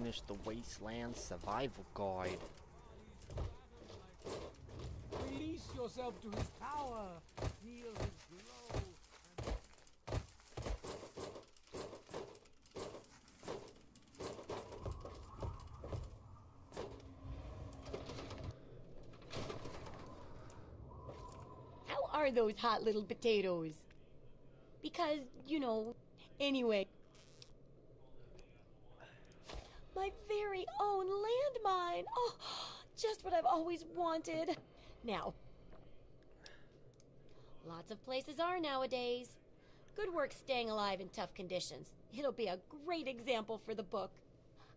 finish the Wasteland Survival Guide. Release yourself to his power. Feel his glow. How are those hot little potatoes? Because, you know, anyway. My very own landmine! Oh, just what I've always wanted. Now, lots of places are nowadays. Good work staying alive in tough conditions. It'll be a great example for the book.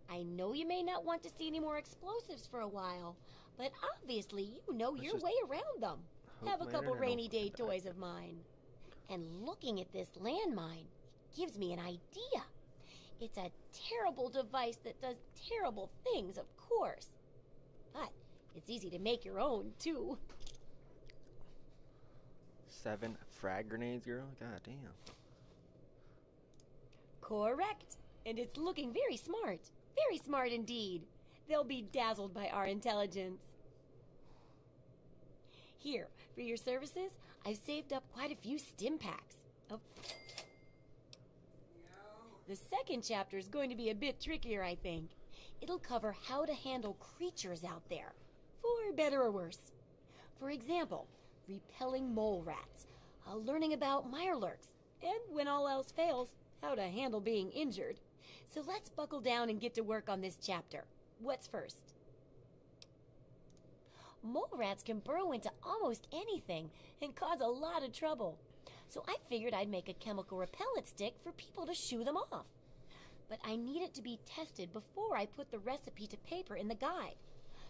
I know you may not want to see any more explosives for a while, but obviously you know Let's your way around them. Have a couple rainy day die. toys of mine. And looking at this landmine gives me an idea. It's a terrible device that does terrible things, of course. But it's easy to make your own, too. Seven frag grenades, girl? God damn. Correct. And it's looking very smart. Very smart indeed. They'll be dazzled by our intelligence. Here, for your services, I've saved up quite a few stim packs. Oh. the second chapter is going to be a bit trickier, I think. It'll cover how to handle creatures out there, for better or worse. For example, repelling mole rats, uh, learning about mirelurks, and when all else fails, how to handle being injured. So let's buckle down and get to work on this chapter. What's first? Mole rats can burrow into almost anything and cause a lot of trouble. So I figured I'd make a chemical repellent stick for people to shoo them off. But I need it to be tested before I put the recipe to paper in the guide.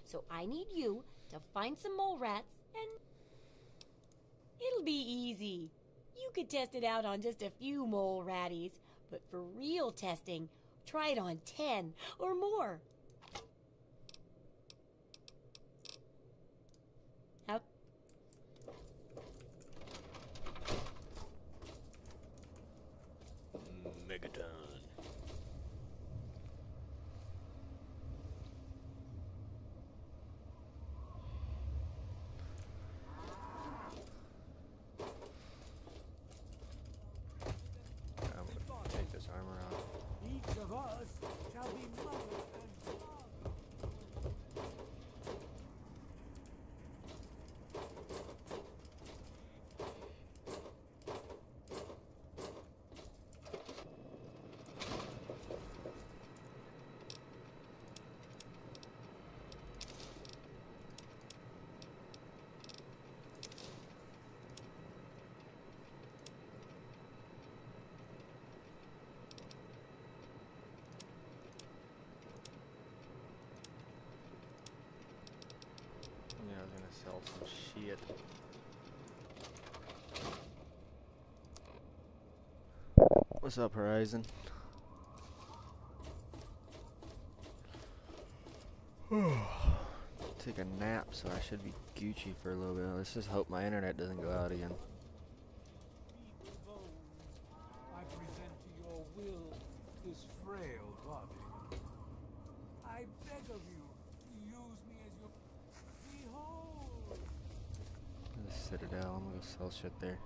So I need you to find some mole rats and it'll be easy. You could test it out on just a few mole ratties, but for real testing, try it on 10 or more. How Megaton. I'm gonna take this armor off. Each of us shall be mother and father. Yeah, I was gonna sell some shit. What's up, Horizon? Take a nap, so I should be Gucci for a little bit. Let's just hope my internet doesn't go out again. Feeble bones, I present to your will this frail body. I beg of you, use me as your. Behold! The Citadel, I'm gonna go sell shit there.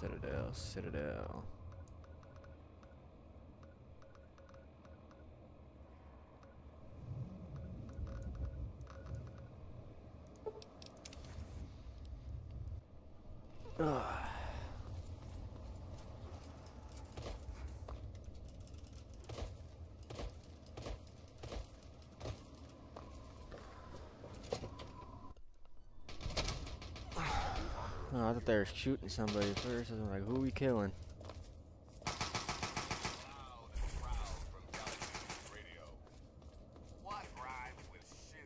Citadel, Citadel, Oh, I thought they were shooting somebody first. I was like, who are we killing? Loud and proud from Galaxy News Radio. What rhymes with shoe?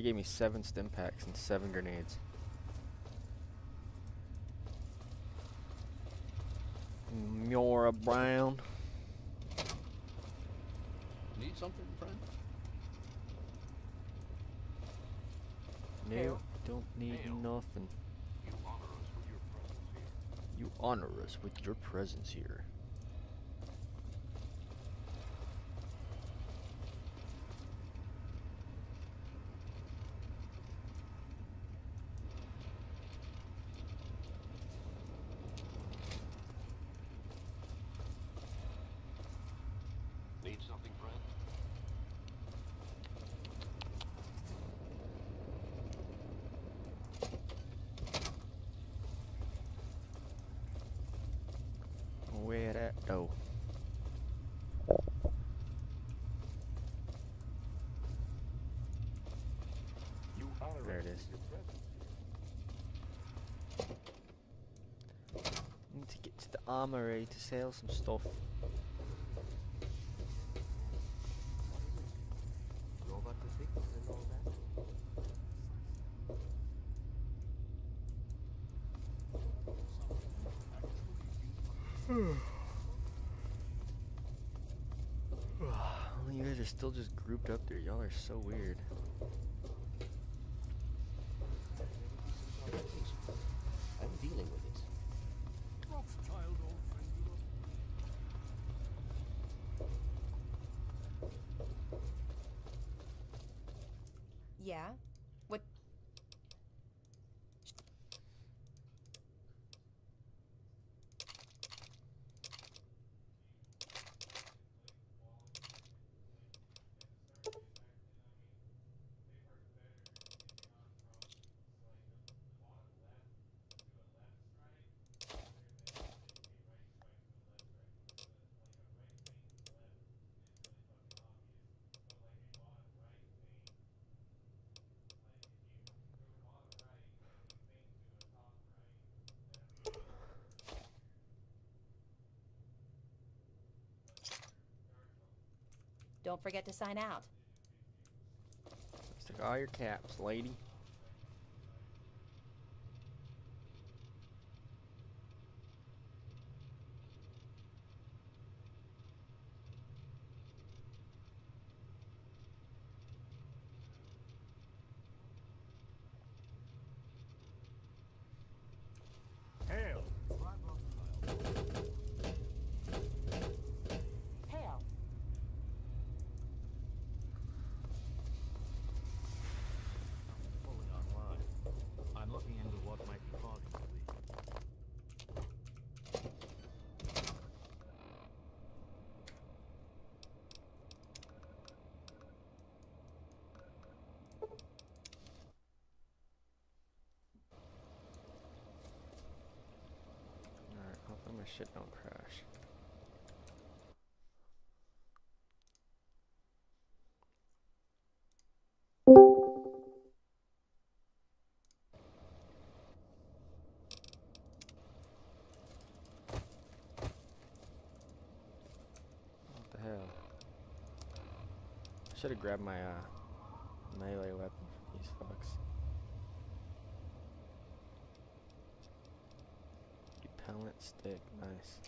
They gave me seven stim packs and seven grenades. Moira Brown. Need something, friend? No, Hail. don't need Hail. nothing. You honor us with your presence here. You honor us with your presence here. Need something, friend? Where that though? You honor There us it is. with your presence here. Need to get to the armory to sell some stuff. Know about the secrets and all? You guys are still just grouped up there. Y'all are so weird. Don't forget to sign out. Stick all your caps, lady. Hail! Hail. Fully online. I'm looking into what might be causing the leak. Alright, hopefully my shit don't crash. What the hell? I should have grabbed my uh, melee weapon from these fucks. Repellent stick, nice.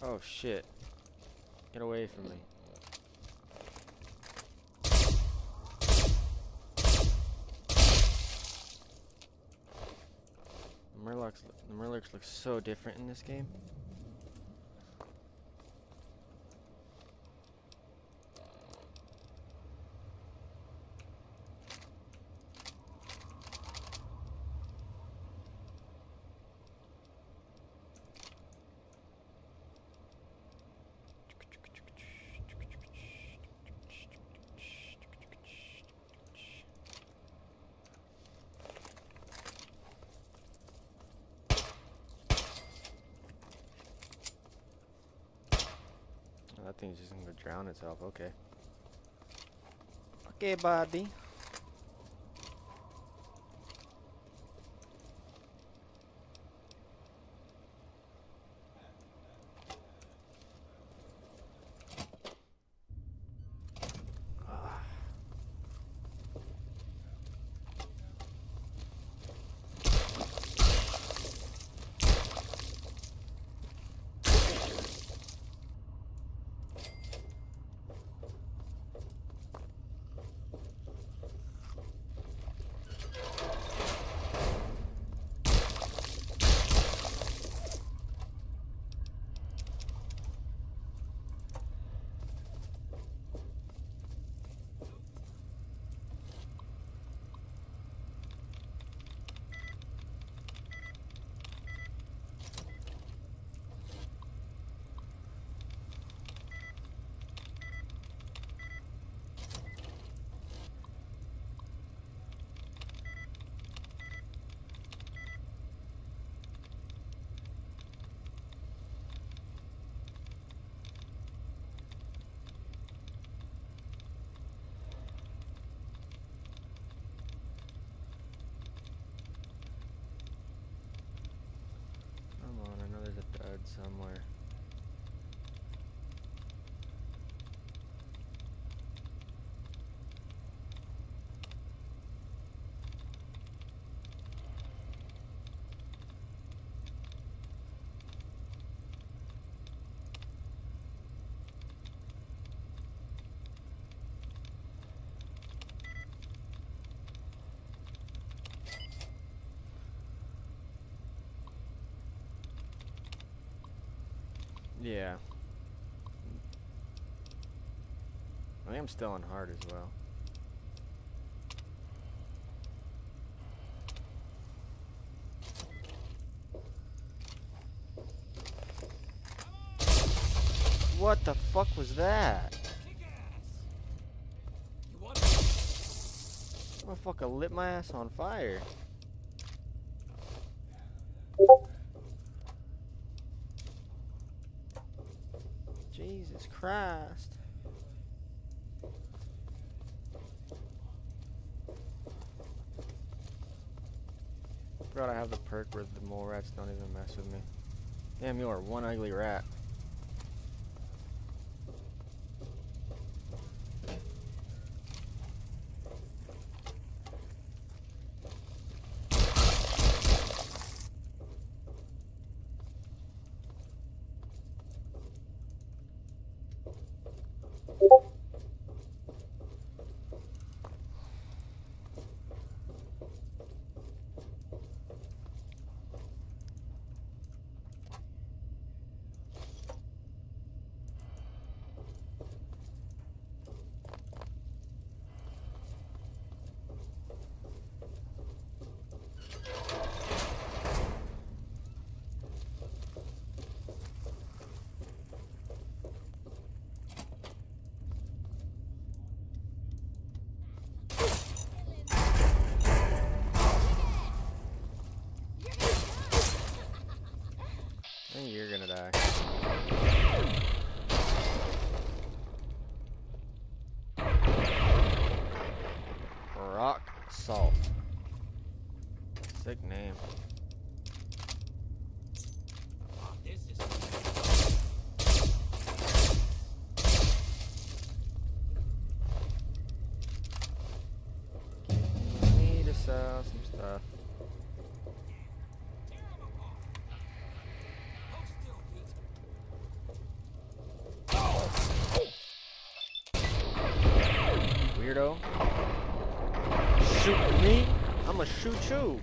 Oh shit. Get away from me. The Mirelurks, the Mirelurks look so different in this game. Just itself. Okay. Okay, buddy. Come on, I know there's a dud somewhere. Yeah. I think I'm still on hard as well. What the fuck was that? Motherfucker lit my ass on fire. Jesus Christ. Forgot I have the perk where the mole rats don't even mess with me. Damn, you are one ugly rat. I think you're gonna die. Rock salt. Sick name. this is Need to sell some stuff. hold still, Pete. Weirdo. Shoot me? I'ma shoot you.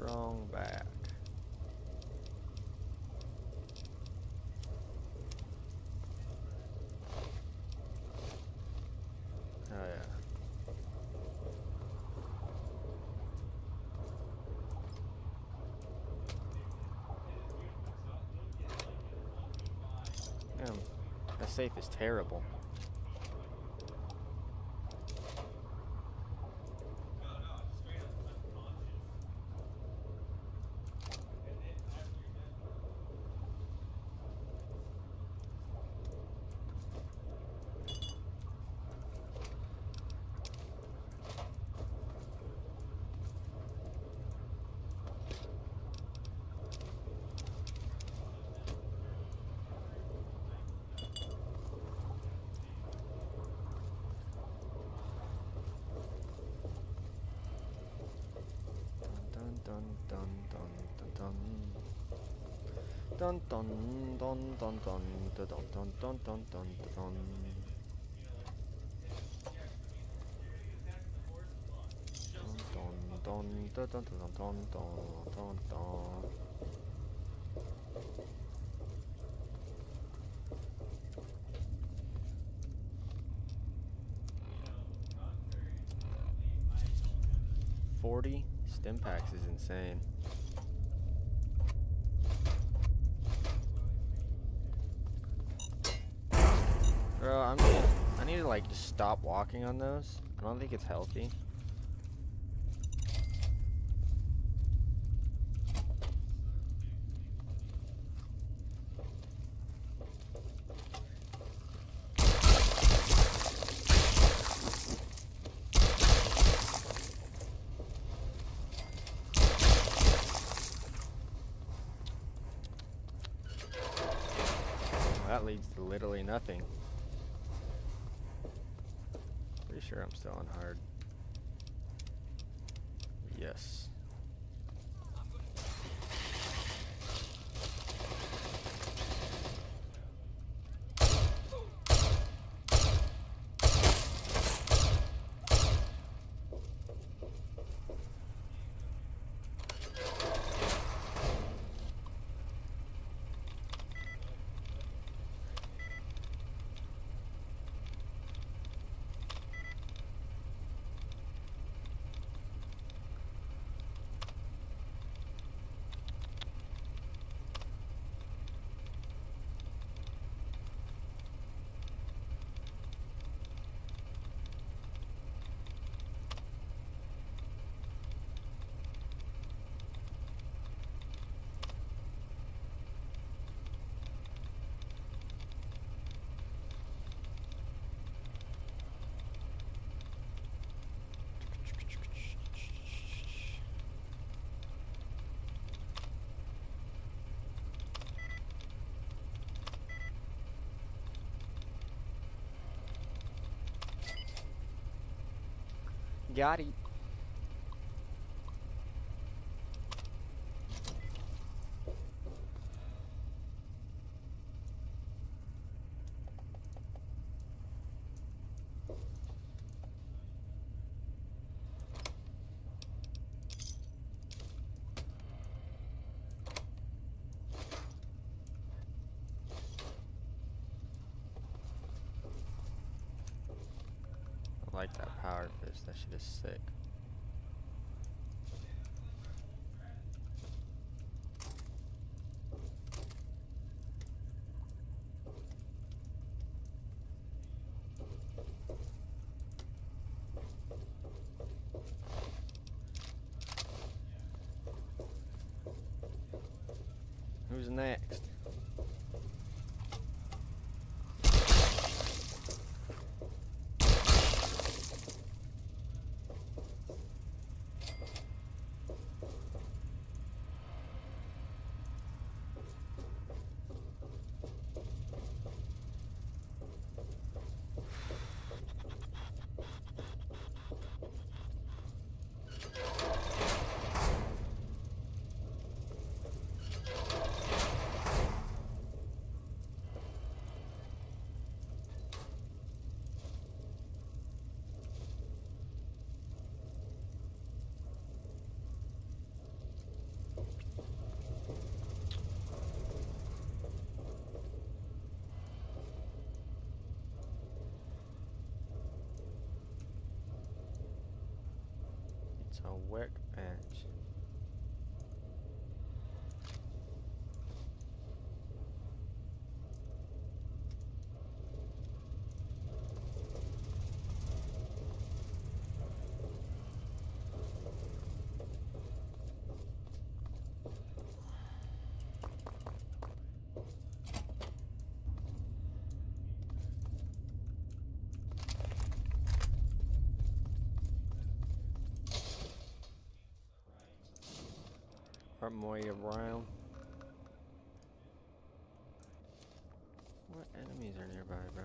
strong back. Oh yeah. Damn, that safe is terrible. Dun dun dun dun dun dun dun dun dun dun. Dun dun dun dun dun dun dun. Forty stim packs is insane. Bro, I'm gonna, I need to like just stop walking on those. I don't think it's healthy. Well, that leads to literally nothing. Pretty sure I'm still on hard. Yes. Got it. Like that power I should have said. It's a workbench. Or Moira Brown. What enemies are nearby, bro?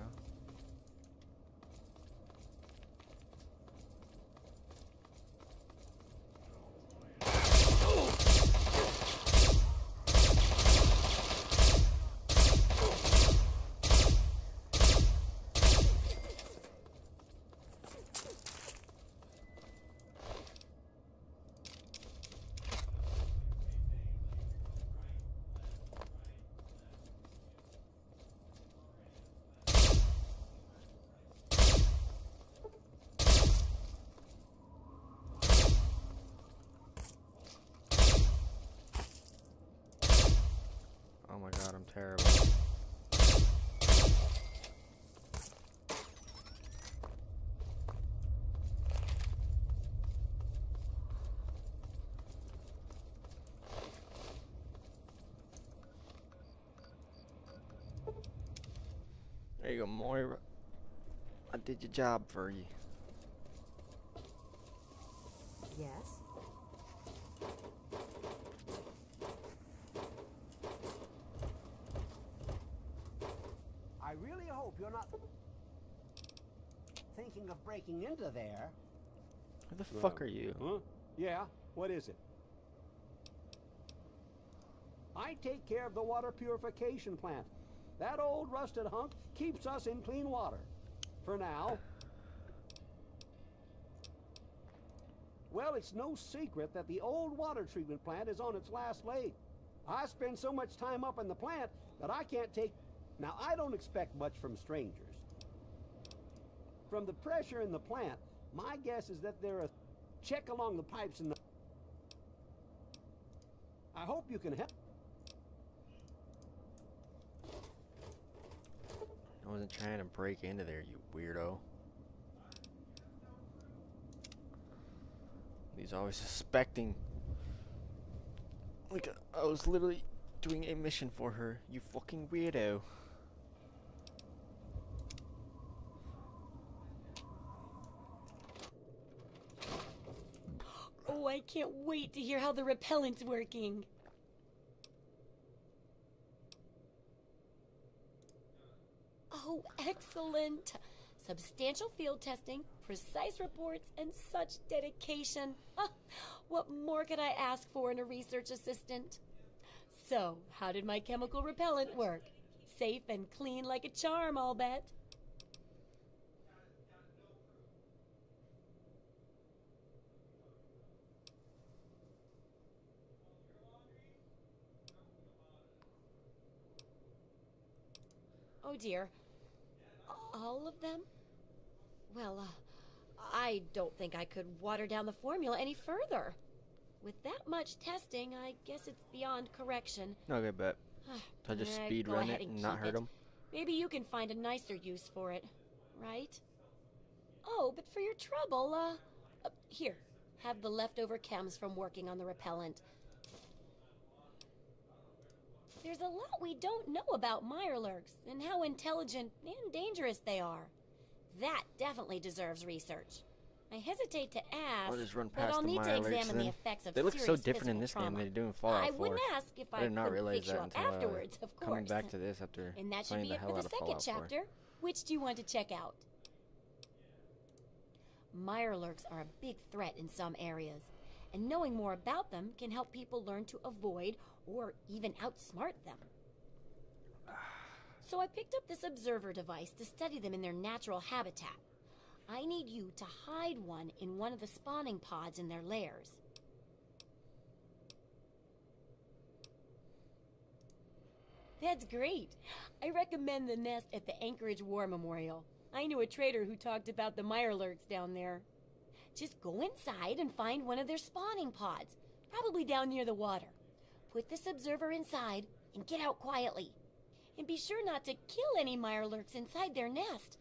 Oh my god, I'm terrible. There you go, Moira. I did your job for you. Yes? I really hope you're not thinking of breaking into there. Who the fuck are you? Huh? Yeah, what is it? I take care of the water purification plant. That old rusted hunk keeps us in clean water. For now. Well, it's no secret that the old water treatment plant is on its last leg. I spend so much time up in the plant that I can't take. Now, I don't expect much from strangers. From the pressure in the plant, my guess is that there are check along the pipes in the. I hope you can help. I wasn't trying to break into there, you weirdo. He's always suspecting. Like, I was literally doing a mission for her, you fucking weirdo. Oh, I can't wait to hear how the repellent's working. Oh, excellent! Substantial field testing, precise reports, and such dedication. Ah, what more could I ask for in a research assistant? So, how did my chemical repellent work? Safe and clean like a charm, I'll bet. Oh dear. All of them? Well, uh, I don't think I could water down the formula any further. With that much testing, I guess it's beyond correction. Okay, bet. So I just speed run it and and not hurt it. him? Maybe you can find a nicer use for it, right? Oh, but for your trouble, uh, uh here, have the leftover chems from working on the repellent. There's a lot we don't know about Mirelurks and how intelligent and dangerous they are. That definitely deserves research. I hesitate to ask, I'll just run but I'll need to examine the effects of They look so different in this game trauma. than they do in Fallout I 4. wouldn't ask if I, I did not realize that until uh, afterwards, of course. coming back to this after And that should be the it for the second Fallout 4. chapter. Which do you want to check out? Mirelurks are a big threat in some areas, and knowing more about them can help people learn to avoid or even outsmart them. So I picked up this observer device to study them in their natural habitat. I need you to hide one in one of the spawning pods in their lairs. That's great. I recommend the nest at the Anchorage War Memorial. I knew a trader who talked about the Mirelurks down there. Just go inside and find one of their spawning pods, probably down near the water. Put this observer inside and get out quietly. And be sure not to kill any Mirelurks inside their nest.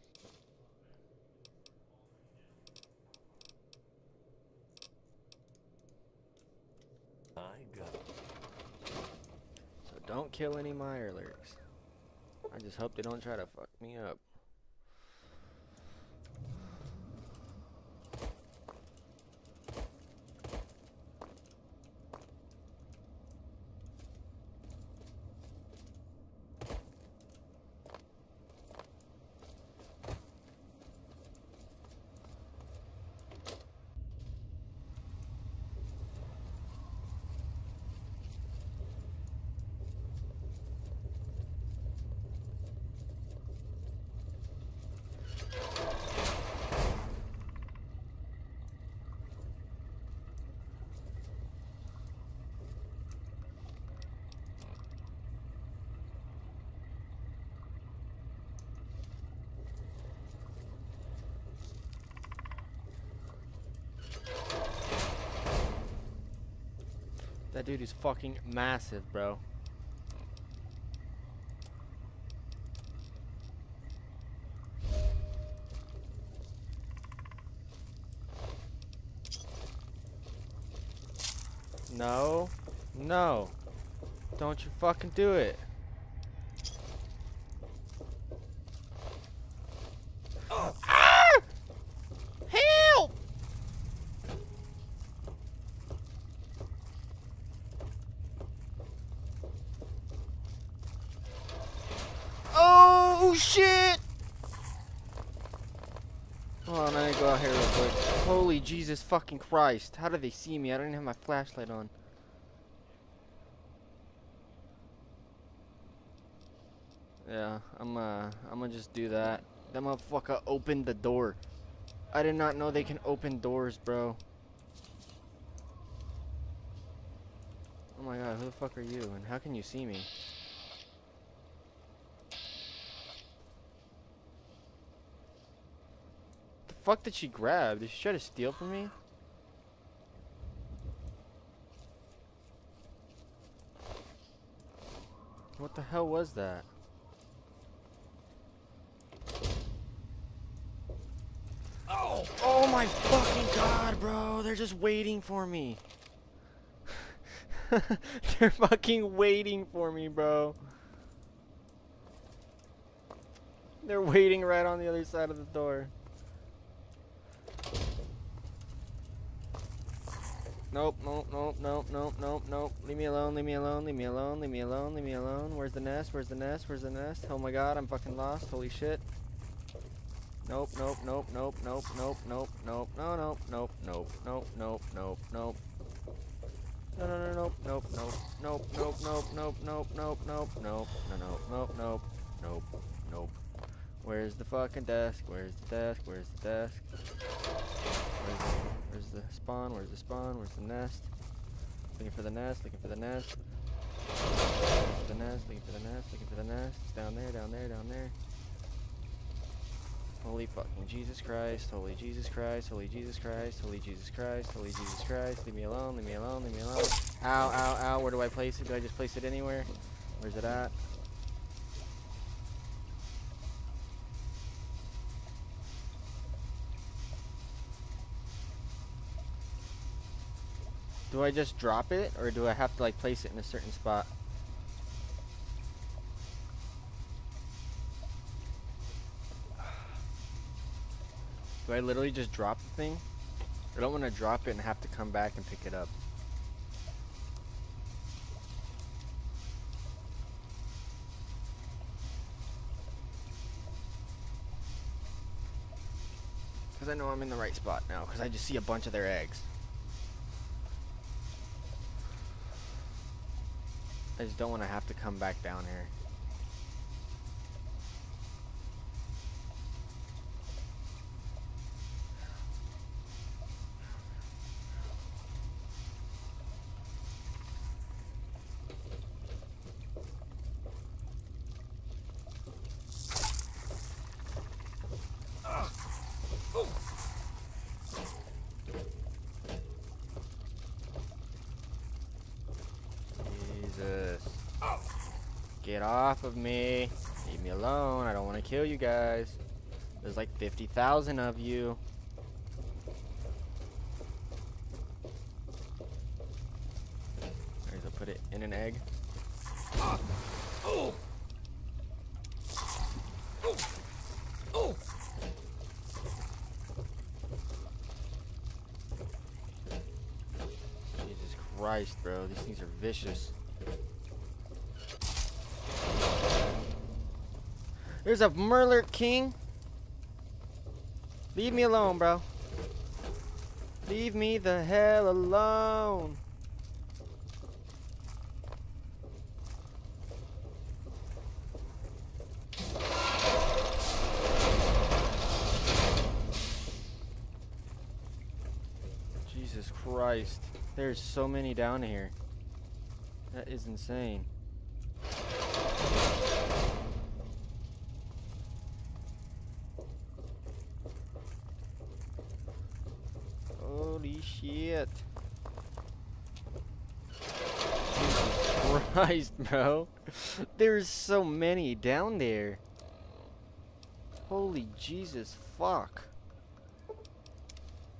I got it. So don't kill any Mirelurks. I just hope they don't try to fuck me up. Dude is fucking massive, bro. No. No. Don't you fucking do it. Ah! Help! Oh shit! Hold on, I need to go out here real quick. Holy Jesus fucking Christ. How do they see me? I don't even have my flashlight on. Yeah, I'm uh I'm gonna just do that. That motherfucker opened the door. I did not know they can open doors, bro. Oh my god, who the fuck are you? And how can you see me? Fuck did she grab? Did she try to steal from me? What the hell was that? Oh! Oh my fucking god, bro! They're just waiting for me. They're fucking waiting for me, bro. They're waiting right on the other side of the door. Nope, nope, nope, nope, nope, nope, nope. Leave me alone, leave me alone, leave me alone, leave me alone, leave me alone. Where's the nest? Where's the nest? Where's the nest? Oh my god, I'm fucking lost. Holy shit. Nope, nope, nope, nope, nope, nope, nope, nope, no, nope, nope, nope, nope, nope, nope, nope. No, no, no, nope, nope, nope, nope, nope, nope, nope, nope, nope, nope, nope, no, nope, nope, nope, nope, nope. Where's the fucking desk? Where's the desk? Where's the desk? Where's the, where's the spawn? Where's the spawn? Where's the nest? Looking for the nest, looking for the nest. Looking for the nest, looking for the nest, looking for the nest. It's down there, down there, down there. Holy fucking Jesus Christ, holy Jesus Christ, holy Jesus Christ, holy Jesus Christ, holy Jesus Christ. Leave me alone, leave me alone, leave me alone. Ow, ow, ow. Where do I place it? Do I just place it anywhere? Where's it at? Do I just drop it, or do I have to like place it in a certain spot? Do I literally just drop the thing? I don't want to drop it and have to come back and pick it up. Because I know I'm in the right spot now, because I just see a bunch of their eggs. I just don't want to have to come back down here. Jesus. Get off of me. Leave me alone. I don't want to kill you guys. There's like 50,000 of you. There's a put it in an egg. Jesus Christ, bro. These things are vicious. There's a Mirelurk King. Leave me alone, bro. Leave me the hell alone. Jesus Christ. There's so many down here. That is insane. Holy shit. Bro. There's so many down there. Holy Jesus fuck.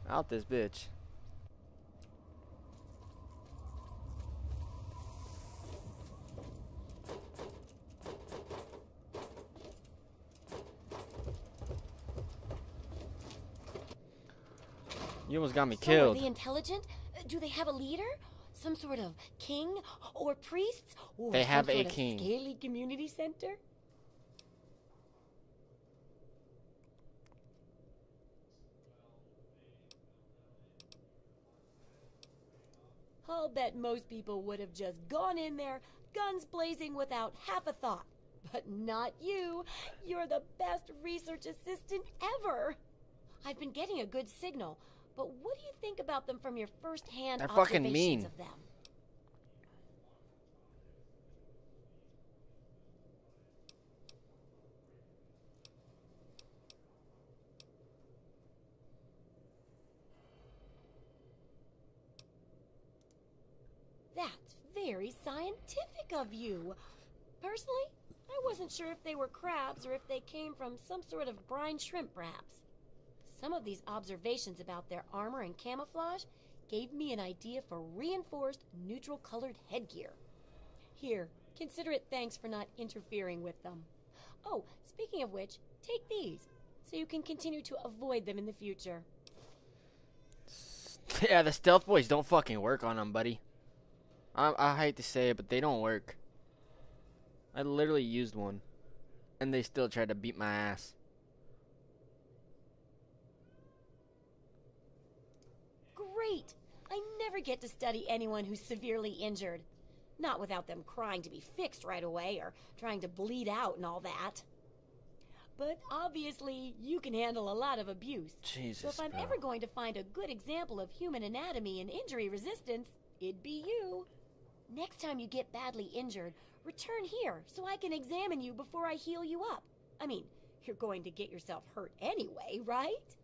Out this bitch. You almost got me So killed. are they intelligent? Do they have a leader? Some sort of king or priests? Or They some have a king. Scaly community center? I'll bet most people would have just gone in there, guns blazing without half a thought. But not you. You're the best research assistant ever. I've been getting a good signal, but what do you think about them from your first-hand They're fucking observations mean. of them? That's very scientific of you. Personally, I wasn't sure if they were crabs or if they came from some sort of brine shrimp, perhaps. Some of these observations about their armor and camouflage gave me an idea for reinforced neutral colored headgear. Here, consider it thanks for not interfering with them. Oh, speaking of which, take these so you can continue to avoid them in the future. yeah, the stealth boys don't fucking work on them, buddy. I, I hate to say it, but they don't work. I literally used one, and they still tried to beat my ass. Great! I never get to study anyone who's severely injured. Not without them crying to be fixed right away or trying to bleed out and all that. But obviously, you can handle a lot of abuse. Jesus. so if I'm bro. ever going to find a good example of human anatomy and injury resistance, it'd be you. Next time you get badly injured, return here so I can examine you before I heal you up. I mean, you're going to get yourself hurt anyway, right?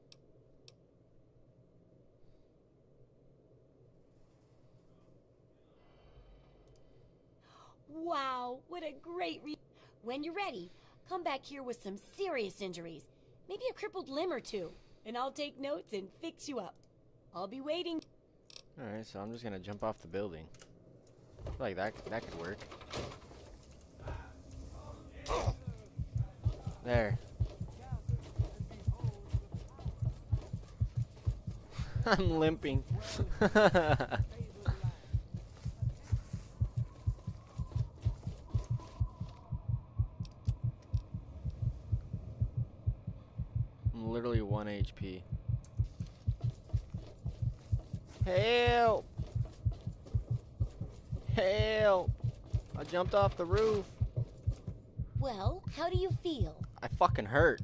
Wow, what a great re- When you're ready, come back here with some serious injuries. Maybe a crippled limb or two, and I'll take notes and fix you up. I'll be waiting. Alright, so I'm just gonna jump off the building. Like that that could work. There. I'm limping. I'm literally 1 HP. Help! Help! I jumped off the roof. Well, how do you feel? I fucking hurt.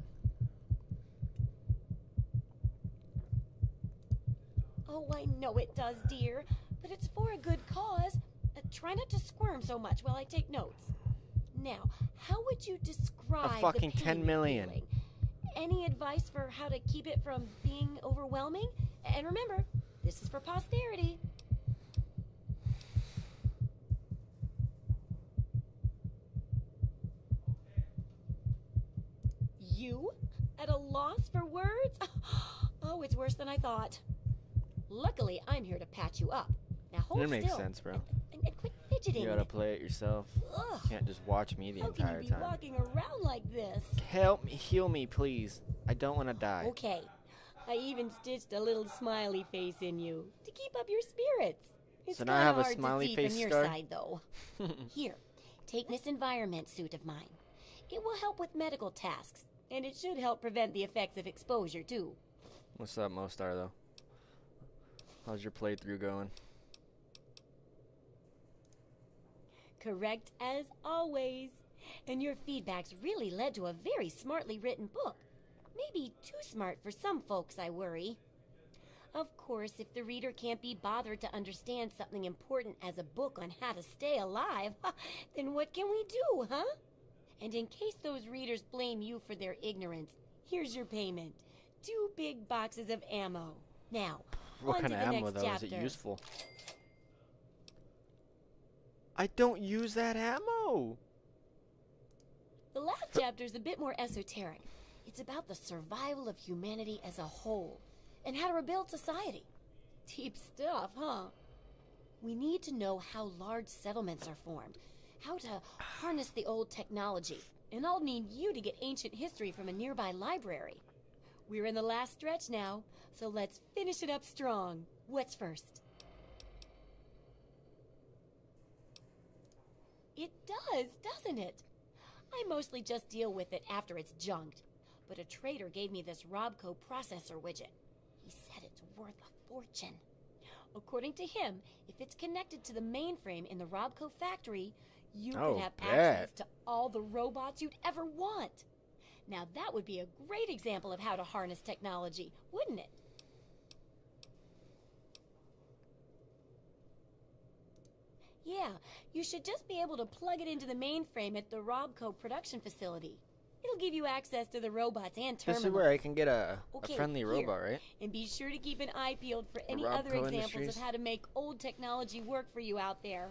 Oh, I know it does, dear, but it's for a good cause. Uh, try not to squirm so much while I take notes. Now, how would you describe the fucking pain 10 you're feeling? Any advice for how to keep it from being overwhelming? And remember, this is for posterity. You? At a loss for words? Oh, it's worse than I thought. Luckily, I'm here to patch you up. Now hold That makes sense, bro. And, and quit fidgeting. You gotta play it yourself. Ugh. Can't just watch me the How can you entire be time. walking around like this? Help me, heal me, please. I don't want to die. Okay. I even stitched a little smiley face in you to keep up your spirits. It's So now I have a hard smiley to see face from your side, though. Here, take this environment suit of mine. It will help with medical tasks, and it should help prevent the effects of exposure too. What's up, Mostar, though? How's your playthrough going? Correct as always. And your feedbacks really led to a very smartly written book. Maybe too smart for some folks, I worry. Of course, if the reader can't be bothered to understand something important as a book on how to stay alive, then what can we do, huh? And in case those readers blame you for their ignorance, here's your payment two big boxes of ammo. Now, What on kind to of the ammo, next though? Is it useful? I don't use that ammo. The last chapter is a bit more esoteric. It's about the survival of humanity as a whole and how to rebuild society. Deep stuff, huh? We need to know how large settlements are formed, how to harness the old technology, and I'll need you to get ancient history from a nearby library. We're in the last stretch now, so let's finish it up strong. What's first? It does, doesn't it? I mostly just deal with it after it's junked. But a trader gave me this Robco processor widget. He said it's worth a fortune. According to him, if it's connected to the mainframe in the Robco factory, you Oh, can have bet. access to all the robots you'd ever want. Now that would be a great example of how to harness technology, wouldn't it? Yeah, you should just be able to plug it into the mainframe at the Robco production facility. It'll give you access to the robots and terminals. This is where I can get a, Okay, a friendly here. robot, right? And be sure to keep an eye peeled for any Robco other examples Industries. of how to make old technology work for you out there.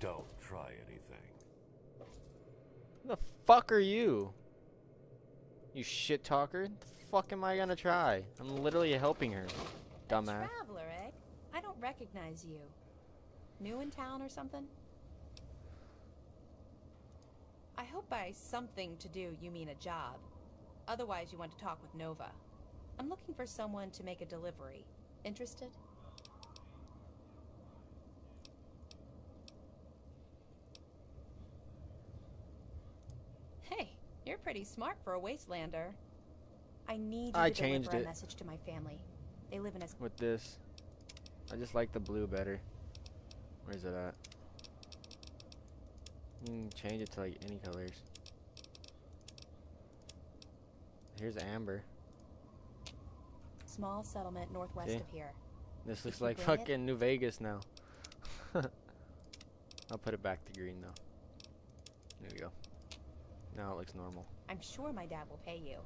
Don't try anything. Who the fuck are you? You shit talker? Fuck am I gonna try? I'm literally helping her, dumbass. Traveler, eh? I don't recognize you. New in town or something? I hope by something to do you mean a job. Otherwise, you want to talk with Nova. I'm looking for someone to make a delivery. Interested? Hey, you're pretty smart for a wastelander. I need you I to changed deliver it. a message to my family. They live in a With this, I just like the blue better. Where's it at? You can change it to like any colors. Here's amber. small settlement northwest See? of here. This looks like bring it- fucking New Vegas now. I'll put it back to green though. There we go. Now it looks normal. I'm sure my dad will pay you.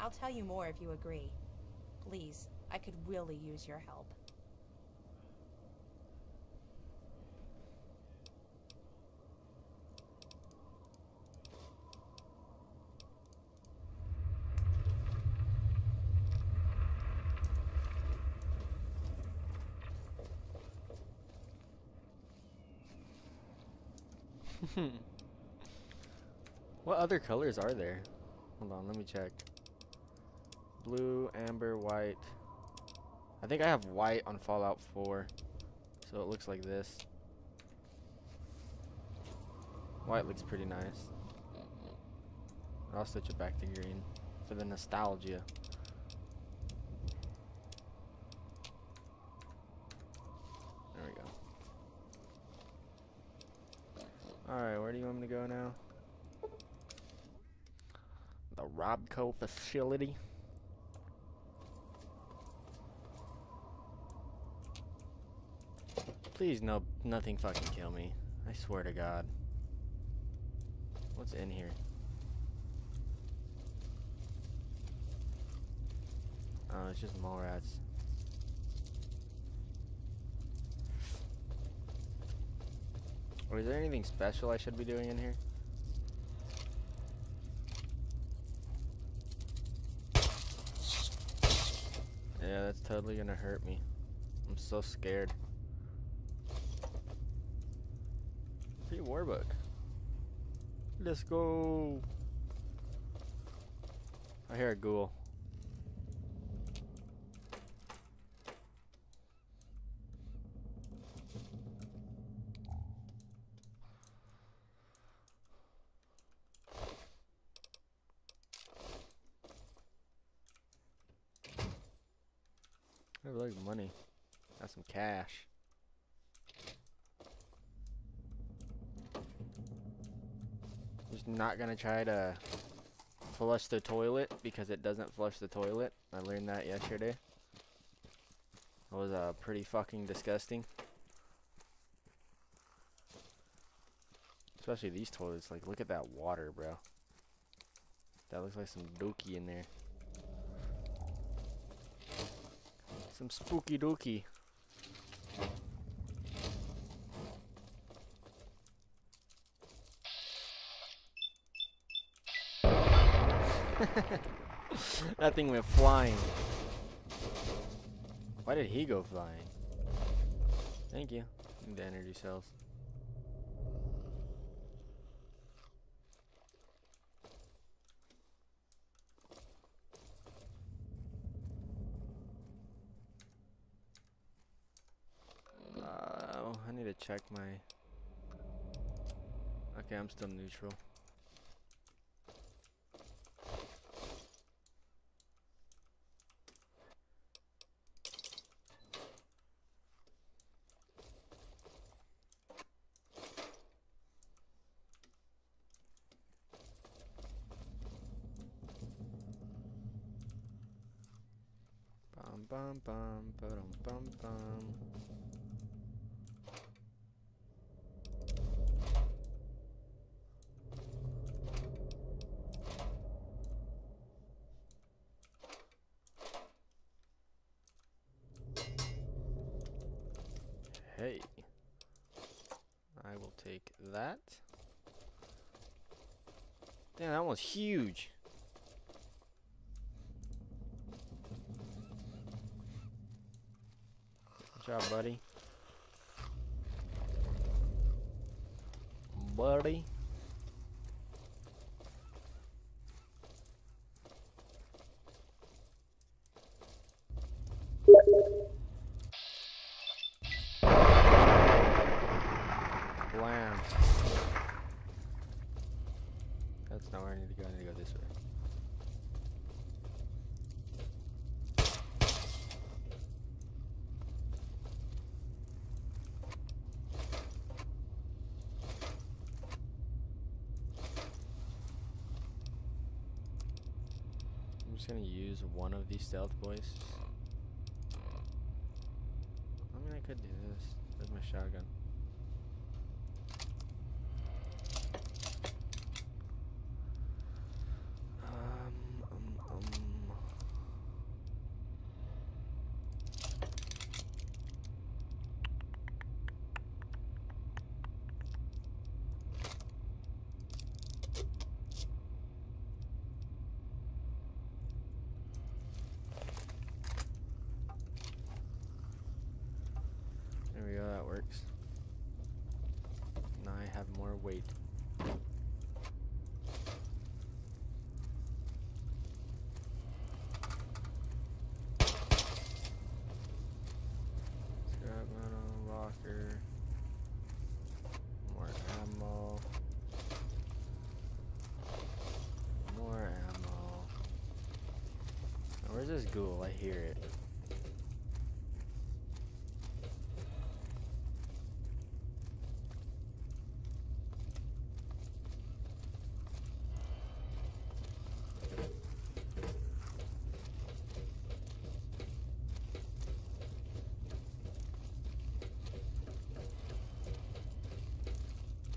I'll tell you more if you agree. Please, I could really use your help. what other colors are there? Hold on, let me check. Blue, amber, white. I think I have white on Fallout 4. So it looks like this. White looks pretty nice. I'll switch it back to green for the nostalgia. There we go. Alright, where do you want me to go now? The Robco facility. Please, no, nothing fucking kill me. I swear to God. What's in here? Oh, it's just mole rats. Or is there anything special I should be doing in here? Yeah, that's totally gonna hurt me. I'm so scared. Free war book. Let's go. I hear a ghoul. I like money. Got some cash. Not gonna try to flush the toilet because it doesn't flush the toilet. I learned that yesterday. It was uh, pretty fucking disgusting. Especially these toilets. Like, look at that water, bro. That looks like some dookie in there. Some spooky dooky. that thing went flying. Why did he go flying? Thank you. The energy cells. Uh, I need to check my. Okay, I'm still neutral. Bum ba-dum bum bum. Hey. I will take that. Damn, that one's huge. Job, buddy. Buddy. Blam. That's not where I need to go. I need to go this way. I'm just gonna use one of these stealth boys. I mean, I could do this. There's my shotgun. Um, um, um. There we go, that works. Now I have more weight. Scrap metal, locker. More ammo. More ammo. Now, where's this ghoul? I hear it.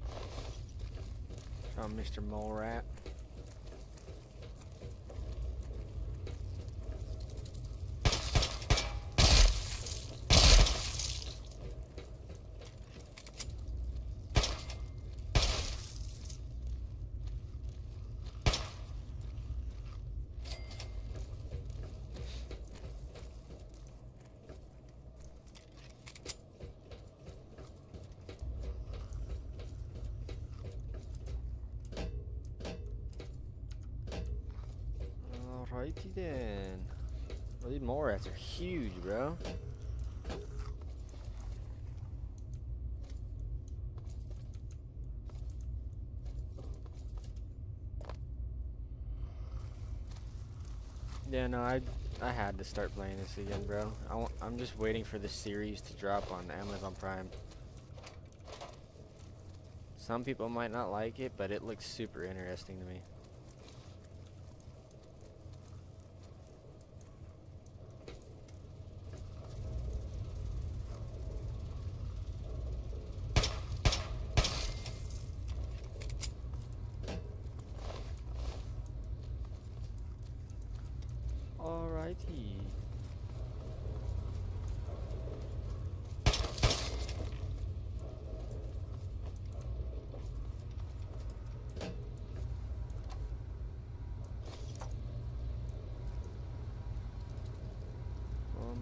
Oh, From Mr. Mole Rat. Alrighty then. Well, these mole rats are huge, bro. Yeah, no, I I had to start playing this again, bro. I I'm just waiting for this series to drop on Amazon Prime. Some people might not like it, but it looks super interesting to me. Alrighty.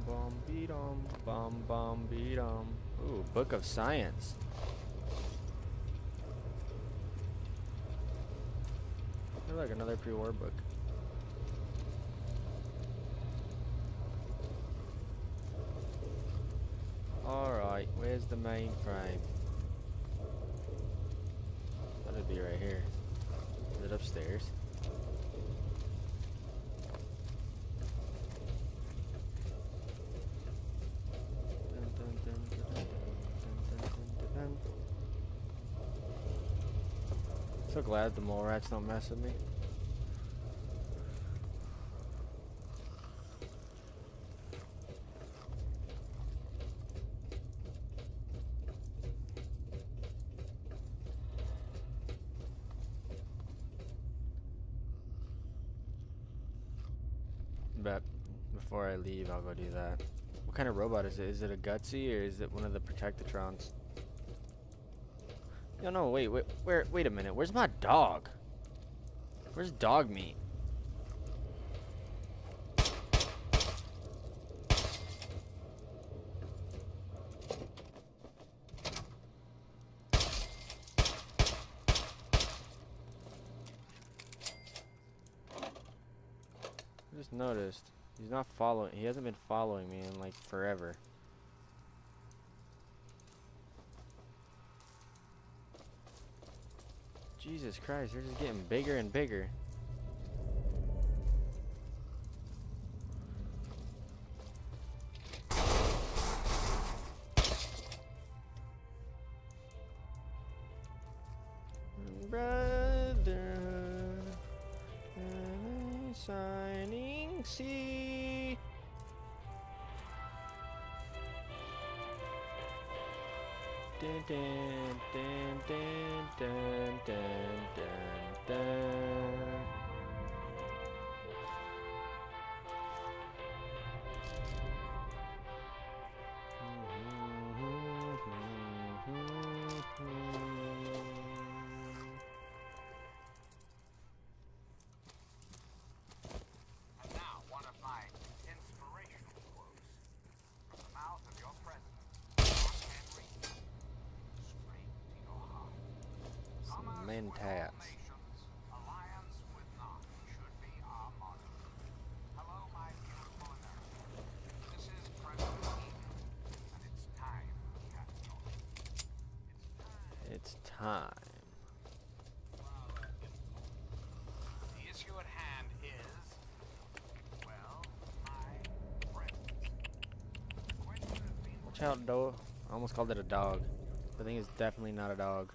bum beat 'em, bum bum beat 'em. Ooh, book of science. Like another pre-war book. Alright, where's the mainframe? That'd be right here. Is it upstairs? Glad the mole rats don't mess with me. But before I leave, I'll go do that. What kind of robot is it? Is it a gutsy or is it one of the Protectatrons? No, no, wait, wait, where? Wait a minute. Where's my dog? Where's dog meat? I just noticed he's not following. He hasn't been following me in like forever. Jesus Christ, they're just getting bigger and bigger. Watch out, dog. I almost called it a dog. I think it's definitely not a dog.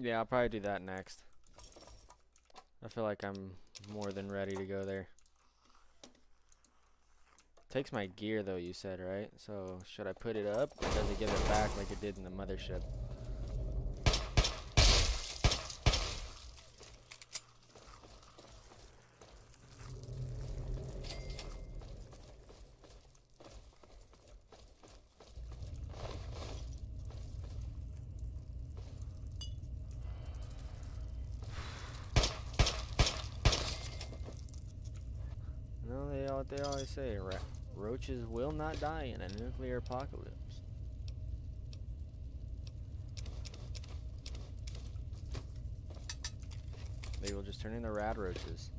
Yeah, I'll probably do that next. I feel like I'm more than ready to go there. Takes my gear though, you said, right? So should I put it up or does it give it back like it did in the mothership? No, they all they always say ra- roaches will not die in a nuclear apocalypse. They will just turn into rad roaches.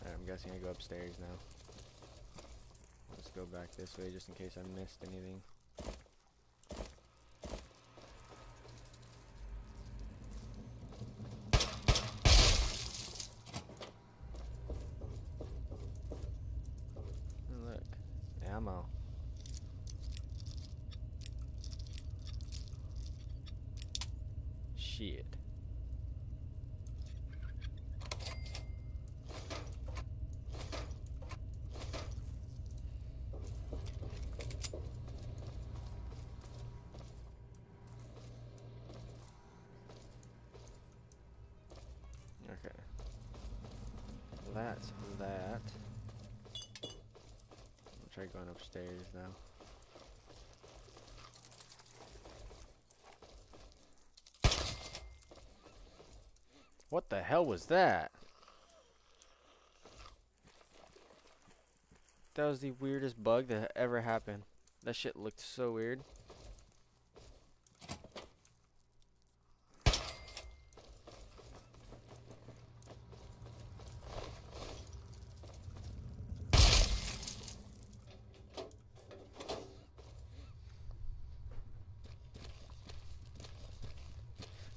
Alright, I'm guessing I go upstairs now. Let's go back this way just in case I missed anything. ammo. Shit. Okay. That's that. I'll try upstairs now. What the hell was that? That was the weirdest bug that ever happened. That shit looked so weird.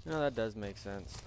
No, that does make sense.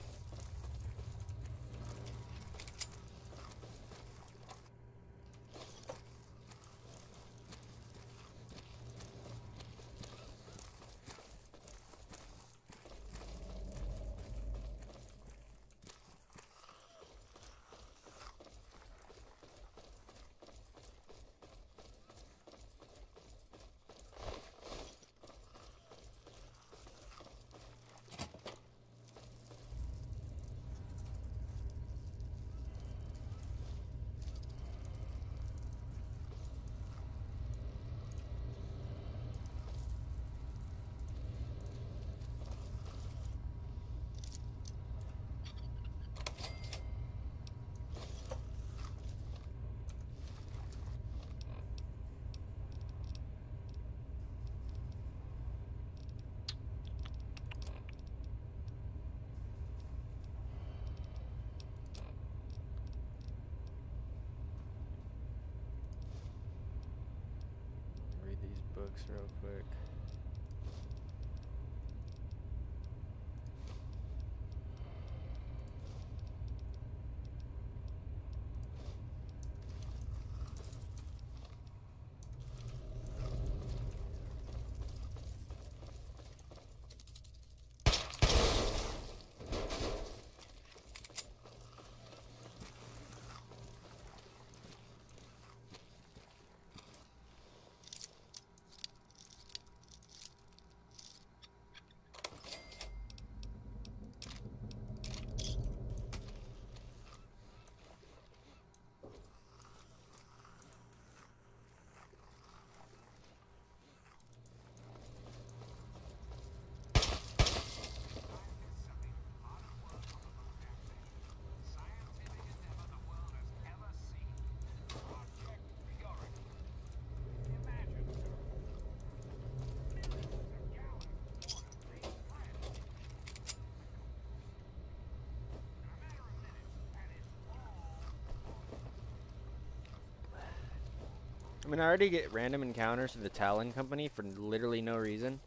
I mean, I already get random encounters with the Talon Company for literally no reason.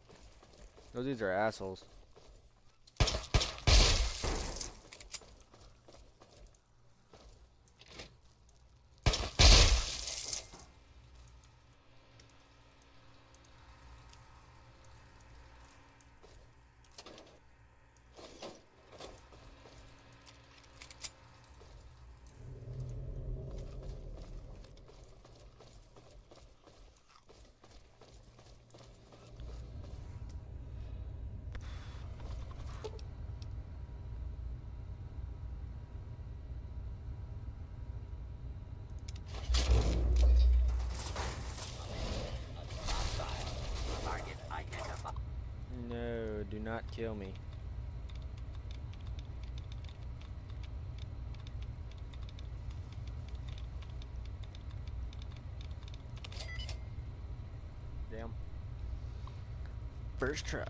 Those dudes are assholes. No, do not kill me. Damn. First try.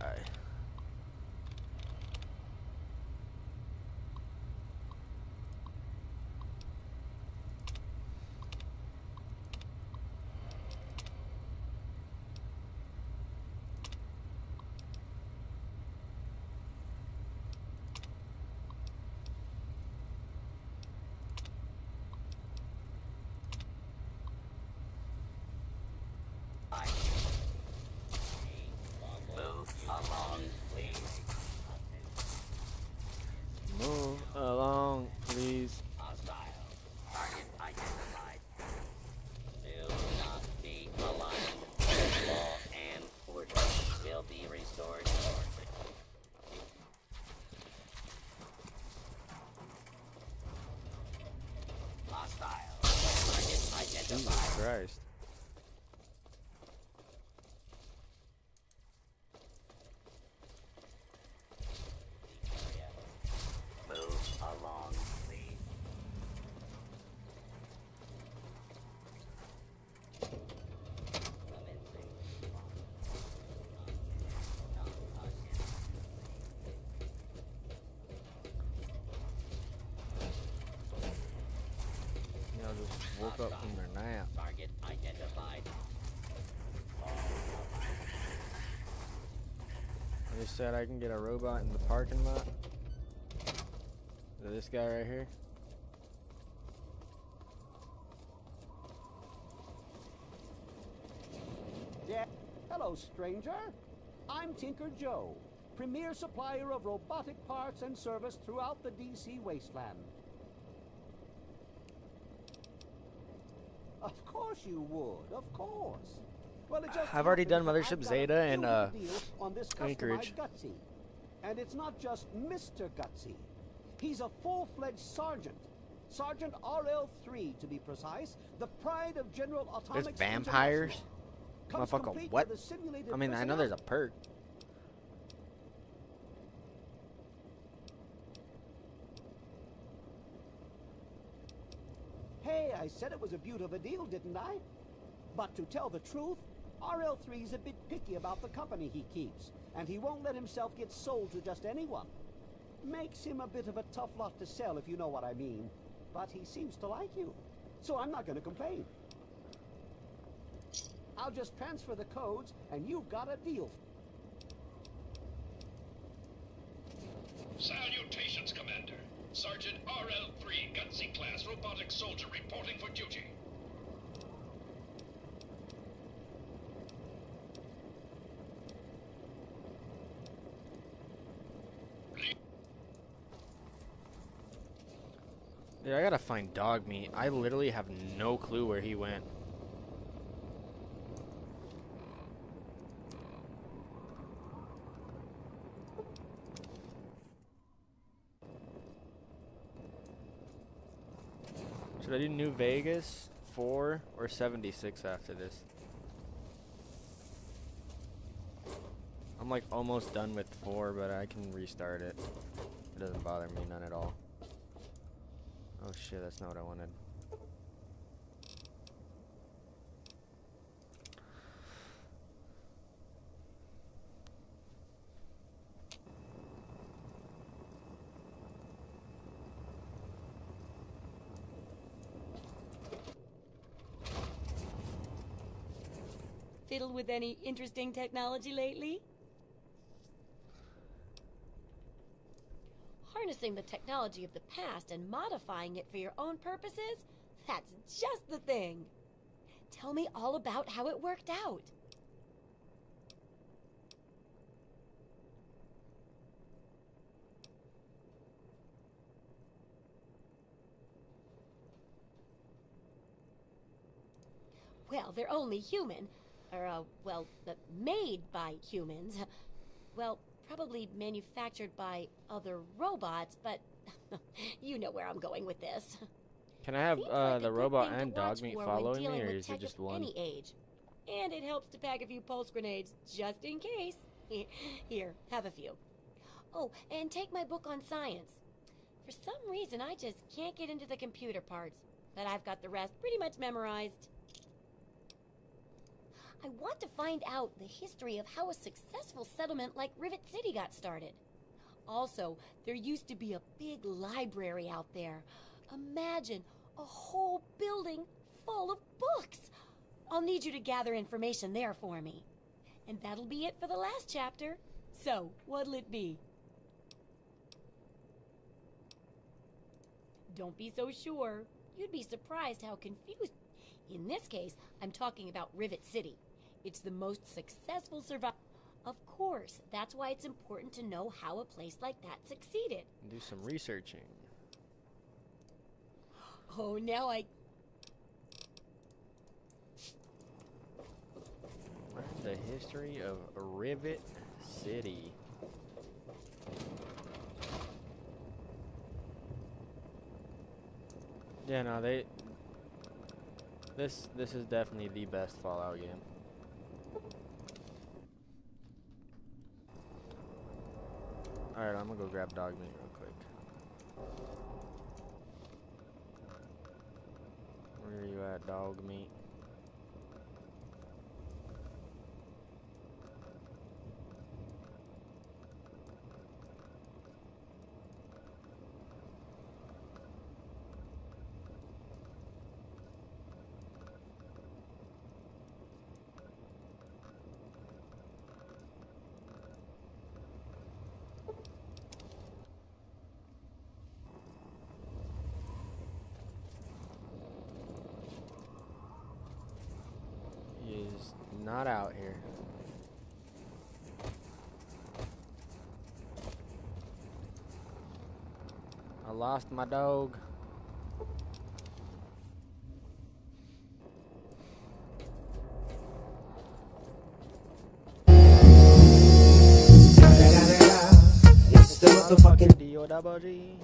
Christ. Move along, just woke up from their nap. Target identified. They said I can get a robot in the parking lot. This guy right here. Yeah. Hello, stranger. I'm Tinker Joe, premier supplier of robotic parts and service throughout the DC wasteland. Of course you would, of course. Well, I've already done Mothership Zeta and, uh, on this Anchorage. Gutsy. And it's not just Mr. Gutsy. He's a full-fledged sergeant. Sergeant RL3 to be precise, the pride of General Atomics There's vampires? Motherfucker, what? with a simulated I mean, I know there's a perk. Hey, I said it was a beaut of a deal, didn't I? But to tell the truth, RL3's a bit picky about the company he keeps, and he won't let himself get sold to just anyone. Makes him a bit of a tough lot to sell, if you know what I mean. But he seems to like you, so I'm not going to complain. I'll just transfer the codes, and you've got a deal. Salutations, Commander. Sergeant RL3, Gutsy Class Robotic Soldier reporting for duty. Dude, I gotta find Dogmeat. I literally have no clue where he went. Should I do New Vegas, 4, or 76 after this? I'm like almost done with 4, but I can restart it. It doesn't bother me none at all. Oh shit, that's not what I wanted. With any interesting technology lately? Harnessing the technology of the past and modifying it for your own purposes? That's just the thing. Tell me all about how it worked out. Well, they're only human. Or, uh, well, uh, made by humans. Well, probably manufactured by other robots, but you know where I'm going with this. Can I have uh, like the robot and dog when following me, or is it just one? Any age. And it helps to pack a few pulse grenades, just in case. Here, have a few. Oh, and take my book on science. For some reason, I just can't get into the computer parts, but I've got the rest pretty much memorized. I want to find out the history of how a successful settlement like Rivet City got started. Also, there used to be a big library out there. Imagine a whole building full of books. I'll need you to gather information there for me. And that'll be it for the last chapter. So, what'll it be? Don't be so sure. You'd be surprised how confused. In this case, I'm talking about Rivet City. It's the most successful survival. Of course, that's why it's important to know how a place like that succeeded. Do some researching. Oh, now I. Learn the history of Rivet City. Yeah, no, they This this is definitely the best Fallout game. Alright, I'm gonna go grab Dogmeat real quick. Where are you at, Dogmeat? He is not out here. I lost my dog. It's the motherfucking double G.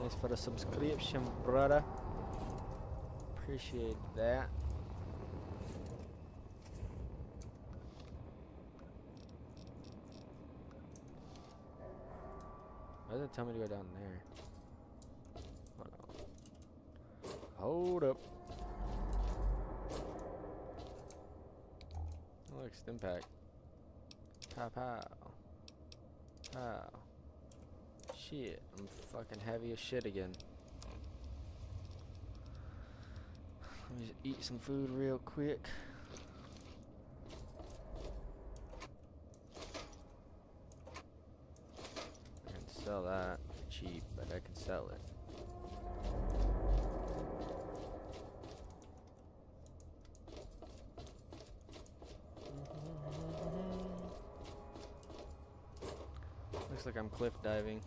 Thanks for the subscription, brother. Appreciate that. Why does it tell me to go down there? Hold up. Oh, look, Stimpak. Pow pow. Pow. Shit, I'm fucking heavy as shit again. Let me just eat some food real quick. Sell that for cheap, but I can sell it. Mm-hmm. Looks like I'm cliff diving.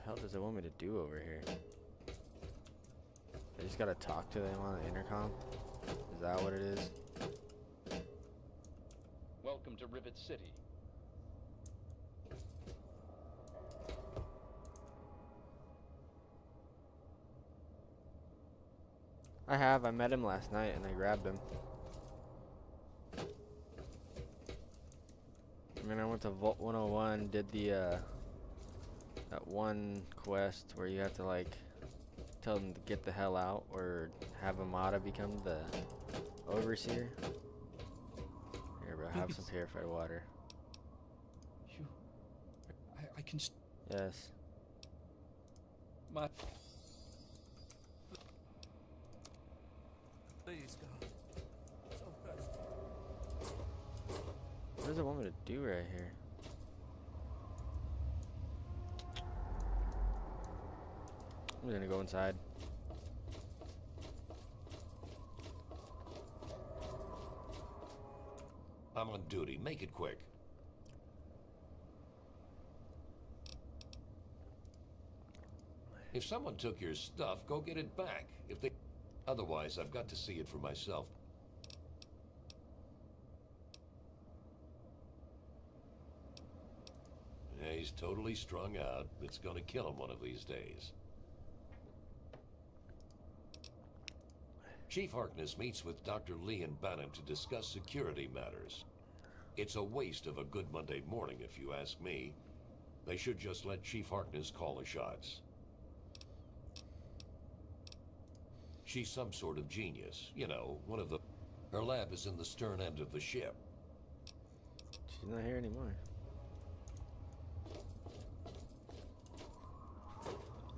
the hell does it want me to do over here? I just gotta talk to them on the intercom? Is that what it is? Welcome to Rivet City. I have. I met him last night and I grabbed him. I mean, I went to Vault 101, did the, uh, that one quest where you have to, like, tell them to get the hell out or have Amata become the overseer. Here, bro, have some purified water. You. I, I can. s- Yes. My. Please, God. So thirsty. What does it want me to do right here? I'm gonna go inside. I'm on duty. Make it quick. If someone took your stuff, go get it back. If they... Otherwise, I've got to see it for myself. Yeah, he's totally strung out. It's gonna kill him one of these days. Chief Harkness meets with Dr. Li and Bannon to discuss security matters. It's a waste of a good Monday morning, if you ask me. They should just let Chief Harkness call the shots. She's some sort of genius, you know, one of the... Her lab is in the stern end of the ship. She's not here anymore.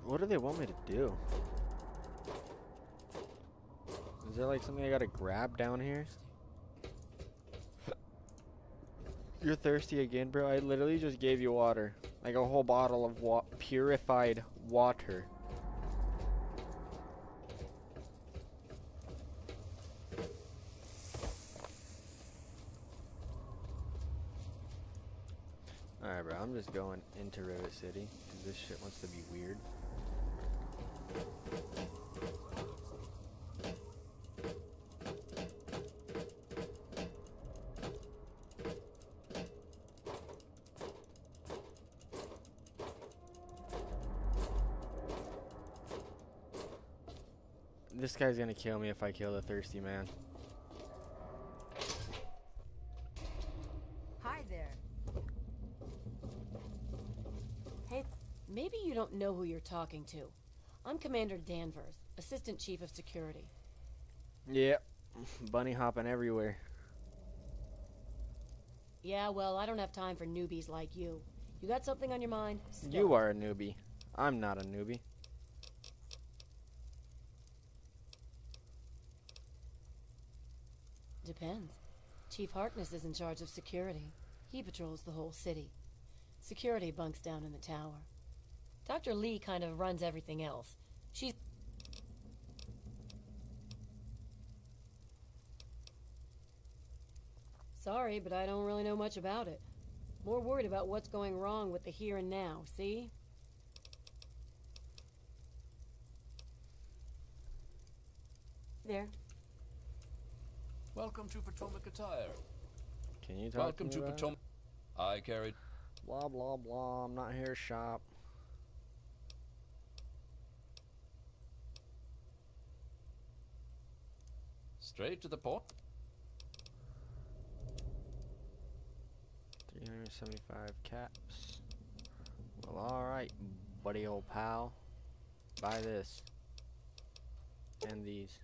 What do they want me to do? Is there like something I gotta grab down here? You're thirsty again, bro? I literally just gave you water. Like a whole bottle of wa purified water. Alright, bro. I'm just going into Rivet City because this shit wants to be weird. This guy's gonna kill me if I kill the thirsty man. Hi there. Hey, maybe you don't know who you're talking to. I'm Commander Danvers, Assistant Chief of Security. Yep. Bunny hopping everywhere. Yeah, well, I don't have time for newbies like you. You got something on your mind? Spill You are a newbie. I'm not a newbie. Depends. Chief Harkness is in charge of security. He patrols the whole city. Security bunks down in the tower. Dr. Li kind of runs everything else. She's. Sorry, but I don't really know much about it. More worried about what's going wrong with the here and now, see? There. Welcome to Potomac Attire. Can you talk Welcome to to me about? Potomac. I carried. Blah blah blah. I'm not here to shop. Straight to the point. 375 caps. Well, alright, buddy old pal. Buy this. And these.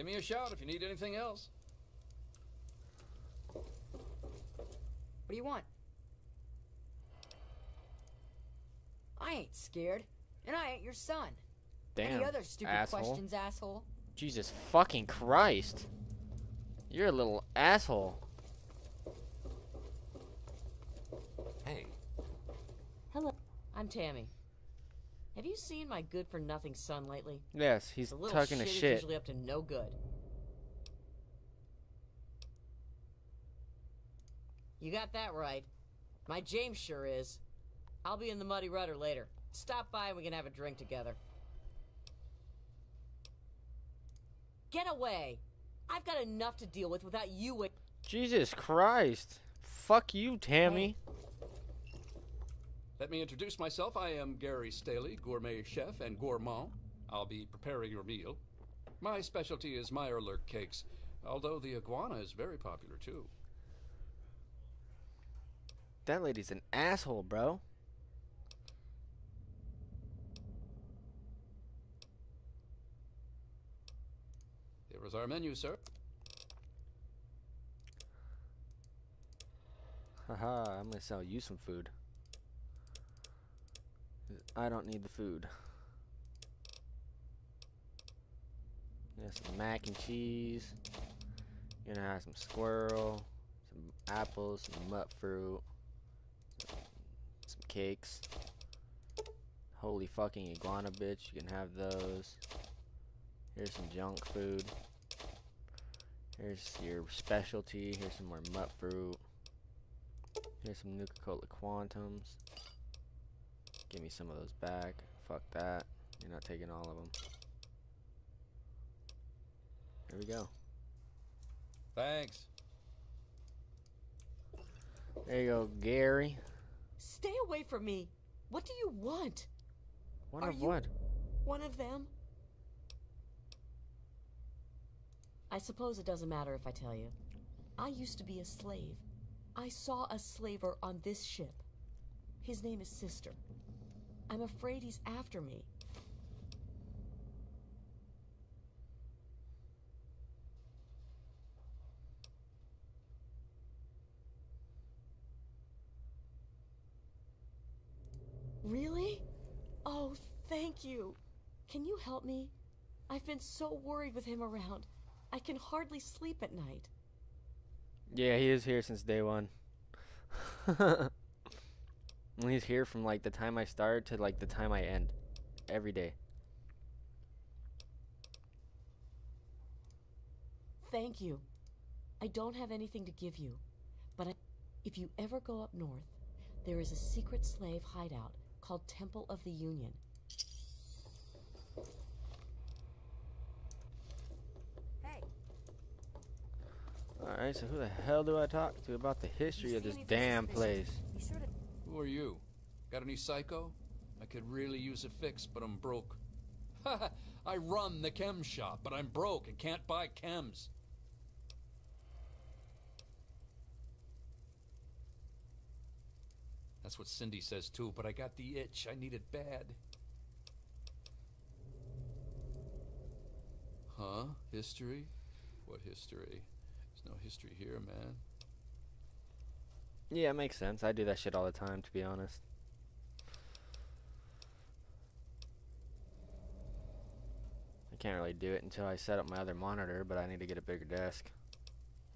Give me a shout if you need anything else. What do you want? I ain't scared, and I ain't your son. Damn. Any other stupid asshole. questions, asshole? Jesus fucking Christ. You're a little asshole. Hey, Hello. I'm Tammy. Have you seen my good-for-nothing son lately? Yes, he's little tucking shit a shit. usually up to no good. You got that right. My James sure is. I'll be in the Muddy Rudder later. Stop by and we can have a drink together. Get away! I've got enough to deal with without you. Jesus Christ. Fuck you, Tammy. Let me introduce myself. I am Gary Staley, gourmet chef and gourmand. I'll be preparing your meal. My specialty is Mirelurk cakes, although the iguana is very popular too. That lady's an asshole, bro. Here is our menu, sir. Haha, I'm gonna sell you some food. I don't need the food. You some mac and cheese. You're gonna have some squirrel, some apples, some nut fruit, some, some cakes. Holy fucking iguana bitch, you can have those. Here's some junk food. Here's your specialty. Here's some more nut fruit. Here's some Nuka Cola Quantums. Give me some of those back. Fuck that. You're not taking all of them. Here we go. Thanks. There you go, Gary. Stay away from me! What do you want? One Are of you- what? One of them? I suppose it doesn't matter if I tell you. I used to be a slave. I saw a slaver on this ship. His name is Sister. I'm afraid he's after me. Really? Oh, thank you. Can you help me? I've been so worried with him around. I can hardly sleep at night. Yeah, he is here since day one. And he's here from like the time I start to like the time I end. Every day. Thank you. I don't have anything to give you, but I, if you ever go up north, there is a secret slave hideout called Temple of the Union. Hey, Alright, so who the hell do I talk to about the history of see this anything damn suspicious? place? Who are you? Got any psycho? I could really use a fix, but I'm broke. I run the chem shop, but I'm broke and can't buy chems. That's what Cindy says too, but I got the itch. I need it bad. Huh? History? What history? There's no history here, man. Yeah, it makes sense. I do that shit all the time, to be honest. I can't really do it until I set up my other monitor, but I need to get a bigger desk.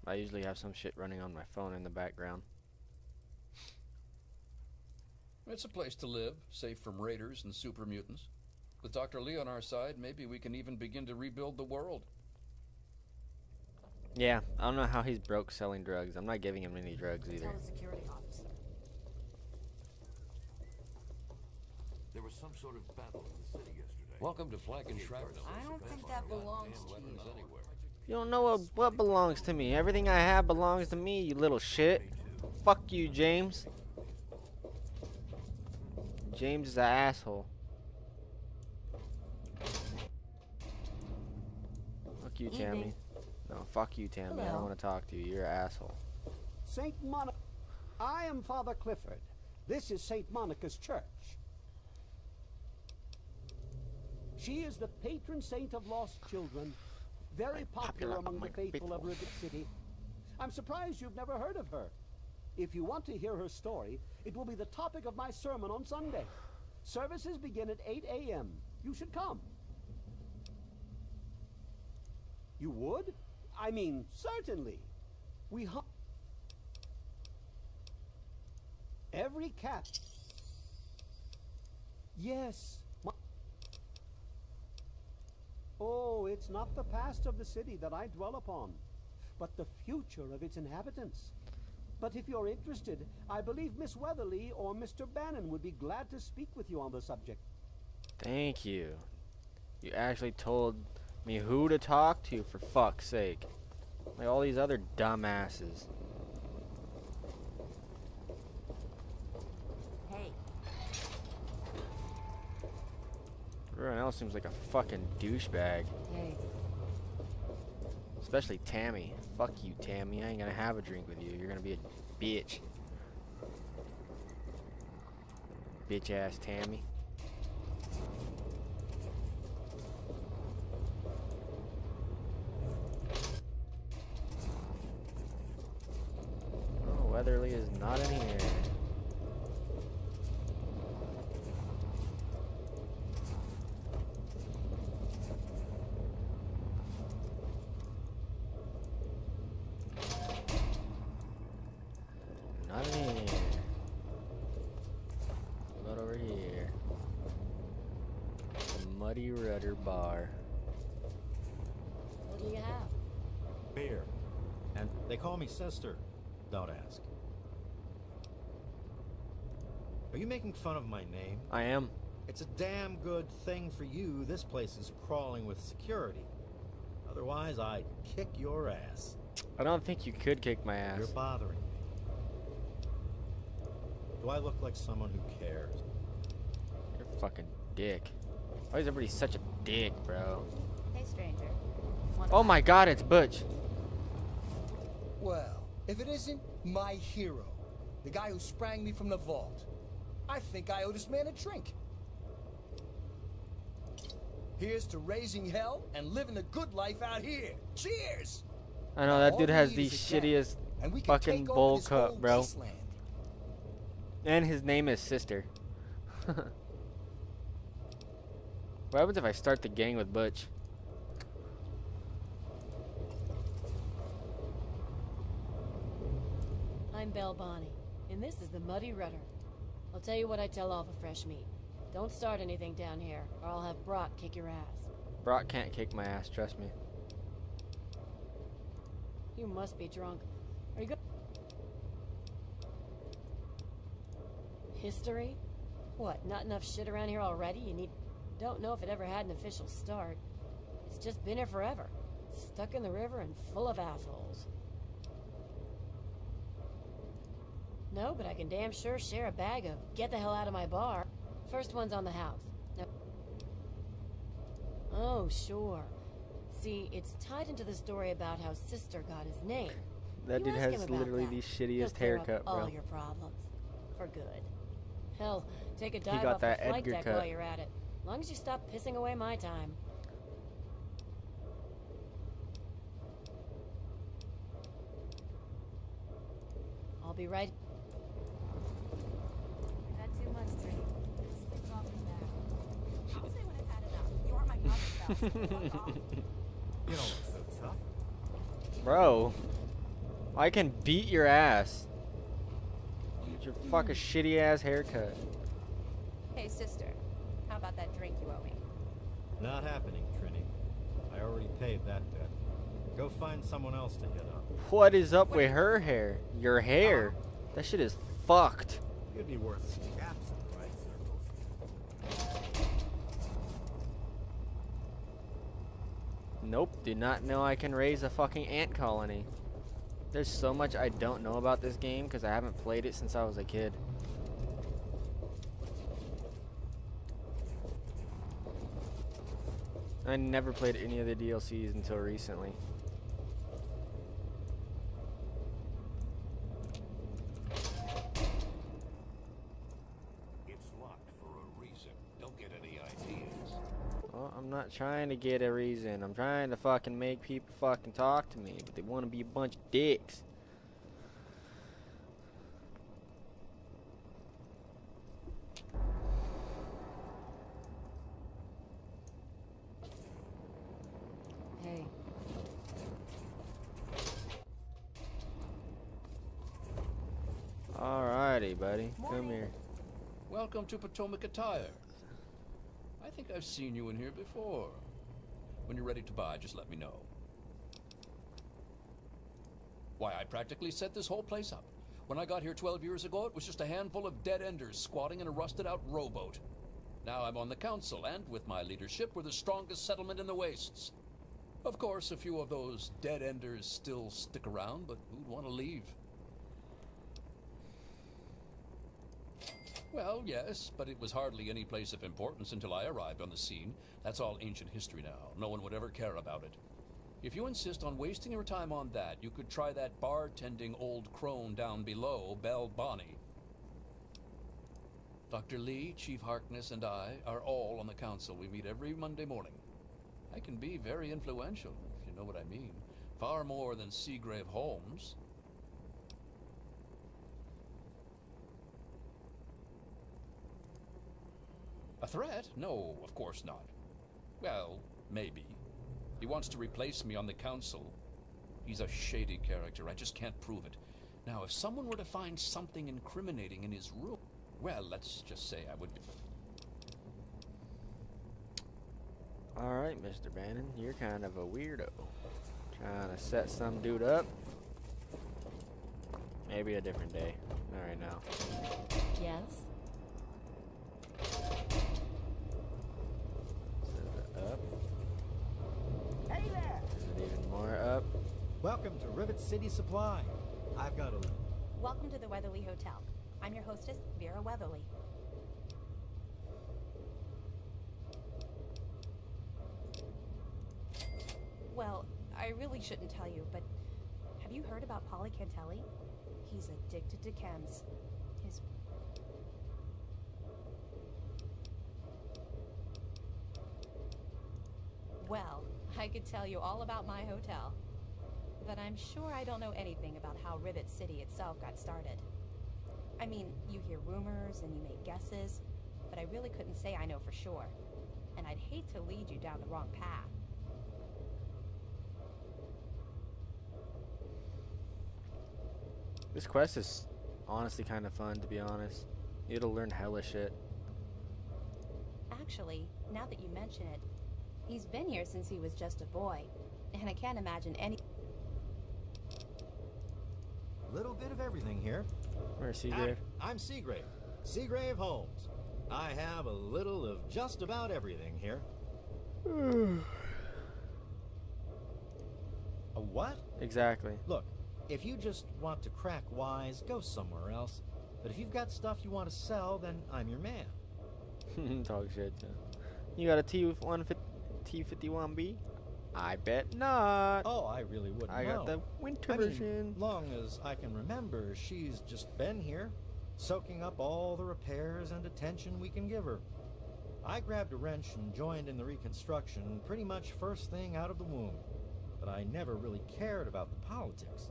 I usually have some shit running on my phone in the background. It's a place to live, safe from raiders and super mutants. With Dr. Li on our side, maybe we can even begin to rebuild the world. Yeah, I don't know how he's broke selling drugs. I'm not giving him any drugs either. tell the security officer. There was some sort of battle in the city yesterday. Welcome to Flak and Shrapnel. I don't think that belongs to you. anywhere. You don't know what, what belongs to me. Everything I have belongs to me, you little shit. Fuck you, James. James is an asshole. Fuck you, Tammy. Evening. No, fuck you, Tammy. I don't want to talk to you. You're an asshole. St. Monica. I am Father Clifford. This is St. Monica's church. She is the patron saint of lost children, very popular popular among the faithful faithful. of Rivet City. I'm surprised you've never heard of her. If you want to hear her story, it will be the topic of my sermon on Sunday. Services begin at 8 a.m. You should come. You would? I mean, certainly. We hu- Every cat. Yes. Oh, it's not the past of the city that I dwell upon, but the future of its inhabitants. But if you're interested, I believe Miss Weatherly or Mr. Bannon would be glad to speak with you on the subject. Thank you. You actually told me who to talk to, for fuck's sake. Like all these other dumbasses. Hey, Everyone else seems like a fucking douchebag. hey, Especially Tammy. Fuck you, Tammy. I ain't gonna have a drink with you. You're gonna be a bitch. Bitch ass Tammy. Oh, Weatherly is not in here. Not in here. What about over here? The Muddy Rudder Bar. What do you have? Beer. And they call me sister. Don't ask. Are you making fun of my name? I am. It's a damn good thing for you this place is crawling with security. Otherwise, I'd kick your ass. I don't think you could kick my ass. You're bothering me. Do I look like someone who cares? You're a fucking dick. Why is everybody such a dick, bro? Hey, stranger. Oh my god, it's Butch. Well, if it isn't my hero, the guy who sprang me from the vault, I think I owe this man a drink. Here's to raising hell and living a good life out here. Cheers! I know that All dude has the is a gang, shittiest and we fucking bowl this cut, bro. wasteland. And his name is Sister. what happens if I start the gang with Butch? I'm Belle Bonnie, and this is the Muddy Rudder. I'll tell you what I tell all the fresh meat. Don't start anything down here, or I'll have Brock kick your ass. Brock can't kick my ass, trust me. You must be drunk. Are you good? History? What, not enough shit around here already? You need... Don't know if it ever had an official start. It's just been here forever. Stuck in the river and full of assholes. No, but I can damn sure share a bag of get the hell out of my bar. First one's on the house. Now... Oh, sure. See, it's tied into the story about how Sister got his name. That You dude has literally that. the shittiest haircut, all bro. your problems. For good. Hell, take a He dive got off that the flight Edgar deck cut. while you're at it. Long as you stop pissing away my time. I'll be right. Is that too much, Trini? Slip off the back. I'll say when I've had enough. You are my mother's Fuck off. You don't look so tough. Bro, I can beat your ass. With your fucking shitty ass haircut. Hey, sister. How about that drink you owe me? Not happening, Trini. I already paid that debt. Go find someone else to hit up. What is up with her hair? Your hair? Uh-huh. That shit is fucked. You'd be worth some caps in the right circles. Nope, do not know I can raise a fucking ant colony. There's so much I don't know about this game because I haven't played it since I was a kid. I never played any of the DLCs until recently. It's locked for a reason. Don't get any ideas. Well, I'm not trying to get a reason. I'm trying to fucking make people fucking talk to me, but they want to be a bunch of dicks. Hey, Alrighty, buddy. Come here. Welcome to Potomac Attire. I think I've seen you in here before. When you're ready to buy, just let me know. Why, I practically set this whole place up. When I got here 12 years ago, it was just a handful of dead enders squatting in a rusted out rowboat. Now I'm on the council, and with my leadership, we're the strongest settlement in the wastes. Of course, a few of those dead enders still stick around, but who'd want to leave? Well, yes, but it was hardly any place of importance until I arrived on the scene. That's all ancient history now. No one would ever care about it. If you insist on wasting your time on that, you could try that bartending old crone down below, Belle Bonnie. Dr. Li, Chief Harkness, and I are all on the council. We meet every Monday morning. I can be very influential, if you know what I mean. Far more than Seagrave Holmes. A threat? No, of course not. Well, maybe. He wants to replace me on the council. He's a shady character. I just can't prove it. Now, if someone were to find something incriminating in his room, well, let's just say I would be. Alright, Mr. Bannon. You're kind of a weirdo. Trying to set some dude up. Maybe a different day. Not right now. yes? Is it up? Hey there! Is it even more up? Welcome to Rivet City Supply. I've got a little. Welcome to the Weatherly Hotel. I'm your hostess, Vera Weatherly. Well, I really shouldn't tell you, but have you heard about Paulie Cantelli? He's addicted to chems. His Well, I could tell you all about my hotel. But I'm sure I don't know anything about how Rivet City itself got started. I mean, you hear rumors and you make guesses, but I really couldn't say I know for sure. And I'd hate to lead you down the wrong path. This quest is honestly kind of fun, to be honest. It'll learn hella shit. Actually, now that you mention it, he's been here since he was just a boy, and I can't imagine any. A Little bit of everything here. Where's Seagrave? I, I'm Seagrave. Seagrave Holmes. I have a little of just about everything here. a what? Exactly. Look, if you just want to crack wise, go somewhere else. But if you've got stuff you want to sell, then I'm your man. Talk shit. Too. You got a T1 T51B? I bet not. Oh, I really wouldn't I got the winter I mean, version. long as I can remember, she's just been here, soaking up all the repairs and attention we can give her. I grabbed a wrench and joined in the reconstruction pretty much first thing out of the womb, but I never really cared about the politics.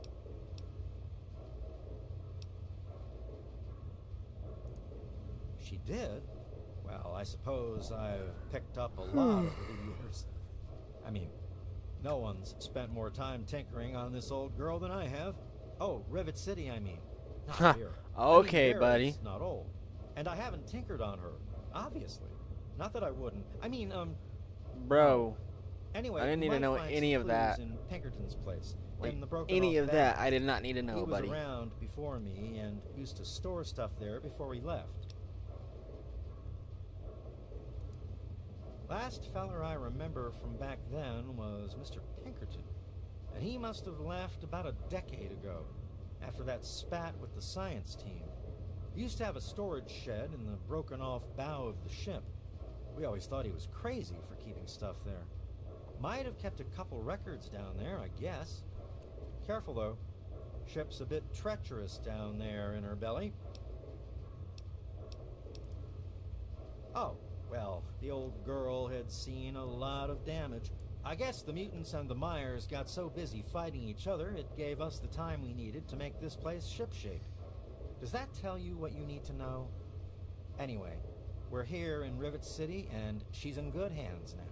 She did? Well, I suppose I've picked up a lot over the years. I mean, no one's spent more time tinkering on this old girl than I have. Oh, Rivet City, I mean. Not here. Okay, I mean, buddy. Not old. And I haven't tinkered on her, obviously. Not that I wouldn't. I mean, um, Bro. Anyway, I didn't need to know any of that. In Pinkerton's place. Like, any of bag. that, I did not need to know, he was buddy. around before me and used to store stuff there before he left. Last feller I remember from back then was Mr. Pinkerton. And he must have left about a decade ago, after that spat with the science team. He used to have a storage shed in the broken off bow of the ship. We always thought he was crazy for keeping stuff there. Might have kept a couple records down there, I guess. Careful though. Ship's a bit treacherous down there in her belly. Oh, well, the old girl had seen a lot of damage. I guess the mutants and the Myers got so busy fighting each other, it gave us the time we needed to make this place shipshape. Does that tell you what you need to know? Anyway, we're here in Rivet City, and she's in good hands now.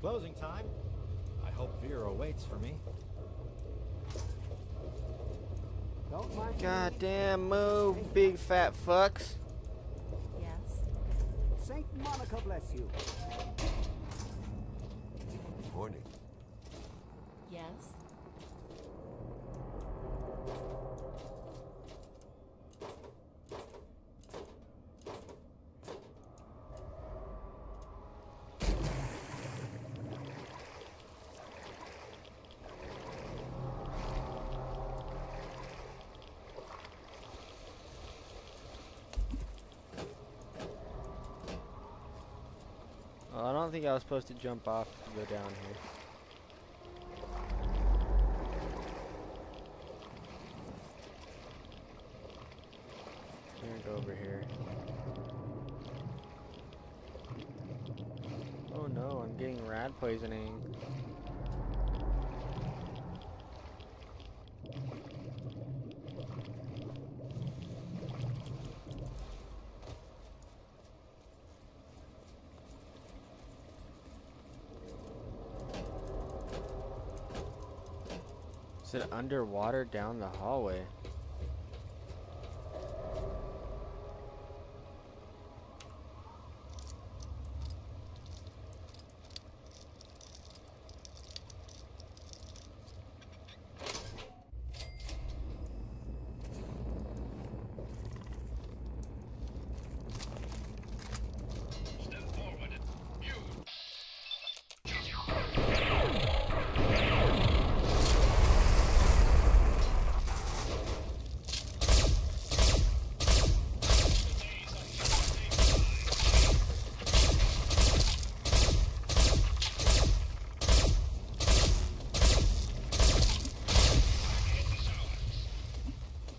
Closing time. I hope Vera waits for me. Don't mind. Goddamn move, big fat fucks. Yes. Saint Monica bless you. Morning. Yes. Well, I don't think I was supposed to jump off to go down here. I'm gonna go over here. Oh no, I'm getting rat poisoning. Is it underwater down the hallway? Step forward. You.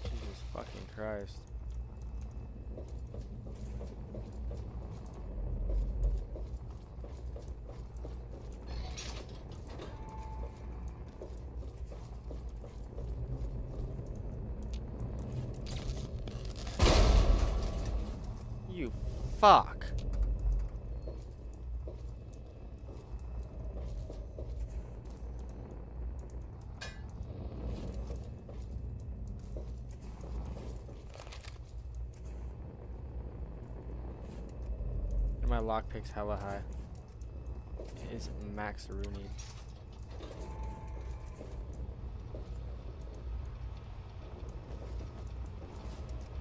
Jesus fucking Christ. You fuck. my lockpick's hella high. It's max Rooney.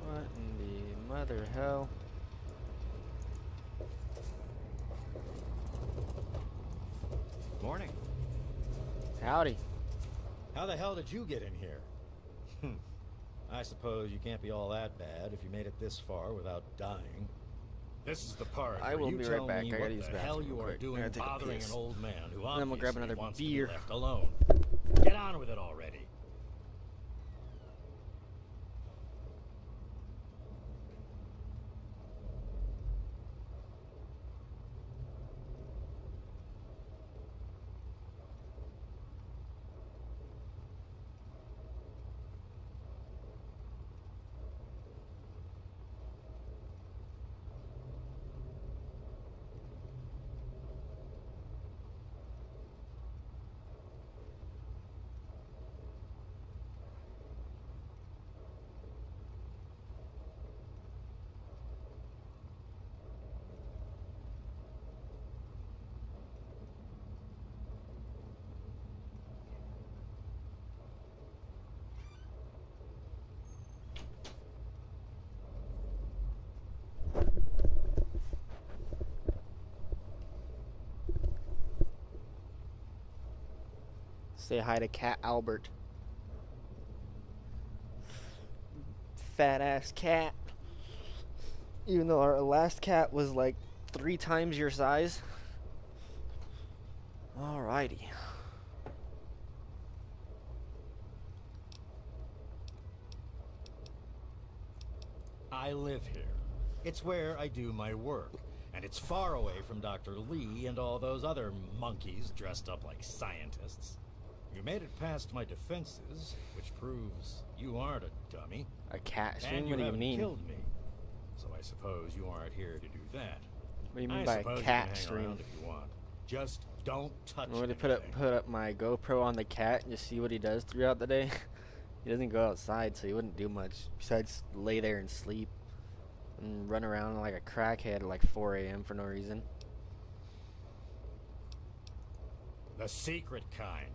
What in the mother hell? Morning. Howdy. How the hell did you get in here? Hmm. I suppose you can't be all that bad if you made it this far without dying. This is the part I will be right back. I gotta use the hell you are quick. Doing bothering an old man who And then we'll grab another wants beer. to be left alone. Get on with it already. Say hi to Cat Albert. Fat ass cat. Even though our last cat was like three times your size. Alrighty. I live here. It's where I do my work. And it's far away from Dr. Li and all those other monkeys dressed up like scientists. You made it past my defenses, which proves you aren't a dummy. A cat stream? And you What do you mean? killed me. So I suppose you aren't here to do that. What do you mean I by a cat stream? if you want. Just don't touch I'm gonna put up put up my GoPro on the cat and just see what he does throughout the day. he doesn't go outside, so he wouldn't do much besides lay there and sleep and run around like a crackhead at like 4 a.m. for no reason. The secret kind.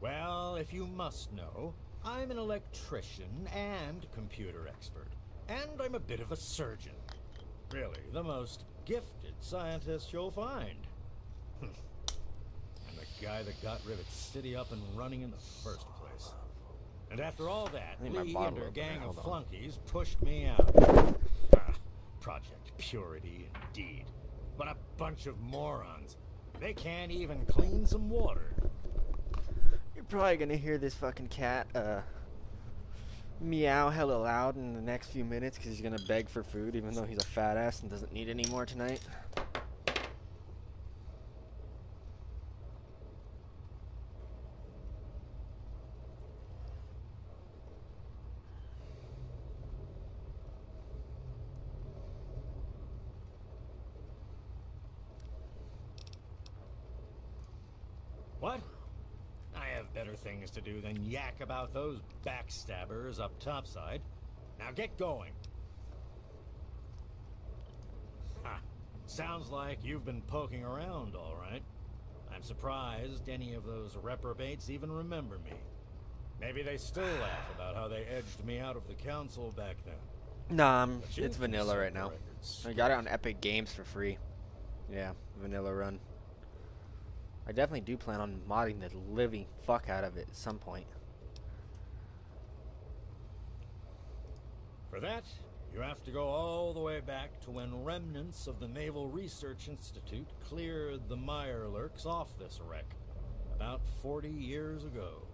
Well, if you must know, I'm an electrician and computer expert. And I'm a bit of a surgeon. Really, the most gifted scientist you'll find. I'm the guy that got Rivet City up and running in the first place. And after all that, Li and her gang of flunkies pushed me out. Ah, Project Purity, indeed. But a bunch of morons. They can't even clean some water. You're probably gonna hear this fucking cat uh meow hella loud in the next few minutes because he's gonna beg for food, even though he's a fat ass and doesn't need any more tonight. What? I have better things to about those backstabbers up topside. Now get going. Ha. Sounds like you've been poking around, all right. I'm surprised any of those reprobates even remember me. Maybe they still laugh about how they edged me out of the council back then. Nah, I'm, it's vanilla right now. I got it on Epic Games for free. Yeah, vanilla run. I definitely do plan on modding the living fuck out of it at some point. For that, you have to go all the way back to when remnants of the Naval Research Institute cleared the Mirelurks off this wreck. About 40 years ago.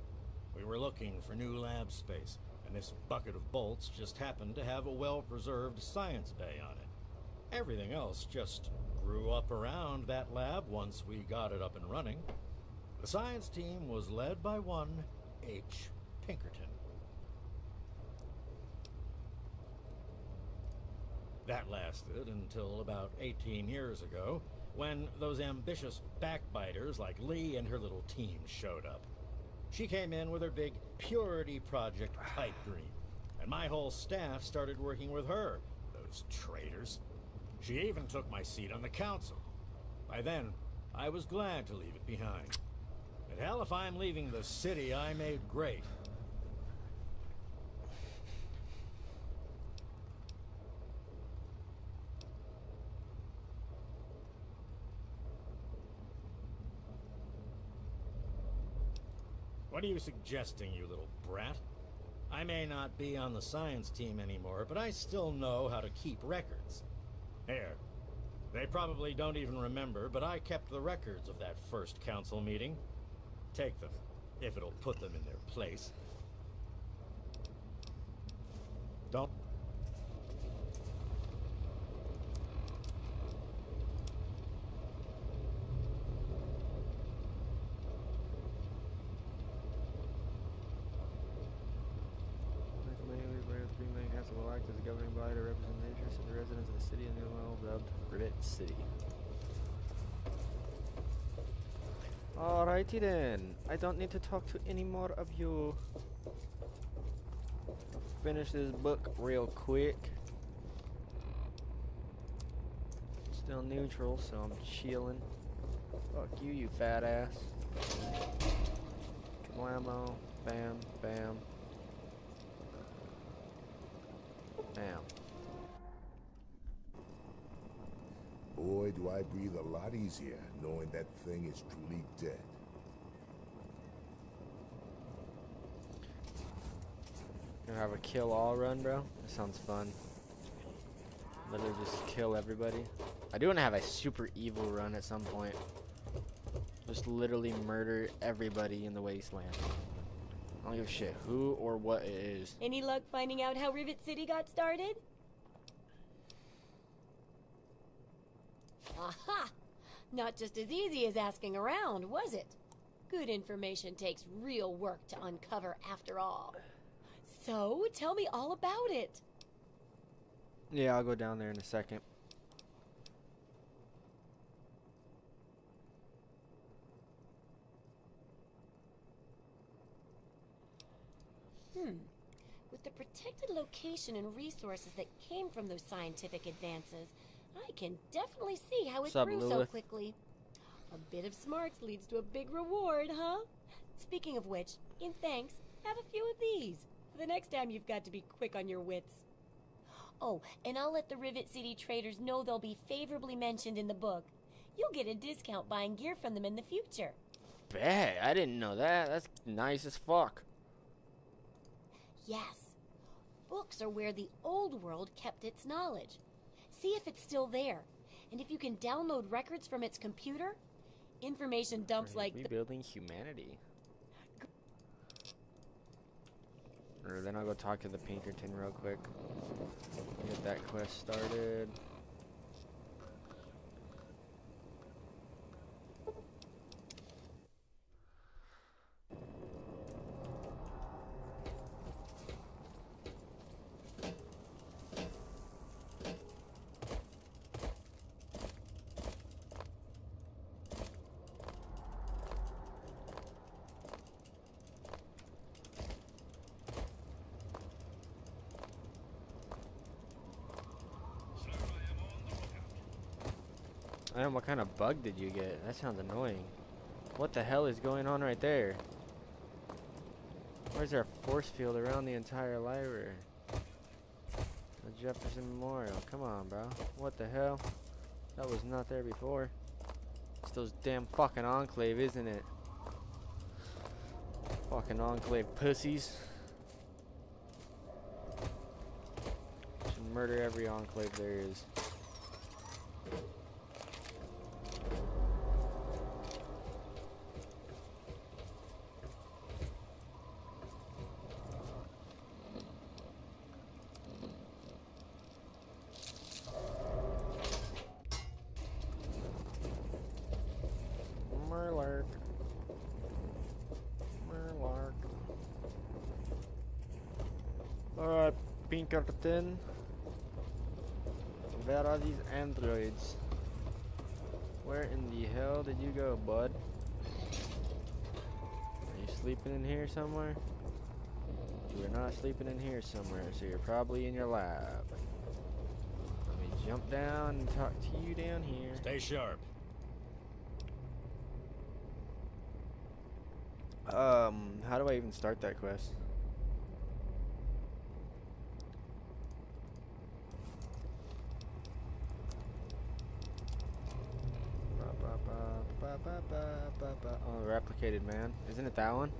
We were looking for new lab space, and this bucket of bolts just happened to have a well-preserved science bay on it. Everything else just grew up around that lab once we got it up and running. The science team was led by one H. Pinkerton. That lasted until about 18 years ago, when those ambitious backbiters like Li and her little team showed up. She came in with her big Purity Project pipe dream, and my whole staff started working with her, those traitors. She even took my seat on the council. By then, I was glad to leave it behind. But hell, if I'm leaving the city I made great. What are you suggesting, you little brat? I may not be on the science team anymore, but I still know how to keep records. Here. They probably don't even remember, but I kept the records of that first council meeting. Take them, if it'll put them in their place. Don't. Three million council will act as a governing body to represent the interests of the city and the well dubbed Rivet City. Alrighty then. I don't need to talk to any more of you. I'll finish this book real quick. Still neutral, so I'm chilling. Fuck you, you fat ass. Kablamo. Bam, bam. Bam. Boy, do I breathe a lot easier knowing that thing is truly dead. Gonna have a kill all run, bro? That sounds fun. Literally just kill everybody. I do wanna have a super evil run at some point. Just literally murder everybody in the wasteland. I don't give a shit who or what it is. Any luck finding out how Rivet City got started? Aha! Not just as easy as asking around, was it? Good information takes real work to uncover after all. So, tell me all about it. Yeah, I'll go down there in a second. Hmm. With the protected location and resources that came from those scientific advances, I can definitely see how it grew so quickly. A bit of smarts leads to a big reward, huh? Speaking of which, in thanks, have a few of these for the next time you've got to be quick on your wits. Oh, and I'll let the Rivet City traders know they'll be favorably mentioned in the book. You'll get a discount buying gear from them in the future. Bet. I didn't know that. That's nice as fuck. Yes. Books are where the old world kept its knowledge. See if it's still there. And if you can download records from its computer, information dumps like Rebuilding humanity. Or then I'll go talk to the Pinkerton real quick. Get that quest started. Damn, what kind of bug did you get? That sounds annoying. What the hell is going on right there? Where's a force field around the entire library? The Jefferson Memorial. Come on, bro. What the hell? That was not there before. It's those damn fucking Enclave, isn't it? Fucking Enclave pussies. Should murder every Enclave there is. Pinkerton. Where are these androids? Where in the hell did you go, bud? Are you sleeping in here somewhere? You are not sleeping in here somewhere, so you're probably in your lab. Let me jump down and talk to you down here. Stay sharp. Um, how do I even start that quest? Man. Isn't it that one?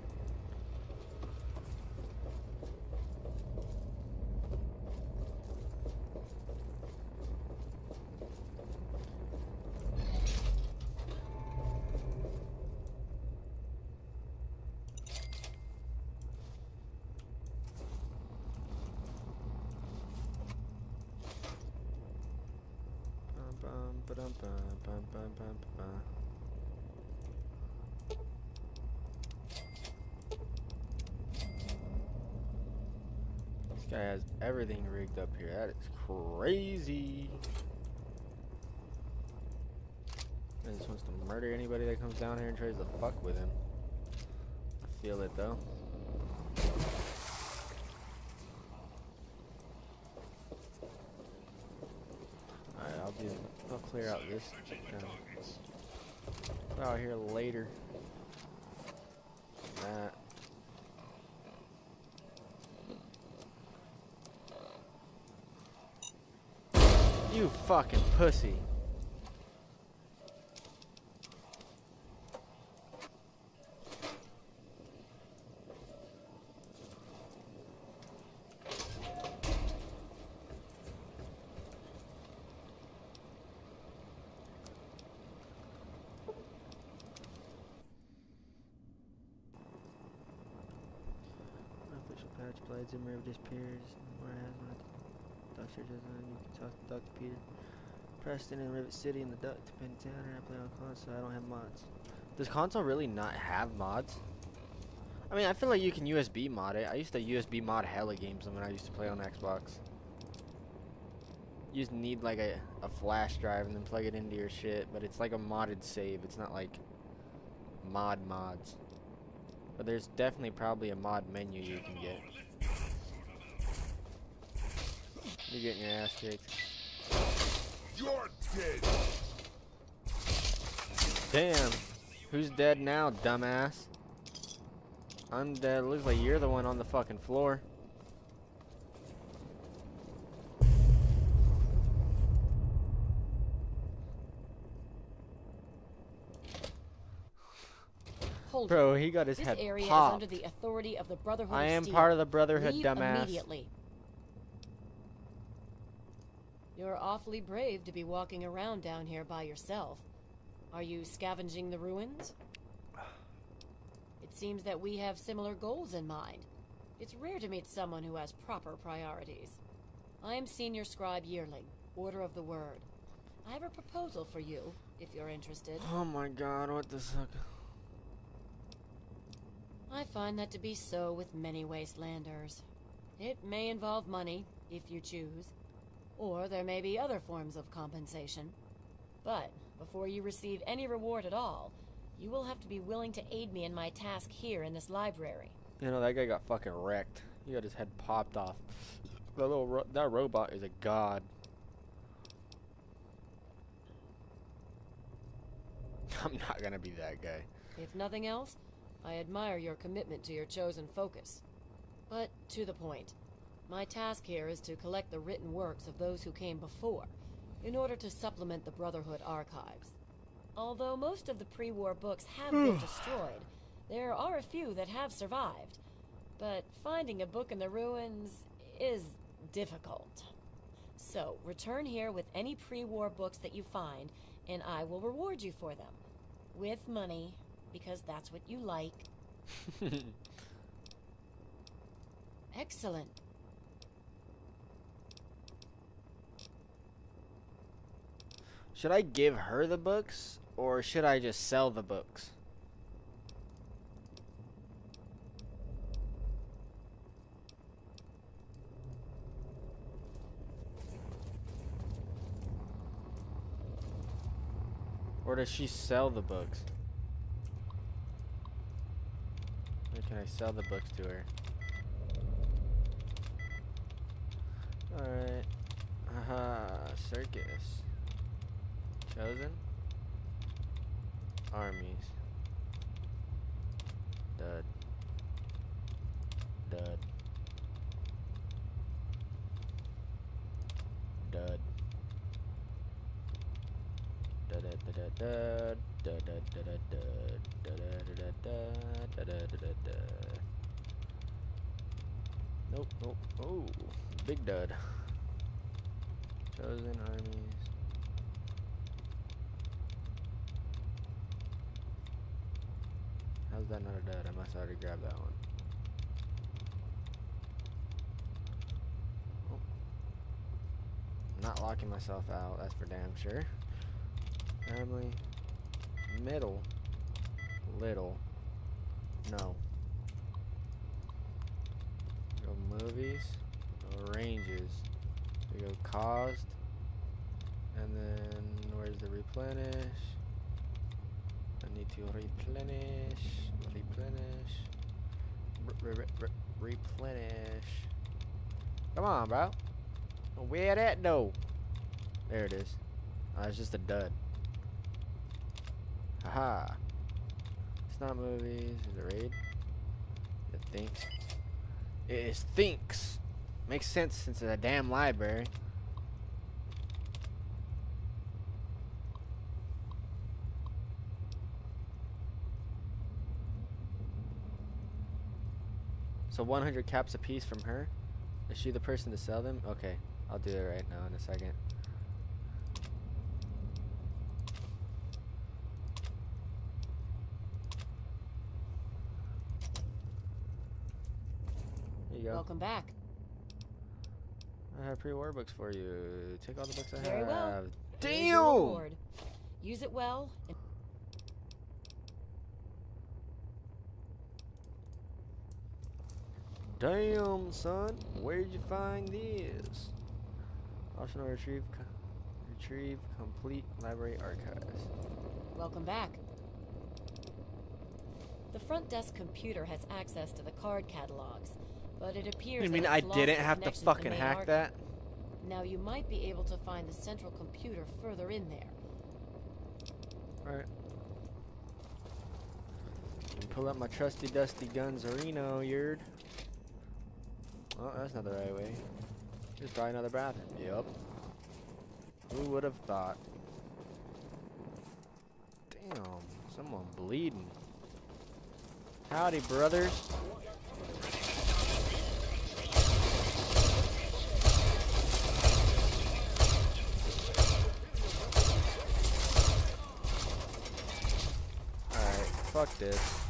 Everything rigged up here. That is crazy. He just wants to murder anybody that comes down here and tries to fuck with him. I feel it though. Alright, I'll do. I'll clear out this. Uh, out here later. That. You fucking pussy. Patch blade Zim River. You can talk to Dr. Peter. Preston in Rivet City in the Duck to Penn Town and I play on console. I don't have mods. Does console really not have mods? I mean, I feel like you can USB mod it. I used to USB mod hella games when I used to play on Xbox. You just need like a, a flash drive and then plug it into your shit, but it's like a modded save. It's not like mod mods. But there's definitely probably a mod menu you can get. You're getting your ass kicked. You're dead. Damn. Who's dead now, dumbass? I'm dead. Looks like you're the one on the fucking floor. Hold Bro, he got his this head area popped. is under the authority of the Brotherhood I of am Steel. part of the Brotherhood, Leave dumbass. immediately. You're awfully brave to be walking around down here by yourself. Are you scavenging the ruins? It seems that we have similar goals in mind. It's rare to meet someone who has proper priorities. I am Senior Scribe Yearling, Order of the Word. I have a proposal for you, if you're interested. Oh my god, what the fuck? I find that to be so with many wastelanders. It may involve money, if you choose, or there may be other forms of compensation. But before you receive any reward at all, you will have to be willing to aid me in my task here in this library. You know, that guy got fucking wrecked. He got his head popped off. That little ro that robot is a god. I'm not gonna be that guy. If nothing else, I admire your commitment to your chosen focus. But to the point. My task here is to collect the written works of those who came before, in order to supplement the Brotherhood archives. Although most of the pre-war books have been destroyed, there are a few that have survived. But finding a book in the ruins is difficult. So, return here with any pre-war books that you find, and I will reward you for them. With money, because that's what you like. Excellent. Should I give her the books or should I just sell the books? Or does she sell the books? Or can I sell the books to her? Alright. Haha, uh-huh. circus chosen armies. Dud. Dud. Dud. Nope, nope, oh, big dud. Chosen armies. How's that not a dud? I must already grab that one. Oh. Not locking myself out, that's for damn sure. Family. Middle. Little. No. Go movies. Go ranges. We go caused. And then where's the replenish? I need to replenish. Replenish. Re re re replenish. Come on, bro. Where that though? There it is. Oh, it's just a dud. Haha. It's not movies. Is it raid? It thinks. It is thinks. Makes sense since it's a damn library. So 100 caps a piece from her? Is she the person to sell them? Okay, I'll do it right now in a second. There you go. Welcome back. I have pre-war books for you. Take all the books I Very have. well. Damn! Use it well. Damn, son. Where'd you find this? Optional retrieve, co retrieve complete library archives. welcome back. The front desk computer has access to the card catalogs, but it appears. You mean I didn't have to fucking main hack archive. that? Now you might be able to find the central computer further in there. Alright. Pull up my trusty dusty Gunzerino, yerd. Oh, that's not the right way. There's probably another bathroom. Yep. Who would have thought? Damn, someone bleeding. Howdy, brothers. Alright, fuck this.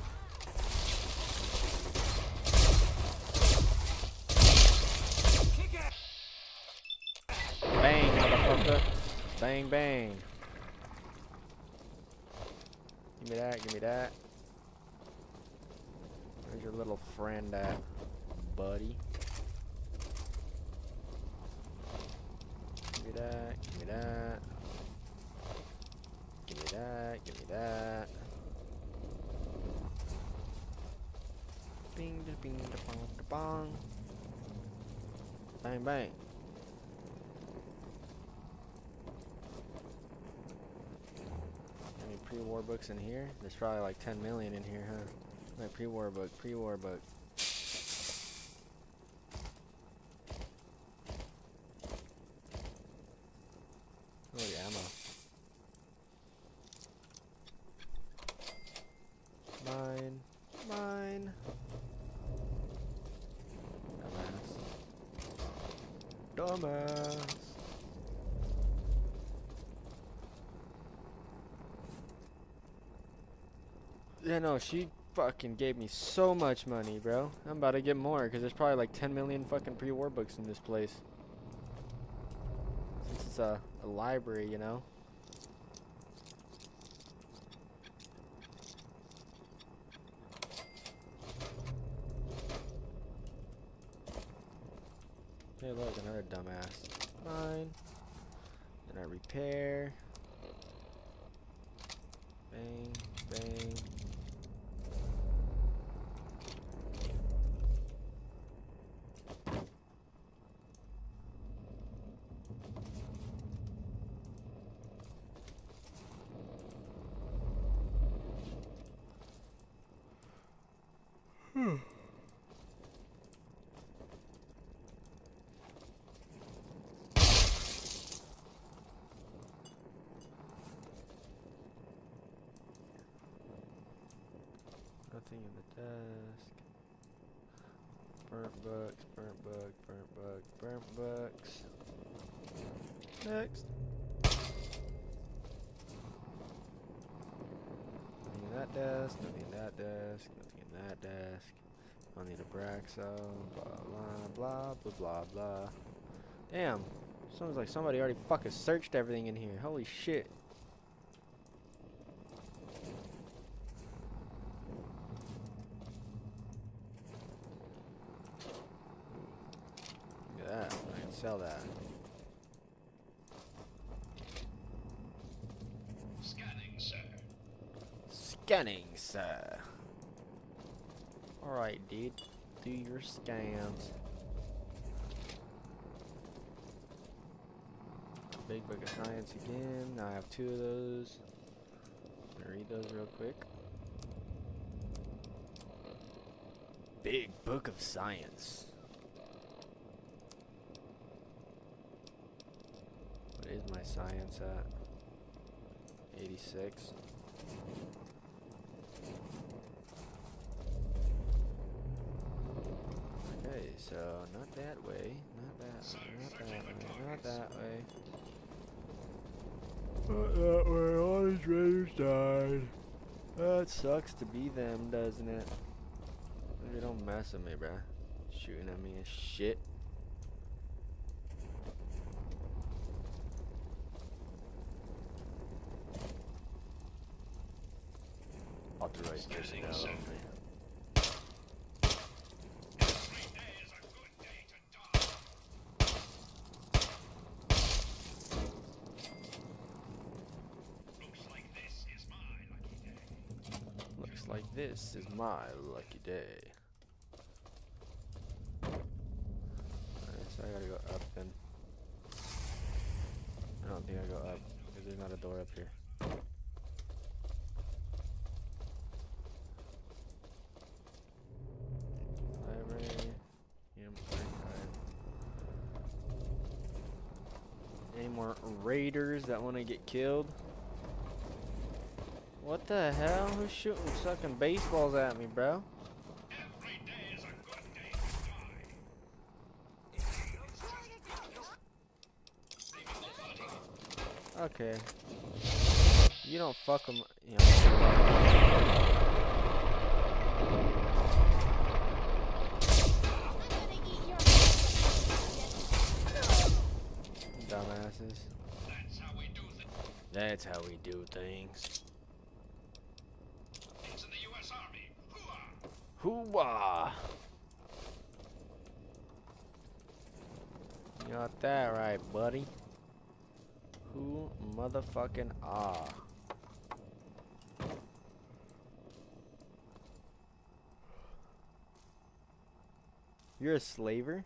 Bang, bang. Give me that, give me that. Where's your little friend at, buddy? Give me that, give me that. Give me that, give me that. Bing, da, bing, da, bong, da, bong. Bang, bang. Any pre-war books in here? There's probably like 10 million in here, huh? Like pre-war book, pre-war book. Holy ammo. Mine. Mine. Dumbass. Dumbass. Yeah, no, she fucking gave me so much money, bro. I'm about to get more because there's probably like 10 million fucking pre-war books in this place. Since it's a, a library, you know. Hey, look, another dumbass. Mine. Then I repair. Bang, bang. Nothing in the desk. Burnt books, burnt book, burnt books. Next. Nothing in that desk, nothing in that desk, nothing in that desk. Don't need Abraxo, blah blah blah blah blah blah. Damn. Sounds like somebody already fucking searched everything in here. Holy shit. Look at that. I can sell that. Scanning, sir. Scanning, sir. Alright, dude. Do your scans. Big Book of Science again. Now I have two of those. I'm gonna read those real quick. Big Book of Science. What is my science at? 86. Okay, so not that way, not that not that way, not that way. Not that way, all these raiders died. That sucks to be them, doesn't it? They don't mess with me, bruh. Shooting at me as shit. Authorized personnel only. Looks like this is my lucky day. Alright, so I gotta go up then. I don't think I go up, because there's not a door up here. Any more raiders that want to get killed? What the hell? Who's shooting sucking baseballs at me, bro? Okay. You don't fuck them. You know, dumbasses. That's how we do things. It's in the U.S. Army. Hooah! You got that right, buddy. Who motherfucking ah? You're a slaver?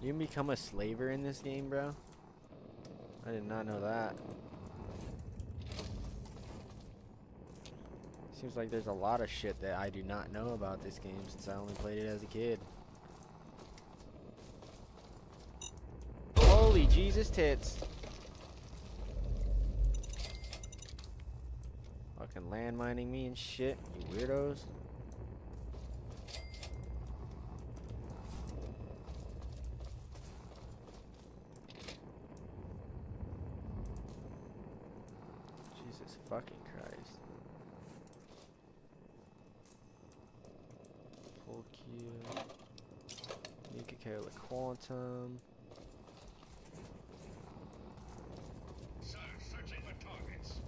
You can become a slaver in this game, bro? I did not know that. Seems like there's a lot of shit that I do not know about this game since I only played it as a kid. Holy Jesus tits! Fucking landmining me and shit, you weirdos. Jesus fucking Christ. Full kill. Nikakeo searching for targets.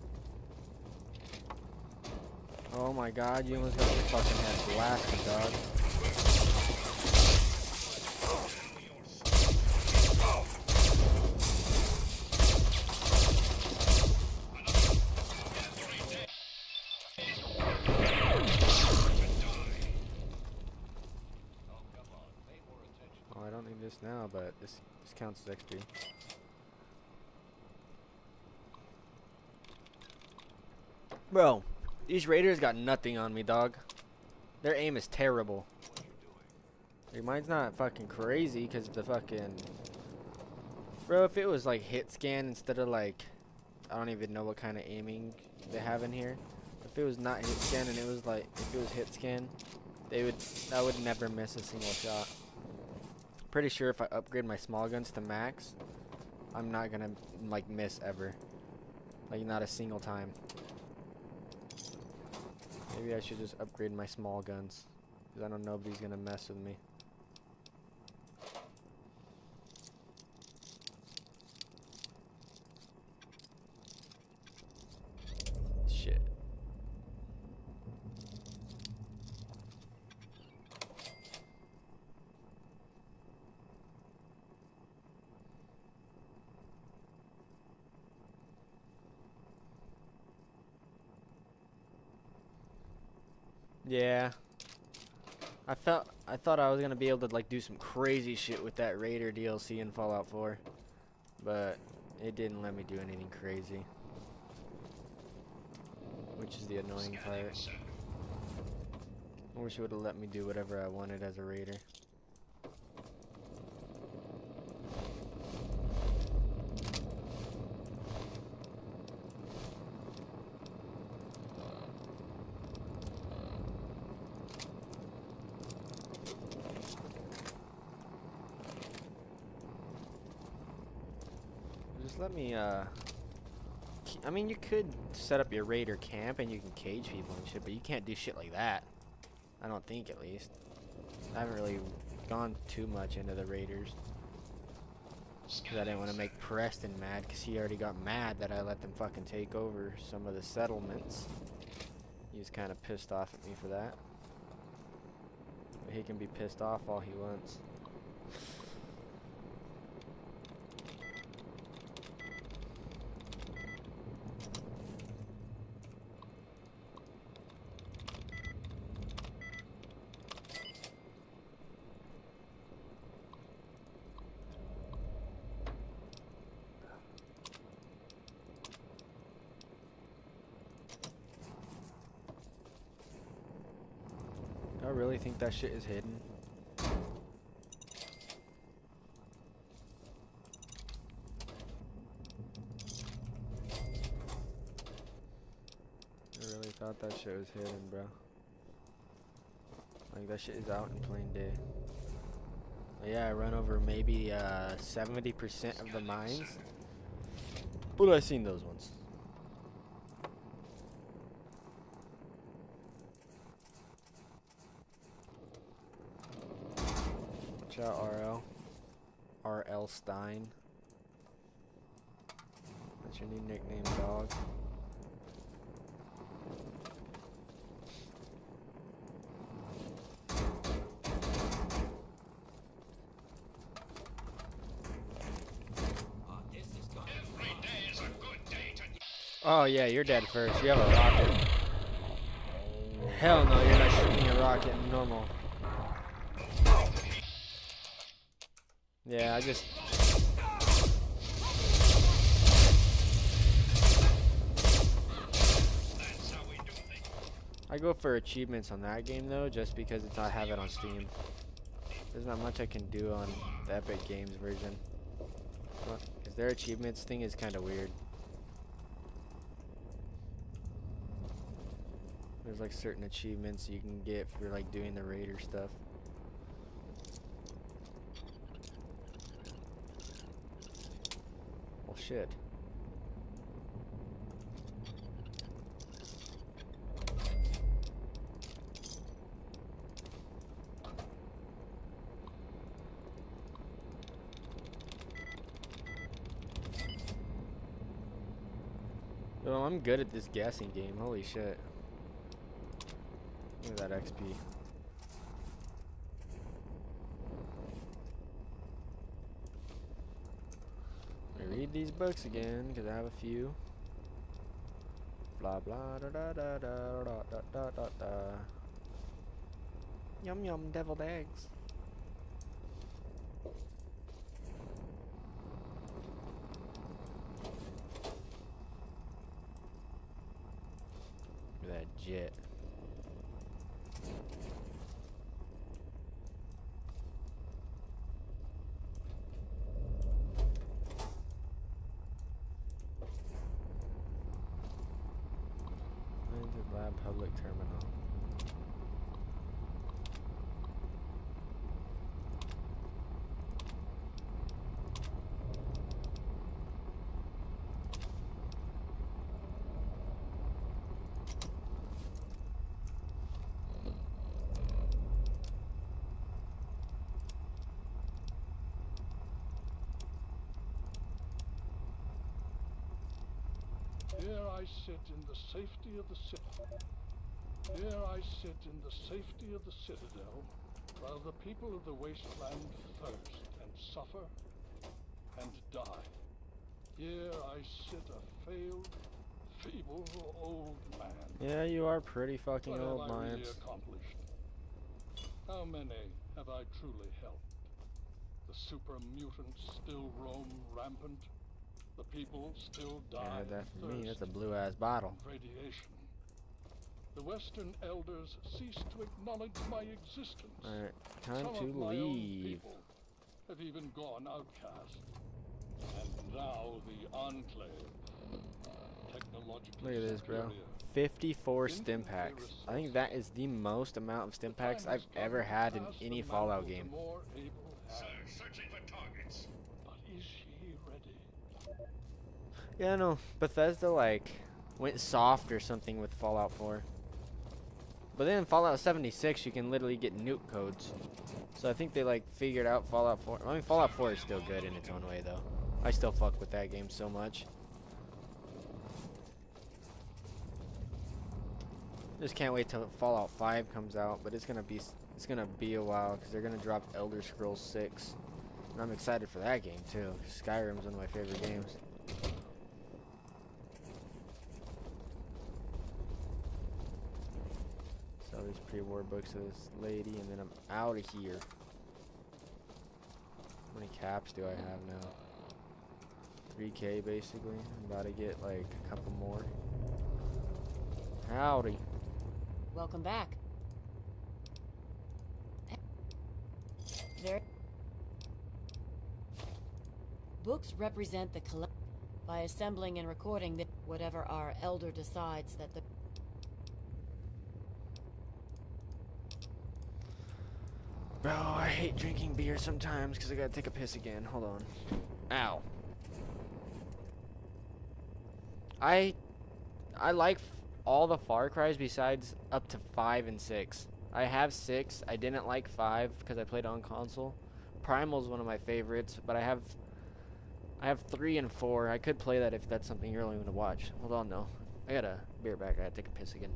Oh my god, you almost got your fucking head blasted, dog. Bro, these raiders got nothing on me, dog. Their aim is terrible. Mine's not fucking crazy because the fucking... Bro, if it was like hit scan instead of like... I don't even know what kind of aiming they have in here. If it was not hit scan and it was like... If it was hit scan, they would... I would never miss a single shot. Pretty sure if I upgrade my small guns to max, I'm not gonna like miss ever. Like not a single time. Maybe I should just upgrade my small guns. Because I don't know nobody's gonna mess with me. Shit. Yeah. I felt I thought I was gonna be able to like do some crazy shit with that Raider DLC in Fallout 4, but it didn't let me do anything crazy, which is the annoying part. I wish it would have let me do whatever I wanted as a Raider. Just let me, uh... ke- I mean, you could set up your raider camp and you can cage people and shit, but you can't do shit like that. I don't think, at least. I haven't really gone too much into the raiders. Because I didn't want to make Preston mad, because he already got mad that I let them fucking take over some of the settlements. He was kind of pissed off at me for that. But he can be pissed off all he wants. I really think that shit is hidden. I really thought that shit was hidden, bro. Like that shit is out in plain day. But yeah, I run over maybe uh, 70% of the mines. But I seen those ones. Watch out, RL. RL Stine. That's your new nickname, dog. Oh yeah, you're dead first. You have a rocket. Hell no, you're not shooting a rocket normal. Yeah, I just I go for achievements on that game though, just because it's I have it on Steam. There's not much I can do on the Epic Games version. Because their achievements thing is kind of weird. There's like certain achievements you can get for like doing the raider stuff. Shit. I'm good at this guessing game. Holy shit. Look at that XP. Read these books again, because I have a few. Blah blah da da da da da da da da da. Yum yum deviled eggs. Public terminal. Here I sit in the safety of the city. Here I sit in the safety of the citadel, while the people of the wasteland thirst and suffer and die. Here I sit a failed, feeble old man. Yeah, you are pretty fucking What old, have I really accomplished? How many have I truly helped? The super mutants still roam rampant. The people still die. Yeah, that of for me, that's a blue ass bottle. Radiation. The Western elders cease to acknowledge my existence. Alright, time Some to of my own leave. have even gone outcast. And now the Enclave. Look at this, bro. 54 Stimpaks. I think that is the most amount of Stimpaks I've ever had in any Fallout game. More able Sir, searching for targets. But is she ready? Yeah, no. Bethesda like went soft or something with Fallout 4. But then in Fallout 76 you can literally get nuke codes. So I think they like figured out Fallout 4. I mean Fallout 4 is still good in its own way though. I still fuck with that game so much. Just can't wait till Fallout 5 comes out, but it's gonna be it's gonna be a while because they're gonna drop Elder Scrolls 6, and I'm excited for that game too. Skyrim's one of my favorite games. Sell these pre-war books to this lady, and then I'm out of here. How many caps do I have now? 3k basically. I'm about to get like a couple more. Howdy. Welcome back. Books represent the collect. By assembling and recording the, whatever our elder decides that the. Bro, I hate drinking beer sometimes because I gotta take a piss again. Hold on. Ow. I I like all the Far Cries besides up to 5 and 6. I have 6. I didn't like 5 because I played on console. Primal's one of my favorites, but I have I have 3 and 4. I could play that if that's something you're willing to watch. Hold on though. I got a beer back. I gotta take a piss again.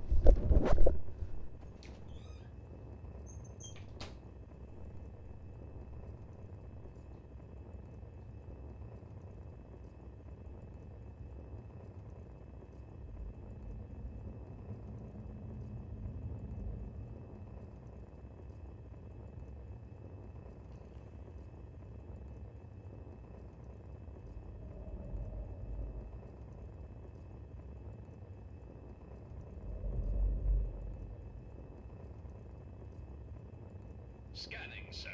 Scanning, sir.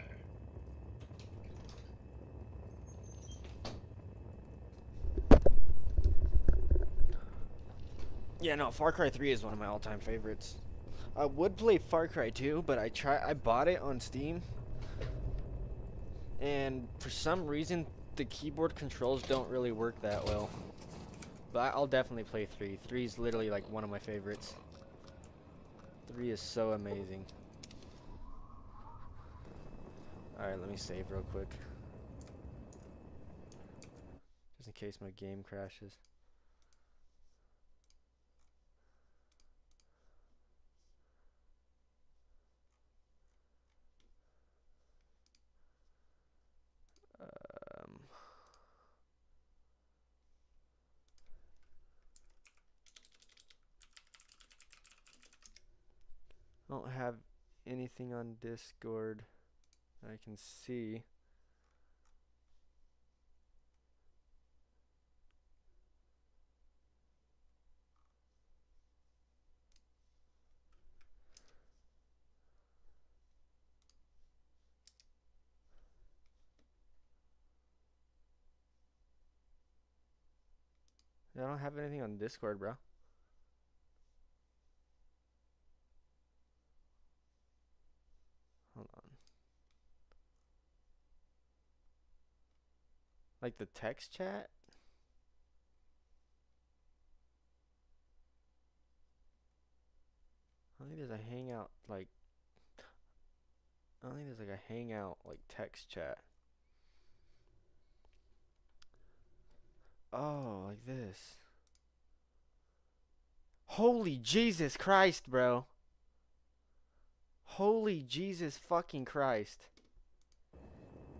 Yeah, no, Far Cry 3 is one of my all-time favorites. I would play Far Cry 2, but I try I bought it on Steam. And for some reason the keyboard controls don't really work that well. But I'll definitely play 3. 3 is literally like one of my favorites. 3 is so amazing. Alright, let me save real quick. Just in case my game crashes. Um, I don't have anything on Discord I can see. I don't have anything on Discord, bro. Like the text chat? I think there's a hangout like I think there's like a hangout like text chat. Oh, like this. Holy Jesus Christ, bro. Holy Jesus fucking Christ.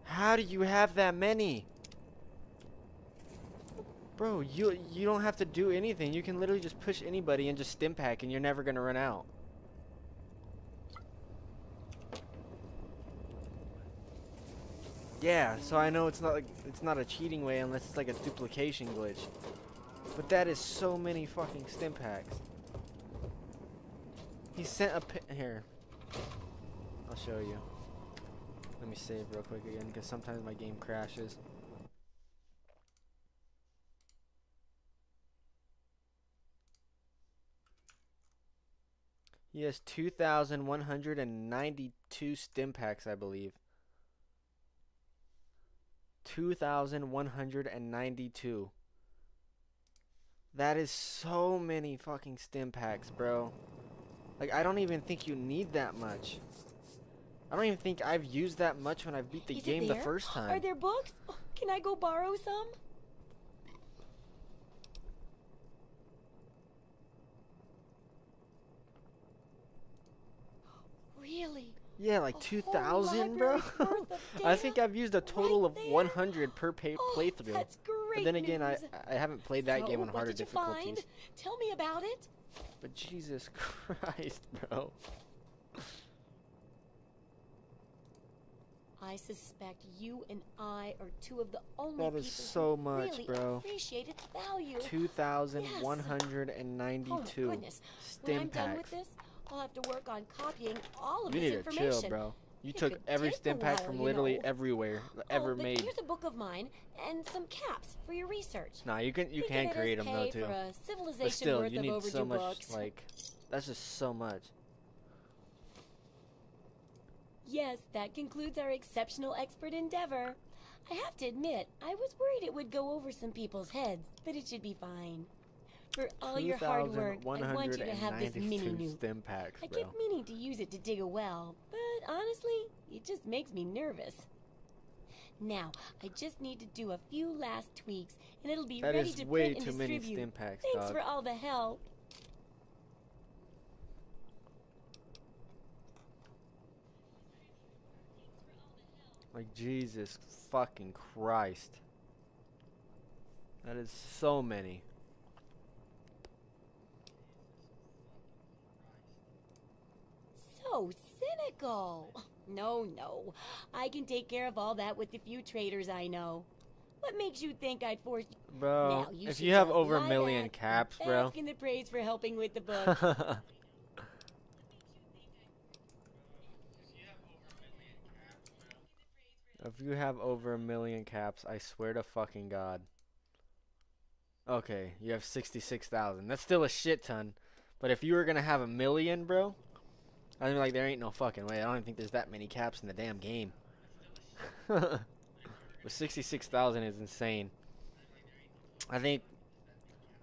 How do you have that many? Bro, you you don't have to do anything. You can literally just push anybody and just Stimpak and you're never gonna run out. Yeah, so I know it's not like it's not a cheating way unless it's like a duplication glitch. But that is so many fucking Stimpaks. He sent a pi- here. I'll show you. Let me save real quick again because sometimes my game crashes. He has 2,192 Stimpaks, I believe. 2,192. That is so many fucking Stimpaks, bro. Like, I don't even think you need that much. I don't even think I've used that much when I beat the Is game the first time. Are there books? Can I go borrow some? Really? Yeah, like 2,000, bro. library's worth of I think I've used a total of 100 per pay- oh, playthrough. that's But great then again, I news. I haven't played that So, game on harder difficulties. Find? Tell me about it. But Jesus Christ, bro. I suspect you and I are two of the only That people is so who much, really bro. appreciate its value. 2,192 Oh, goodness. when stim I'm done with packs. I'll have to work on copying all of You this need to information. chill, bro. You It took every Stimpak from literally know. everywhere Oh, ever but made. Here's a book of mine and some caps for your research. Nah, you can you can create them though too. for a civilization But still, you need so much books. like that's just so much. Yes, that concludes our exceptional expert endeavor. I have to admit, I was worried it would go over some people's heads, but it should be fine. For all your hard work, I want you to have this mini 2,192 nuke. Stimpaks, I keep meaning to use it to dig a well, but honestly, it just makes me nervous. Now, I just need to do a few last tweaks, and it'll be That ready to way print and too many distribute. packs, Thanks dog. for all the help. Like Jesus fucking Christ. That is so many. So cynical. No, no. I can take care of all that with the few traders I know. What makes you think I'd force Bro, Now, you if you have over a million back caps, bro. Bask in the praise for helping with the book. If you have over a million caps, I swear to fucking God. Okay, you have 66,000. That's still a shit ton. But if you were gonna have a million, bro, I'd be like, there ain't no fucking way. I don't even think there's that many caps in the damn game. but 66,000 is insane. I think,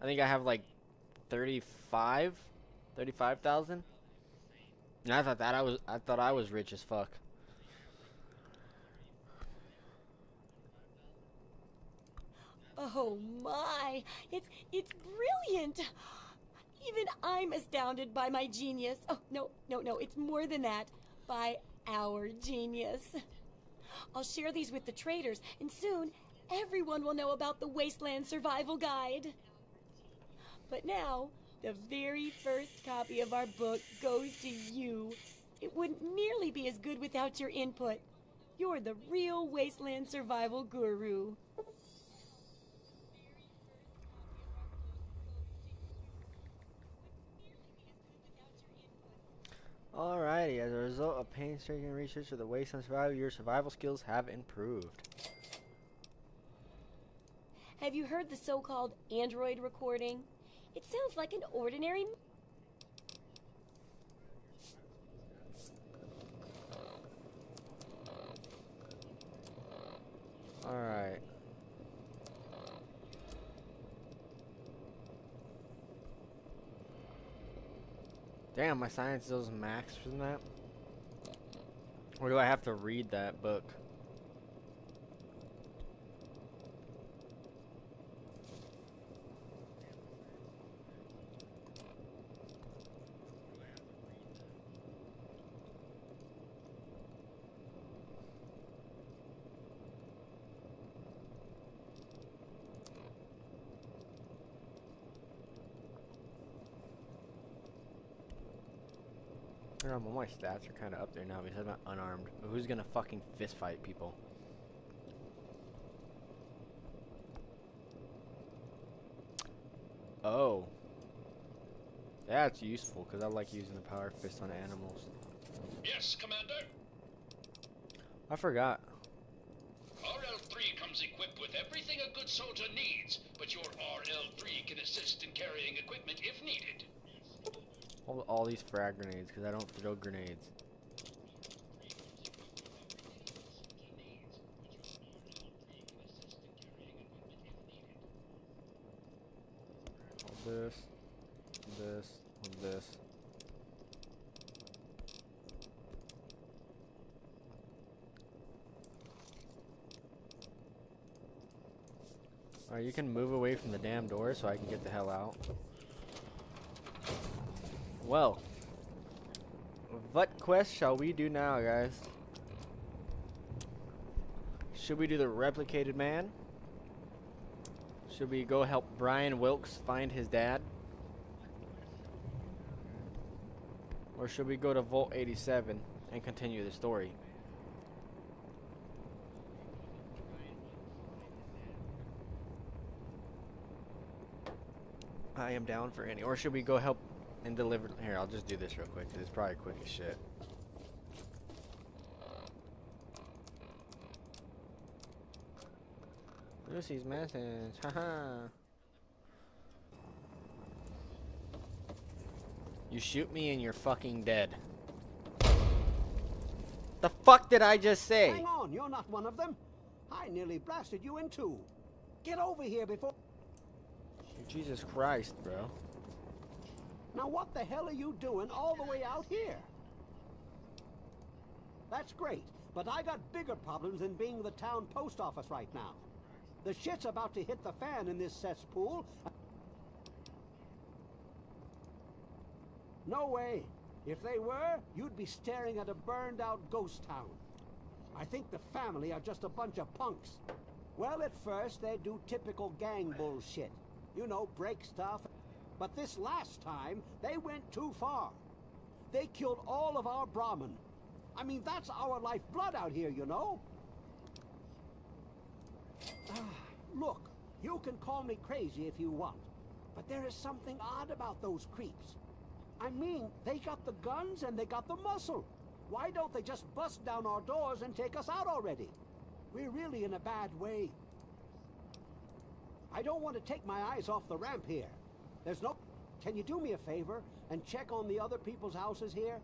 I think I have like 35, 35,000. And I thought that I was, I thought I was rich as fuck. oh my! It's it's brilliant. Even I'm astounded by my genius. Oh no, no, no! It's more than that. By our genius. I'll share these with the traders, and soon everyone will know about the Wasteland Survival Guide. But now, the very first copy of our book goes to you. It wouldn't nearly be as good without your input. You're the real Wasteland Survival Guru. Alrighty, as a result of painstaking research of the wasteland survival, your survival skills have improved. Have you heard the so called android recording? It sounds like an ordinary. Alright. Damn, my science is max from that. Or do I have to read that book? I don't my stats are kind of up there now because I'm not unarmed. But who's gonna fucking fist fight people? Oh. That's useful because I like using the power fist on animals. Yes, Commander. I forgot. RL-3 comes equipped with everything a good soldier needs, but your RL-3 can assist in carrying equipment if needed. All, all these frag grenades because I don't throw grenades. All this, this, and this. Alright, you can move away from the damn door so I can get the hell out. Well, what quest shall we do now, guys? Should we do the replicated man? Should we go help Brian Wilks find his dad? Or should we go to Vault 87 and continue the story? I am down for any. Or should we go help and deliver? Here, I'll just do this real quick because it's probably quick as shit. Lucy's message. Haha. you shoot me and you're fucking dead. The fuck did I just say? Hang on, you're not one of them. I nearly blasted you in two. Get over here before... Jesus Christ, bro. Now what the hell are you doing all the way out here? That's great, but I got bigger problems than being the town post office right now. The shit's about to hit the fan in this cesspool. No way. If they were, you'd be staring at a burned out ghost town. I think the family are just a bunch of punks. Well, at first, they do typical gang bullshit. You know, break stuff. But this last time, they went too far. They killed all of our Brahmin. I mean, that's our lifeblood out here, you know? Look, you can call me crazy if you want. But there is something odd about those creeps. I mean, they got the guns and they got the muscle. Why don't they just bust down our doors and take us out already? We're really in a bad way. I don't want to take my eyes off the ramp here. There's no... Can you do me a favor and check on the other people's houses here?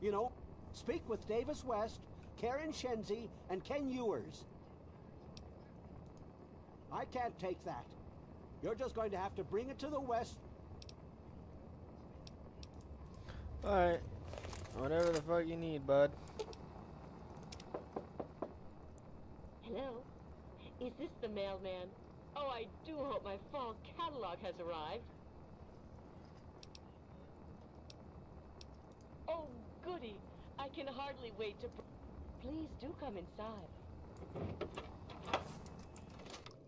You know, speak with Davis West, Karen Shenzi, and Ken Ewers. I can't take that. You're just going to have to bring it to the West. Alright. Whatever the fuck you need, bud. Hello? Is this the mailman? Oh, I do hope my fall catalog has arrived. Oh, goody. I can hardly wait to... Please do come inside.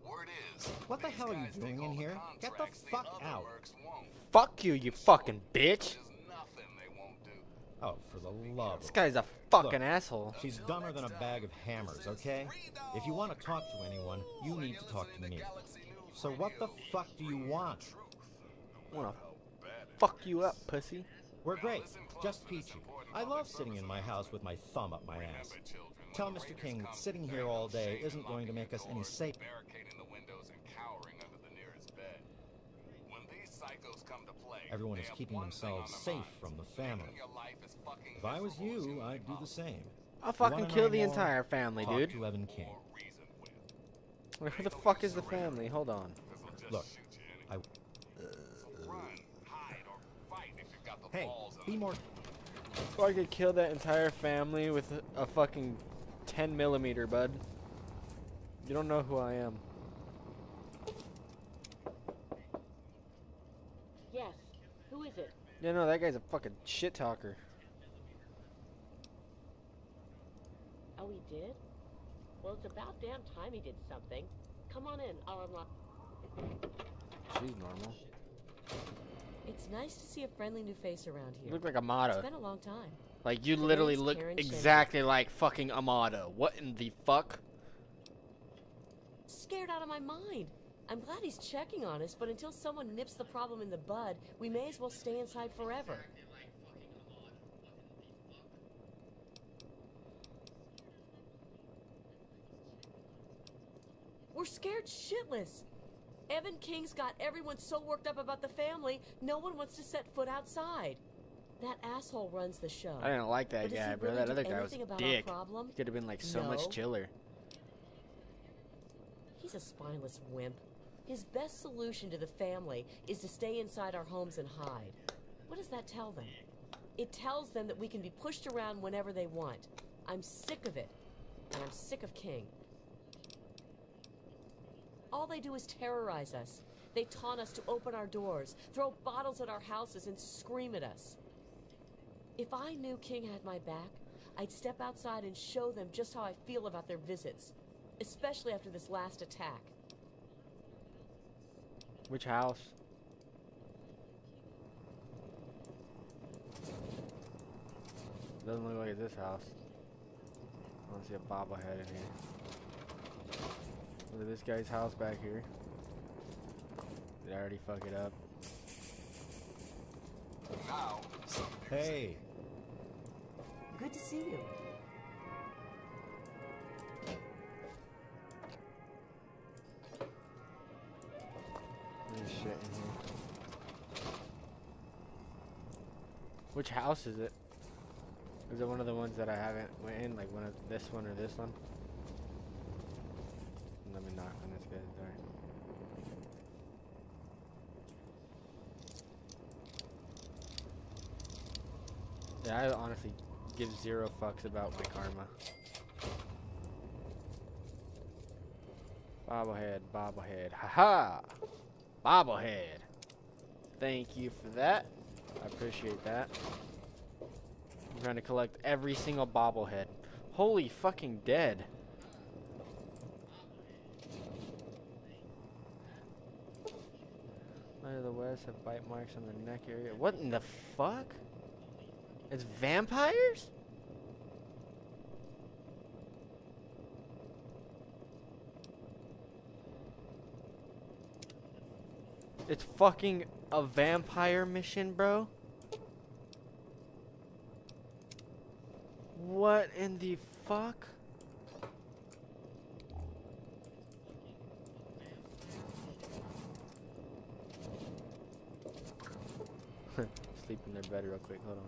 Word is, what the hell are you doing in here? Get the fuck out. Fuck you, you fucking bitch. Oh, for the love This guy's a fucking Look, asshole. She's dumber than a bag of hammers, okay? If you want to talk to anyone, you need to talk to me. So what the fuck do you want? I wanna fuck you up, pussy. We're great. Just peachy. I love sitting in my house with my thumb up my ass. Tell Mr. King that sitting here all day isn't going to make us any safer. Everyone is keeping themselves safe from the family. If I was you, I'd do the same. I'll fucking kill the entire family, dude. to Evan King. Where the fuck is the family? Hold on. Look, I. Hey, Be more. If I could kill that entire family with a, a fucking 10 millimeter, bud. You don't know who I am. Yes. Who is it? Yeah, no, that guy's a fucking shit talker. Oh, he did? Well, it's about damn time he did something. Come on in. I'll unlock. She's normal. It's nice to see a friendly new face around here. You look like Amata. It's been a long time. Like, you Her literally look Karen Shannon. exactly like fucking Amata. What in the fuck? Scared out of my mind. I'm glad he's checking on us, but until someone nips the problem in the bud, we may as well stay inside forever. We're scared shitless. Evan King's got everyone so worked up about the family, no one wants to set foot outside. That asshole runs the show. I didn't like that But guy, bro. really That other guy was a dick. problem? He could have been like so No. much chiller. He's a spineless wimp. His best solution to the family is to stay inside our homes and hide. What does that tell them? It tells them that we can be pushed around whenever they want. I'm sick of it. And I'm sick of King. All they do is terrorize us. They taunt us to open our doors, throw bottles at our houses, and scream at us. If I knew King had my back, I'd step outside and show them just how I feel about their visits, especially after this last attack. Which house? Doesn't look like this house. I to see a bobblehead in here. Look at this guy's house back here. Did I already fuck it up? Hey, Good to see you. There's shit in here. Which house is it? Is it one of the ones that I haven't went in? Like one of this one or this one? Let me Yeah, I honestly give zero fucks about my karma. Bobblehead, bobblehead. Haha! Bobblehead. Thank you for that. I appreciate that. I'm trying to collect every single bobblehead. Holy fucking dead. The West have bite marks on the neck area. What in the fuck? It's vampires? It's fucking a vampire mission, bro? What in the fuck? Sleep in their bed real quick, hold on.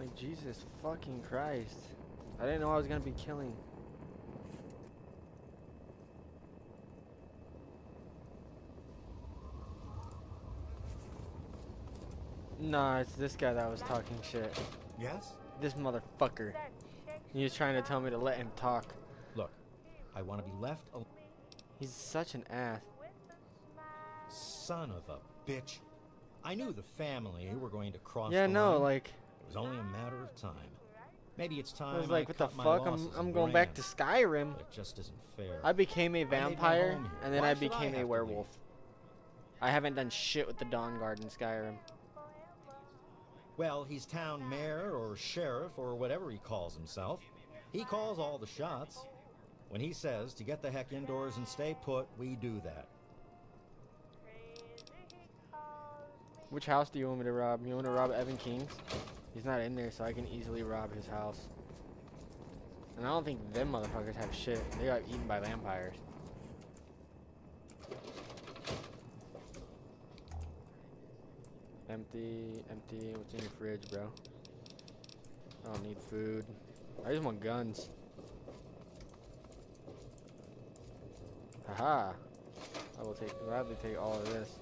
Like, Jesus fucking Christ. I didn't know I was gonna be killing. Nah, it's this guy that was talking shit. Yes? This motherfucker. He was trying to tell me to let him talk. Look, I want to be left alone. He's such an ass. Son of a bitch. I knew the family were going to cross Yeah, no, line. like- It was only a matter of time. Maybe it's time I was like, what the fuck? I'm, I'm going back to Skyrim. But it just isn't fair. I became a vampire, and then Why I became have a werewolf. I haven't done shit with the Dawnguard in Skyrim. Well, he's town mayor or sheriff or whatever he calls himself. He calls all the shots. When he says to get the heck indoors and stay put, we do that. Which house do you want me to rob? You want to rob Evan King's? He's not in there, so I can easily rob his house. And I don't think them motherfuckers have shit. They got eaten by vampires. Empty, empty. What's in your fridge, bro? I don't need food. I just want guns. Haha. I will take gladly take all of this.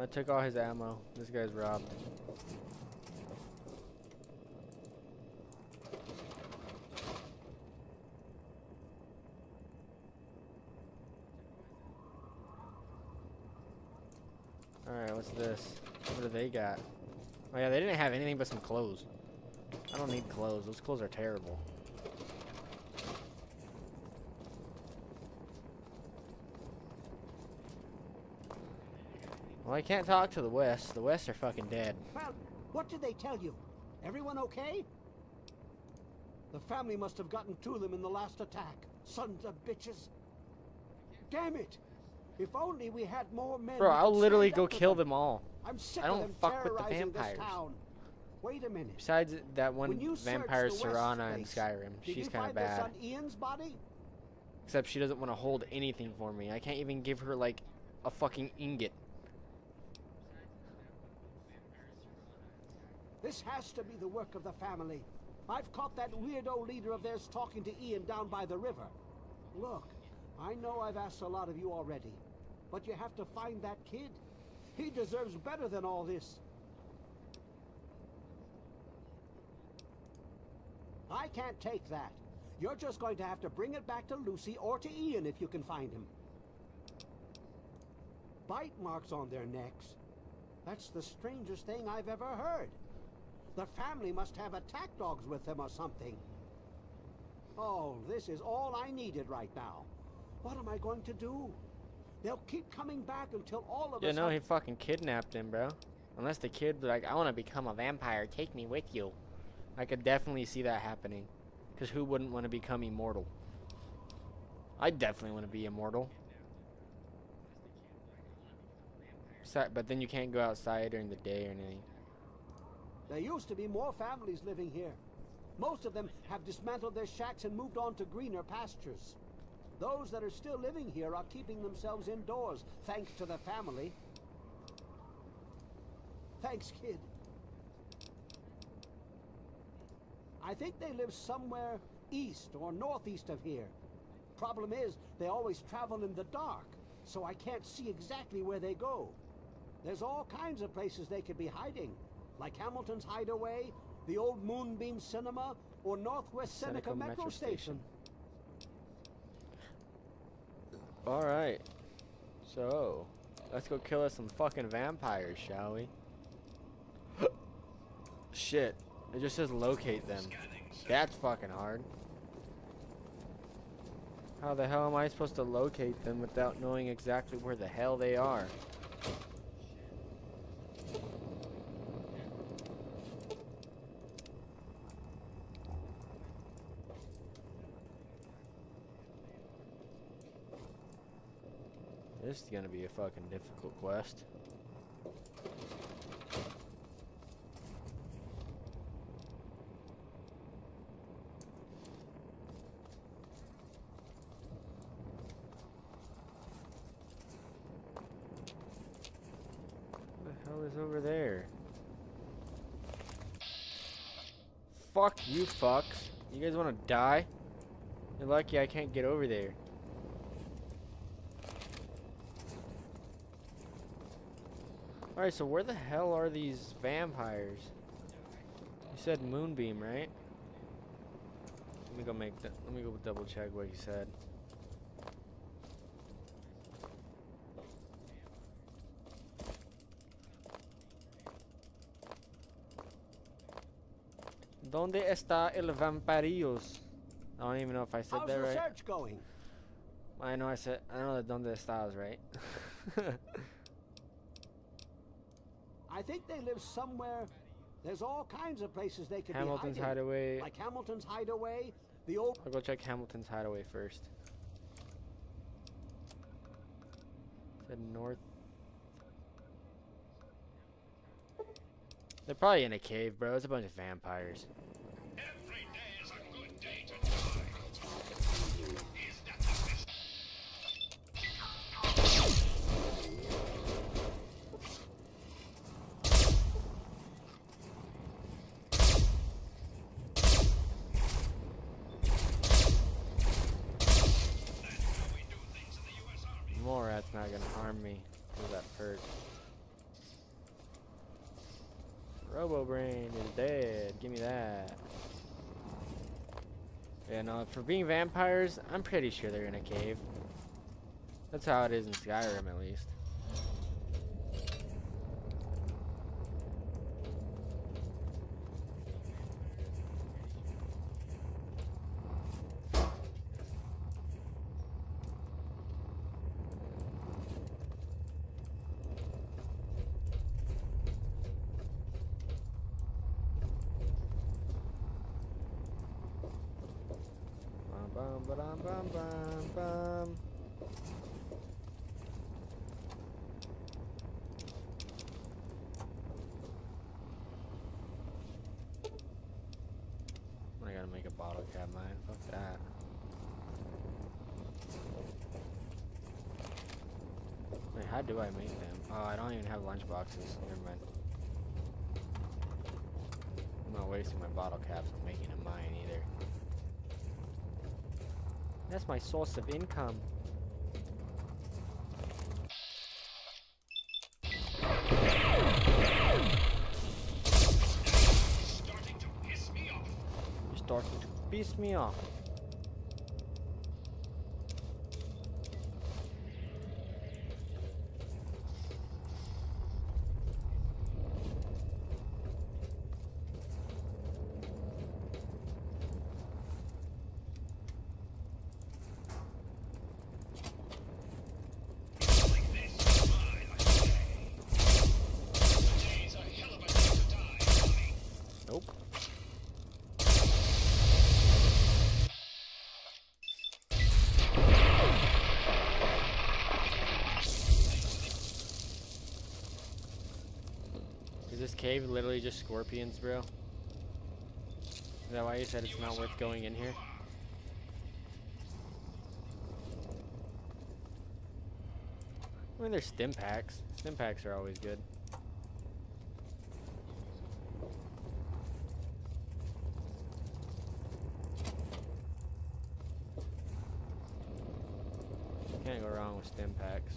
Well, I took all his ammo. This guy's robbed. Alright, what's this? What do they got? Oh yeah, they didn't have anything but some clothes. I don't need clothes. Those clothes are terrible. Well, I can't talk to the West. The West are fucking dead. Well, what did they tell you? Everyone okay? The family must have gotten to them in the last attack. Sons of bitches. Damn it! If only we had more men. Bro, I'll literally go kill them. them all. I'm sick I of don't them fuck with the vampires. town. Wait a minute. Besides that one When you searched vampire Serana in Skyrim, she's kind of bad. Ian's body? Except she doesn't want to hold anything for me. I can't even give her like a fucking ingot. This has to be the work of the family. I've caught that weirdo leader of theirs talking to Ian down by the river. Look, I know I've asked a lot of you already, but you have to find that kid. He deserves better than all this. I can't take that. You're just going to have to bring it back to Lucy or to Ian if you can find him. Bite marks on their necks. That's the strangest thing I've ever heard. The family must have attack dogs with them or something. Oh, this is all I needed right now. What am I going to do? They'll keep coming back until all of Yeah, us no, he fucking kidnapped him, bro. Unless the kid like, I want to become a vampire. Take me with you. I could definitely see that happening. Cause who wouldn't want to become immortal? I definitely want to be immortal. But then you can't go outside during the day or anything. There used to be more families living here. Most of them have dismantled their shacks and moved on to greener pastures. Those that are still living here are keeping themselves indoors, thanks to the family. Thanks, kid. I think they live somewhere east or northeast of here. Problem is, they always travel in the dark, so I can't see exactly where they go. There's all kinds of places they could be hiding, like Hamilton's Hideaway, the old Moonbeam Cinema, or Northwest Seneca, Metro, Station. Alright. So, let's go kill us some fucking vampires, shall we? Shit. It just says locate them. That's fucking hard. How the hell am I supposed to locate them without knowing exactly where the hell they are? This is gonna be a fucking difficult quest. What the hell is over there? Fuck you fucks. You guys wanna die? You're lucky I can't get over there. Alright, so where the hell are these vampires? You said Moonbeam, right? Let me go make that. Let me go double check what you said. ¿Dónde está el vampirillos? I don't even know if I said How's that the search going? I know I said I know that donde está is right. They live somewhere There's all kinds of places they could Hamilton's be hiding. Hideaway. Like Hamilton's Hideaway, the old I'll go check Hamilton's Hideaway first. Said north. They're probably in a cave, bro. It's a bunch of vampires. Morat's not gonna harm me. Who's that perk? Robo Brain is dead. Give me that. Yeah, for being vampires, I'm pretty sure they're in a cave. That's how it is in Skyrim, at least. Bum bum ba-dum bum bum bum. I gotta make a bottle cap mine. Fuck that. Wait, how do I make them? Oh, I don't even have lunch boxes. Never mind. I'm not wasting my bottle caps on making a mine either. That's my source of income. You're starting to piss me off. Nope. Is this cave literally just scorpions, bro? Is that why you said it's not worth going in here? I mean, there's Stimpaks. Stim packs are always good. Can't go wrong with Stimpaks.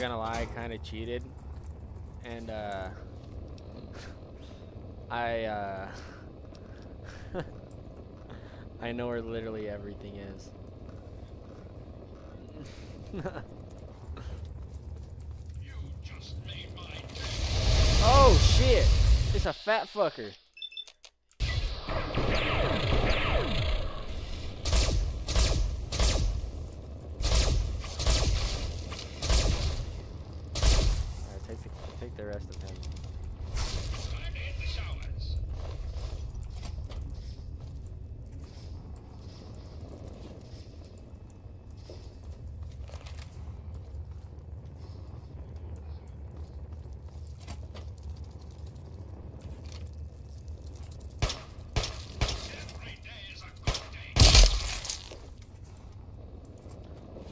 Not gonna lie, I kind of cheated, and uh, I uh, I know where literally everything is. Oh shit! It's a fat fucker. Alright, take the take the rest of him.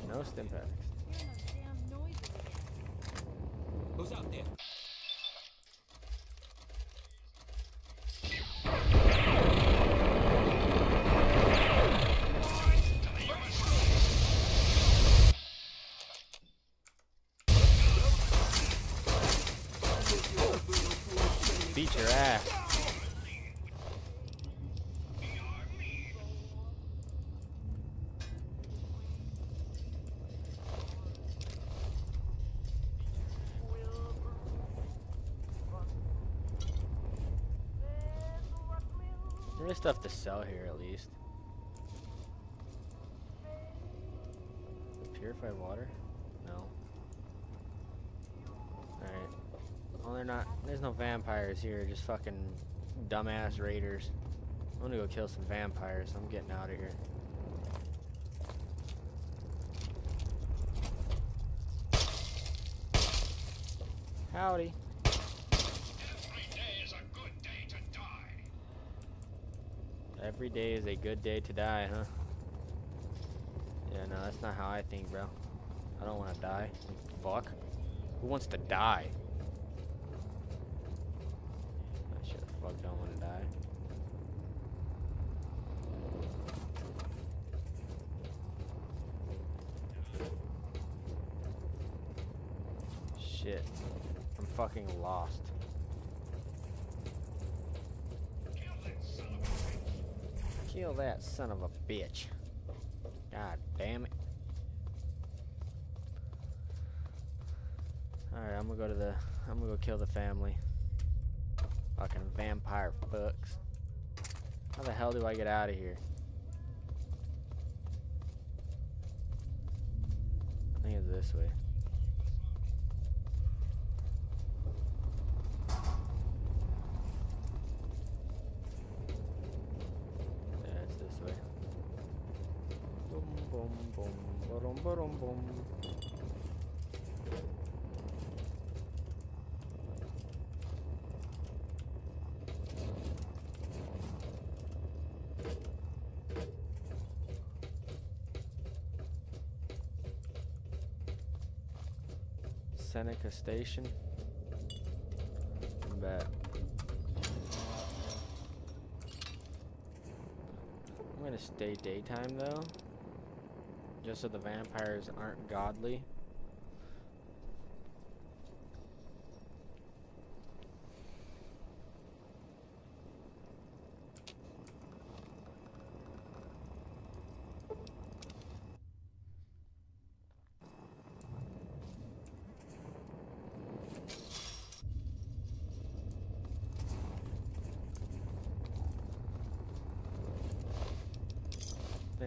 No Stimpaks. Who's out there? Beat your ass. Stuff to sell here at least. Purified water? No. Alright. Well, they're not. There's no vampires here, just fucking dumbass raiders. I'm gonna go kill some vampires. I'm getting out of here. Howdy. Every day is a good day to die, huh? Yeah, no, that's not how I think, bro. I don't want to die. Fuck. Who wants to die? I sure fuck don't want to die. Shit. I'm fucking lost. Kill that son of a bitch. God damn it. Alright, I'm gonna go to the I'm gonna go kill the family. Fucking vampire fucks. How the hell do I get out of here? I think it's this way. Yeah, it's this way. Boom, boom, boom, boom, boom, boom. Seneca Station. I'm gonna stay daytime though. Just so the vampires aren't godly.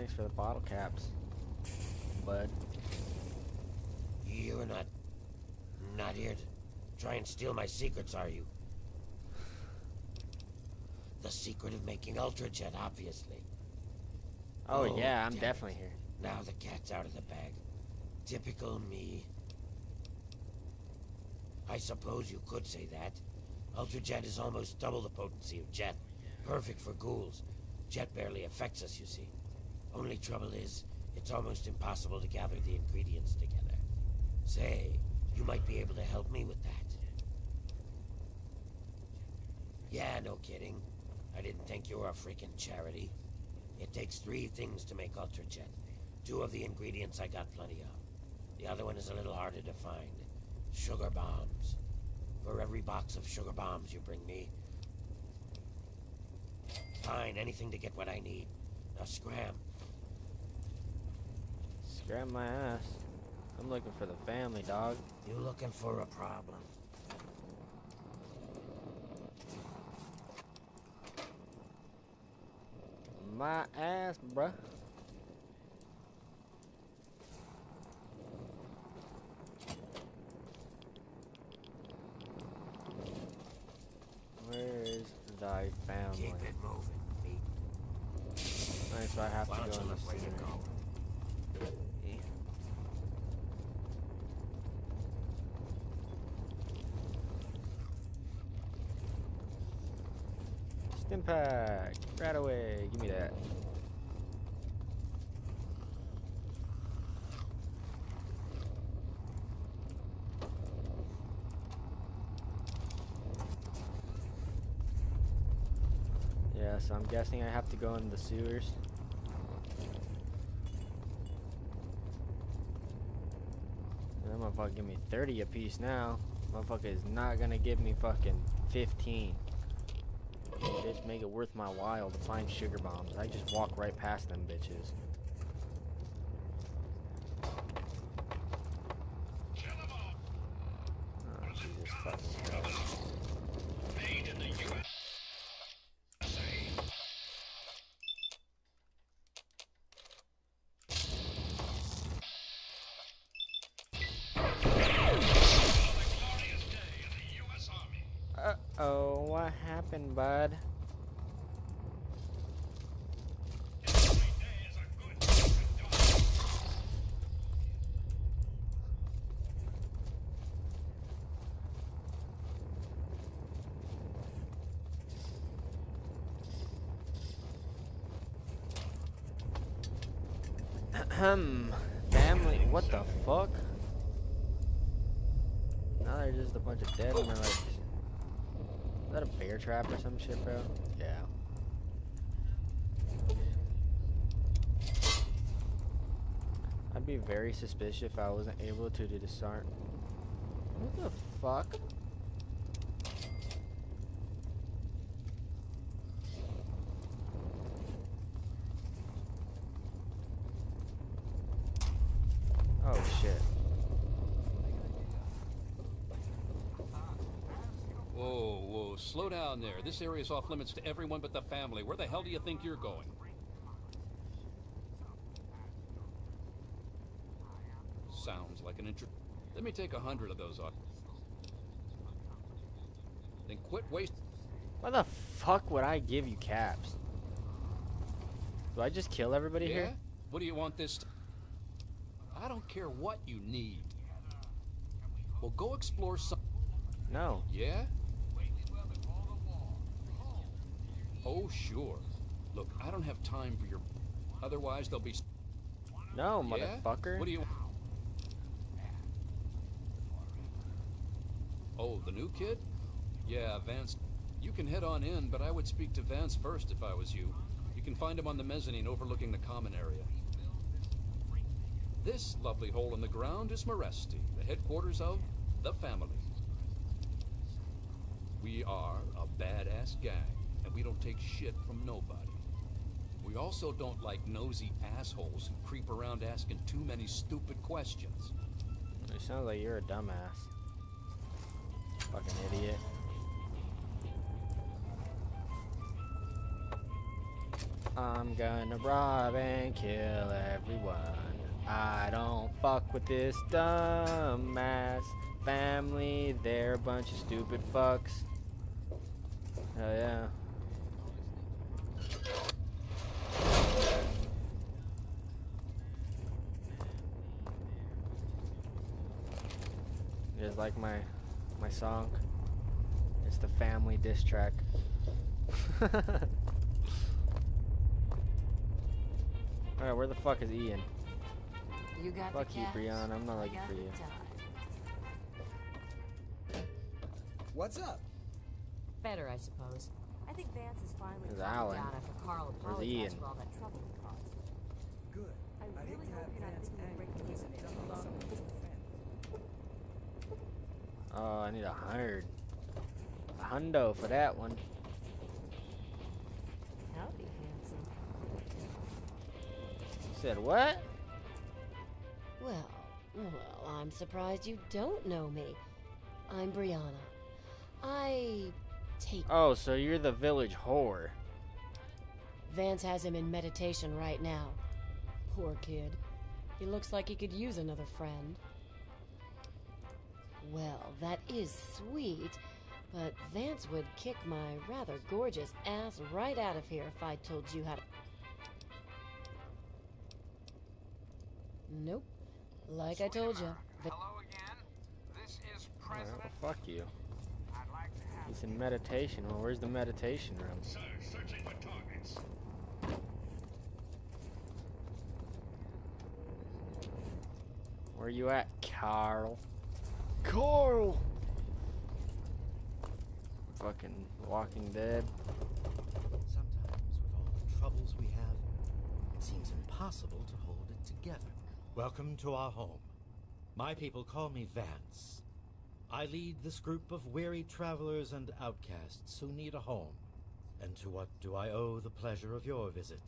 Thanks for the bottle caps, bud. You're not... not here to try and steal my secrets, are you? The secret of making Ultrajet, obviously. Oh, oh, yeah, I'm damn it. definitely here. Now the cat's out of the bag. Typical me. I suppose you could say that. Ultrajet is almost double the potency of Jet. Perfect for ghouls. Jet barely affects us, you see. Only trouble is, it's almost impossible to gather the ingredients together. Say, you might be able to help me with that. Yeah, no kidding. I didn't think you were a freaking charity. It takes three things to make Ultrajet. Two of the ingredients I got plenty of. The other one is a little harder to find. Sugar bombs. For every box of sugar bombs you bring me... Fine, anything to get what I need. Now scram. Scram my ass. I'm looking for the family, dog. You looking for a problem? My ass, bruh. Where is thy family? Keep it moving, me. Nice, so I have Why to don't go you in the look where you're sewer. going? Stimpak! Right away! Give me that. Yeah, so I'm guessing I have to go in the sewers. That motherfucker give me 30 apiece now. Motherfucker is not gonna give me fucking 15. Bitch, make it worth my while to find sugar bombs. I just walk right past them bitches. Oh, Jesus fucking Christ. Made in the U.S. oh, what happened, bud? Ahem. Family. What the fuck? Now there's just a bunch of dead on my legs. Is that a bear trap or some shit, bro? Yeah. I'd be very suspicious if I wasn't able to disarm. What the fuck? Oh shit. Whoa, whoa, slow down area is off limits to everyone but the family. Where the hell do you think you're going? Sounds like an intro. Let me take a hundred of those off. Then quit wasting. Why the fuck would I give you caps? Do I just kill everybody yeah? here? What do you want this? I don't care what you need. Well, go explore some. No. Yeah? Oh, sure. Look, I don't have time for your. Otherwise, they'll be. No, Yeah? motherfucker. What do you? Oh, the new kid? Yeah, Vance. You can head on in, but I would speak to Vance first if I was you. You can find him on the mezzanine overlooking the common area. This lovely hole in the ground is Meresti, the headquarters of the family. We are a badass gang, and we don't take shit from nobody. We also don't like nosy assholes who creep around asking too many stupid questions. It sounds like you're a dumbass. Fucking idiot. I'm gonna rob and kill everyone. I don't fuck with this dumbass family. They're a bunch of stupid fucks. Hell yeah. Just like my my song. It's the family diss track. Alright, where the fuck is Ian? You got Fuck you, cash, Brianna. I'm not I looking for you. What's up? Better, I suppose. I think Vance is finally There's calmed Alan. down after Carl Where's apologized Ian? for all that trouble he caused. Good. I I'd really hope have you're not Vance thinking of angry breaking because his he neck done alone. something to the family. Oh, I need a hundred. A hundo for that one. Howdy, handsome. You said what? Well, well, I'm surprised you don't know me. I'm Brianna. I take. Oh, so you're the village whore. Vance has him in meditation right now. Poor kid. He looks like he could use another friend. Well, that is sweet, but Vance would kick my rather gorgeous ass right out of here if I told you how to. Nope. Like I told you. Hello again. This is Alright, President. well, fuck you. I'd like to have He's in meditation. Well, where's the meditation room? Sir, searching for targets. Where you at, Carl? Carl! Fucking Walking Dead. Sometimes, with all the troubles we have, it seems impossible to hold it together. Welcome to our home. My people call me Vance. I lead this group of weary travelers and outcasts who need a home. And to what do I owe the pleasure of your visit?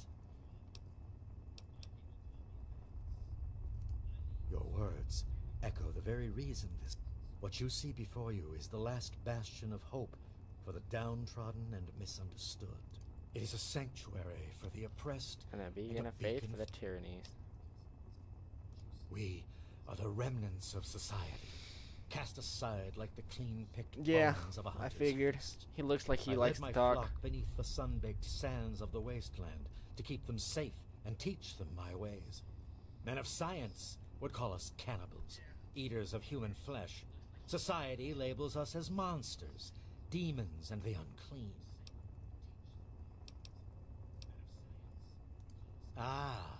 Your words echo the very reason this. What you see before you is the last bastion of hope for the downtrodden and misunderstood. It is a sanctuary for the oppressed And a and beacon a of faith for the tyrannies. We are the remnants of society, cast aside like the clean-picked Yeah, bones of a I hunter's I figured. feast. He looks like he I likes led to my talk. flock beneath the sun-baked sands of the wasteland to keep them safe and teach them my ways. Men of science would call us cannibals, eaters of human flesh. Society labels us as monsters, demons, and the unclean. Ah,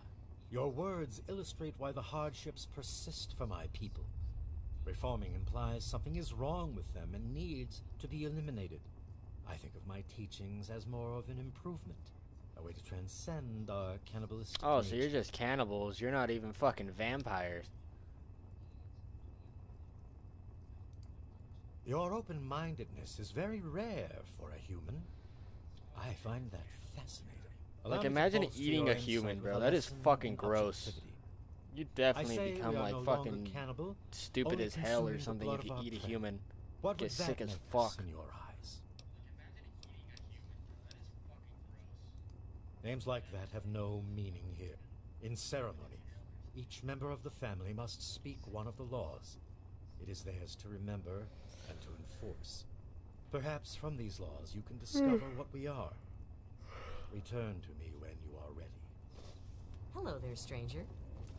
your words illustrate why the hardships persist for my people. Reforming implies something is wrong with them and needs to be eliminated. I think of my teachings as more of an improvement, a way to transcend our cannibalistic Oh, so you're just cannibals. You're not even fucking vampires. Your open-mindedness is very rare for a human. I find that fascinating. Allow Like, imagine eating a human, bro. That is fucking gross. You definitely become like no fucking cannibal, stupid as hell or something if you eat a human. What Get sick as fuck. in your eyes? Names like that have no meaning here. In ceremony, each member of the family must speak one of the laws. It is theirs to remember and to enforce. Perhaps from these laws you can discover what we are. Return to me when you are ready. Hello there, stranger.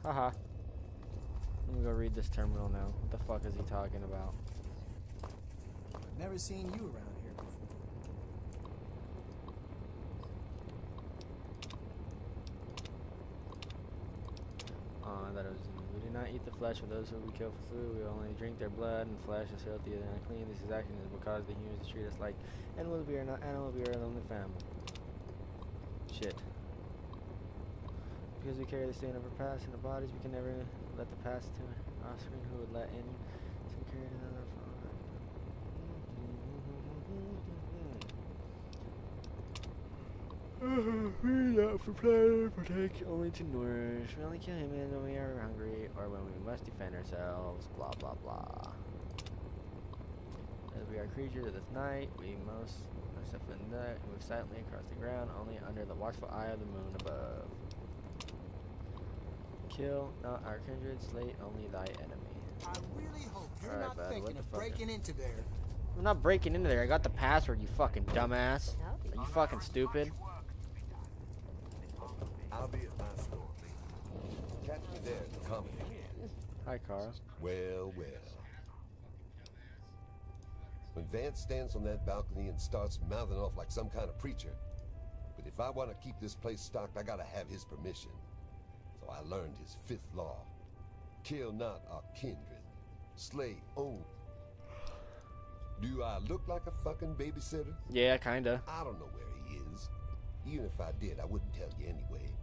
Haha. Let me go read this terminal now. What the fuck is he talking about? I've never seen you around here before. Uh, that it was, we do not eat the flesh of those who we kill for food. We only drink their blood, and flesh is filthy and unclean. This is action is because the humans treat us like animals. We are not animals. We are a lonely family. Shit. Because we carry the stain of our past in our bodies, we can never let the past to offspring who would let in. So we carry it in our We not for play, partake only to nourish. We only kill humans when we are hungry or when we must defend ourselves. Blah blah blah. As we are creatures of this night, we most step in the night and move silently across the ground, only under the watchful eye of the moon above. Kill not our kindred, slay only thy enemy. I really hope you're Alright, not bud, what thinking the of fuck? breaking into there. I'm not breaking into there. I got the password, you fucking dumbass. Are you fucking stupid? I'll be at my store. Catch me there comedy. Hi, Carl. Well, well. When Vance stands on that balcony and starts mouthing off like some kind of preacher, but if I want to keep this place stocked, I gotta have his permission. So I learned his fifth law. Kill not our kindred. Slay only. Do I look like a fucking babysitter? Yeah, kinda. I don't know where he is. Even if I did, I wouldn't tell you anyway.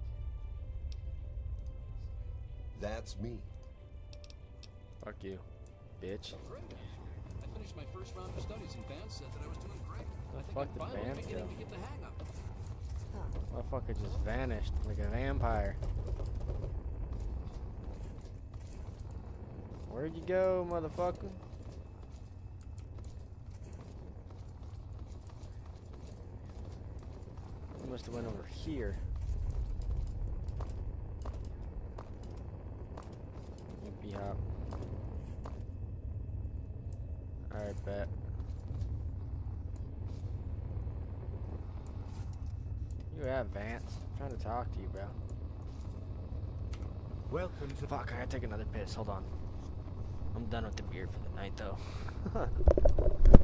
That's me. Fuck you, bitch. I finished my first round of studies and Vance said that I was doing great. I think fuck I'm finally Vance beginning go? to get the hang of it. Motherfucker just vanished like a vampire. Where'd you go, motherfucker? You must have went over here. Hop. Alright, bet. You have Vance. I'm trying to talk to you, bro. Welcome to Fuck, I gotta take another piss. Hold on. I'm done with the beer for the night, though.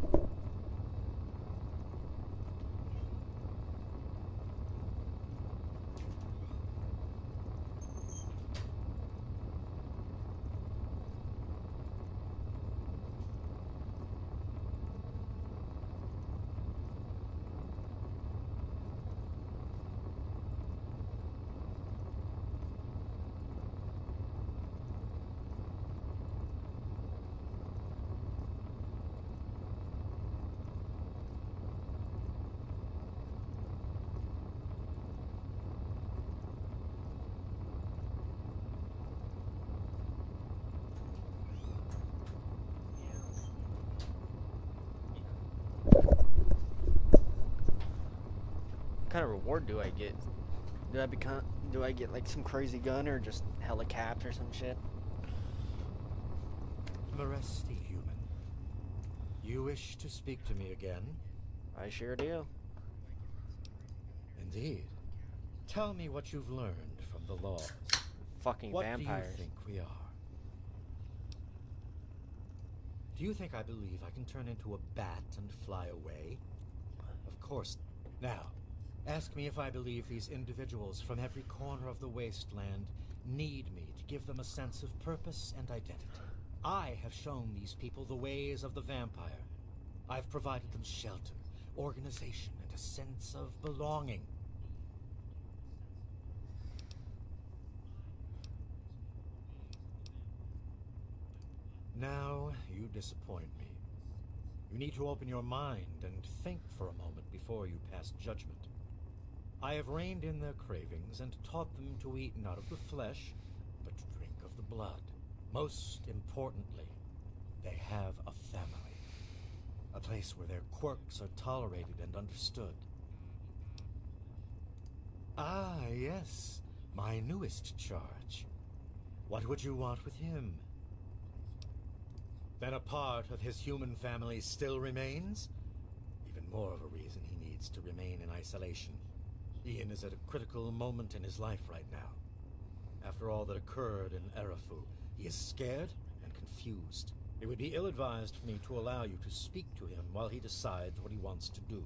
kind of reward do I get? Do I become? Do I get like some crazy gun or just helicaps or some shit? Rusty human. You wish to speak to me again? I sure do. Indeed. Tell me what you've learned from the laws. Fucking what vampires. do you think we are? Do you think I believe I can turn into a bat and fly away? Of course. Now, ask me if I believe these individuals from every corner of the wasteland need me to give them a sense of purpose and identity. I have shown these people the ways of the vampire. I've provided them shelter, organization, and a sense of belonging. Now, you disappoint me. You need to open your mind and think for a moment before you pass judgment. I have reined in their cravings and taught them to eat not of the flesh, but to drink of the blood. Most importantly, they have a family. A place where their quirks are tolerated and understood. Ah, yes, my newest charge. What would you want with him? Then a part of his human family still remains? Even more of a reason he needs to remain in isolation. Ian is at a critical moment in his life right now. After all that occurred in Arefu, he is scared and confused. It would be ill-advised for me to allow you to speak to him while he decides what he wants to do.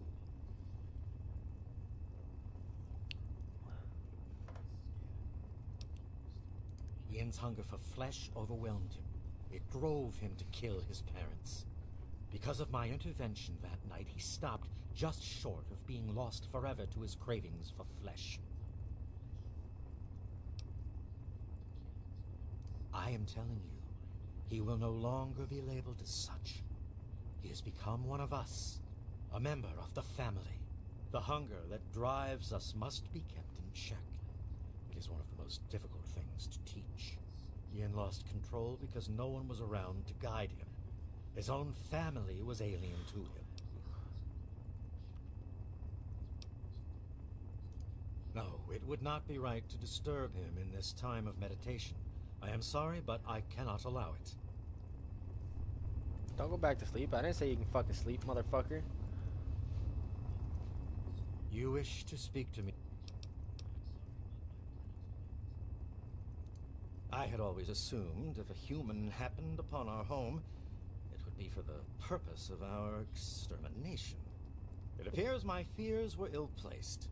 Ian's hunger for flesh overwhelmed him. It drove him to kill his parents. Because of my intervention that night, he stopped just short of being lost forever to his cravings for flesh. I am telling you, he will no longer be labeled as such. He has become one of us, a member of the family. The hunger that drives us must be kept in check. It is one of the most difficult things to teach. Ian lost control because no one was around to guide him. His own family was alien to him. No, it would not be right to disturb him in this time of meditation. I am sorry, but I cannot allow it. Don't go back to sleep. I didn't say you can fucking sleep, motherfucker. You wish to speak to me? I had always assumed if a human happened upon our home, it would be for the purpose of our extermination. It appears my fears were ill-placed.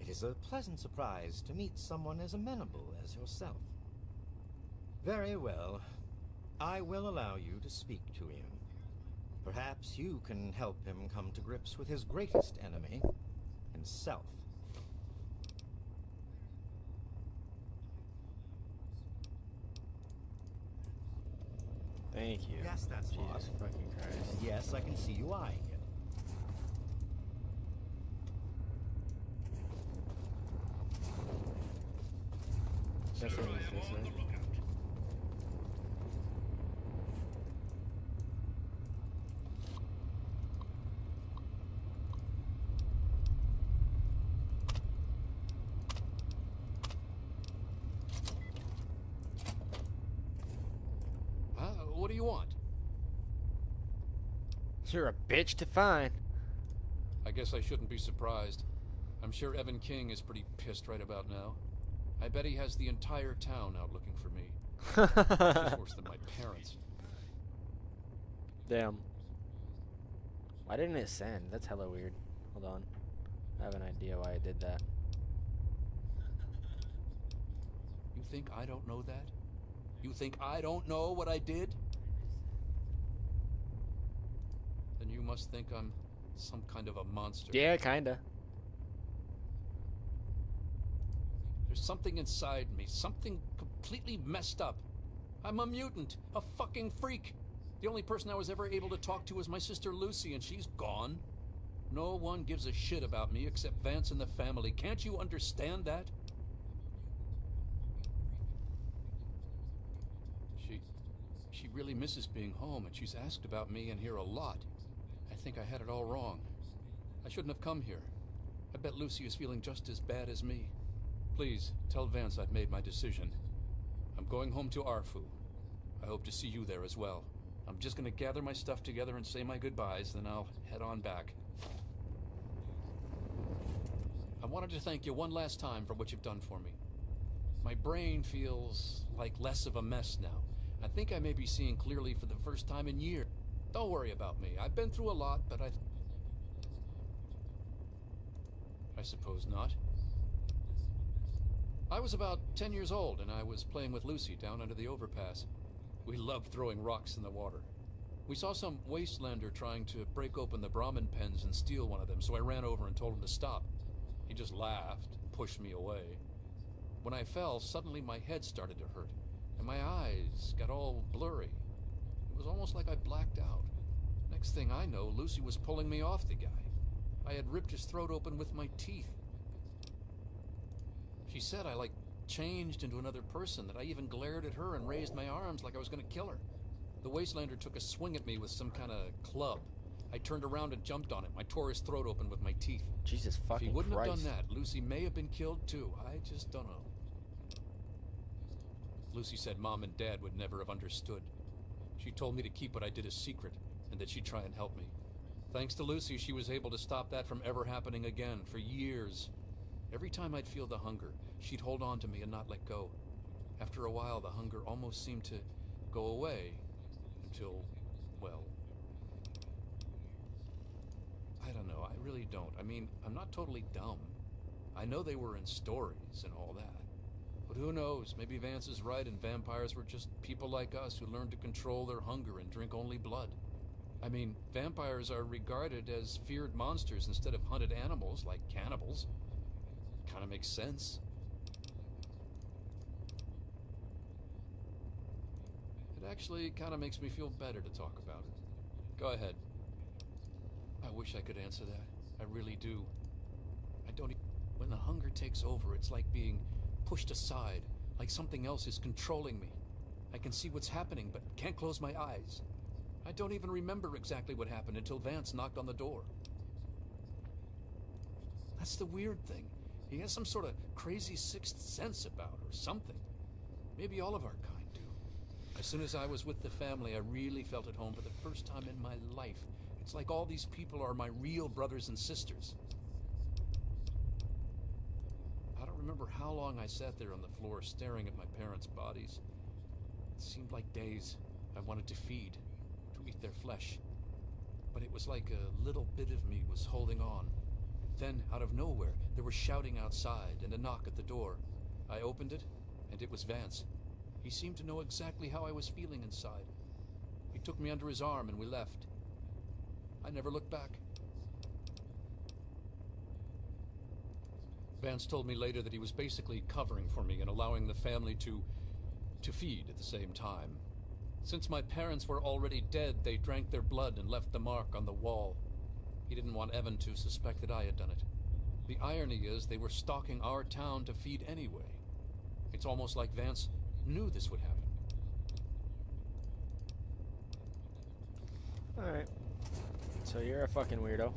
It is a pleasant surprise to meet someone as amenable as yourself. Very well. I will allow you to speak to him. Perhaps you can help him come to grips with his greatest enemy, himself. Thank you. Yes, that's Jesus what. fucking Christ. Yes, I can see you eyeing it. Definitely is this way. Huh? What do you want? You're a bitch to find. I guess I shouldn't be surprised. I'm sure Evan King is pretty pissed right about now. I bet he has the entire town out looking for me. Worse than my parents. Damn. Why didn't it send? That's hella weird. Hold on. I have an idea why it did that. You think I don't know that? You think I don't know what I did? Then you must think I'm some kind of a monster. Yeah, kinda. Something inside me, something completely messed up. I'm a mutant, a fucking freak. The only person I was ever able to talk to was my sister Lucy, and she's gone. No one gives a shit about me except Vance and the family. Can't you understand that? She. She really misses being home, and she's asked about me in here a lot. I think I had it all wrong. I shouldn't have come here. I bet Lucy is feeling just as bad as me. Please, tell Vance I've made my decision. I'm going home to Arefu. I hope to see you there as well. I'm just gonna gather my stuff together and say my goodbyes, then I'll head on back. I wanted to thank you one last time for what you've done for me. My brain feels like less of a mess now. I think I may be seeing clearly for the first time in years. Don't worry about me. I've been through a lot, but I. I suppose not. I was about 10 years old and I was playing with Lucy down under the overpass. We loved throwing rocks in the water. We saw some wastelander trying to break open the Brahmin pens and steal one of them, so I ran over and told him to stop. He just laughed, and pushed me away. When I fell, suddenly my head started to hurt, and my eyes got all blurry. It was almost like I blacked out. Next thing I know, Lucy was pulling me off the guy. I had ripped his throat open with my teeth. She said I, like, changed into another person, that I even glared at her and raised my arms like I was going to kill her. The Wastelander took a swing at me with some kind of club. I turned around and jumped on him. I tore his throat open with my teeth. Jesus fucking If he wouldn't Christ. have done that, Lucy may have been killed too. I just don't know. Lucy said Mom and Dad would never have understood. She told me to keep what I did a secret and that she'd try and help me. Thanks to Lucy, she was able to stop that from ever happening again for years. Every time I'd feel the hunger, she'd hold on to me and not let go. After a while, the hunger almost seemed to go away until, well, I don't know. I really don't. I mean, I'm not totally dumb. I know they were in stories and all that. But who knows? Maybe Vance is right and vampires were just people like us who learned to control their hunger and drink only blood. I mean, vampires are regarded as feared monsters instead of hunted animals like cannibals. Kind of makes sense. It actually kind of makes me feel better to talk about it. Go ahead. I wish I could answer that. I really do. I don't. When the hunger takes over, it's like being pushed aside, like something else is controlling me. I can see what's happening, but can't close my eyes. I don't even remember exactly what happened until Vance knocked on the door. That's the weird thing. He has some sort of crazy sixth sense about or something. Maybe all of our kind do. As soon as I was with the family, I really felt at home for the first time in my life. It's like all these people are my real brothers and sisters. I don't remember how long I sat there on the floor staring at my parents' bodies. It seemed like days. I wanted to feed, to eat their flesh. But it was like a little bit of me was holding on. Then, out of nowhere, there was shouting outside and a knock at the door. I opened it, and it was Vance. He seemed to know exactly how I was feeling inside. He took me under his arm and we left. I never looked back. Vance told me later that he was basically covering for me and allowing the family to to feed at the same time. Since my parents were already dead, they drank their blood and left the mark on the wall. He didn't want Evan to suspect that I had done it. The irony is they were stalking our town to feed anyway. It's almost like Vance knew this would happen. Alright. So you're a fucking weirdo.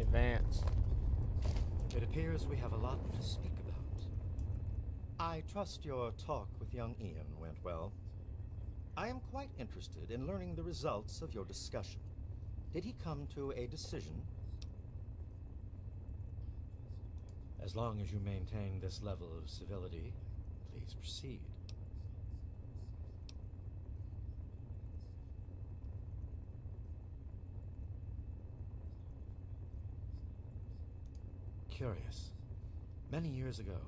Advance. It appears we have a lot to speak about. I trust your talk with young Ian went well. I am quite interested in learning the results of your discussion. Did he come to a decision? As long as you maintain this level of civility, please proceed. Curious. Many years ago,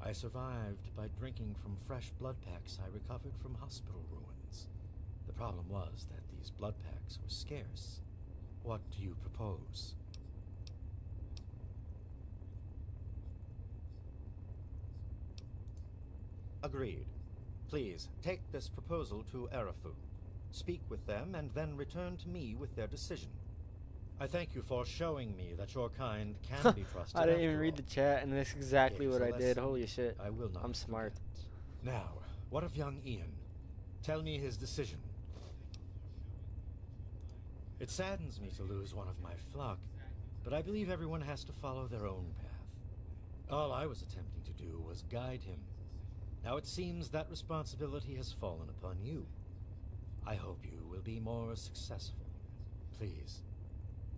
I survived by drinking from fresh blood packs I recovered from hospital ruins. The problem was that these blood packs were scarce. What do you propose? Agreed. Please, take this proposal to Arefu. Speak with them and then return to me with their decision. I thank you for showing me that your kind can be trusted. I didn't even after read all. the chat, and that's exactly It is what I did. Holy shit. I will not I'm smart. Now, what of young Ian? Tell me his decision. It saddens me to lose one of my flock, but I believe everyone has to follow their own path. All I was attempting to do was guide him. Now it seems that responsibility has fallen upon you. I hope you will be more successful. Please,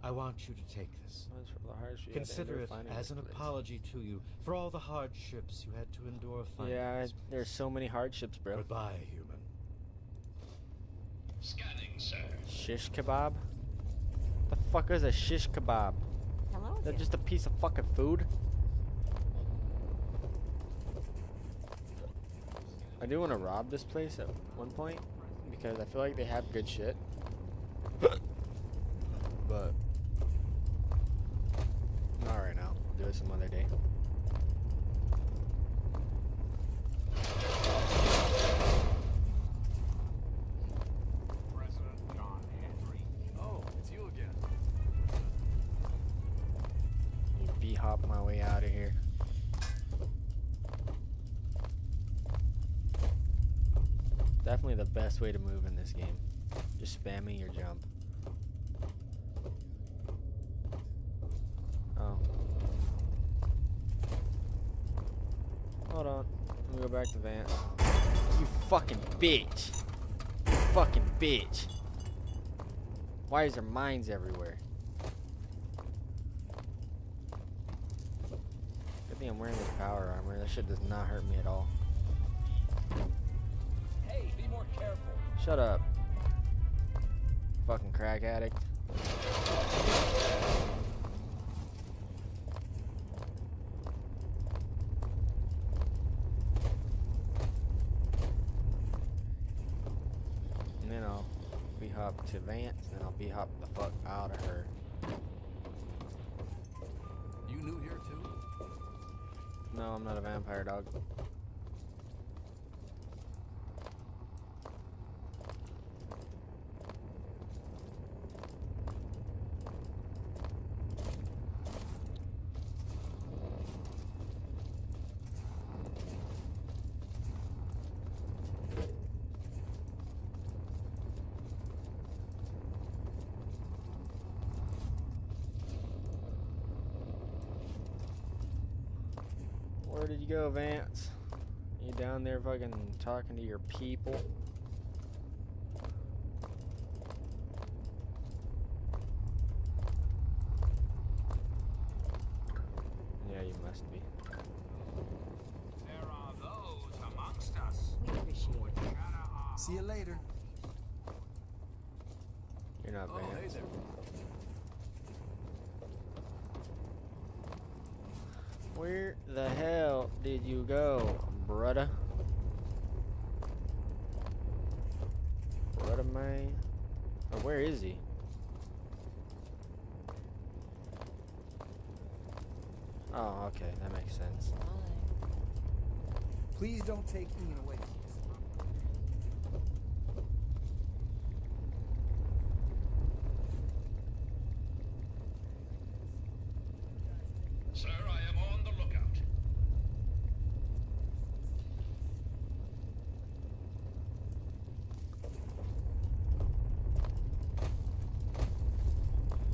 I want you to take this. That's for the hardship you had to Consider it as an place. apology to you for all the hardships you had to endure finding Yeah, there's so many hardships, bro. Goodbye, human. Scanning, sir. Shish kebab? The fuck is a shish kebab? Hello Is that just a piece of fucking food? I do want to rob this place at one point because I feel like they have good shit. but not right now. I'll do it some other day. Spamming your jump. Oh. Hold on. Let me go back to Vance. You fucking bitch. You fucking bitch. Why is there mines everywhere? Good thing I'm wearing this power armor. That shit does not hurt me at all. Hey, be more careful. Shut up. Fucking crack addict. And then I'll be hop to Vance, and I'll be hop the fuck out of her. You new here too? No, I'm not a vampire dog. Where did you go, Vance? You down there fucking talking to your people? Yeah, you must be. There are those amongst us. We appreciate it. See you later. You're not Oh, hey Vance. there. Where the hell did you go, brudda? Brudda man? Or where is he? Oh, okay, that makes sense. Please don't take Ian away. Sir, I am on the lookout.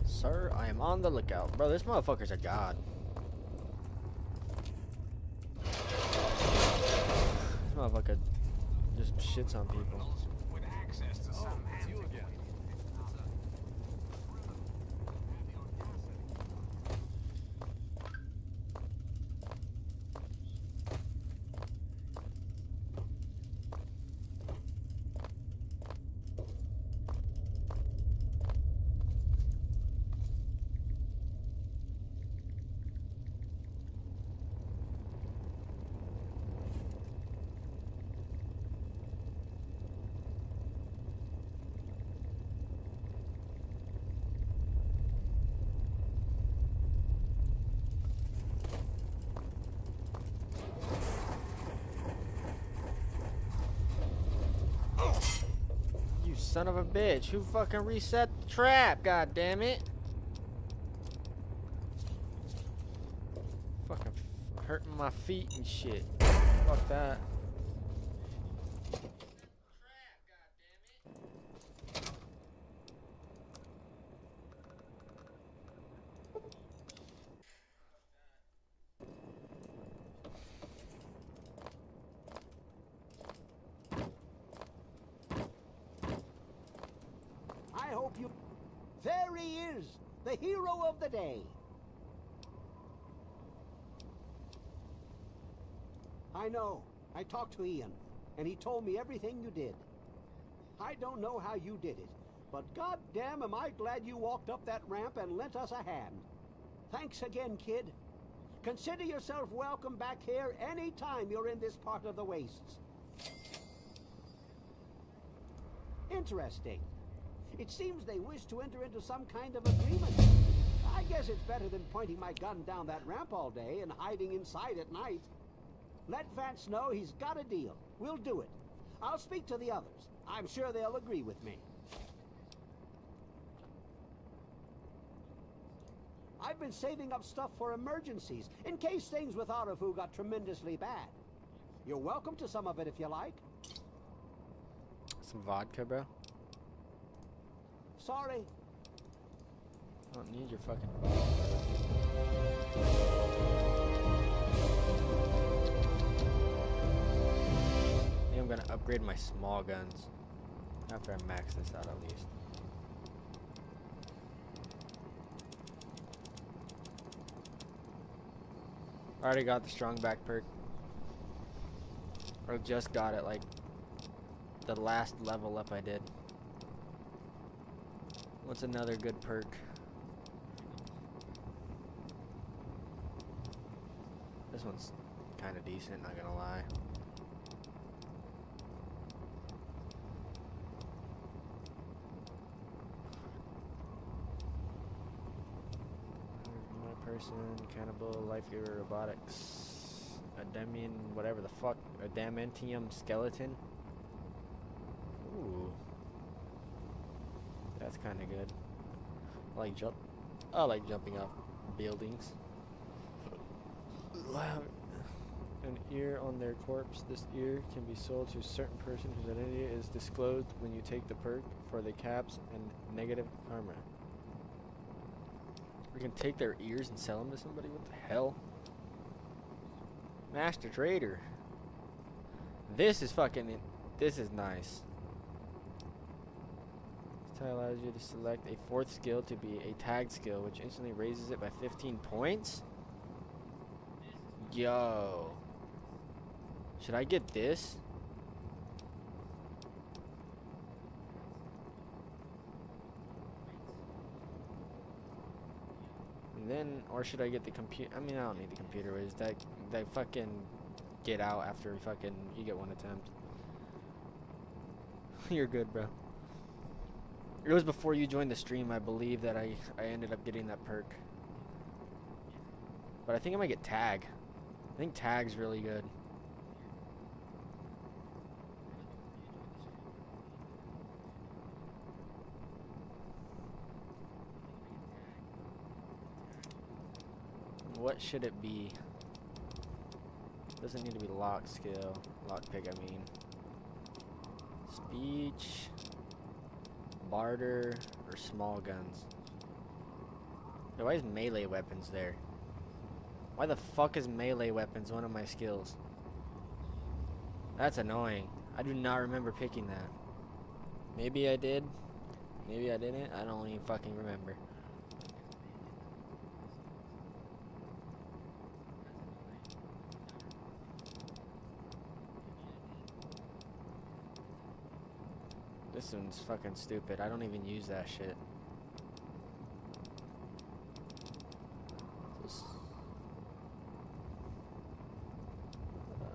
Sir, I am on the lookout. Bro, this motherfucker's a god. This motherfucker just shits on people. With access to Oh, some it's you again. You son of a bitch. Who fucking reset the trap? God damn it. Fucking hurting my feet and shit. Fuck that. you. There he is, the hero of the day. I know. I talked to Ian, and he told me everything you did. I don't know how you did it, but goddamn am I glad you walked up that ramp and lent us a hand. Thanks again, kid. Consider yourself welcome back here any time you're in this part of the wastes. Interesting. It seems they wish to enter into some kind of agreement. I guess it's better than pointing my gun down that ramp all day and hiding inside at night. Let Vance know he's got a deal. We'll do it. I'll speak to the others. I'm sure they'll agree with me. I've been saving up stuff for emergencies, in case things with Arefu got tremendously bad. You're welcome to some of it if you like. Some vodka, bro. Sorry. I don't need your fucking vodka. I'm gonna upgrade my small guns after I max this out at least. I already got the strong back perk. Or just got it like the last level up I did. What's another good perk? This one's kind of decent, not gonna lie. My person, cannibal, life giver, robotics, Ademian, whatever the fuck, Adamantium skeleton. Ooh. That's kind of good. I like jump. I like jumping off buildings. An ear on their corpse. This ear can be sold to a certain person whose identity is disclosed when you take the perk for the caps and negative karma. We can take their ears and sell them to somebody? What the hell? Master Trader. This is fucking. This is nice. This tile allows you to select a fourth skill to be a tagged skill, which instantly raises it by 15 points. Yo. Should I get this? Then, or should I get the computer? I mean, I don't need the computer. Is that that fucking get out after fucking you get one attempt? You're good, bro. It was before you joined the stream, I believe, that I I ended up getting that perk. But I think I might get tag. I think tag's really good. What should it be? Doesn't need to be lock skill. Lock pick, I mean. Speech, barter, or small guns. Why is melee weapons there? Why the fuck is melee weapons one of my skills? That's annoying. I do not remember picking that. Maybe I did. Maybe I didn't. I don't even fucking remember. This one's fucking stupid. I don't even use that shit. Uh,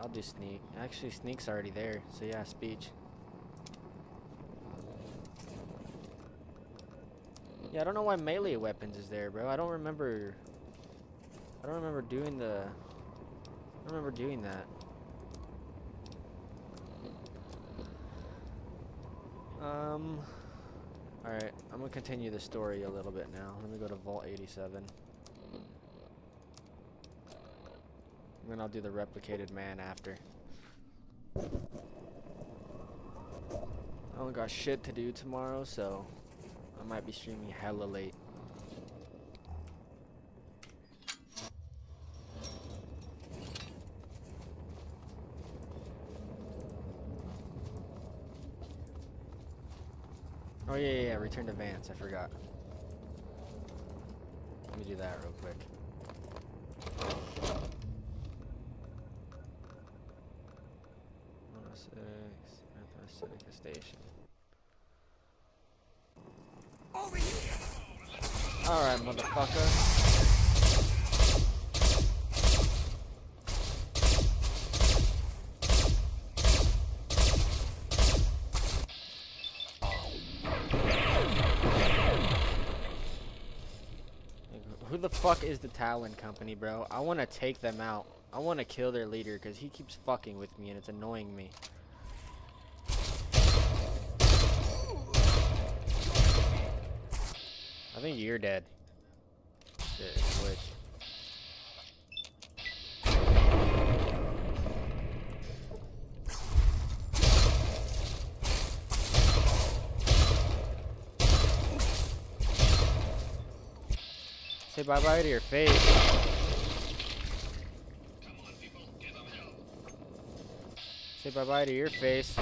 I'll do sneak. Actually, sneak's already there. So yeah, speech. Yeah, I don't know why melee weapons is there, bro. I don't remember. I don't remember doing the. I don't remember doing that. Um. Alright, I'm gonna continue the story a little bit now. Let me go to Vault 87. And then I'll do the replicated man after. I don't got shit to do tomorrow, so I might be streaming hella late. Return to Vance. I forgot. Let me do that real quick. Six, Seneca Station. Alright, motherfucker. Fuck is the Talon Company, bro? I want to take them out. I want to kill their leader because he keeps fucking with me and it's annoying me. I think you're dead. Shit, glitch. Say bye bye to your face. Say bye bye to your face.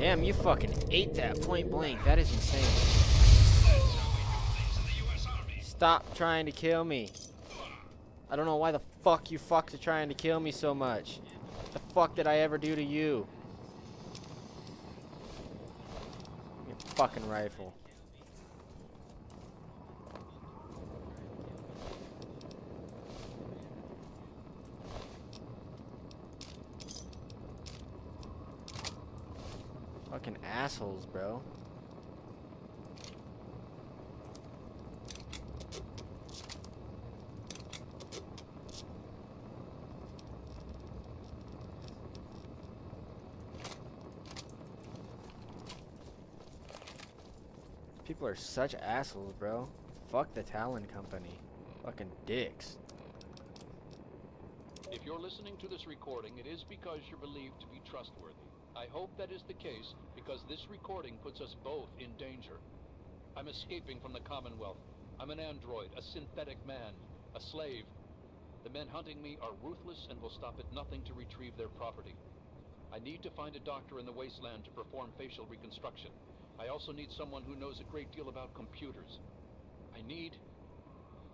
Damn, you fucking ate that point blank. That is insane. Stop trying to kill me. I don't know why the fuck you fucks are trying to kill me so much. What The fuck did I ever do to you? Your fucking rifle. Fucking assholes, bro. People are such assholes, bro. Fuck the Talon Company. Fucking dicks. If you're listening to this recording, it is because you're believed to be trustworthy. I hope that is the case because this recording puts us both in danger. I'm escaping from the Commonwealth. I'm an android, a synthetic man, a slave. The men hunting me are ruthless and will stop at nothing to retrieve their property. I need to find a doctor in the wasteland to perform facial reconstruction. I also need someone who knows a great deal about computers. I need...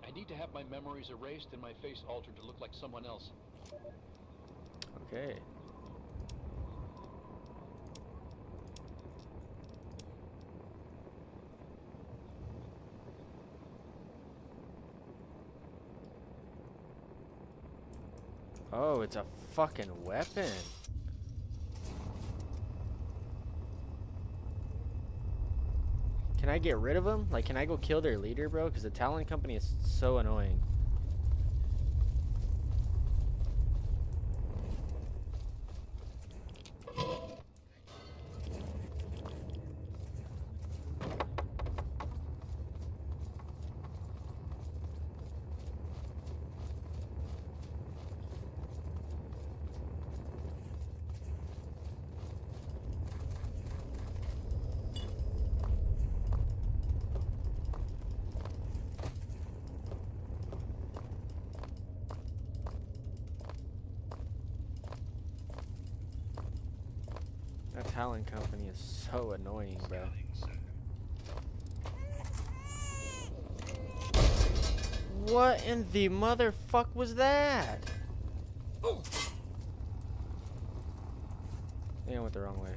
I need to have my memories erased and my face altered to look like someone else. Okay. Oh, it's a fucking weapon. Can I get rid of them? Like, can I go kill their leader, bro? Because the Talon Company is so annoying. That Talon Company is so annoying, bro. What in the motherfuck was that? I think I went the wrong way.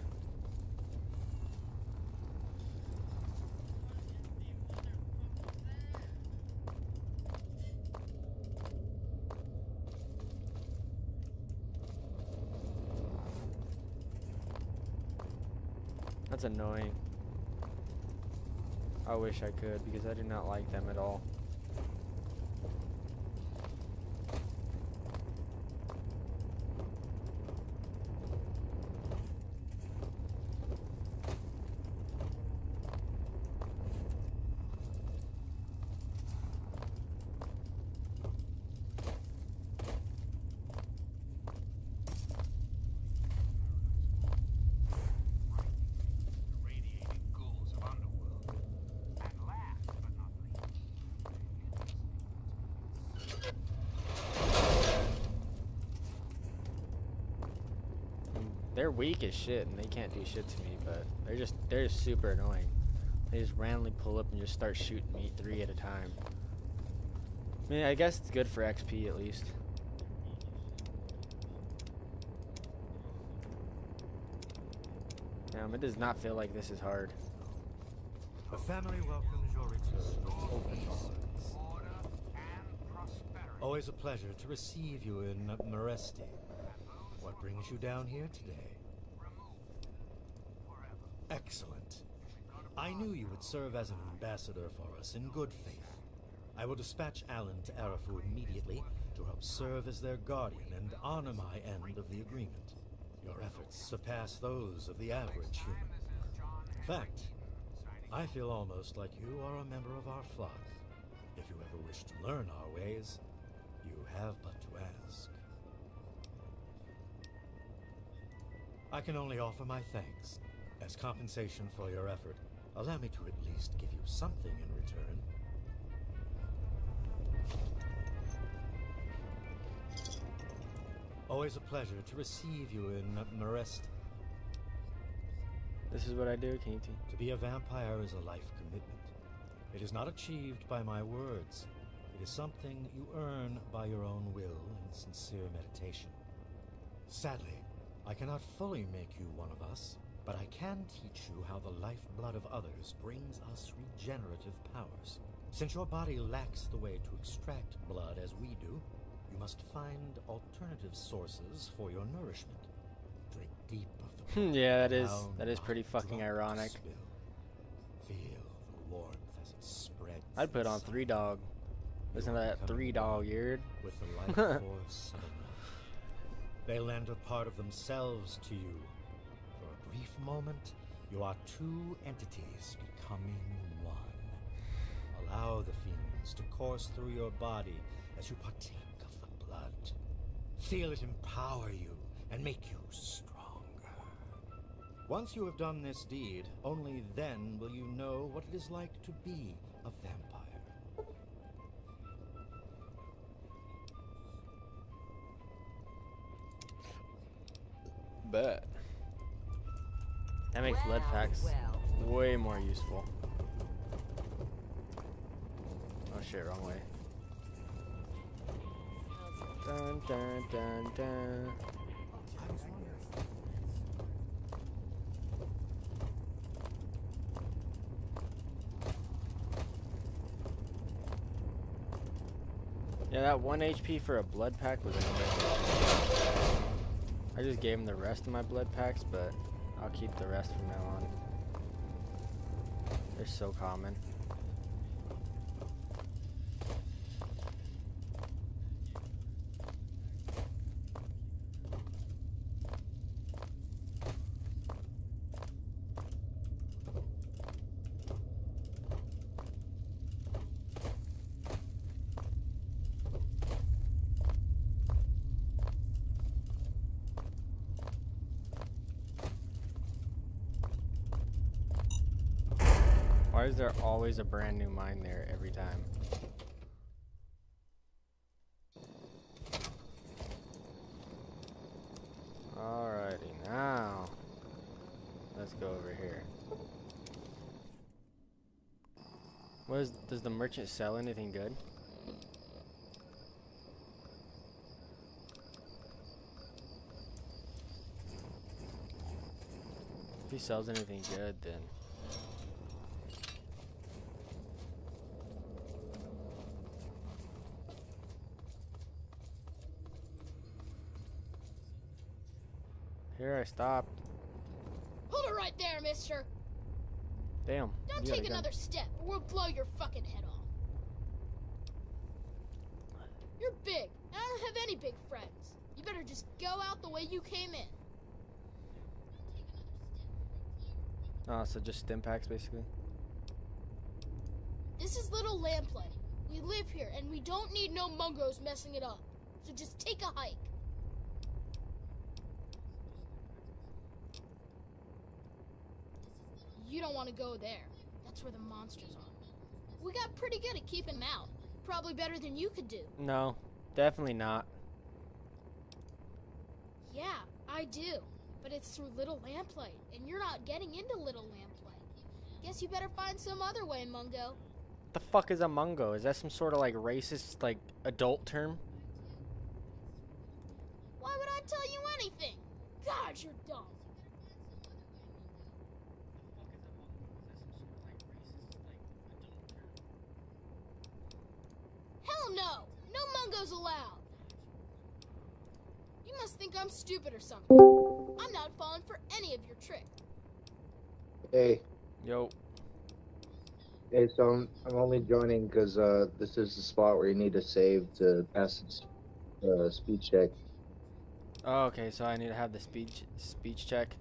That's annoying. I wish I could because I do not like them at all. They're weak as shit and they can't do shit to me, but they're just they're just super annoying. They just randomly pull up and just start shooting me three at a time. I mean, I guess it's good for XP at least. Damn, it does not feel like this is hard. The family welcomes your return. Always a pleasure to receive you in Meresti. What brings you down here today? Excellent. Serve as an ambassador for us in good faith. I will dispatch Alan to Arefu immediately to help serve as their guardian and honor my end of the agreement. Your efforts surpass those of the average human. In fact, I feel almost like you are a member of our flock. If you ever wish to learn our ways, you have but to ask. I can only offer my thanks. As compensation for your effort, allow me to at least give you something in return. Always a pleasure to receive you in Meresti. This is what I do, Katie. To be a vampire is a life commitment. It is not achieved by my words. It is something you earn by your own will and sincere meditation. Sadly, I cannot fully make you one of us, but I can teach you how the lifeblood of others brings us regenerative powers. Since your body lacks the way to extract blood as we do, you must find alternative sources for your nourishment. Drink deep of the hmm, yeah, that is that is pretty fucking ironic. Feel the warmth as it spreads. I'd put on three dog. Listen to that three dog eared. with the life force. They lend a part of themselves to you. Brief moment, you are two entities becoming one. Allow the feelings to course through your body as you partake of the blood. Feel it empower you and make you stronger. Once you have done this deed, only then will you know what it is like to be a vampire. Bet. That makes lead packs way more useful. Oh shit, wrong way. Dun dun dun dun. Yeah, that one HP for a blood pack was annoying. I just gave him the rest of my blood packs, but I'll keep the rest from now on. They're so common. Why is there always a brand new mine there every time? Alrighty, now let's go over here. What is, does the merchant sell anything good? If he sells anything good, then Here I stopped. Hold it right there, mister. Damn. Don't take another step or we'll blow your fucking head off. You're big. and I don't have any big friends. You better just go out the way you came in. Oh, so just stim packs basically. This is Little lamplight. We live here and we don't need no mungos messing it up. So just take a hike. Go there. That's where the monsters are. We got pretty good at keeping them out. Probably better than you could do. No, definitely not. Yeah, I do. But it's through Little Lamplight, and you're not getting into Little Lamplight. Guess you better find some other way, Mungo. What The fuck is a mungo? Is that some sort of like racist, like adult term? Why would I tell you anything? God, you're dumb. Hell no! No mungos allowed! You must think I'm stupid or something. I'm not falling for any of your tricks. Hey, Yo. hey, so I'm, I'm only joining because uh, this is the spot where you need to save to pass the uh, speech check. Oh, okay. So I need to have the speech speech check.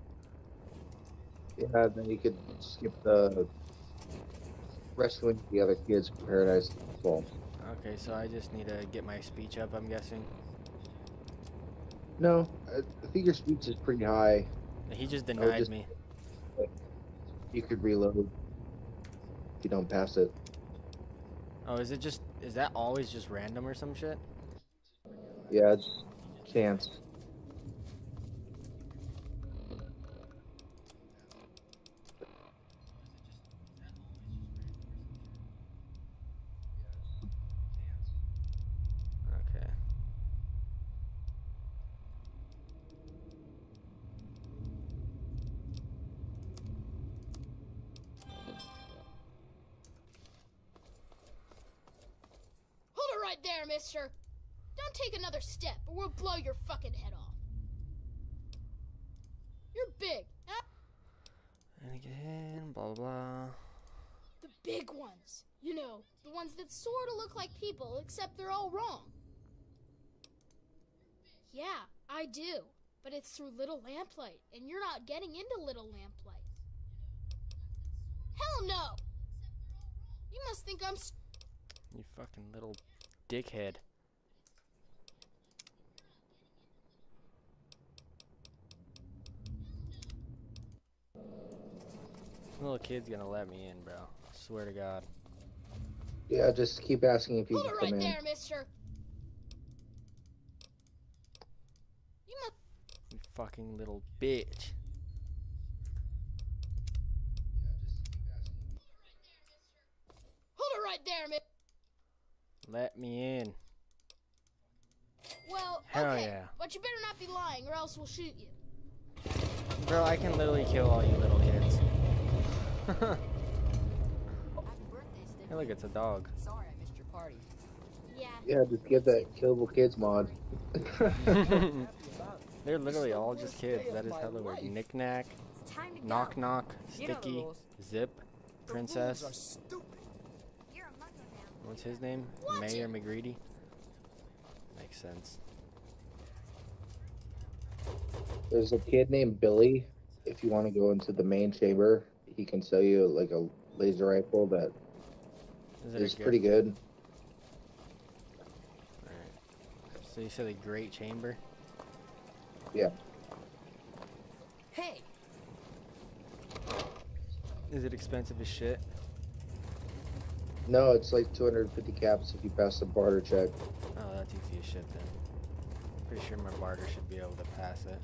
Yeah, then you could skip the rescuing the other kids from Paradise Falls. Okay, so I just need to get my speech up. I'm guessing. No, I, think your speech is pretty high. He just denied just- me. You could reload if you don't pass it. Oh, is it just? Is that always just random or some shit? Yeah, it's chance. Okay. Hold it right there, mister. Don't take another step or we'll blow your fucking head off. You're big. huh? And again, blah blah blah. The big ones. You know, the ones that sort of look like people, except they're all wrong. Yeah, I do. But it's through Little Lamplight, and you're not getting into Little Lamplight. Hell no! You must think I'm. You fucking little dickhead. Little kid's gonna let me in, bro. Swear to God. Yeah, just keep asking if you Hold can it come right in. there, mister. You must. You fucking little bitch. Hold it right there, mister. Let me in. Well, Hell okay, yeah. but you better not be lying, or else we'll shoot you. Bro, I can literally kill all you little kids. hey, look, it's a dog. Sorry I missed your party. Yeah. Yeah, just give that killable kids mod. They're literally all just kids. That is hella weird. Knick knack, knock knock, You know the sticky, zip, princess. What's his name? Mayor. McGreedy. Makes sense. There's a kid named Billy. If you want to go into the main chamber, he can sell you like a laser rifle that Is is good- pretty good. So you said a great chamber? Yeah. Hey, Is it expensive as shit? No, it's like 250 caps if you pass the barter check. Oh, that's easy as shit then. Pretty sure my barter should be able to pass it.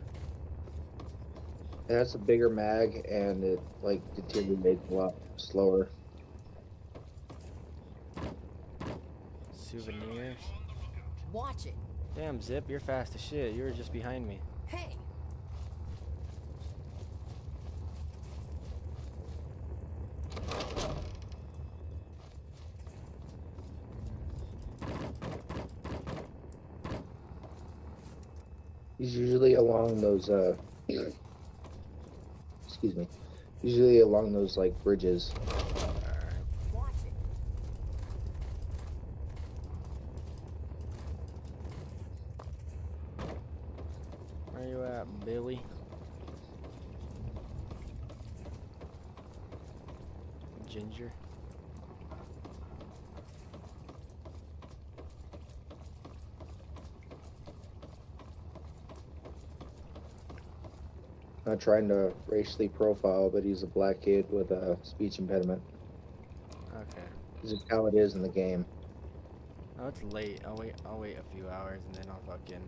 It has a bigger mag and it like deteriorates a lot slower. Souvenirs. watch it. Damn, Zip, you're fast as shit. You were just behind me. Hey, He's usually along those uh excuse me. Usually along those like bridges. watch it. Where you at, Billy? Ginger. Not trying to racially profile, but he's a black kid with a speech impediment. Okay. This is how it is in the game. Oh, it's late. I'll wait. I'll wait a few hours and then I'll fucking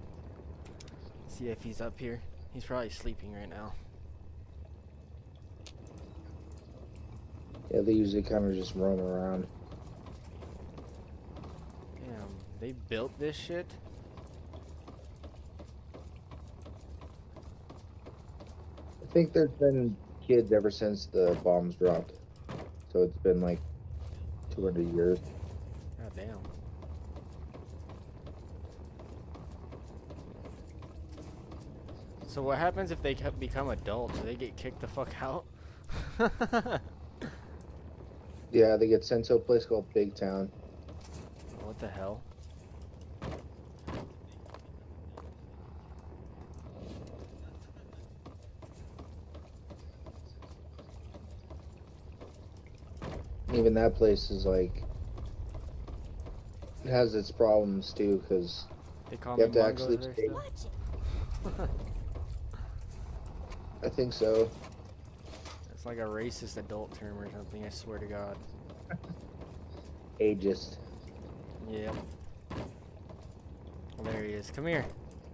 see if he's up here. He's probably sleeping right now. Yeah, they usually kind of just roam around. Damn, they built this shit? Think there's been kids ever since the bombs dropped. So it's been like 200 years. God damn. So what happens if they become adults? Do they get kicked the fuck out? Yeah, they get sent to a place called Big Town. what the hell? Even that place is like it has its problems too, because They call you have to actually. there Stay, still? I think so. It's like a racist adult term or something, I swear to god. Ageist. Yep. Well, there he is. Come here.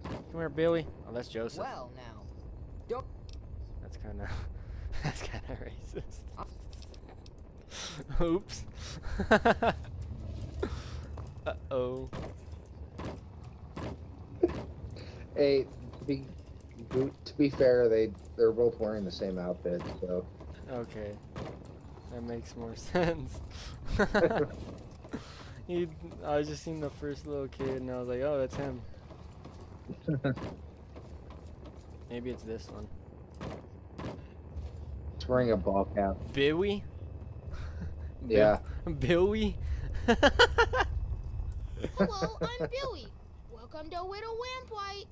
Come here, Billy. Oh, that's Joseph. Well, now. Don't. That's kind of that's kind of racist. Oops. uh oh. Hey, to be to be fair, they they're both wearing the same outfit, so Okay. That makes more sense. he, I just seen the first little kid and I was like, oh, that's him. Maybe it's this one. it's wearing a ball cap. Billy? Yeah. Billy? Hello, I'm Billy. Welcome to Widow Wampwhite.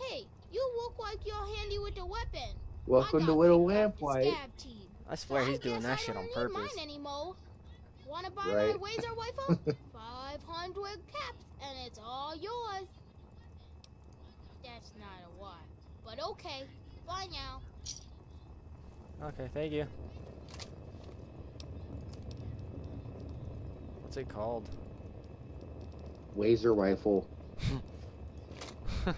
Hey, you look like you're handy with the weapon. Welcome to Widow Wampwhite. Scab. I swear he's doing that I shit on purpose. mine. Wanna buy Right. my laser rifle? 500 caps, and it's all yours. That's not a lot, but okay. Bye now. Okay, thank you. What's it called? Laser rifle. I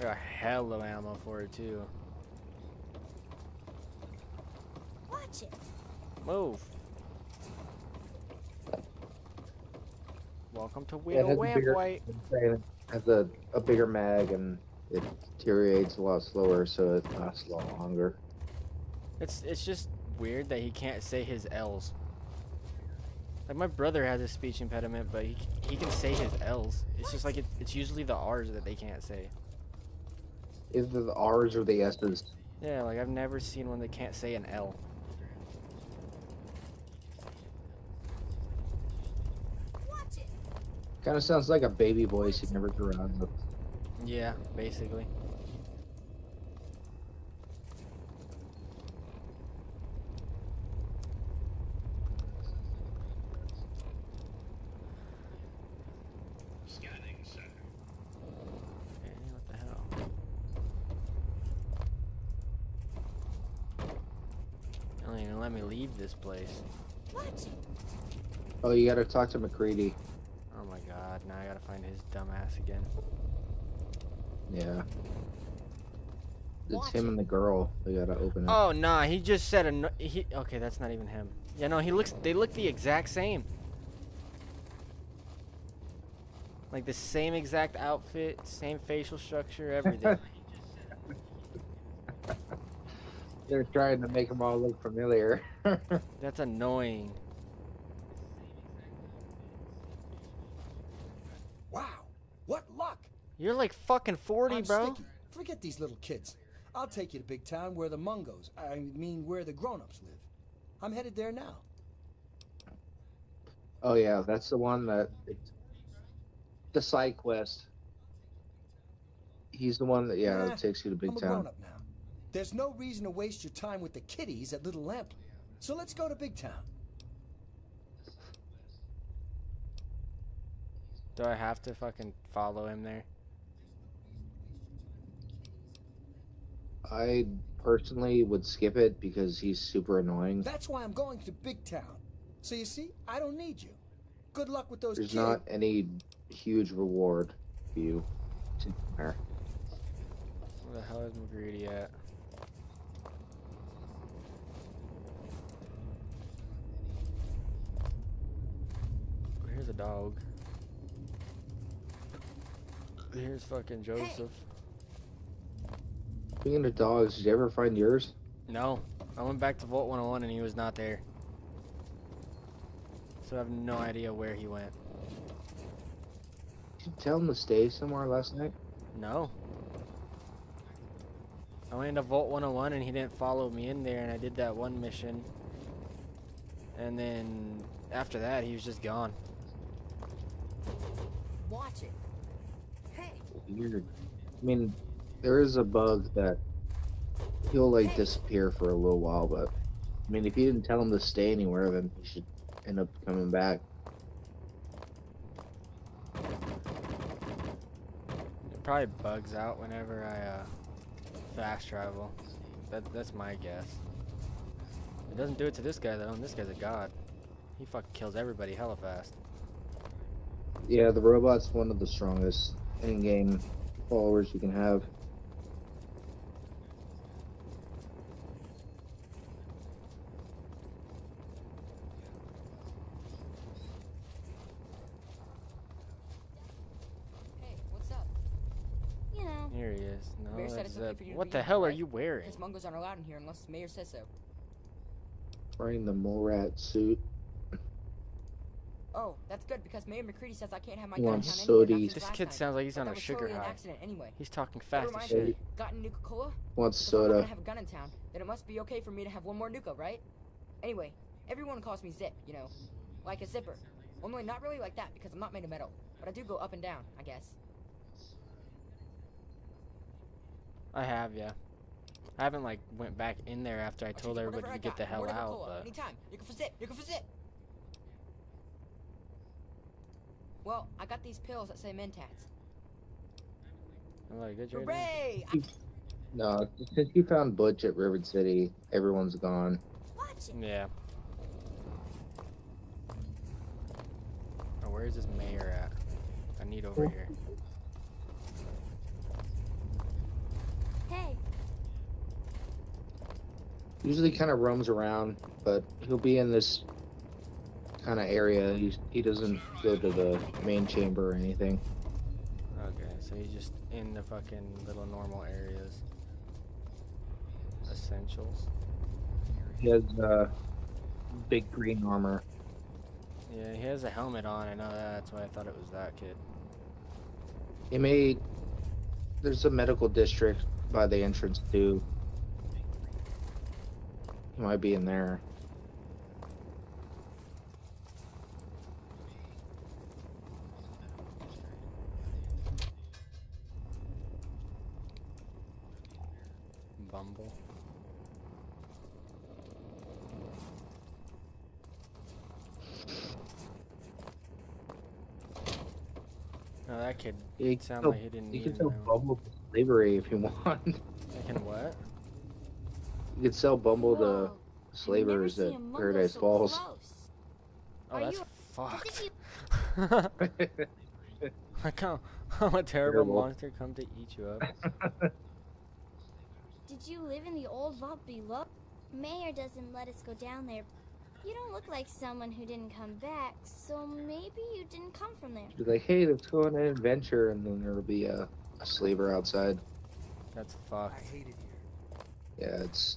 got hell of ammo for it too. Watch it. Move. Welcome to Yeah, it Widow has a bigger- Wampwhite. It has a, a bigger mag and it deteriorates a lot slower, so it lasts a lot longer. It's it's just weird that he can't say his L's. Like my brother has a speech impediment, but he he can say his L's. It's just like it, it's usually the R's that they can't say. Either the R's or the S's. Yeah, like I've never seen one that can't say an L. Kind of sounds like a baby voice he never grew out of. Yeah, basically. Scanning center. Okay, what the hell? Don't even let me leave this place. Watch it. Oh, you gotta talk to McCready. Oh my god, now I gotta find his dumbass again. Yeah. It's Watch him and the girl. They gotta open it. Oh nah, he just said a no- he. Okay, that's not even him. Yeah, no, he looks. They look the exact same. Like the same exact outfit, same facial structure, everything. They're trying to make them all look familiar. that's annoying. Wow, what luck! You're like fucking 40, I'm bro. Sticky. Forget these little kids. I'll take you to big town where the Mungos, I mean where the grown-ups live. I'm headed there now. oh yeah, that's the one that it's the side quest. He's the one that yeah Nah, takes you to big I'm a town. grown-up now. There's no reason to waste your time with the kiddies at Little Lamp. So let's go to big town. Do I have to fucking follow him there? I personally would skip it because he's super annoying. That's why I'm going to big town. So you see, I don't need you. Good luck with those There's kids. not any huge reward for you to there. Where the hell is McGreedy at? Here's a dog. Here's fucking Joseph. Speaking of dogs, did you ever find yours? No. I went back to Vault 101 and he was not there. So I have no idea where he went. Did you tell him to stay somewhere last night? No. I went into Vault 101 and he didn't follow me in there and I did that one mission. And then after that he was just gone. Watch it. Hey. Weird. I mean, there is a bug that he'll like disappear for a little while, but I mean, if you didn't tell him to stay anywhere, then he should end up coming back. It probably bugs out whenever I uh, fast travel. That, that's my guess. It doesn't do it to this guy though, and this guy's a god. He fucking kills everybody hella fast. Yeah, the robot's one of the strongest in-game followers you can have. Hey, what's up? You know. Here he is. No, Mayor said that's it's okay Zeb. for you to What the hell are you wearing? Because mungos aren't allowed in here unless the mayor says so. Wearing the mole rat suit. Oh, that's good because Mayor McCready says I can't have my gun in wants town anyway. sodies. after This kid time. sounds like he's But on a sugar totally high. accident anyway. He's talking fast as shit. me, got a Nuka Cola? Wants So if I'm soda. have a gun in town, then it must be okay for me to have one more Nuka, right? Anyway, everyone calls me Zip, you know, like a zipper. Only not really like that because I'm not made of metal, but I do go up and down, I guess. I have, yeah. I haven't like went back in there after I told everybody to get the hell out, Cola, but Anytime. You can for zip. You can for zip. Well, I got these pills that say Mentats. I'm like, good job. Hooray! No, since you found Butch at Rivet City, everyone's gone. Yeah. Oh, where is this mayor at? I need over here. Hey. Usually kind of roams around, but he'll be in this kind of area. He, he doesn't go to the main chamber or anything. Okay, so he's just in the fucking little normal areas. Essentials. He has uh, big green armor. Yeah, he has a helmet on. I know that. That's why I thought it was that kid. He made. There's a medical district by the entrance too. Might be in there. Bumble. No, that kid sounded sell- like he didn't You can now. Bumble slavery if you want. I can what? You could sell Bumble to Whoa, slavers at Paradise so Falls. close. Oh, Are that's you- fucked. Like how, how a terrible Terrible. monster come to eat you up. Did you live in the old vault below? Mayor doesn't let us go down there. You don't look like someone who didn't come back, so maybe you didn't come from there. Be like, hey, let's go on an adventure, and then there'll be a, a slaver outside. That's fucked. I hate it here. Yeah, it's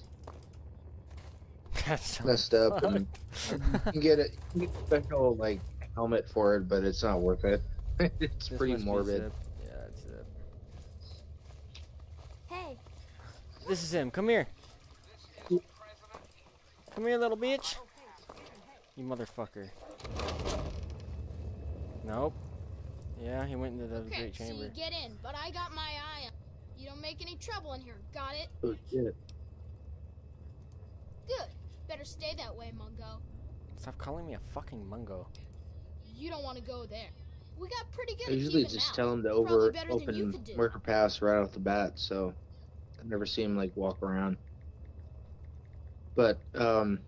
That's so messed up, and you can get it. You can a special like helmet for it, but it's not worth it. it's This pretty morbid. Yeah, it's Zip. Hey, This is him. Come here. Come here, little bitch. You motherfucker. Nope. Yeah, he went into the Okay, great so chamber. you get in, but I got my eye on. You don't make any trouble in here, got it? Oh shit! Good. Better stay that way, Mungo. Stop calling me a fucking mungo. You don't want to go there. We got pretty good I at usually keeping just out. tell him to over better than you open could do. worker pass right off the bat, so I never see him like walk around. But um,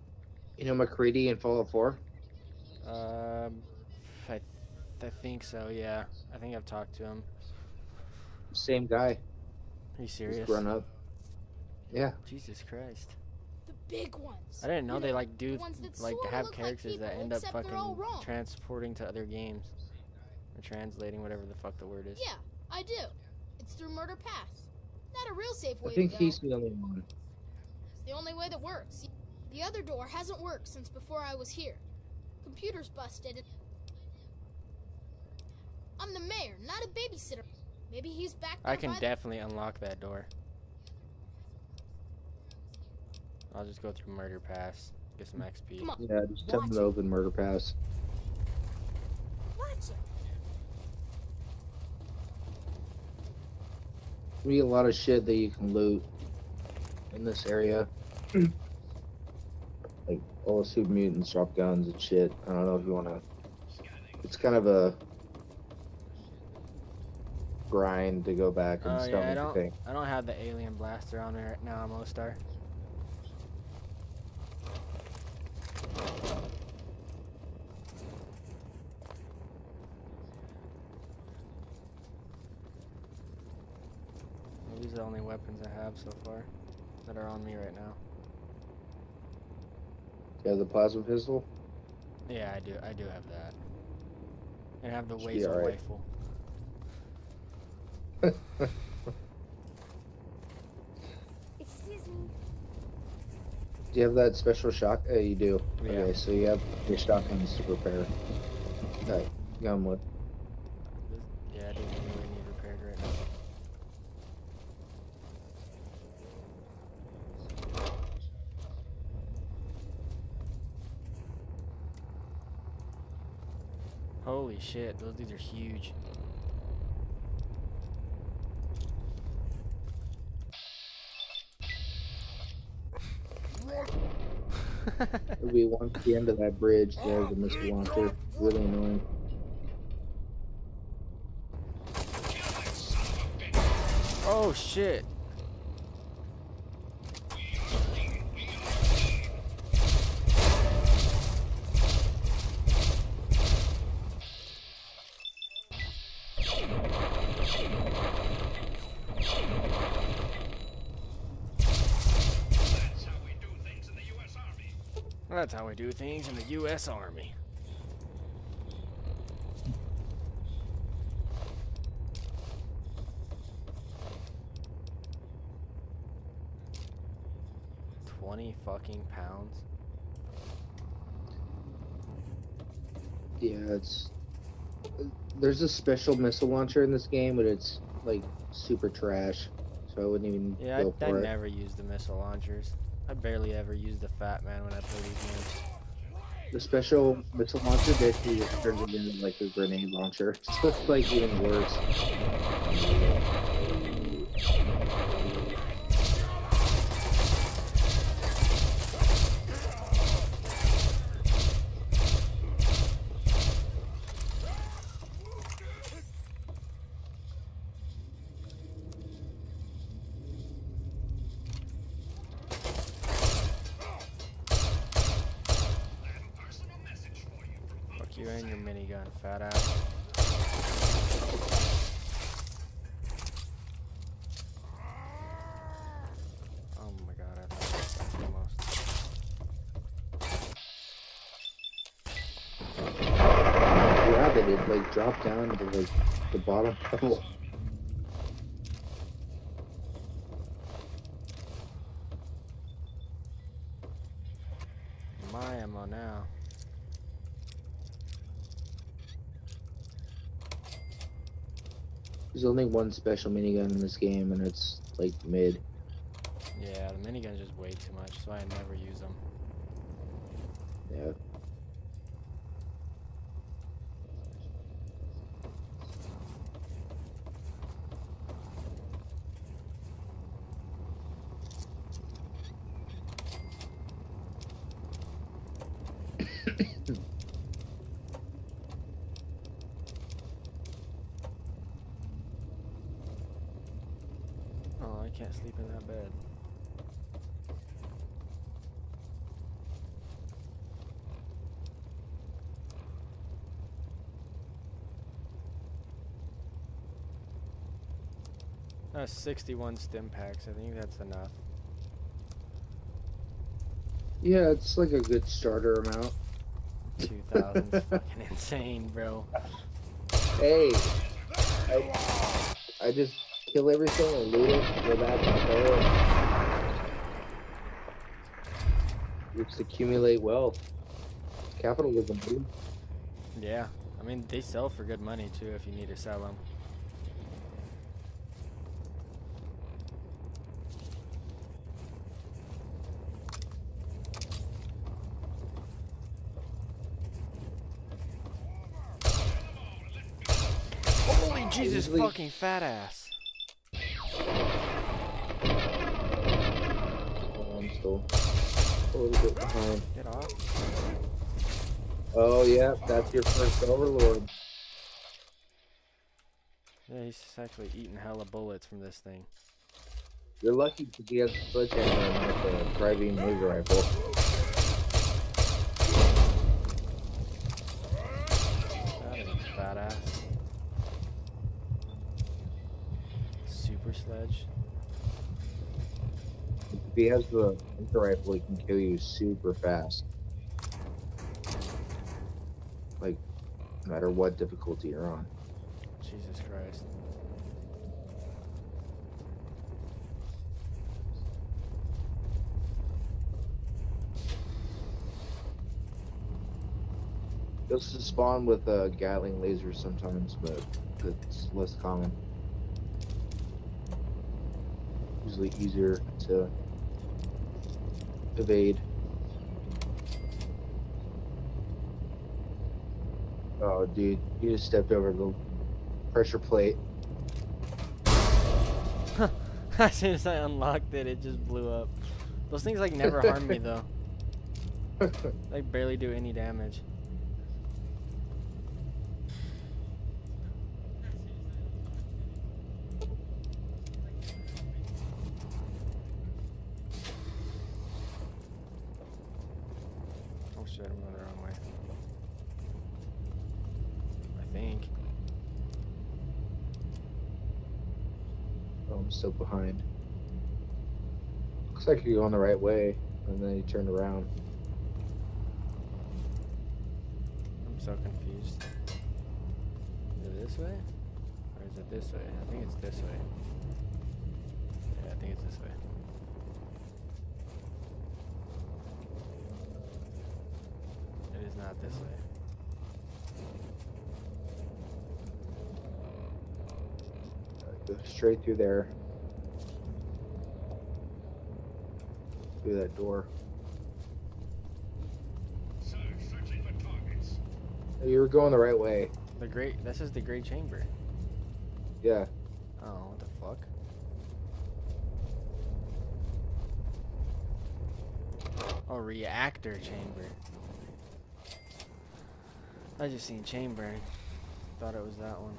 you know MacCready in Fallout 4. Um, I, I think so. Yeah, I think I've talked to him. Same guy. Are you Just serious? run up. Yeah. Jesus Christ. The big ones. I didn't know You they like do the like have look like characters that end up except they're all fucking transporting to other games. Or translating whatever the fuck the word is. Yeah, I do. It's through Murder Pass. Not a real safe way I think to go. he's the only one. It's the only way that works. The other door hasn't worked since before I was here. Computer's busted. and- I'm the mayor, not a babysitter. Maybe he's back there I can by the- definitely unlock that door. I'll just go through Murder Pass, get some XP. Come on. Yeah, just tell him to open murder pass. Watch it. We a lot of shit that you can loot in this area. like all the super mutants drop guns and shit. I don't know if you wanna it's kind of a grind to go back and Oh stuff yeah, I don't. thing. I don't have the alien blaster on me right now, Mostar. Well, these are the only weapons I have so far that are on me right now. You have the plasma pistol? Yeah, I do. I do have that. And I have the Should be Wazer rifle. Excuse me. Do you have that special shock? Uh, you do. Yeah. Okay, so you have your shotguns to repair. Alright, gun with. Yeah, I didn't really need repaired right now. Holy shit, those dudes are huge. It'll be one at the end of that bridge. There's a missile launcher. Really annoying. Oh shit. Do things in the U.S. Army. Twenty fucking pounds. Yeah, it's. There's a special missile launcher in this game, but it's like super trash. So I wouldn't even Yeah, go I, I it. never use the missile launchers. I barely ever use the Fat Man when I play these games. The special missile launcher basically just turns it into like a grenade launcher. It's like even worse. Fuck you and your minigun, fat ass. Oh my god, I thought that was almost. Yeah, but it like dropped down to like the bottom level. My ammo now. There's only one special minigun in this game, and it's like mid. Yeah, the minigun's just way too much, so I never use them. Yeah. Oh, I can't sleep in that bed. Uh, 61 stim packs. I think that's enough. Yeah, it's like a good starter amount. 2,000 is fucking insane, bro. Hey, I, I just kill everything and loot it, go back and play it. Just accumulate wealth. Capitalism, dude. Yeah. I mean, they sell for good money too if you need to sell them. Holy Jesus Usually- fucking fat ass. Oh, I'm still a little bit behind. Get off. Oh, yeah, that's your first overlord. Yeah, he's just actually eating hella bullets from this thing. You're lucky because he has a uh, sledgehammer and not the driving laser rifle. That is fat ass. Super sledge. If he has the laser rifle, he can kill you super fast. Like, no matter what difficulty you're on. Jesus Christ. You'll spawn with uh, Gatling laser sometimes, but it's less common. Usually easier to evade. Oh, dude, you just stepped over the pressure plate. as soon as I unlocked it, it just blew up. Those things like never harm me though. They barely do any damage. Oh shit, I'm going the wrong way. I think. Oh, I'm still behind. Looks like you're going the right way, and then you turned around. I'm so confused. Is it this way? Or is it this way? I think it's this way. Yeah, I think it's this way. It is not this way. Go straight through there. Through that door. You were going the right way. The great. This is the great chamber. Yeah. Oh, what the fuck? Oh, reactor chamber. I just seen chamber. Thought it was that one.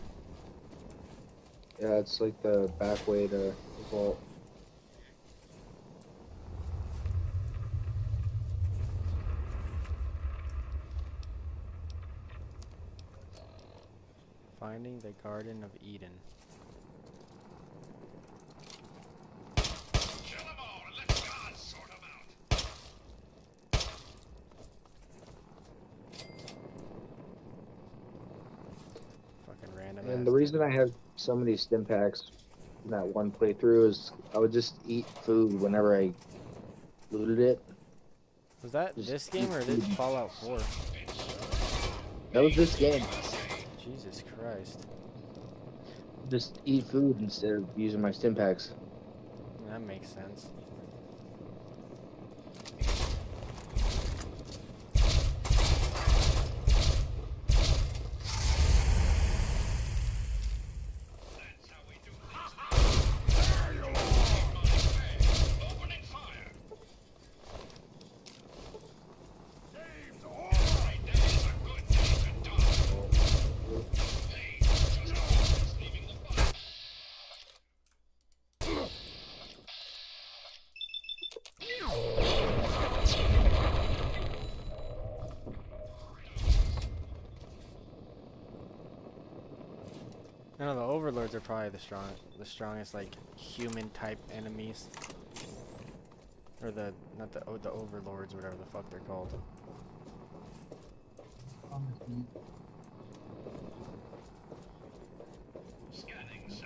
Yeah, it's like the back way to the vault. The Garden of Eden. Fucking random. And the reason I have so many stim packs in that one playthrough is I would just eat food whenever I looted it. Was that Just this game or food. Fallout 4? That was this game. Jesus Christ. Just eat food instead of using my stim packs. That makes sense. Probably the strong, the strongest like human type enemies. Or the not the oh, the overlords, whatever the fuck they're called. Scanning, sir.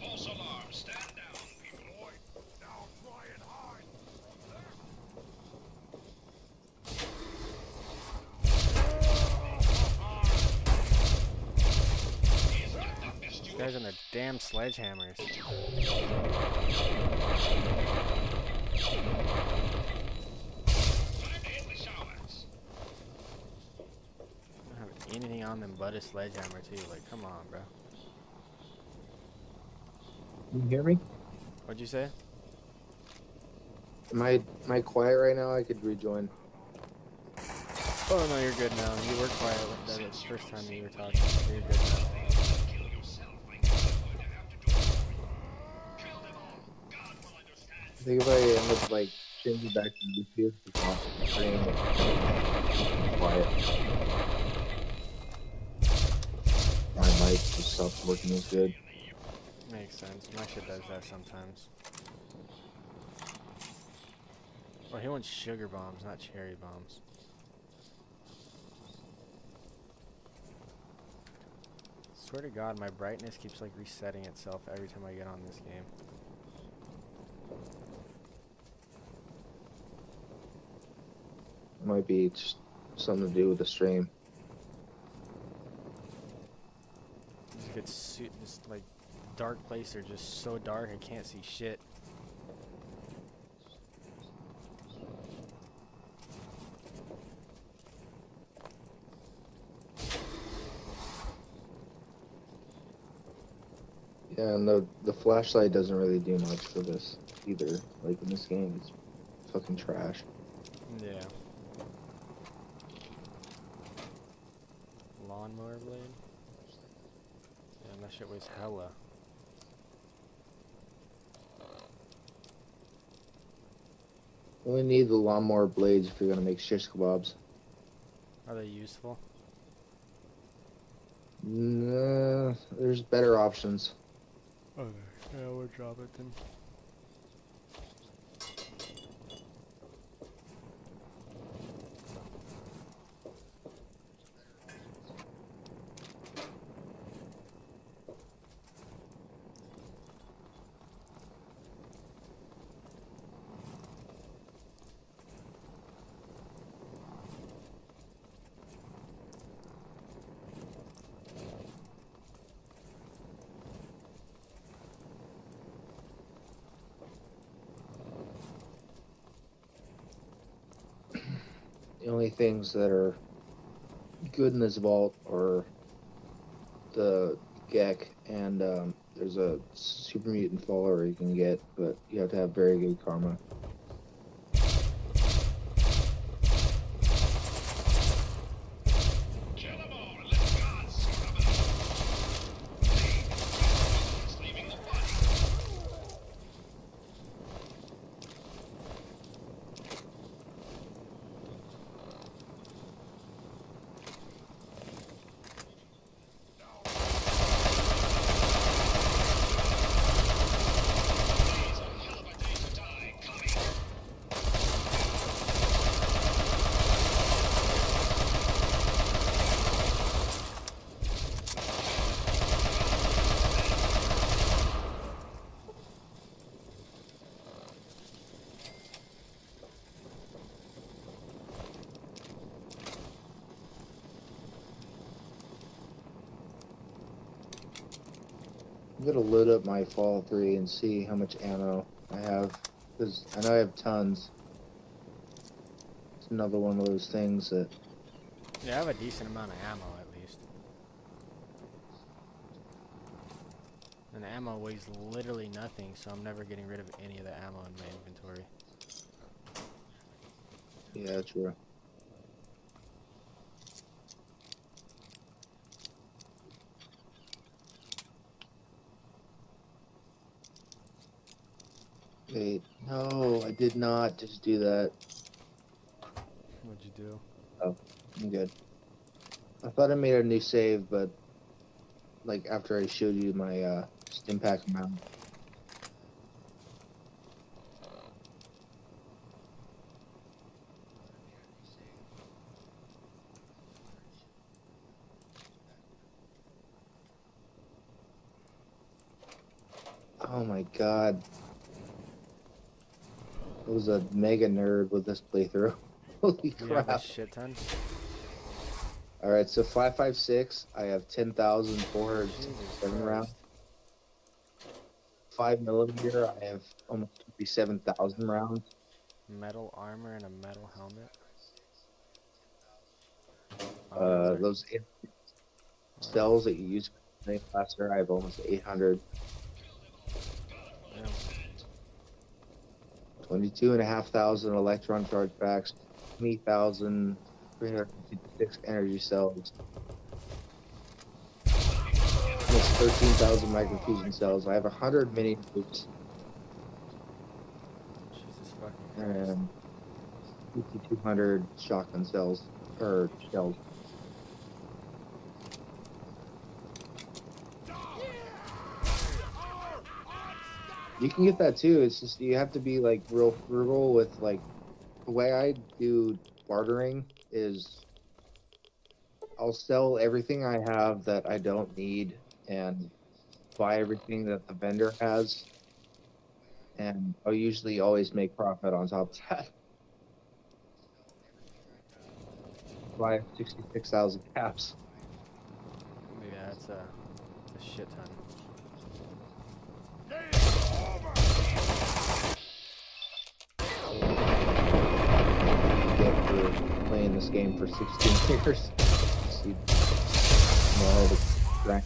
False alarm. Stand down, people. Now try and hide. These guys on their damn sledgehammers. Don't have anything on them but a sledgehammer too. Like, come on, bro. You hear me? What'd you say? Am I am I quiet right now? I could rejoin. Oh no, you're good now. You were quiet with that the first time you were talking. You're good now. I think if I end up like changing back to the screen. it's Quiet. My mic just stopped working as good. Makes sense. My shit does that sometimes. Well, he wants sugar bombs, not cherry bombs. Swear to God, my brightness keeps like resetting itself every time I get on this game. Might be just something to do with the stream. Just gets su- just like dark places are just so dark I can't see shit. Yeah, and the the flashlight doesn't really do much for this either. Like in this game, it's fucking trash. Yeah. Lawnmower blade? Yeah, that shit weighs hella. You only need the lawnmower blades if you're gonna make shish kebabs. Are they useful? Nah, there's better options. Okay, yeah, we'll drop it then. The only things that are good in this vault are the G.E.C.K. and um, there's a super mutant follower you can get, but you have to have very good karma. I'm gonna load up my Fall 3 and see how much ammo I have Because I know I have tons. It's another one of those things that Yeah, I have a decent amount of ammo at least. And the ammo weighs literally nothing, so I'm never getting rid of any of the ammo in my inventory. Yeah, true. Wait, no, I did not just do that. What'd you do? Oh, I'm good. I thought I made a new save, but like after I showed you my uh, stim pack amount. Oh my god. Was a mega nerd with this playthrough. Holy You have a crap. shit ton. Alright, so 556, I have 10,467 rounds. 5 millimeter, I have almost 57,000 rounds. Metal armor and a metal helmet. Uh, those in- cells that you use the blaster, I have almost 800. 22 and a half thousand electron charge packs, 20,356 energy cells, almost 13,000 microfusion cells. I have 100 mini nukes Jesus fucking and 5,200 shotgun cells, or shells. You can get that too. It's just you have to be like real frugal with like the way I do bartering is I'll sell everything I have that I don't need and buy everything that the vendor has. And I'll usually always make profit on top of that. Buy 66,000 caps. Yeah, that's a, a shit ton. Playing this game for 16 years. The grind.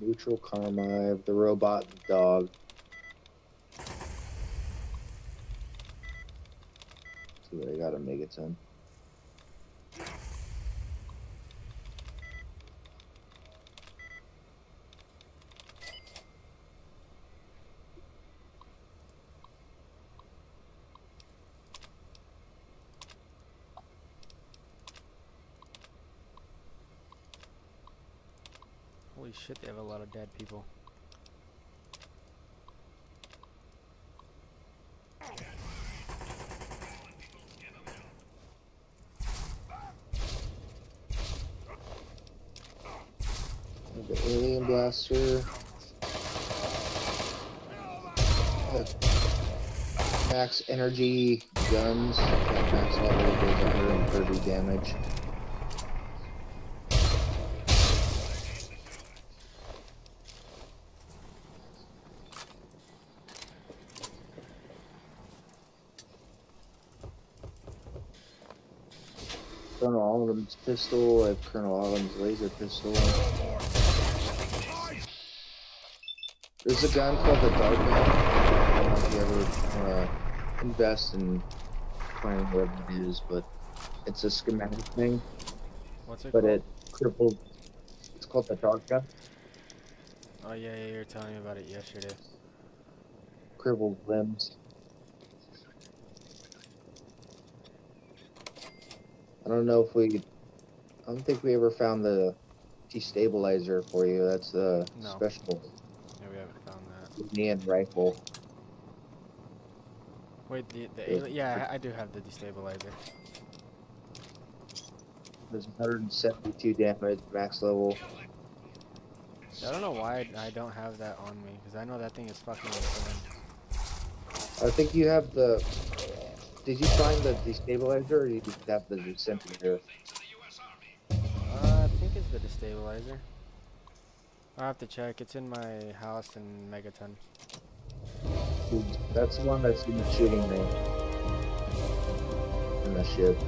Neutral karma, the robot dog. What I got a megaton. Holy shit, they have a lot of dead people. The Uh, Max energy guns. Max level does 130 damage. Colonel Autumn's pistol. I have Colonel Autumn's laser pistol. There's a gun called the Dart Gun. I don't know if you ever to invest in playing whatever it is, but it's a schematic thing. What's it But called? it crippled. It's called the Dart Gun. Oh yeah, yeah, you were telling me about it yesterday. Crippled limbs. I don't know if we. I don't think we ever found the destabilizer for you. That's the No. special Yeah, we haven't Neon rifle. Wait, the the Yeah. yeah, I do have the destabilizer. There's 172 damage, max level. I don't know why I don't have that on me, because I know that thing is fucking insane. I think you have the. Did you find the destabilizer, or you just have the disintegrator? Uh, I think it's the destabilizer. I'll have to check. It's in my house in Megaton. That's the one that's been shooting me. In the ship.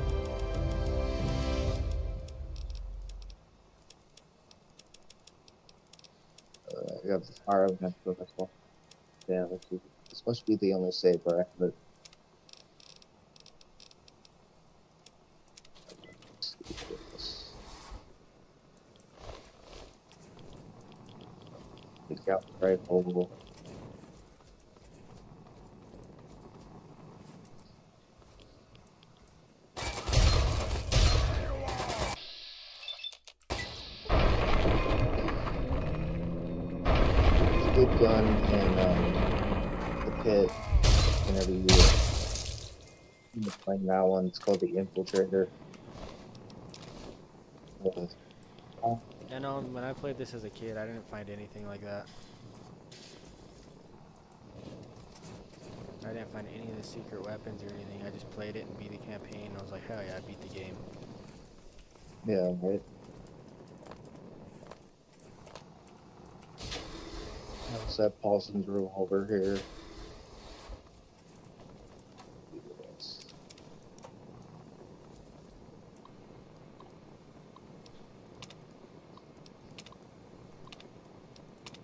Uh, I the fire book as well. Yeah, let's see. This be the only save where I have it. Pick out the rifle. Good gun and um, the Pitt whenever you up playing that one. It's called the Infiltrator. I know when I played this as a kid, I didn't find anything like that. I didn't find any of the secret weapons or anything. I just played it and beat the campaign. I was like, hell yeah, I beat the game. Yeah, right. That's that Paulson's revolver here.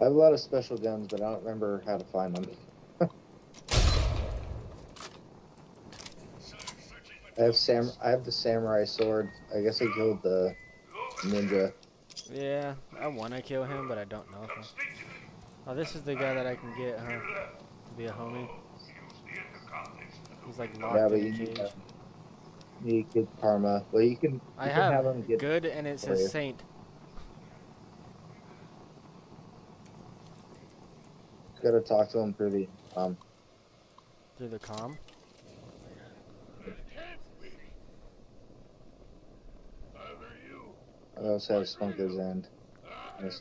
I have a lot of special guns, but I don't remember how to find them. I have sam. I have the samurai sword. I guess I killed the ninja. Yeah, I want to kill him, but I don't know if I... Oh, this is the guy that I can get, huh? To be a homie. He's like locked Yeah, but in you a need, cage. uh, you good karma. Well, you can. You I can have, him get good, and it says saint. Gotta talk to him through the um. Through the com. I also have Spunker's End. Yes.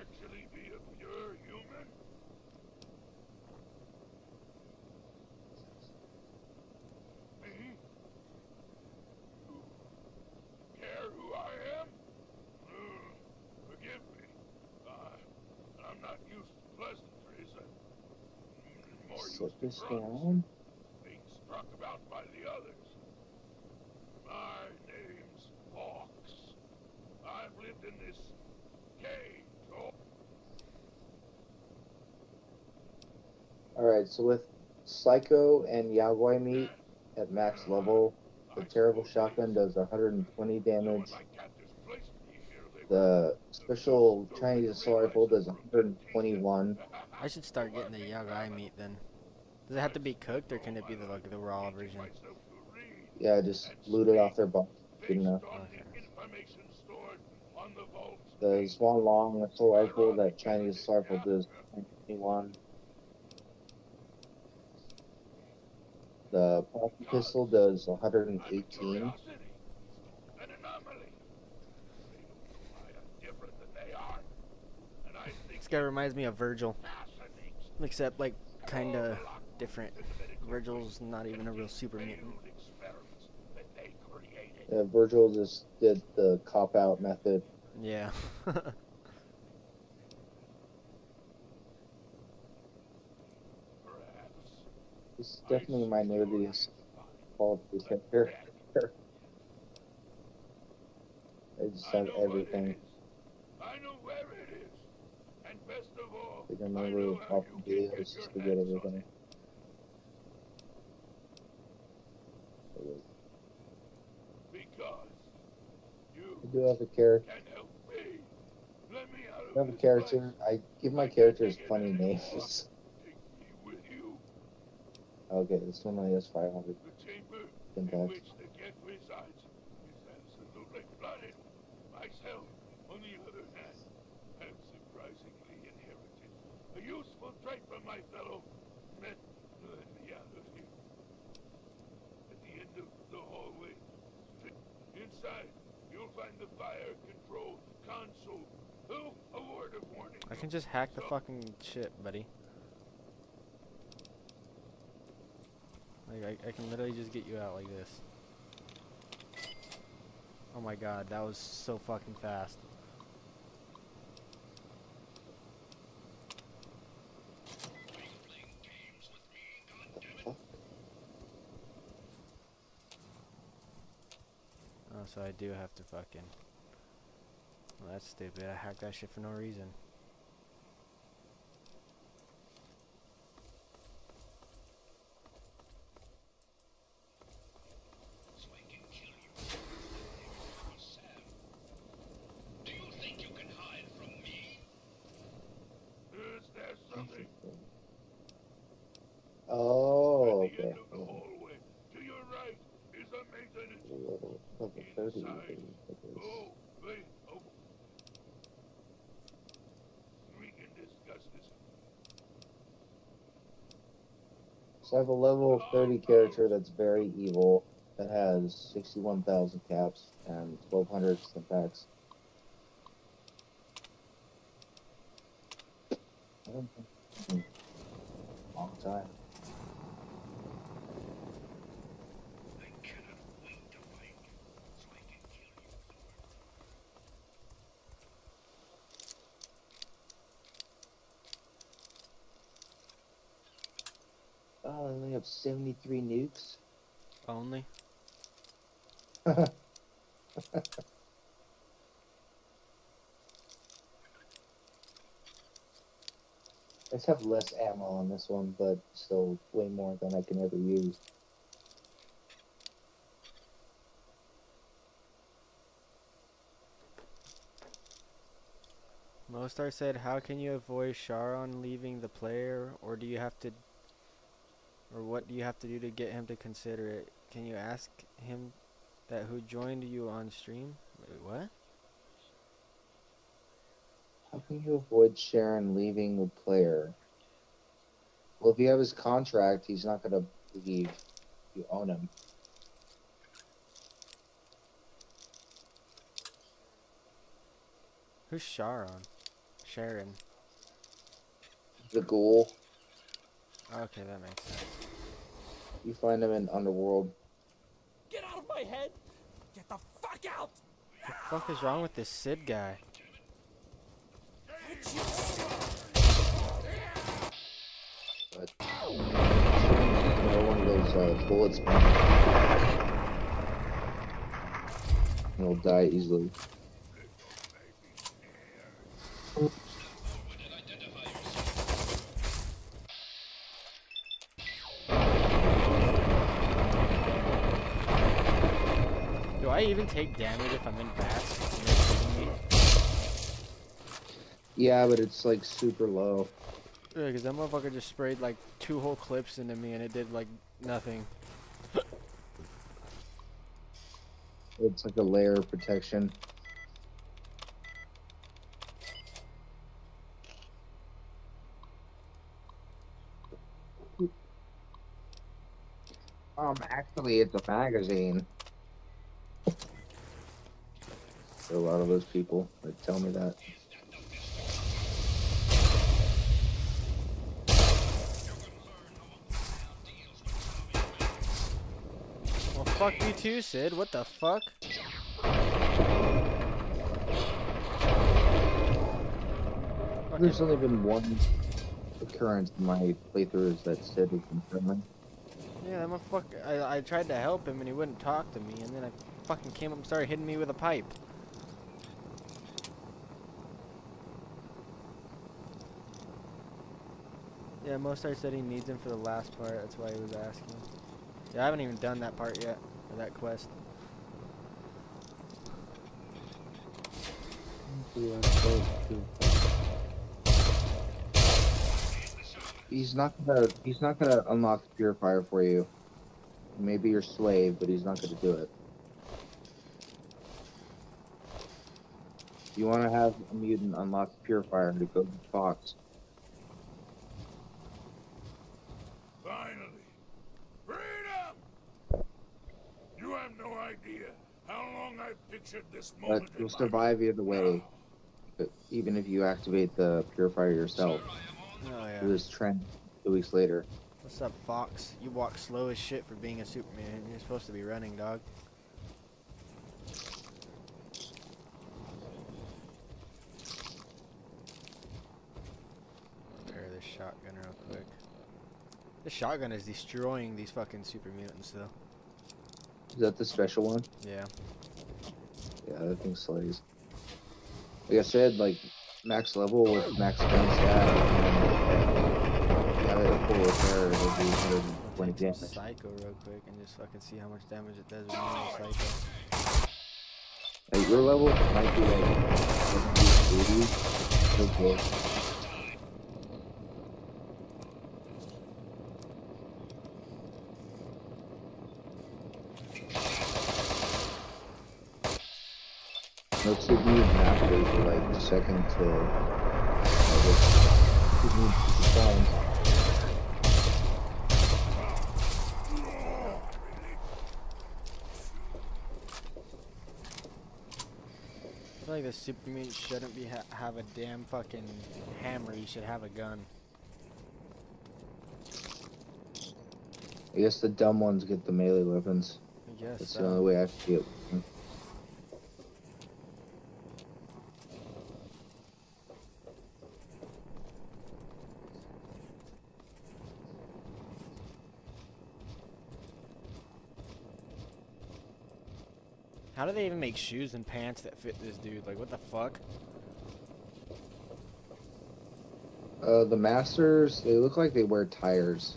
Actually be a pure human? Me? You care who I am? Mm, forgive me. Uh, I'm not used to pleasantries. I'm more Slip used to this grunts, down. being struck about by the others. My name's Fawkes. I've lived in this cage all All right, so with Psycho and Yao Guai meat at max level, the terrible shotgun does 120 damage. The special Chinese assault rifle does 121. I should start getting the Yao Guai meat then. Does it have to be cooked, or can it be the like the raw version? Yeah, just loot it off their box. Good enough. The Xuanlong assault rifle, that Chinese assault rifle does 121. The plasma pistol does 118. This guy reminds me of Virgil, except like kind of different. Virgil's not even a real super mutant. Yeah, Virgil just did the cop out method. Yeah. This is definitely my nerdiest quality character. I just have everything. I know where it is. And best of all, I can remember watching videos just to get everything. because you I do have a character. can help me. Let me out I have a character. I give my characters funny names. Okay, this one only has 500. The chamber in which the dead resides is absolutely flooded. Myself, on the other hand, have surprisingly inherited a useful trait from my fellow men. At the end of the hallway, inside, you'll find the fire control console. Oh, a word of warning. I can just hack the fucking shit, buddy. Like, I, I can literally just get you out like this. Oh my god, that was so fucking fast. Oh, so I do have to fucking... Well, that's stupid. I hacked that shit for no reason. Do you think you can hide from me? Is there something Oh, okay. hallway to your right? Is a maintenance Level, level 30. Oh, wait. Oh. We can discuss this. So I have a level 30 character that's very evil, that has 61,000 caps and 1,200 packs. Hmm. Long time. Oh, have 73 nukes. Only? Let's have less ammo on this one, but still way more than I can ever use. Mostar said, how can you avoid Charon leaving the player, or do you have to, or what do you have to do to get him to consider it? Can you ask him that who joined you on stream? Wait, what? How can you avoid Charon leaving the player? Well, if you have his contract, he's not gonna leave. You own him. Who's Charon? Charon. The ghoul. Okay, that makes sense. You find him in Underworld. Get out of my head! Get the fuck out! What The fuck is wrong with this Sid guy? But you know, one of those uh, bullets. And he'll die easily. Even take damage if I'm in VATS? Are you kidding me? Yeah, but it's like super low. Yeah, because that motherfucker just sprayed like two whole clips into me and it did like nothing. It's like a layer of protection. Um, actually, it's a magazine. A lot of those people that tell me that. Well, fuck you too, Sid. What the fuck? There's only been one occurrence in my playthroughs that Sid has been friendly. Yeah, that motherfucker. I, I tried to help him and he wouldn't talk to me, and then I fucking came up and started hitting me with a pipe. Yeah, Mostar said he needs him for the last part. That's why he was asking. Yeah, I haven't even done that part yet, or that quest. He's not gonna. He's not gonna unlock the purifier for you. Maybe your slave, but he's not gonna do it. You want to have a mutant unlock the purifier to go to Fawkes. Finally. Freedom! You have no idea how long I've pictured this But moment in you'll survive either way. But even if you activate the purifier yourself. Oh yeah. It was trend two weeks later. What's up, Fawkes? You walk slow as shit for being a Superman. You're supposed to be running, dog. Repair this shotgun real quick. This shotgun is destroying these fucking super mutants, though. Is that the special one? Yeah. Yeah, that thing slays. Like I said, like max level with max gun stat. and uh, Have it at full repair, it'll do 120 damage. Psycho real quick and just fucking see how much damage it does when in Psycho. At your level, it might be like 80. So. No super mutant masters are like second to uh, the super mutant. I feel like the super mutant shouldn't be ha have a damn fucking hammer. You should have a gun. I guess the dumb ones get the melee weapons. I guess That's so. the only way I see do they even make shoes and pants that fit this dude? Like, what the fuck? Uh, the masters, they look like they wear tires.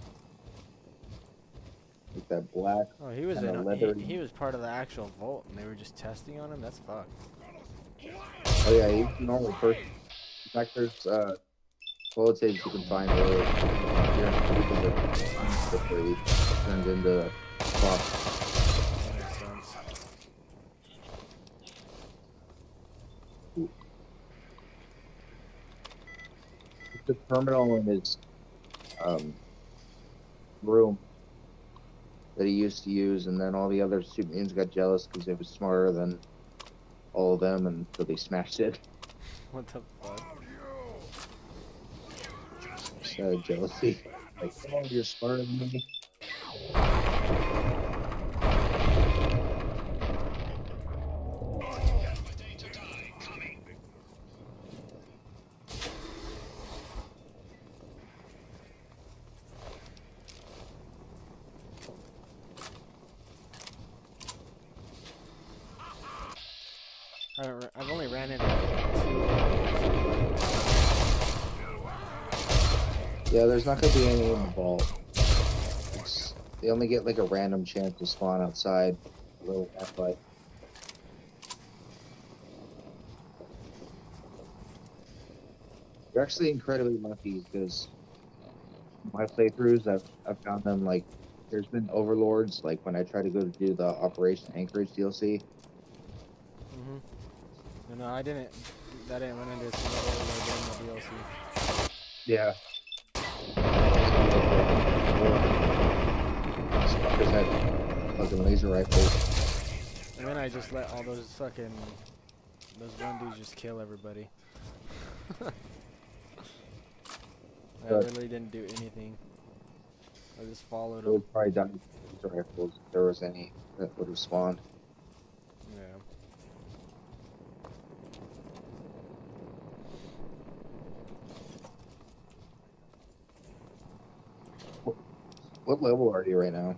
Like that black. Oh, he was in. A, he, he was part of the actual vault, and they were just testing on him. That's fucked. Oh yeah, he's a normal person. In fact, there's uh, qualitatives you can find where you're before he turns into clock. That makes sense. The terminal in his um, room that he used to use, and then all the other super mutants got jealous because it was smarter than all of them, and so they smashed it. What the fuck? Just out of jealousy. Like, oh, you're smarter than me. Not gonna be any in the vault. It's, they only get like a random chance to spawn outside. A little half-life. You're actually incredibly lucky because my playthroughs, I've I've found them like there's been overlords like when I try to go to do the Operation Anchorage DLC. Mm-hmm. No, no, I didn't. That didn't run into a single overlord in the DLC. Yeah. Fuckers had fucking laser rifles. And then I just let all those fucking those one dudes just kill everybody. I literally didn't do anything. I just followed them. probably with laser rifles if there was any that would have spawned. Yeah. What level are you right now?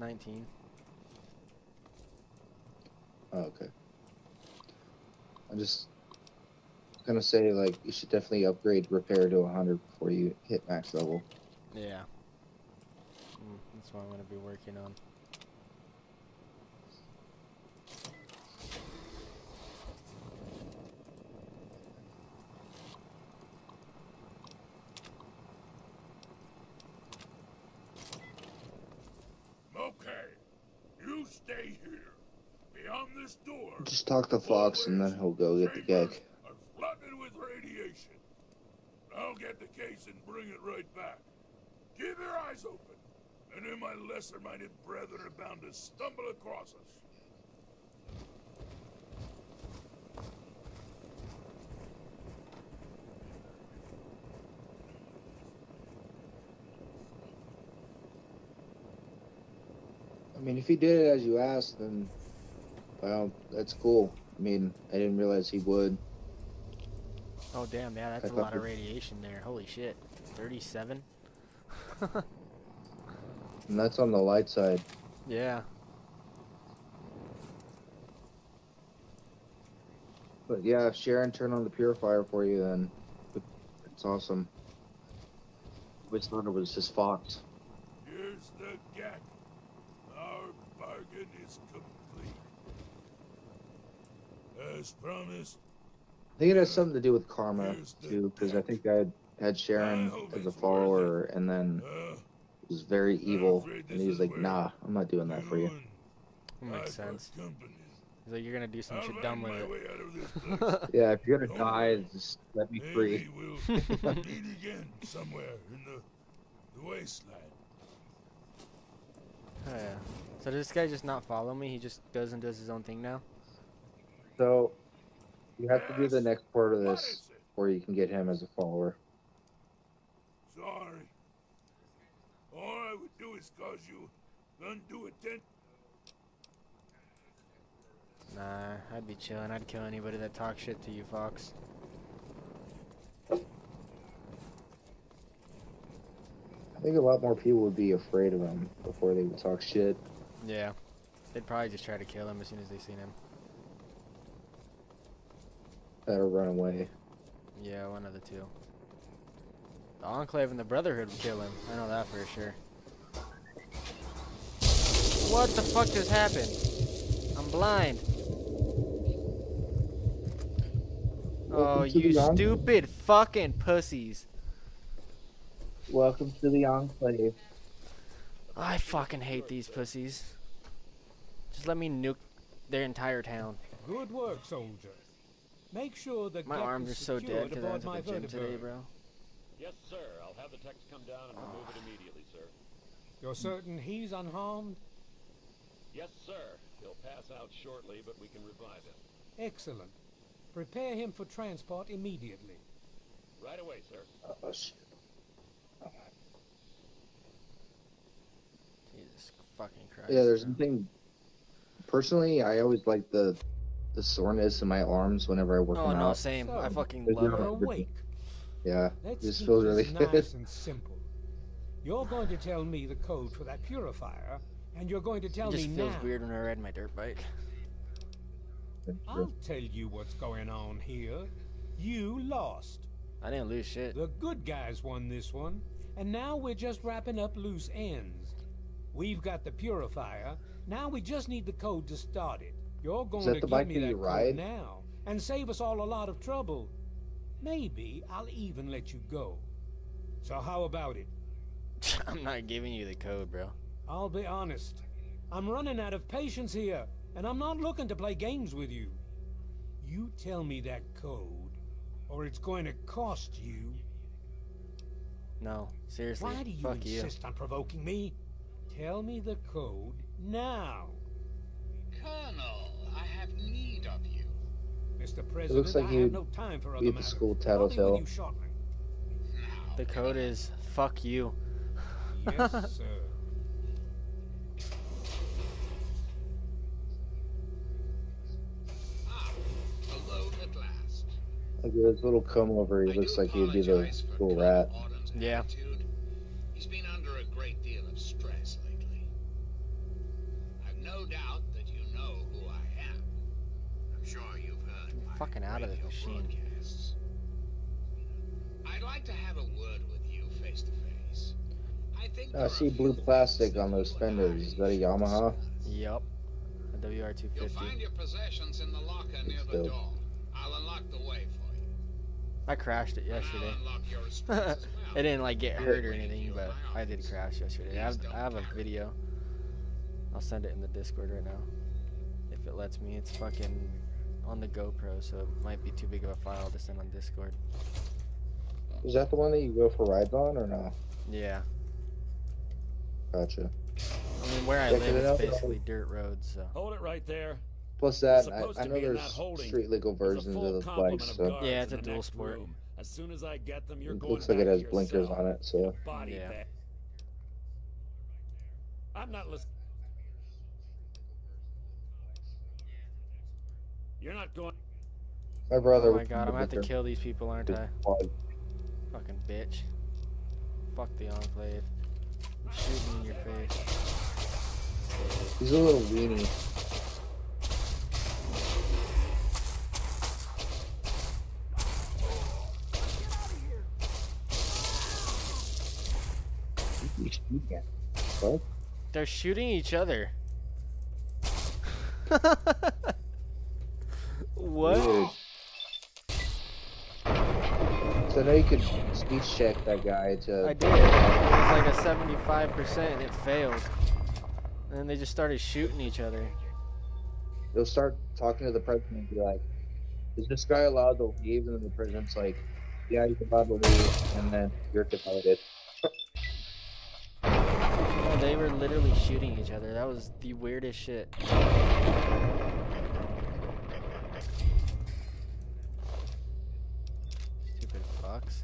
19. Oh, okay. I'm just gonna say like you should definitely upgrade repair to 100 before you hit max level. Yeah. Mm, that's what I'm gonna be working on. Just talk to Fawkes and then he'll go get the G.E.C.K. I'm flooded with radiation. I'll get the case and bring it right back. Keep your eyes open, and then my lesser-minded brethren are bound to stumble across us. I mean, if he did it as you asked, then well, that's cool. I mean, I didn't realize he would. Oh damn, yeah, that's I a lot of it- radiation there. Holy shit. 37? And that's on the light side. Yeah. But yeah, if Charon turned on the purifier for you, then it's awesome. Which thought it was just Fawkes. Here's the G.E.C.K. Our bargain is complete. As promised, I think it has something to do with karma too, because I think I had, had Charon as a follower, and then was very evil, and he's like, "Nah, I'm not doing that for you." Makes sense. He's like, you're gonna do some shit dumb with it. Yeah, if you're gonna die, just let me free. Meet again somewhere in the, the wasteland. Oh, yeah. So does this guy just not follow me? He just goes and does his own thing now? So you have to do the next part of this, or you can get him as a follower. Sorry. All I would do is cause you undue attention. Nah, I'd be chilling. I'd kill anybody that talks shit to you, Fawkes. I think a lot more people would be afraid of him before they would talk shit. Yeah. They'd probably just try to kill him as soon as they seen him. Or run away. Yeah, one of the two. The Enclave and the Brotherhood would kill him. I know that for sure. What the fuck just happened? I'm blind. Oh, Welcome to you stupid fucking pussies. Welcome to the Enclave. I fucking hate these pussies. Just let me nuke their entire town. Good work, soldier. Make sure the My arms are is so secured dead because I went to my the gym today, bro. Yes, sir. I'll have the techs come down and remove it immediately, sir. You're certain he's unharmed? Yes, sir. He'll pass out shortly, but we can revive him. Excellent. Prepare him for transport immediately. Right away, sir. Oh, shit. Jesus fucking Christ. Yeah, there's bro. nothing. Personally, I always like the the soreness in my arms whenever I work Oh them no, out. same. I fucking There's love no- it. Awake. Yeah, Let's this feels really good. nice and simple. You're going to tell me the code for that purifier, and you're going to tell me It just me feels now. weird when I ride my dirt bike. I'll tell you what's going on here. You lost. I didn't lose shit. The good guys won this one, and now we're just wrapping up loose ends. We've got the purifier. Now we just need the code to start it. You're going to give me that that code ride? now and save us all a lot of trouble. Maybe I'll even let you go. So how about it? I'm not giving you the code, bro. I'll be honest. I'm running out of patience here, and I'm not looking to play games with you. You tell me that code, or it's going to cost you. No, seriously. Why do you Fuck you. insist on provoking me? Tell me the code now. Colonel, I have need of you. Mr. It President, looks like I you have no time for be other at the school I'll be with tattletale. The code is fuck you. Yes, sir. Ah, Alone at last. Like with his little comb over, he looks like he'd be the cool rat. Yeah. Fucking out of this machine. broadcasts. I'd like to have a word with you face to face. I think I see blue plastic on those fenders. Is that a Yamaha? Yup. A you'll WR250. find your possessions in the locker near the dope. door. I'll unlock the way for you. I crashed it yesterday. unlock your restraints as well. it didn't like get hurt or anything, but I did crash yesterday. I have, I have a video. I'll send it in the Discord right now. If it lets me. It's fucking on the GoPro, so it might be too big of a file to send on Discord. Is that the one that you go for rides on, or no? Yeah. Gotcha. I mean, where I Yeah, 'cause live, I know it's basically dirt roads, so. Hold it right there. Plus that, I, I know there's that holding. street legal There's versions of those complement bikes, so Yeah, it's a dual sport. room. As soon as I get them, you're it going looks like it has blinkers on it. So Body Yeah. bag. I'm not listening. You're not going. My brother. Oh my god, I'm gonna have to kill these people, aren't I? plug. Fucking bitch. Fuck the Enclave. I'm shooting in your face. He's a little weenie. He's shooting at me. They're shooting each other. what? Weird. So now you could speech check that guy to. I did. It was like a 75% and it failed. And then they just started shooting each other. They'll start talking to the president and be like, "Is this guy allowed to leave?" And then the president's like, "Yeah, he's allowed to leave." And then you're demoted. Oh, they were literally shooting each other. That was the weirdest shit. Stupid fucks.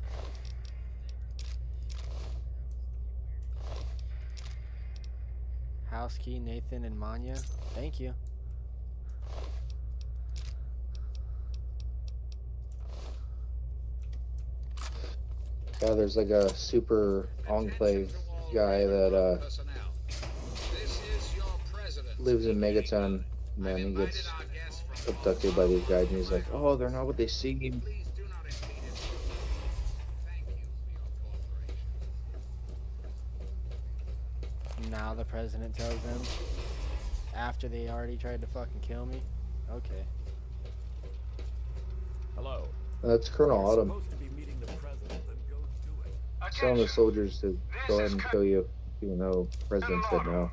House key, Nathan and Manya. Thank you. Yeah, there's like a super enclave guy that uh lives in Megaton. Man, he gets abducted by these guys, and he's like, "Oh, they're not what they seem." Now the president tells them after they already tried to fucking kill me. Okay. Hello. That's Colonel Autumn Supposed to be meeting the president, then go do it. telling the soldiers to go ahead and kill you, even though the president said no.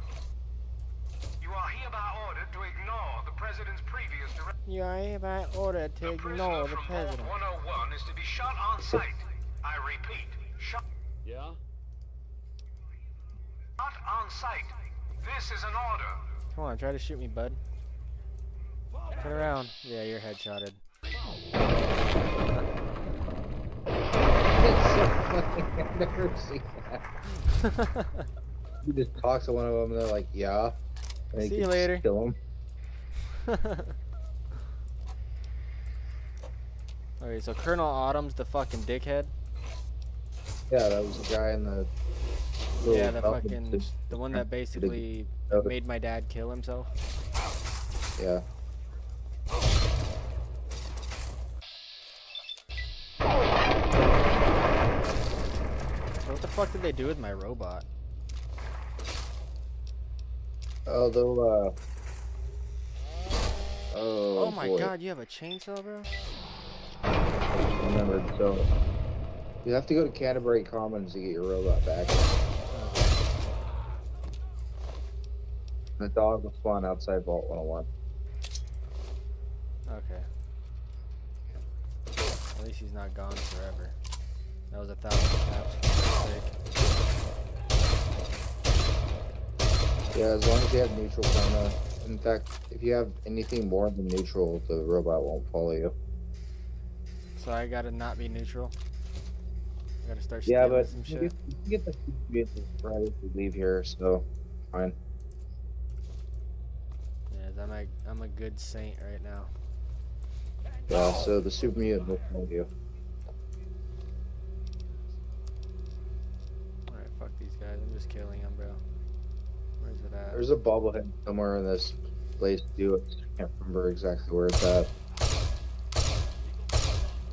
You are hereby ordered to ignore the president's previous direction. You are hereby ordered to ignore the president. 101 is to be shot on sight. I repeat, shot Yeah? On sight. This is an order. Come on, try to shoot me, bud. Turn around. Yeah, you're headshotted. I've never seen that. you just talk to one of them, and they're like, "Yeah." And See you later. Kill him. Alright, so Colonel Autumn's the fucking dickhead. Yeah, that was the guy in the. Yeah, the fucking the one that basically made my dad kill himself. Yeah. What the fuck did they do with my robot? Oh, they'll. Uh... Oh, Oh, my boy. god, you have a chainsaw, bro? Remembered. So you have to go to Canterbury Commons to get your robot back. The dog will spawn outside Vault 101. Okay. At least he's not gone forever. That was a thousand caps. Yeah, as long as you have neutral karma. In fact, if you have anything more than neutral, the robot won't follow you. So I gotta not be neutral. I gotta start Yeah, but some you shit. get, you get the right if you leave here, so fine. I'm a, I'm a good saint right now. Yeah, so the super mutant will follow you. Alright, fuck these guys. I'm just killing them, bro. Where's it at? There's a bobblehead somewhere in this place too. I can't remember exactly where it's at.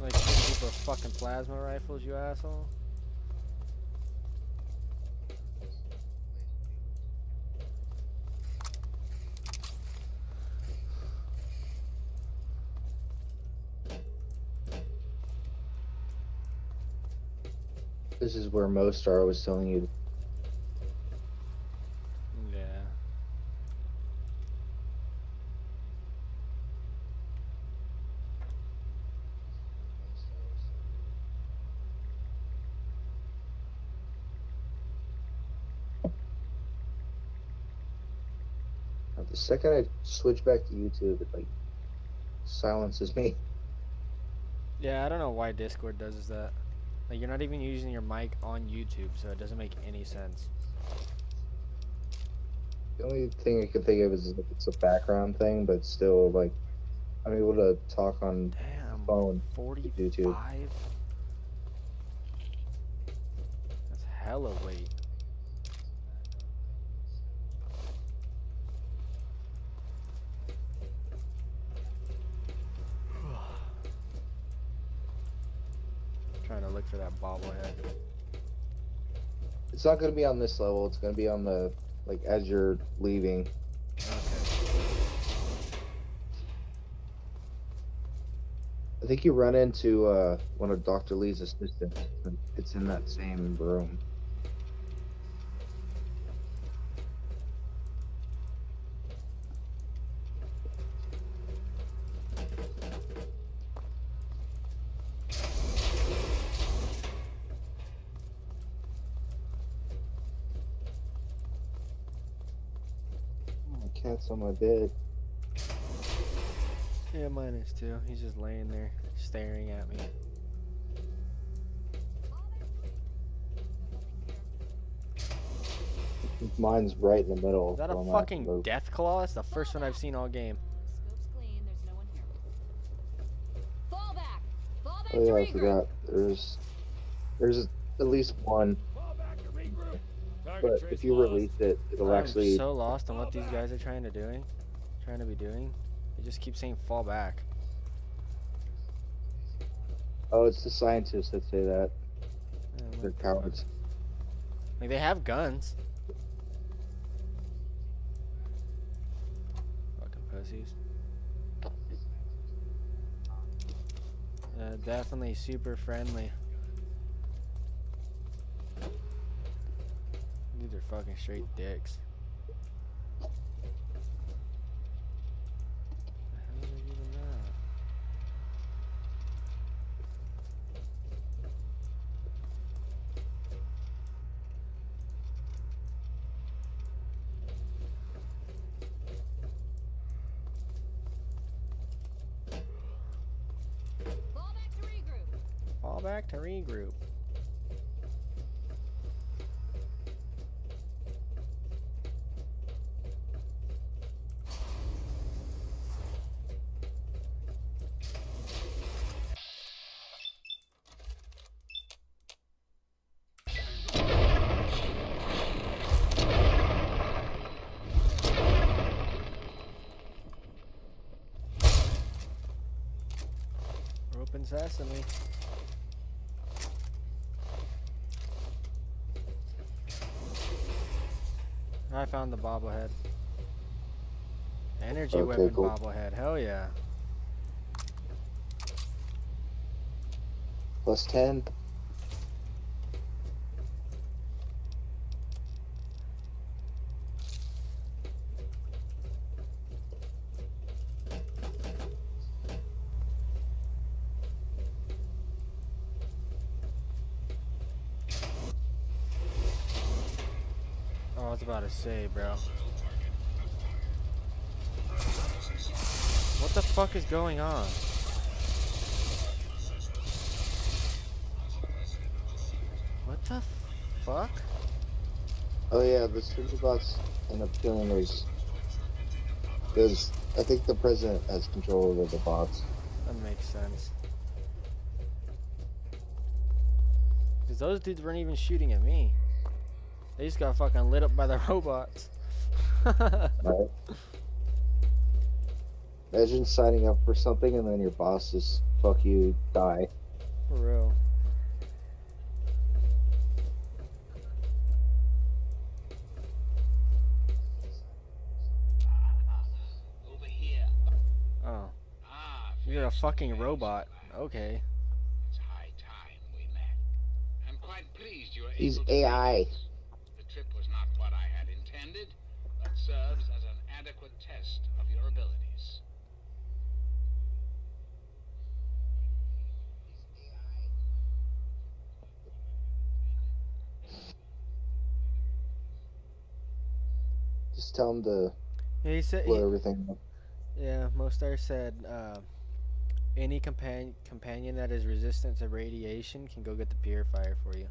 Like people with fucking plasma rifles, you asshole. Where most are. I was telling you. Yeah. The second I switch back to YouTube, it like silences me. Yeah, I don't know why Discord does that. Like, you're not even using your mic on YouTube, so it doesn't make any sense. The only thing I could think of is if it's a background thing, but still, like, I'm able to talk on Damn, phone. 45? YouTube. That's hella weight. Trying to look for that bobblehead. It's not gonna be on this level. It's gonna be on the like as you're leaving. I think you run into uh, one of Dr. Li's assistants. It's in that same room. My cat's on my bed. Yeah, mine is too. He's just laying there, staring at me. Mine's right in the middle. Is that so a I'm gonna have to fucking move. death claw? That's the first one I've seen all game. Oh yeah, I forgot. There's there's at least one. But if you release it, it'll I'm actually. so lost on what these guys are trying to doing, trying to be doing. They just keep saying fall back. Oh, it's the scientists that say that. They're cowards. Like they have guns. Fucking pussies. Uh, definitely super friendly. These are fucking straight dicks. The hell is even that? Fall back to regroup. I found the bobblehead. Energy Okay, weapon cool. bobblehead. Hell yeah. Plus 10. Say, bro. What the fuck is going on? What the fuck? Oh yeah, the super bots end up killing those. Because I think the president has control over the bots. That makes sense. Because those dudes weren't even shooting at me. They just got fucking lit up by the robots. Right? Imagine signing up for something and then your boss just fuck you, die. For real. Oh. You're a fucking robot. Okay. I'm quite pleased you were He's able to AI. make it. The trip was not what I had intended, but serves as an adequate test of your abilities. Just tell him to Yeah, he said. blow he- everything up. Yeah, Mostar said uh, any companion companion that is resistant to radiation can go get the purifier for you.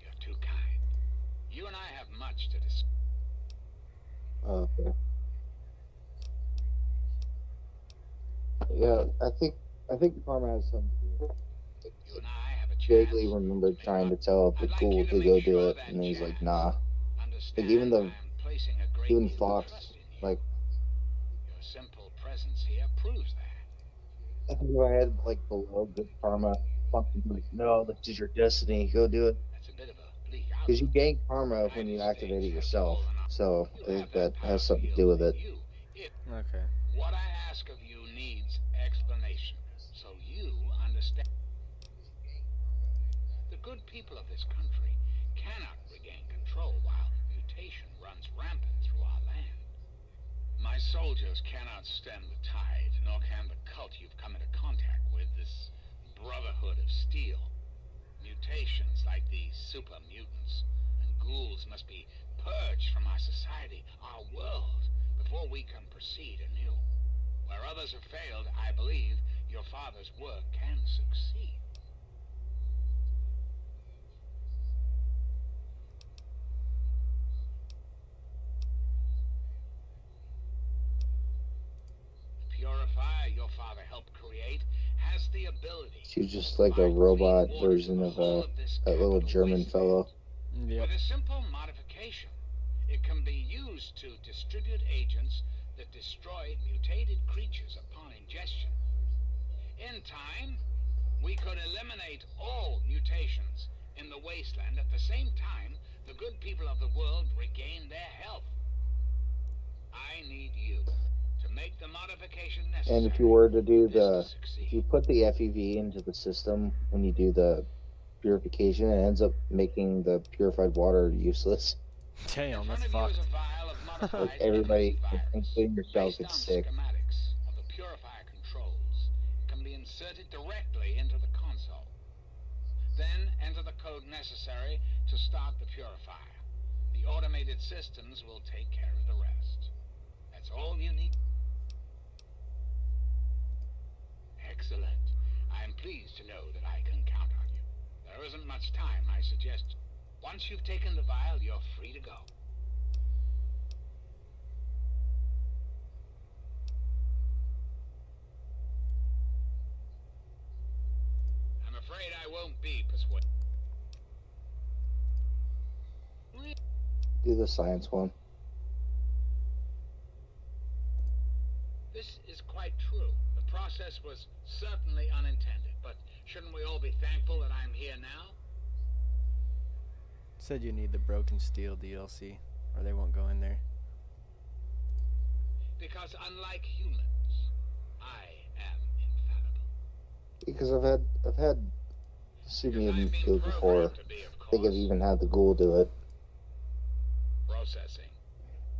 You're too kind. You and I have much to discuss. Oh, okay. Yeah, I think I think Karma has something to do with it. Vaguely remember trying to tell the ghoul to go do it, and he's like, nah. Like even the even Fawkes, like Your simple presence here proves that. I think if I had like below good karma, fucking like, no, this is your destiny. Go do it. Because you gain karma when you activate it yourself. So I think that has something to do with it. Okay. What I ask of you needs explanation, so you understand. The good people of this country cannot regain control while runs rampant through our land. My soldiers cannot stem the tide, nor can the cult you've come into contact with, this Brotherhood of Steel. Mutations like these super mutants and ghouls must be purged from our society, our world, before we can proceed anew. Where others have failed, I believe your father's work can succeed. The purifier your father helped create has the ability She's just like a robot version of a, uh, that little German fellow. With a simple modification, it can be used to distribute agents that destroy mutated creatures upon ingestion. In time, we could eliminate all mutations in the wasteland at the same time the good people of the world regain their health. I need you to make the modification necessary. And if you were to do the, if you put the FEV into the system when you do the purification, it ends up making the purified water useless. Damn, that's fucked. Like everybody, including yourself, gets sick. of the purifier controls can be inserted directly into the console. Then enter the code necessary to start the purifier. The automated systems will take care of the rest. That's all you need. Excellent. I am pleased to know that I can count on you. There isn't much time, I suggest. Once you've taken the vial, you're free to go. I'm afraid I won't be persuaded. Do the science one. This is quite true. The process was certainly unintended, but shouldn't we all be thankful that I'm here now? Said you need the Broken Steel DLC, or they won't go in there. Because unlike humans, I am infallible. Because I've had I've had super mutant do it before. I think I've even had the ghoul do it. Processing.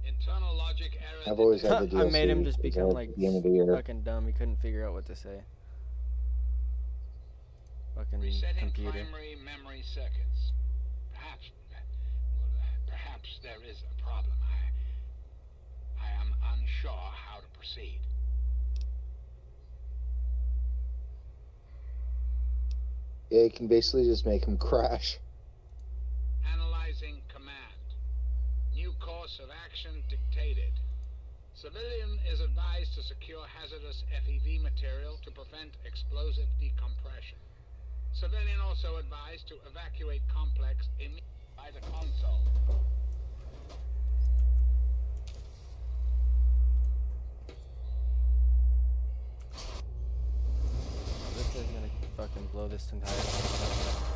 Internal logic error. I've always had the I DLC. made him just 'cause become like the end of the year. fucking dumb. He couldn't figure out what to say. Fucking Resetting computer. primary memory circuits. Perhaps, well, perhaps there is a problem. I, I am unsure how to proceed. Yeah, you can basically just make him crash. Analyzing command. New course of action dictated. Civilian is advised to secure hazardous FEV material to prevent explosive decompression. Civilian also advised to evacuate complex immediately by the console. This is gonna fucking blow this entire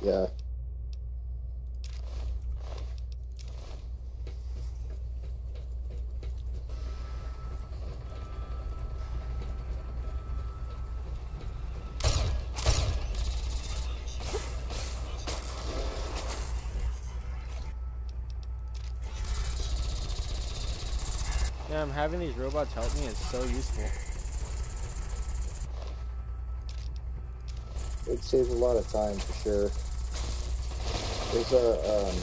Yeah. Yeah, I'm having these robots help me is so useful. It saves a lot of time for sure. There's a um,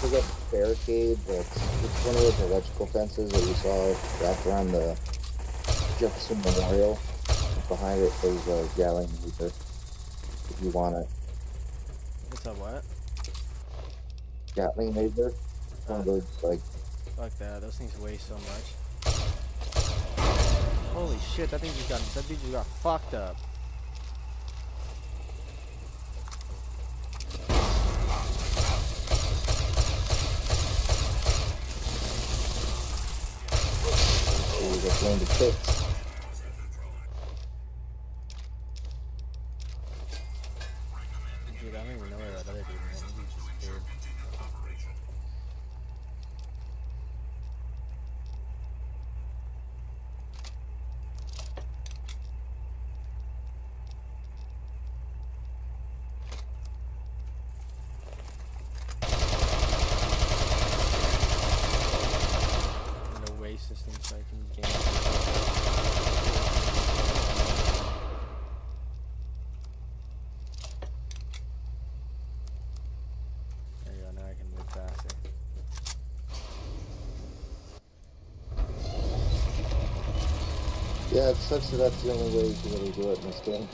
there's like a barricade that's it's one of those electrical fences that you saw wrapped around the Jefferson Memorial. Behind it, there's a Gatling laser. If you want it, It's a what? Gatling laser. One of those like Fuck that. Those things weigh so much. Holy shit! That thing just got that dude just got fucked up. They just landed pits. Dude, I don't even know where that other dude went. He just disappeared. And a way system so I can gain. There you go, now I can move faster. Yeah, sucks that that's the only way you can really do it in this game.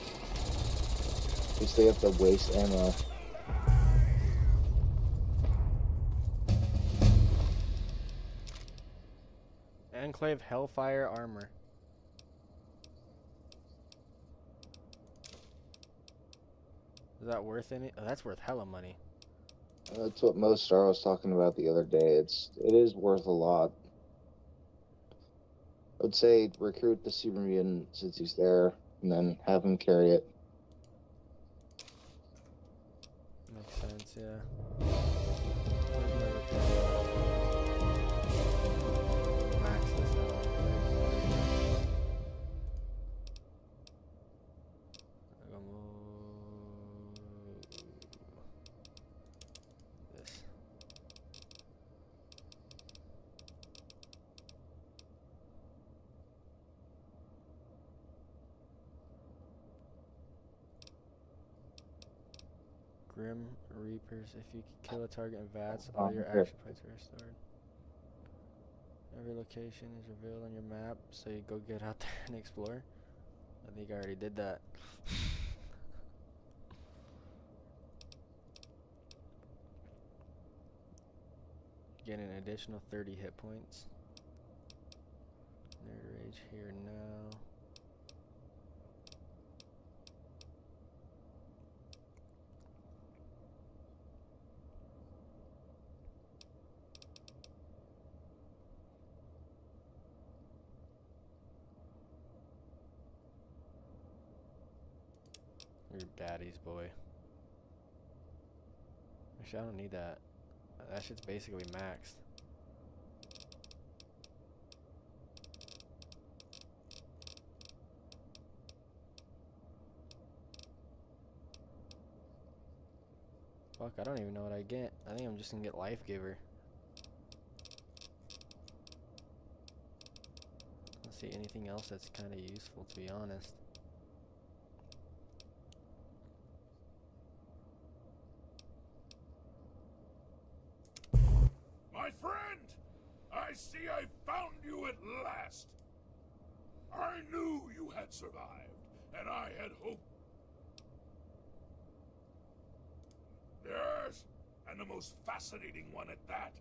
Because they have to waste ammo. Enclave Hellfire Armor. Is that worth any? Oh, that's worth hella money. That's what Most Star was talking about the other day. It's it is worth a lot. I would say recruit the super since he's there, and then have him carry it. Makes sense, yeah. If you can kill a target in VATS, all Um, your action points are restored. Every location is revealed on your map, so you go get out there and explore. I think I already did that. Get an additional 30 hit points. Nerd Rage here now. Daddy's boy. Actually, I don't need that. That shit's basically maxed. Fuck, I don't even know what I get. I think I'm just gonna get Life Giver. Let's see anything else that's kind of useful, to be honest. My friend! I see I found you at last! I knew you had survived, and I had hoped. Yes, and the most fascinating one at that.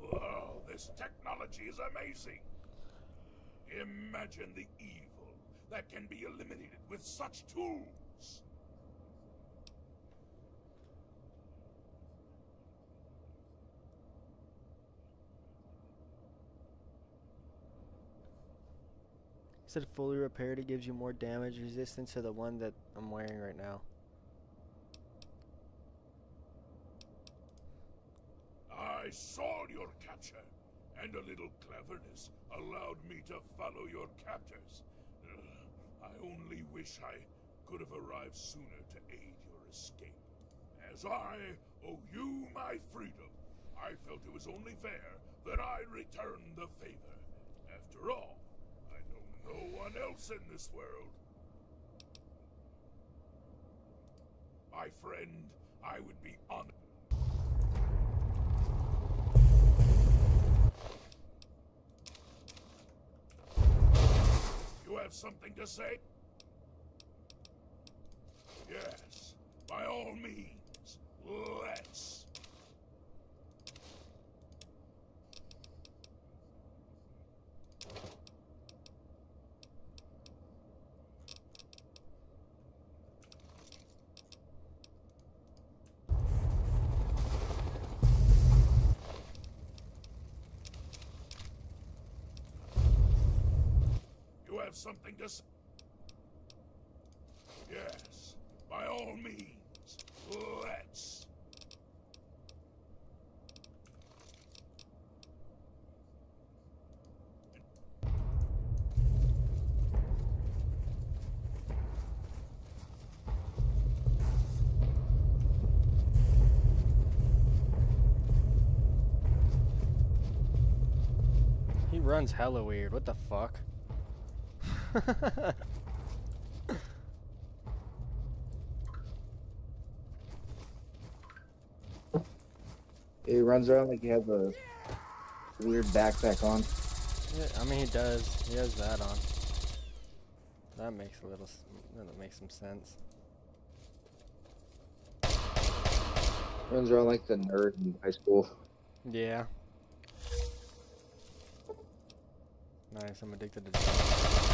Whoa, this technology is amazing. Imagine the evil that can be eliminated with such tools. Said fully repaired, it gives you more damage resistance to the one that I'm wearing right now. I saw your capture, and a little cleverness allowed me to follow your captors. I only wish I could have arrived sooner to aid your escape. As I owe you my freedom, I felt it was only fair that I return the favor. After all, no one else in this world. My friend, I would be honored. You have something to say? Yes, by all means, let's. have something to. Yes, by all means, let's. He runs hella weird. What the fuck? He runs around like he has a weird backpack on. Yeah, I mean, he does. He has that on. That makes a little. That makes some sense. Runs around like the nerd in high school. Yeah. Nice. I'm addicted to.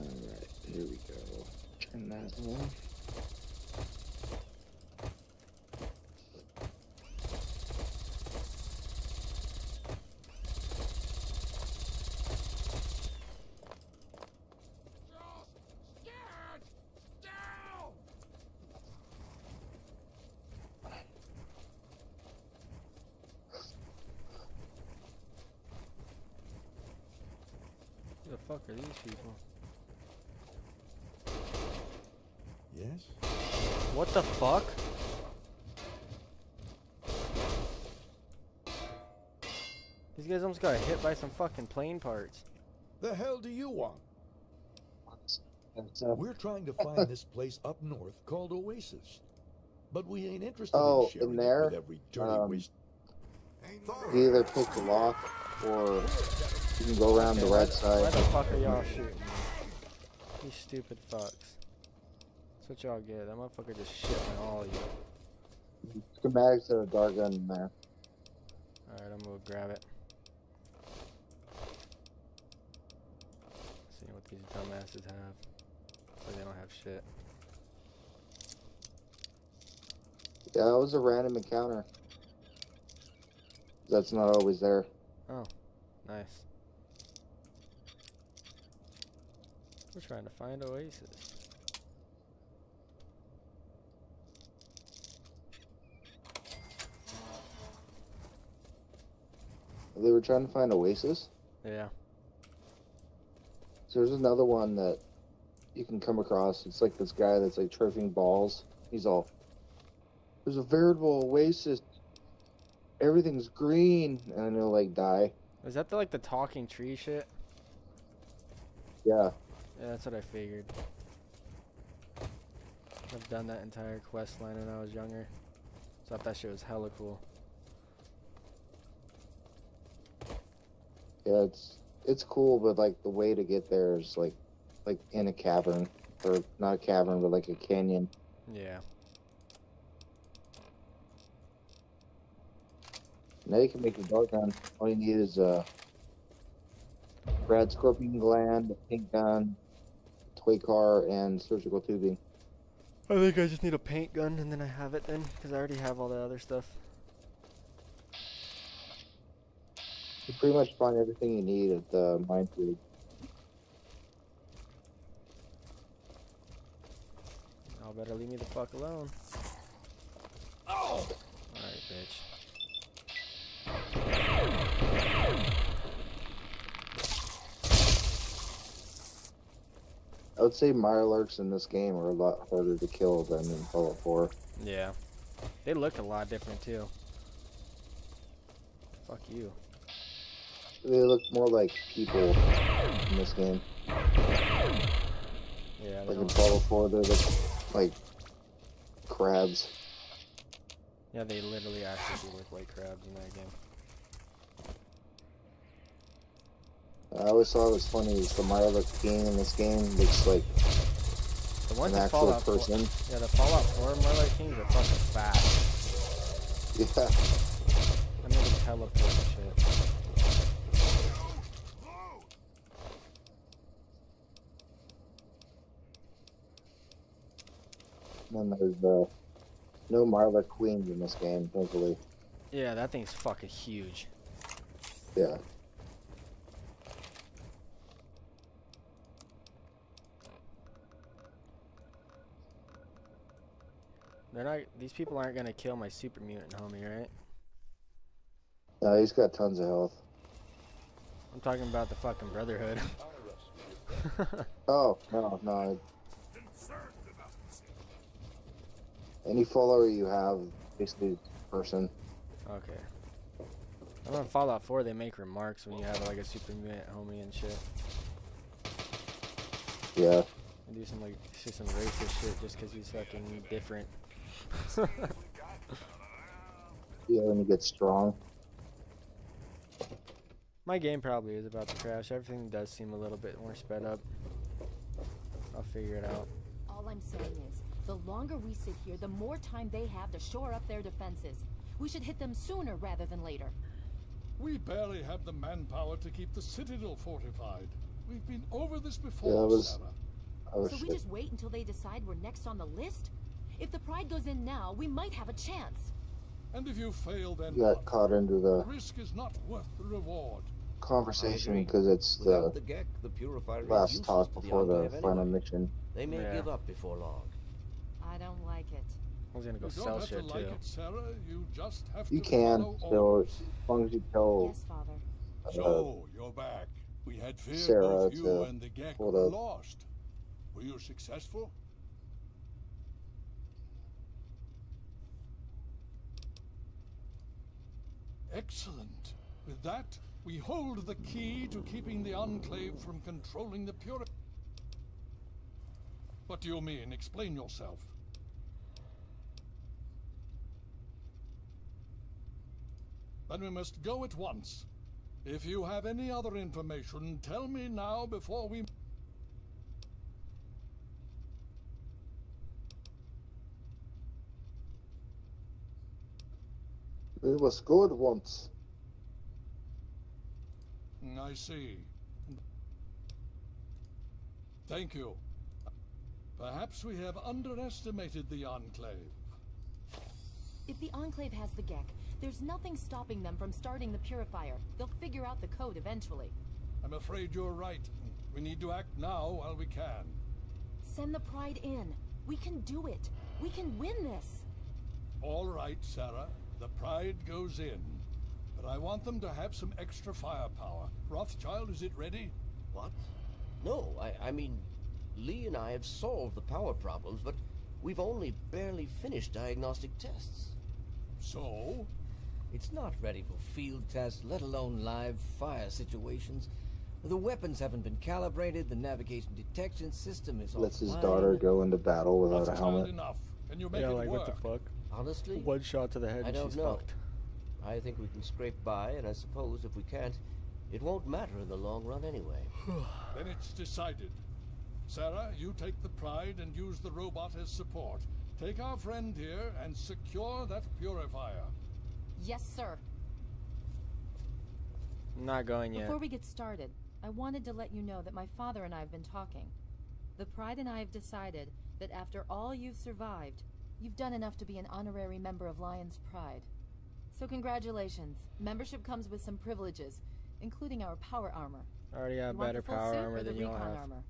Alright, here we go. That on. Who the fuck are these people? Yes? What the fuck? These guys almost got hit by some fucking plane parts. The hell do you want? Uh, We're trying to find this place up north called Oasis. But we ain't interested Oh, in sharing in there? with every dirty Um, waste. You either pick the lock or you can go around the Okay, why right th- side. Why the fuck are y'all shooting me? You stupid fucks. What y'all get. That motherfucker just shit on all of you. Schematics that are Dart Gun in there. Alright, I'm gonna grab it. See what these dumbasses have. But they don't have shit. Yeah, that was a random encounter. That's not always there. Oh, nice. We're trying to find Oasis. They were trying to find Oasis. Yeah. So there's another one that you can come across. It's like this guy that's like tripping balls. He's all, there's a veritable oasis. Everything's green, and then he'll like die. Is that the, like the talking tree shit? Yeah. Yeah, that's what I figured. I've done that entire quest line when I was younger. Thought that shit was hella cool. Yeah, it's it's cool, but like the way to get there is like like in a cavern, or not a cavern, but like a canyon. Yeah. Now you can make a Dart Gun. All you need is a Radscorpion gland, a paint gun, toy car, and surgical tubing. I think I just need a paint gun and then I have it then, because I already have all the other stuff. You pretty much find everything you need at the minefield. Y'all better leave me the fuck alone. Oh! Alright, bitch. I would say Mirelurks in this game are a lot harder to kill than in Fallout 4. Yeah. They look a lot different too. Fuck you. They look more like people in this game. Yeah, they Like in Fallout 4, they look like crabs. Yeah, they literally actually look like crabs in that game. I always thought it was funny is the Mirelurk King in this game looks like The ones an actual Fallout 4 person. Yeah, the Fallout 4 Mirelurk Kings are fucking fast. Yeah. I them teleport and shit. And then there's uh, no Mirelurk Queens in this game, thankfully. Yeah, that thing's fucking huge. Yeah. They're not. These people aren't gonna kill my super mutant homie, right? No, he's got tons of health. I'm talking about the fucking Brotherhood. Oh, no, no. Any follower you have, basically, person. okay. I'm on Fallout 4. They make remarks when you have like a super mutant homie and shit. Yeah. They do some like say some racist shit just because he's fucking different. Yeah, when you get strong. My game probably is about to crash. Everything does seem a little bit more sped up. I'll figure it out. All I'm saying is, the longer we sit here, the more time they have to shore up their defenses. We should hit them sooner rather than later. We barely have the manpower to keep the citadel fortified. We've been over this before, Yeah, was- Sarah. I was So we just wait until they decide we're next on the list? If the Pride goes in now, we might have a chance. And if you fail, then You got caught into the risk is not worth the reward. conversation because it's the the G.E.C.K, the last talk to the before the final anyway. mission. They may Yeah. give up before long. I don't like it. I was gonna go You don't sell have shit to like too. it, Sarah. You just have You to can follow still, as long as you tell Yes, Father. uh, So, you're back. We had feared Sarah both you and the G.E.C.K were lost. Were you successful? Excellent. With that, we hold the key to keeping the Enclave from controlling the Puri... What do you mean? Explain yourself. Then we must go at once. If you have any other information, tell me now before we... We must go at once. I see. Thank you. Perhaps we have underestimated the Enclave. If the Enclave has the G.E.C.K, there's nothing stopping them from starting the Purifier. They'll figure out the code eventually. I'm afraid you're right. We need to act now while we can. Send the Pride in. We can do it. We can win this. All right, Sarah. The Pride goes in. But I want them to have some extra firepower. Rothschild, is it ready? What? No, I, I mean, Li and I have solved the power problems, but we've only barely finished diagnostic tests. So? It's not ready for field tests, let alone live fire situations. The weapons haven't been calibrated, the navigation detection system is Lets his offline. daughter go into battle without a helmet. enough. Can you make Yeah, it like work? what the fuck? Honestly? One shot to the head I and don't she's know. fucked. I think we can scrape by, and I suppose if we can't, it won't matter in the long run anyway. Then it's decided. Sarah, you take the Pride and use the robot as support. Take our friend here and secure that purifier. Yes, sir. I'm not going yet. Before we get started, I wanted to let you know that my father and I have been talking. The Pride and I have decided that after all you've survived, you've done enough to be an honorary member of Lion's Pride. So congratulations. Membership comes with some privileges, including our power armor. I already have You better power armor than you all have. armor?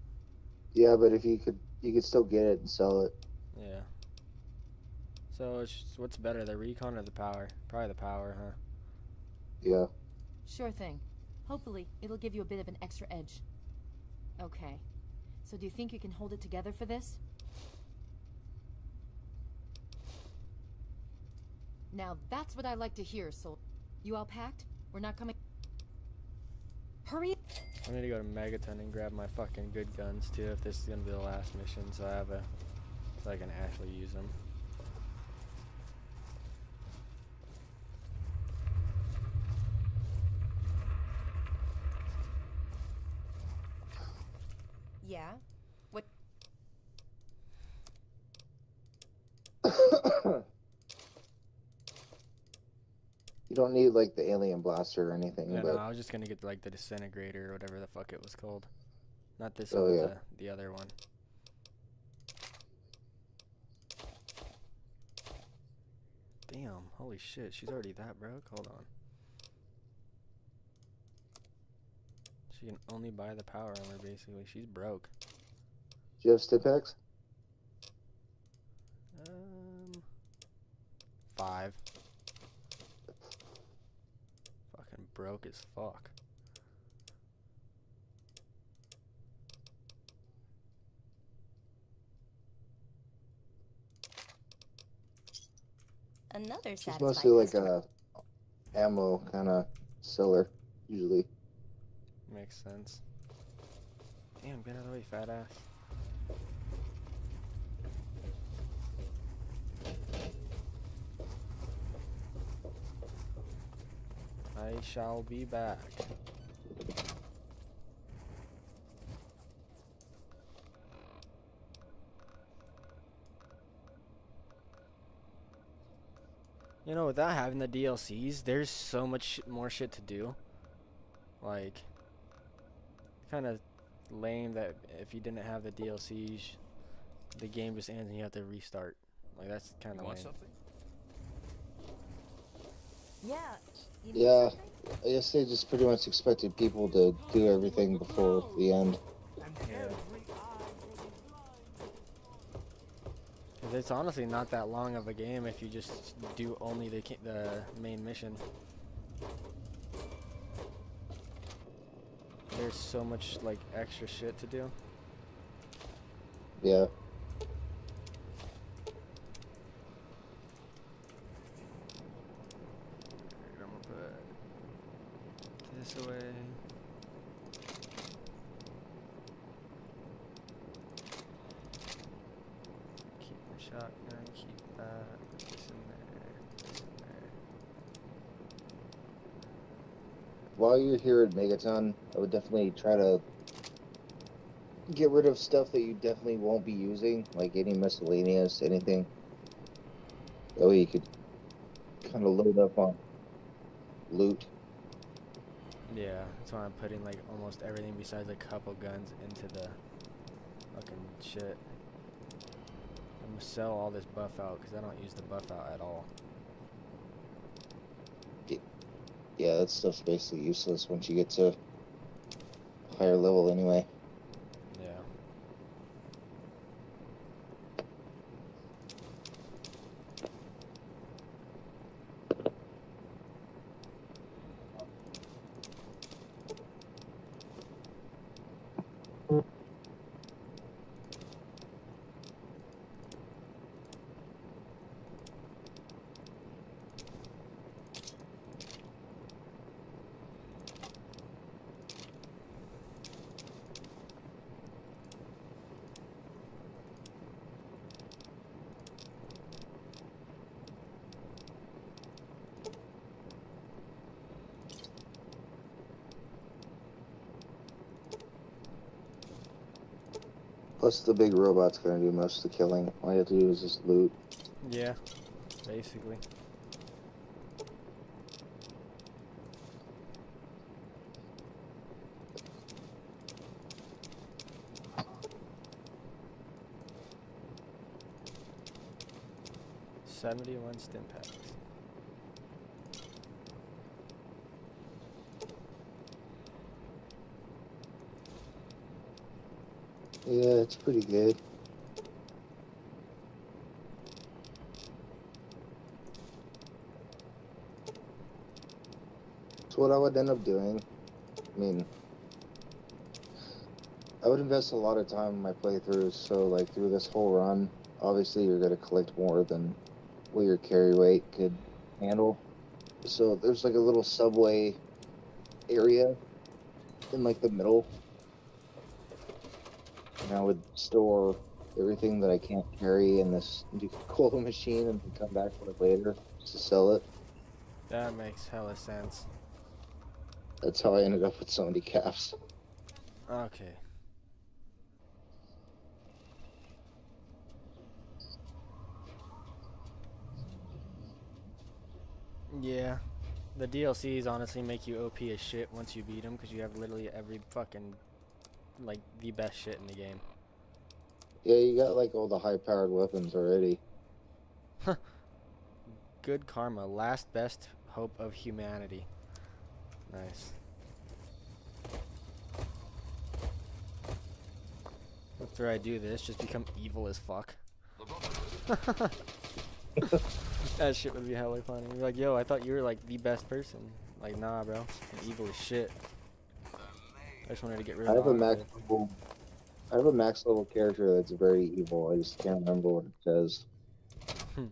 Yeah, but if you could, you could still get it and sell it. Yeah. So it's just- what's better, the recon or the power? Probably the power, huh? Yeah. Sure thing. Hopefully, it'll give you a bit of an extra edge. Okay. So do you think you can hold it together for this? Now that's what I like to hear, so... You all packed? We're not coming. Hurry! I need to go to Megaton and grab my fucking good guns too if this is gonna be the last mission, so I have a so I can actually use them. Yeah? What? You don't need like the alien blaster or anything, Yeah, but no, I was just gonna get like the disintegrator or whatever the fuck it was called. Not this Oh, one, yeah. the, the other one. Damn, holy shit, she's already that broke? Hold on. She can only buy the power armor basically. She's broke. do you have Stimpaks? Um five. Fucking broke as fuck. Another She's mostly like customer. a ammo kind of seller, usually. Makes sense. Damn, get out of the way, fat ass. I shall be back. You know, without having the DLCs, there's so much more shit to do. Like, kind of lame that if you didn't have the DLCs, the game just ends and you have to restart. Like, that's kind You of want lame. something? Yeah. Yeah. I guess they just pretty much expected people to do everything before the end. Yeah. 'Cause it's honestly not that long of a game if you just do only the the main mission. There's so much like extra shit to do. Yeah. I'm gonna put this away. Keep the shotgun, keep that, this in there, this in there. You're here at Megaton, I would definitely try to get rid of stuff that you definitely won't be using, like any miscellaneous, anything. That way you could kind of load up on loot. Yeah, that's why I'm putting like almost everything besides a couple guns into the fucking shit. I'm gonna sell all this Buffout because I don't use the Buffout at all. Yeah, that stuff's basically useless once you get to higher level anyway. Yeah. Plus, the big robot's gonna do most of the killing. All you have to do is just loot. Yeah, basically. Seventy-one stim packs. It's pretty good. So what I would end up doing, I mean, I would invest a lot of time in my playthroughs. So like through this whole run, obviously you're gonna collect more than what your carry weight could handle. So there's like a little subway area in like the middle, and I would store everything that I can't carry in this cola machine and come back for it later to sell it. That makes hella sense. That's how I ended up with so many caps. Okay. Yeah. The DLCs honestly make you OP as shit once you beat them because you have literally every fucking like, the best shit in the game. Yeah, you got like all the high-powered weapons already. Good karma. Last best hope of humanity. Nice. After I do this, just become evil as fuck. that shit would be hella funny. You're like, yo, I thought you were like the best person. Like, nah, bro. I'm evil as shit. I just wanted to get rid I of have a max it. level. I have a max level character that's very evil. I just can't remember what it says. Hmm.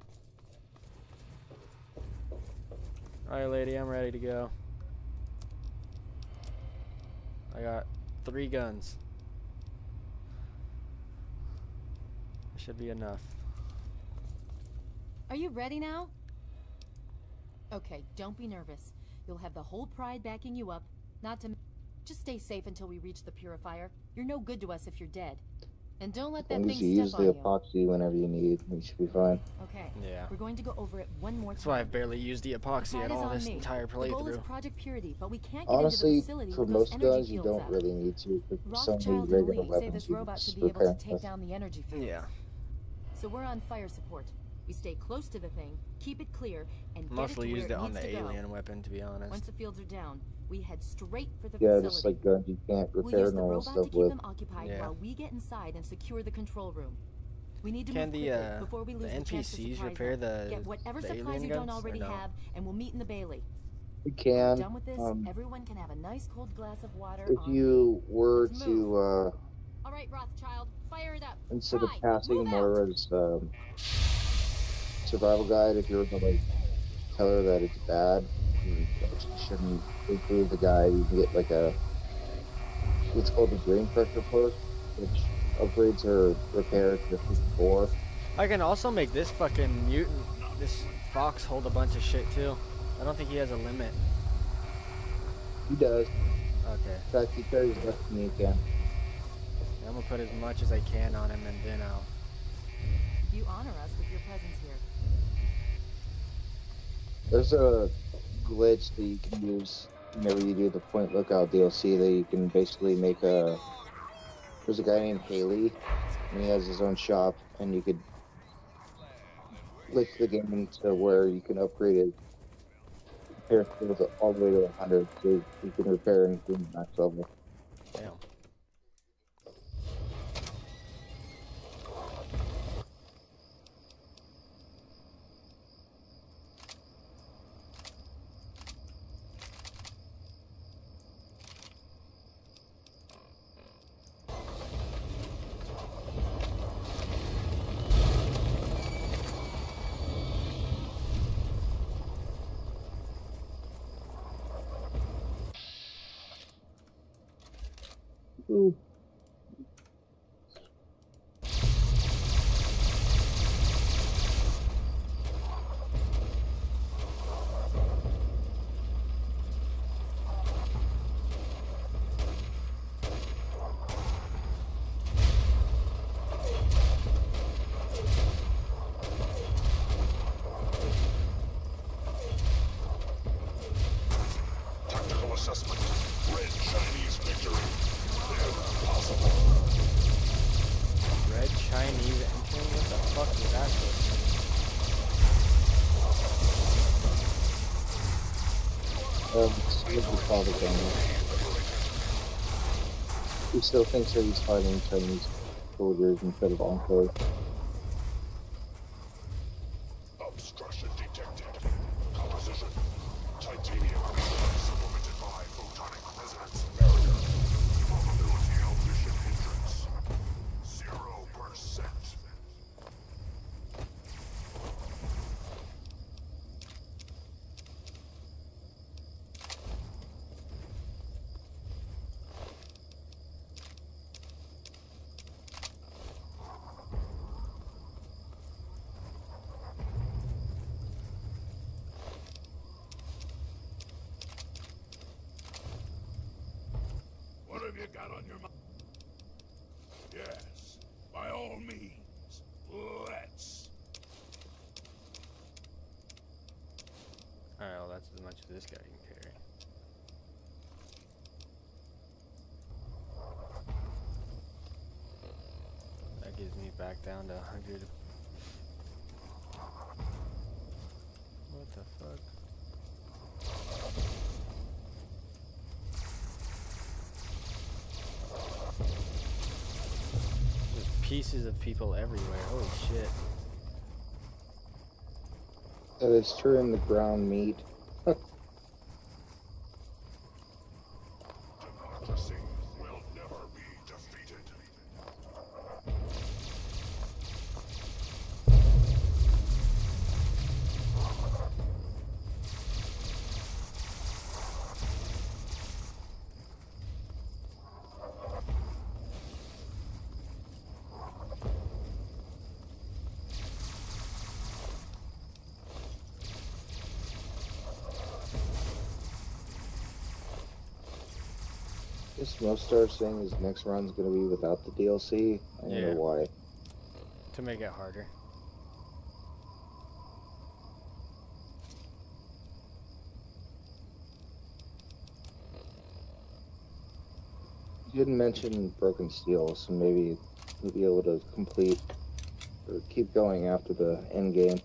Alright, lady, I'm ready to go. I got three guns. Should be enough. Are you ready now? Okay, don't be nervous. You'll have the whole pride backing you up. Not to. Just stay safe until we reach the purifier. You're no good to us if you're dead. And don't let As that long as thing you use on the you. epoxy whenever you need, We should be fine. Okay. Yeah. We're going to go over it one more time. That's why I've barely used the epoxy Pride at is all on this me. entire The goal is. Project Purity, but we can't get into the Honestly, facility for most guns, you don't up. really need to. But for some of and regular Li say weapons, this you robot just should be able to take down the energy fields. Yeah. So we're on fire support. We stay close to the thing, keep it clear, and get Mostly it to used where it on the to go. alien weapon, to be honest. Once the fields are down, we head straight for the Yeah, facility. just like guns you can't we'll repair use the normal robot to stuff keep with. them occupied Yeah. while we get inside and secure the control room. We need to Can move the, quickly uh, before we lose the, chance to NPCs surprise repair them. the- Get whatever the supplies alien you don't already no? have, and we'll meet in the Bailey. You When can. we're done with this, Um, everyone can have a nice cold glass of water. if on you were Let's to, uh, All right, Rothschild, fire it up. instead of passing move out. Moira's um, survival guide, if you were to like tell her that it's bad, you shouldn't improve the guide. You can get like a it's called the drain pressure perk, which upgrades her repair to 54. I can also make this fucking mutant, this Fawkes hold a bunch of shit too. I don't think he has a limit. He does. Okay. In fact, he carries less than you can. I'm gonna put as much as I can on him and then I'll. You honor us with your presence here. There's a glitch that you can use whenever you do the Point Lookout DLC that you can basically make a. There's a guy named Haley, and he has his own shop, and you could glitch the game to where you can upgrade it repair skills all the way to 100, so you can repair anything max level. Damn. Chinese entering? What the fuck is that supposed Um, game. He still thinks that he's fighting Chinese soldiers instead of Encores. Obstruction detected. Composition. Titanium. Supplemented by photonic resonance barrier. Probability of mission hindrance. Zero percent. What have you got on your mind? Yes, by all means, let's. Alright, this guy can carry. That gives me back down to 100. What the fuck? There's pieces of people everywhere. Holy shit. That is true in the ground meat. Democracy will never be defeated. Mostar saying his next run's gonna be without the DLC. I don't Yeah. know why. To make it harder. You didn't mention Broken Steel, so maybe you'll be able to complete or keep going after the end game.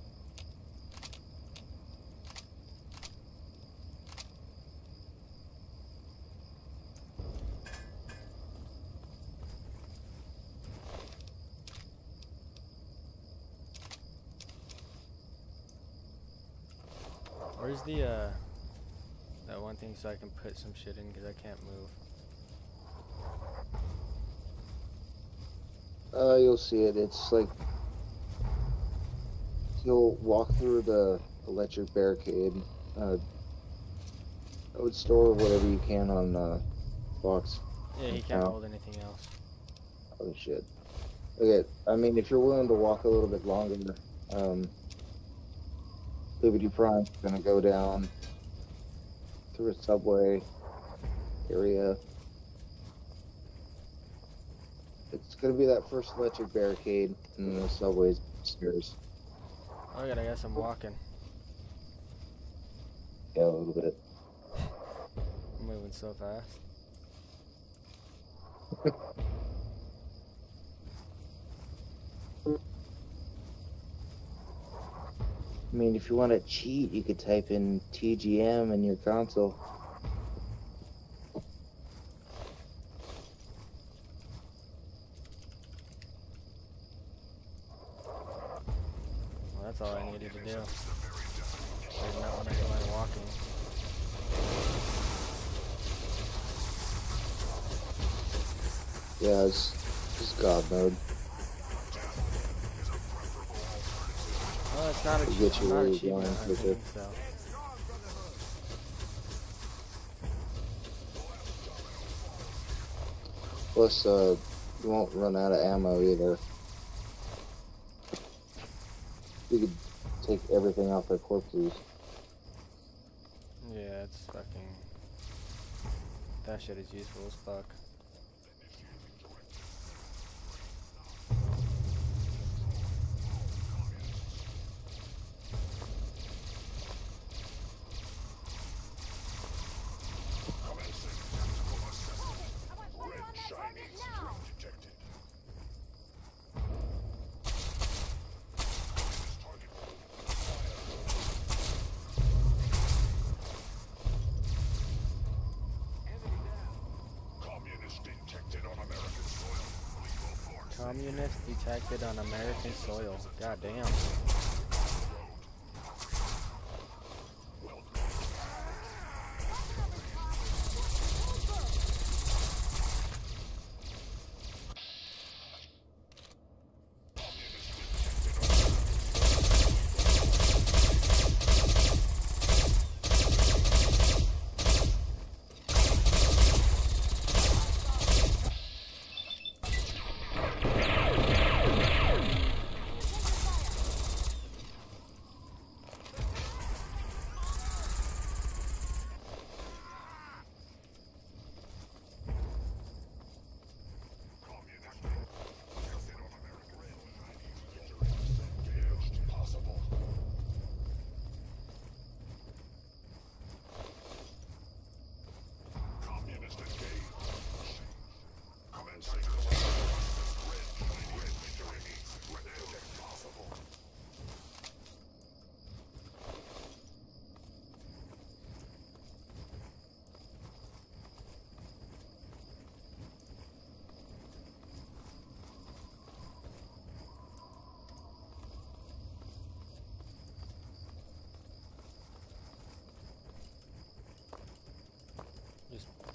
Where's the, uh, that one thing so I can put some shit in because I can't move? Uh, you'll see it. It's like you'll walk through the electric barricade. Uh, I would store whatever you can on uh, box. Yeah, he can't hold anything else. Oh shit. Okay, I mean, if you're willing to walk a little bit longer, um, Liberty Prime's gonna go down through a subway area. It's gonna be that first electric barricade, and the subway's upstairs. Oh, God, I guess I'm walking. Yeah, a little bit. I'm moving so fast. I mean, if you want to cheat, you could type in TGM in your console. Not a, To get you not where you're achievement going hunting, quicker. so. Plus, uh, you won't run out of ammo either. You could take everything off their corpses. Yeah, it's fucking. That shit is useful as fuck. Detected on American soil. God damn.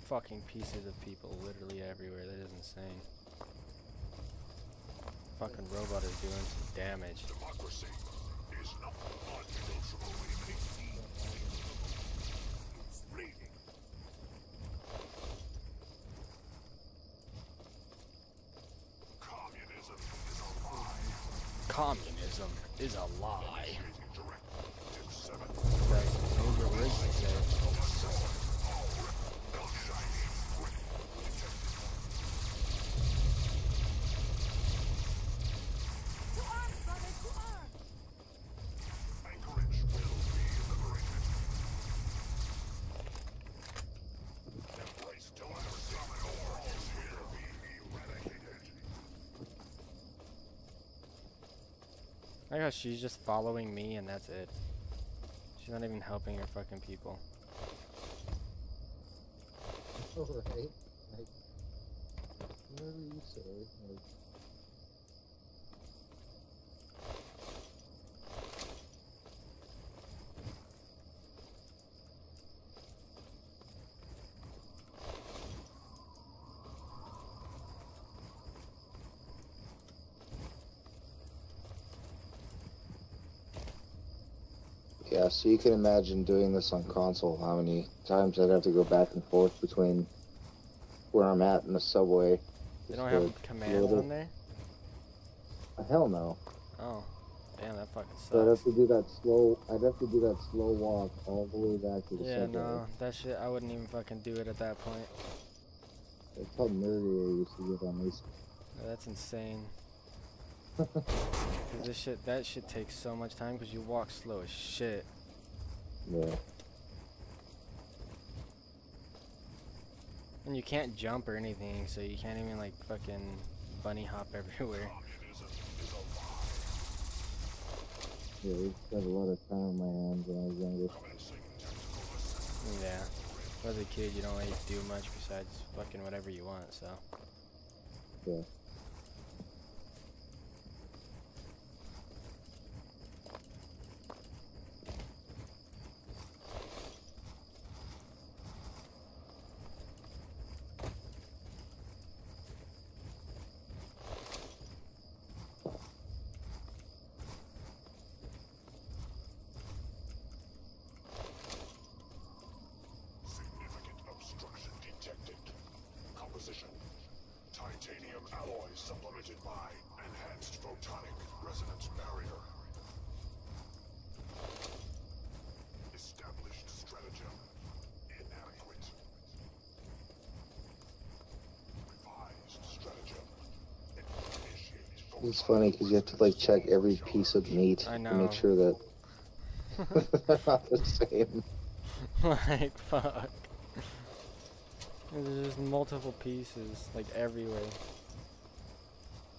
Fucking pieces of people literally everywhere. That is insane. Fucking robot is doing some damage. Democracy is not non-negotiable in It's fleeting. Communism is a lie. Communism is a lie. Tip seven. That's major words to like how she's just following me and that's it. She's not even helping her fucking people. Alright. Like, whatever you say. Like, Yeah, so you can imagine doing this on console, how many times I'd have to go back and forth between where I'm at and the subway. They don't have commands on there? Hell no. Oh. Damn, that fucking So I'd have to do that slow. I'd have to do that slow walk all the way back to the. Yeah, subway. no, that shit. I wouldn't even fucking do it at that point. It's called nerdy. I used to get on these. That's insane. 'Cause this shit, that shit takes so much time because you walk slow as shit. Yeah. And you can't jump or anything, so you can't even like fucking bunny hop everywhere. Yeah, I spent a lot of time on my hands when I was younger. Yeah. As a kid, you don't really do much besides fucking whatever you want, so. Yeah. It's funny because you have to like check every piece of meat I to make sure that they're not the same. like, fuck. There's just multiple pieces, like everywhere.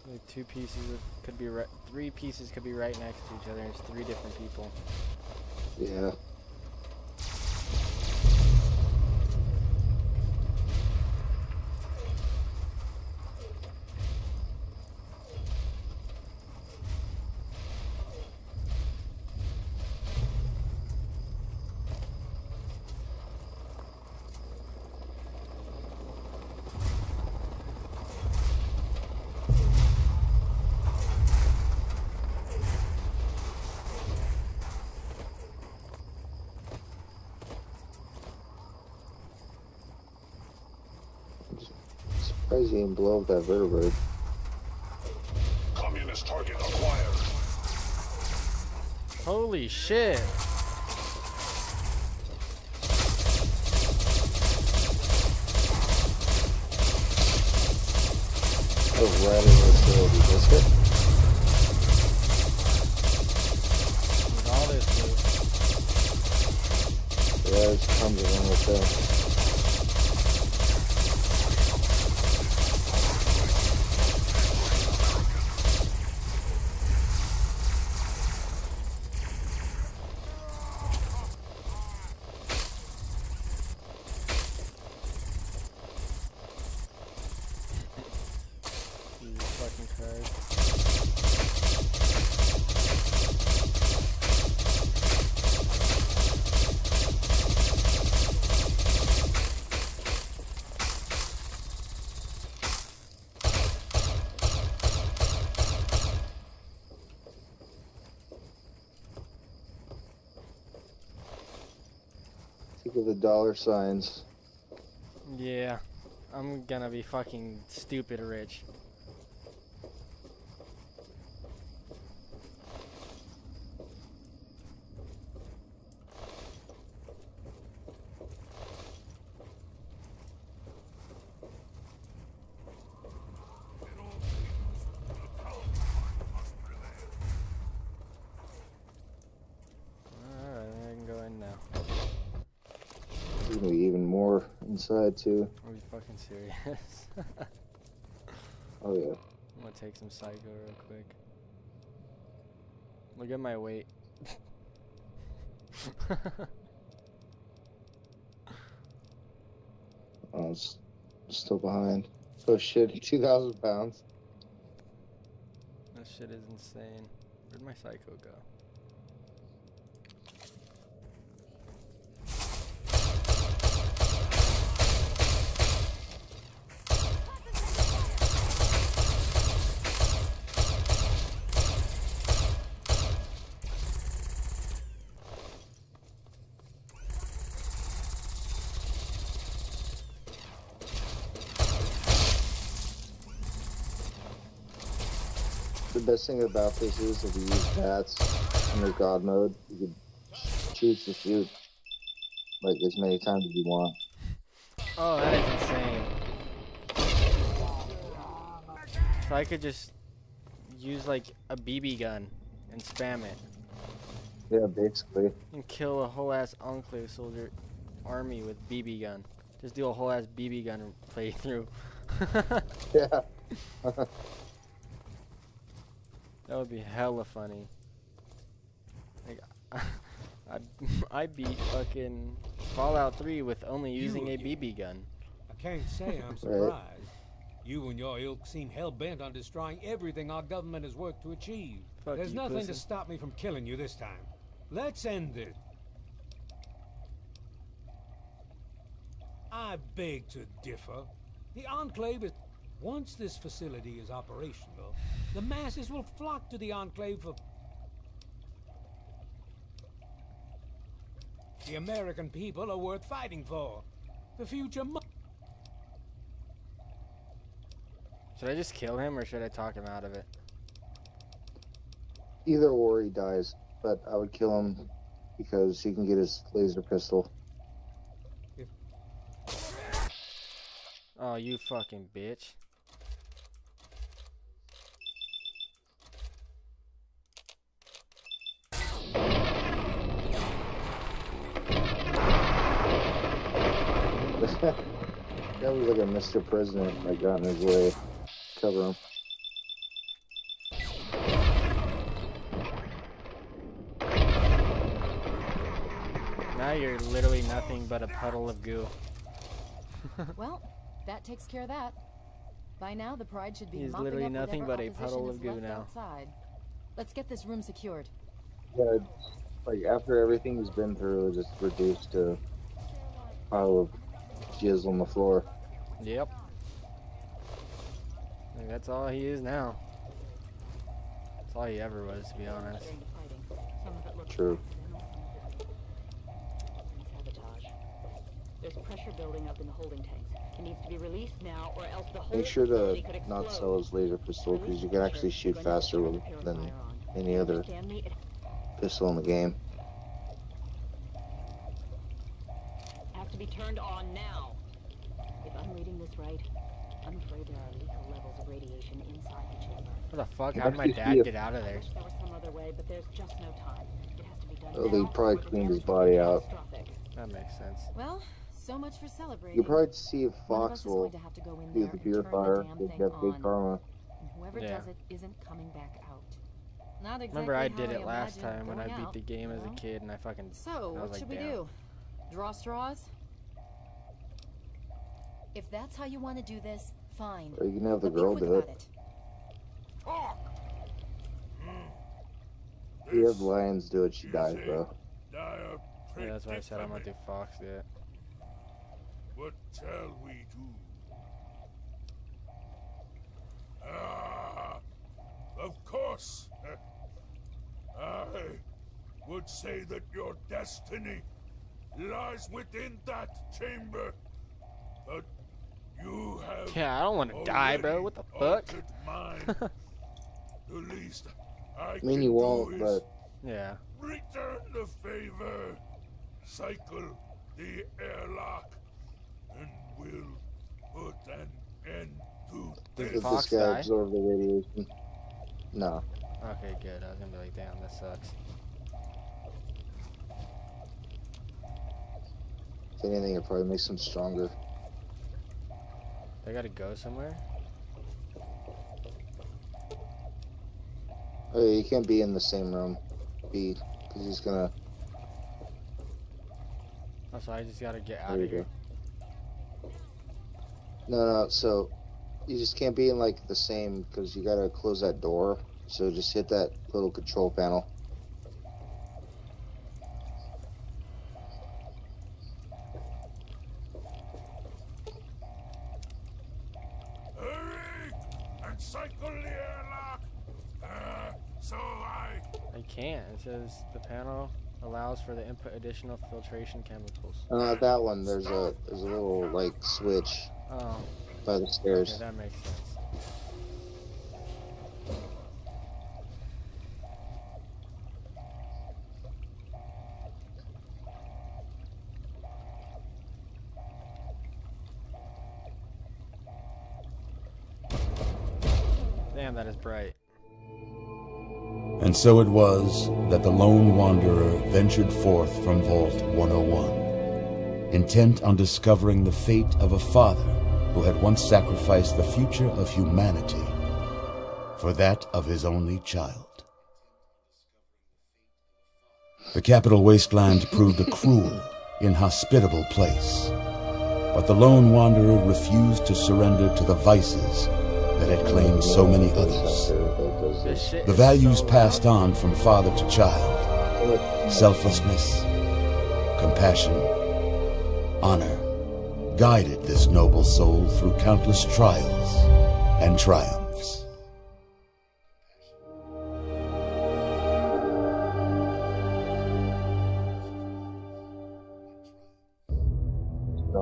Like two pieces of, could be right, three pieces could be right next to each other. and It's three different people. Yeah. Surprised you didn't blow up that vertebrate. Communist target acquired. Holy shit! Dollar signs. Yeah, I'm gonna be fucking stupid rich. Alright, I can go in now. There's gonna be even more inside too. Are we fucking serious? Oh yeah. I'm gonna take some psycho real quick. Look at my weight. Oh, it's still behind. Oh shit, 2,000 pounds. that shit is insane. Where'd my psycho go? Best thing about this is if you use VATS under God mode, you can choose to shoot like as many times as you want. Oh, that is insane. So I could just use like a BB gun and spam it Yeah, basically. and kill a whole ass Enclave soldier army with BB gun. Just do a whole ass BB gun playthrough. yeah. That would be hella funny. Like, I I beat fucking Fallout 3 with only using a BB gun. I can't say I'm surprised. You and your ilk seem hell bent on destroying everything our government has worked to achieve. Fuck There's you, nothing to stop me from killing you this time. Let's end it. I beg to differ. The Enclave is. Once this facility is operational, the masses will flock to the Enclave for. The American people are worth fighting for. The future Should I just kill him or should I talk him out of it? Either or he dies, but I would kill him because he can get his laser pistol. Oh, you fucking bitch. That was like a Mr. President that got in his way. Cover him. Now you're literally nothing but a puddle of goo. well, that takes care of that. By now, the pride should be He's mopping literally up nothing whatever but a puddle is of goo left now. Outside. Let's get this room secured. Yeah, like after everything he's been through, it's just reduced to a pile of jizz on the floor. Yep. Like, that's all he is now. That's all he ever was, to be honest. True. There's pressure building up in the holding tanks. It needs to be released now, or else the whole Make sure to not sell his laser pistol because you can actually shoot faster than any other Understand me? It pistol in the game. has to be turned on now. If I'm reading this right, I'm afraid there are lethal levels of radiation inside the chamber. What the fuck? How'd my dad get out of I there? wish there was some other way, but there's just no time. It has to be done Oh, they probably cleaned his body out. That makes sense. Well, so much for celebrating. You probably see if Fawkes will going to have to go in do the and beer turn the Get big karma. Whoever Yeah. does it isn't coming back out. Not exactly Remember I did it last time when I beat out, the game you as a kid and I fucking So, I was what like, should we "Damn." do? Draw straws? If that's how you want to do this, fine. Or you can have the Let girl think do about it. You have Lyons do it, she dies, bro. Yeah, that's why I said I'm gonna do Fawkes do it. What shall we do? Ah, of course. I would say that your destiny lies within that chamber. But you have Yeah, I don't want to die, bro. What the fuck? altered mine. the least I, I mean, you won't, but Yeah. return the favor, cycle the airlock, and we'll put an end to Did this. the Fawkes this guy die? absorbed the radiation. No. Okay, good. I was gonna be like, damn, this sucks. If anything, it probably makes him stronger. They gotta go somewhere. Oh, yeah, you can't be in the same room, B, because he's gonna. Oh, so I just gotta get out There of here. go. No, no. So you just can't be in like the same because you gotta close that door. So just hit that little control panel. Hurry and cycle the airlock. Uh, so I I can't. It says the panel allows for the input additional filtration chemicals. Uh, that one. There's a there's a little like switch Oh. by the stairs. Okay, that makes sense. Damn, that is bright. And so it was that the lone wanderer ventured forth from Vault 101, intent on discovering the fate of a father who had once sacrificed the future of humanity for that of his only child. The capital wasteland proved a cruel, inhospitable place, but the lone wanderer refused to surrender to the vices that had claimed so many others. The values passed on from father to child selflessness, compassion, honor guided this noble soul through countless trials and triumphs.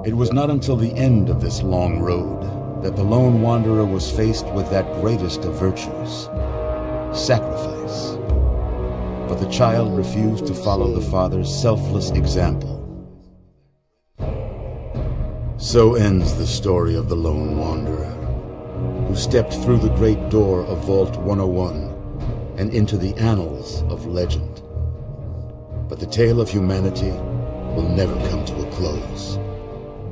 It was not until the end of this long road that the lone wanderer was faced with that greatest of virtues sacrifice. But the child refused to follow the father's selfless example. So ends the story of the lone wanderer, who stepped through the great door of Vault 101 and into the annals of legend. But the tale of humanity will never come to a close,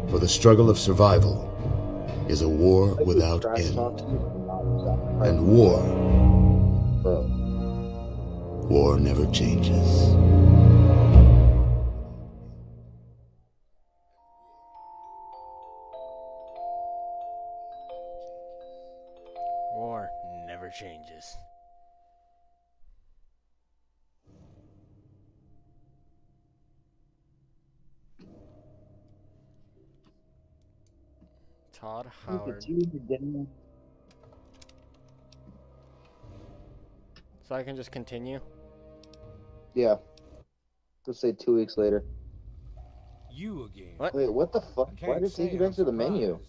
for the struggle of survival is a war without end. And war, war never changes. War never changes. Todd Howard. So I can just continue? Yeah. Let's say two weeks later. You again. What? Wait, what the fuck? Why did it take say you back to the menu?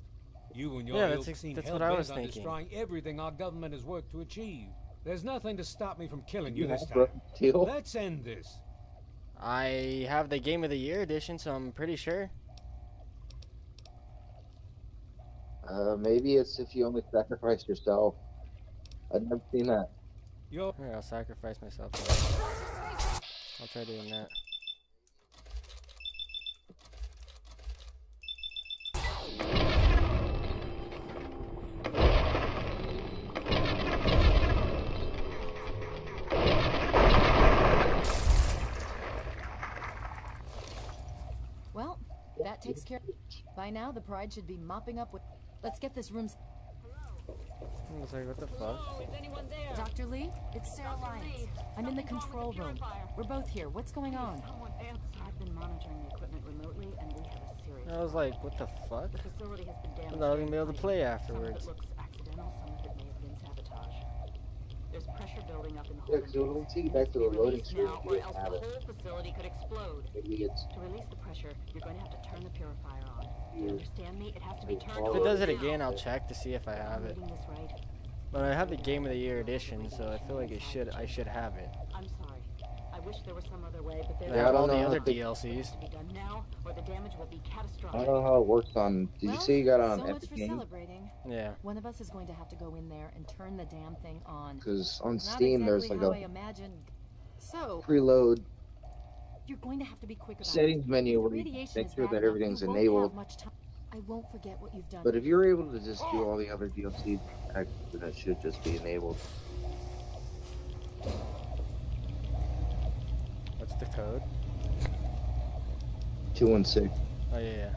You and your Yeah, ilk that's ex- seem that's what I was thinking. destroying everything our government has worked to achieve. There's nothing to stop me from killing You you this time. broken steel? Let's end this. I have the Game of the Year edition, so I'm pretty sure. Uh, maybe it's if you only sacrifice yourself. I've never seen that. Yo. Here, I'll sacrifice myself. I'll try doing that. Well, that takes care. By now, the Pride should be mopping up with. Let's get this room. I was like, what the fuck? Dr. Li, it's Sarah Lyons. I'm in the control room. We're both here. What's going on? I've been monitoring the equipment remotely, and we have a serious. I was like, what the fuck? The facility has been damaged. I'm not gonna be able to play Some of afterwards. it looks accidental, some of it may have been sabotage. There's pressure building up in the Yeah, because it would take you back to the loading screen now, or else the whole facility could explode. Maybe it's To release the pressure, you're going to have to turn the purifier on. You understand me? It has to be turned If it does it again, I'll check to see if I have it. Reading this right? But I have the Game of the Year edition, so I feel like it should I should have it. I'm sorry. I wish there was some other way, but there Yeah, I don't all know the other they- DLCs. to be done now, or the damage will be catastrophic. I don't know how it works on. Did you say you got on so Epic for Games? celebrating. Yeah. One of us is going to have to go in there and turn the damn thing on. 'Cause on Not Steam, there's like a a- I imagined. So Preload you're going to have to be quick about settings it. menu where you make sure that everything's you enabled. Much. I won't forget what you've done. But if you're able to just do all the other DLC DLCs, then that should just be enabled. What's the code? Two one six. Oh yeah. yeah.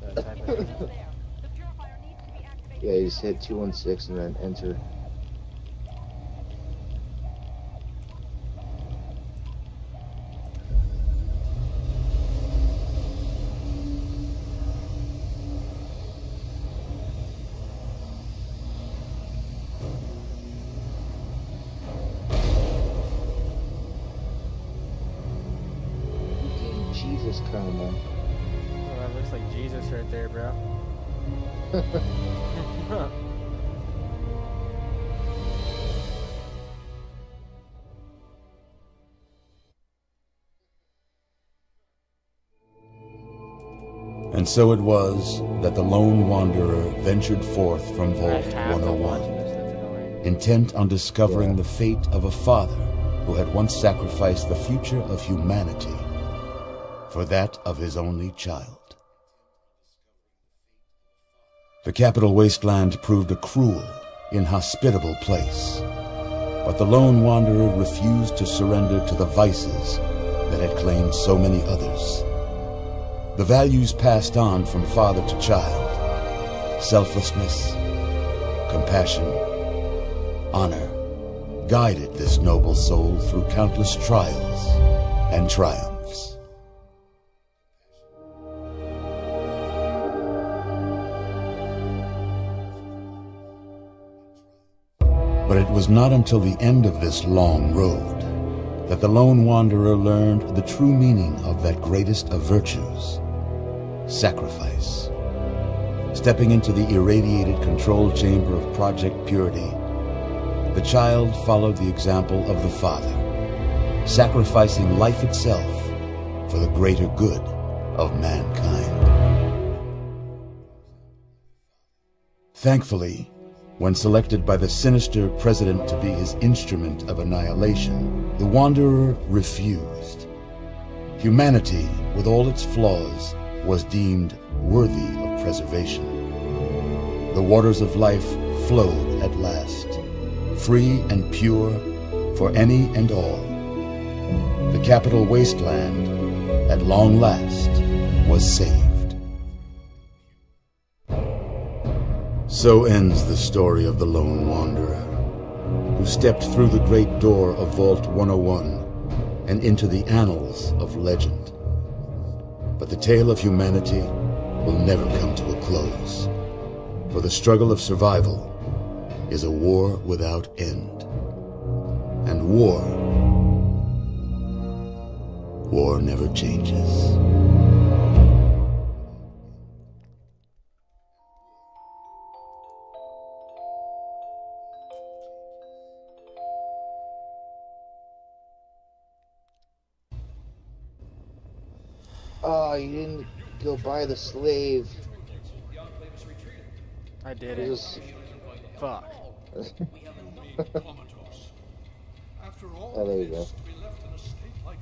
Gotta type it in. Yeah, you just hit two one six and then enter. And so it was that the lone wanderer ventured forth from Vault have to watch 101, intent on discovering the fate of a father who had once sacrificed the future of humanity for that of his only child. The capital wasteland proved a cruel, inhospitable place, but the lone wanderer refused to surrender to the vices that had claimed so many others. The values passed on from father to child selflessness, compassion, honor guided this noble soul through countless trials and triumphs. But it was not until the end of this long road that the lone wanderer learned the true meaning of that greatest of virtues sacrifice. Stepping into the irradiated control chamber of Project Purity, the child followed the example of the father, sacrificing life itself for the greater good of mankind. Thankfully, when selected by the sinister president to be his instrument of annihilation, the Wanderer refused. Humanity, with all its flaws, was deemed worthy of preservation. The waters of life flowed at last, free and pure for any and all. The capital wasteland, at long last, was saved. So ends the story of the lone wanderer, who stepped through the great door of Vault 101 and into the annals of legend. But the tale of humanity will never come to a close, for the struggle of survival is a war without end. And war, war never changes. You didn't go buy the slave. I did it. just- Fuck. After all Oh, there you go. to be left in a state like?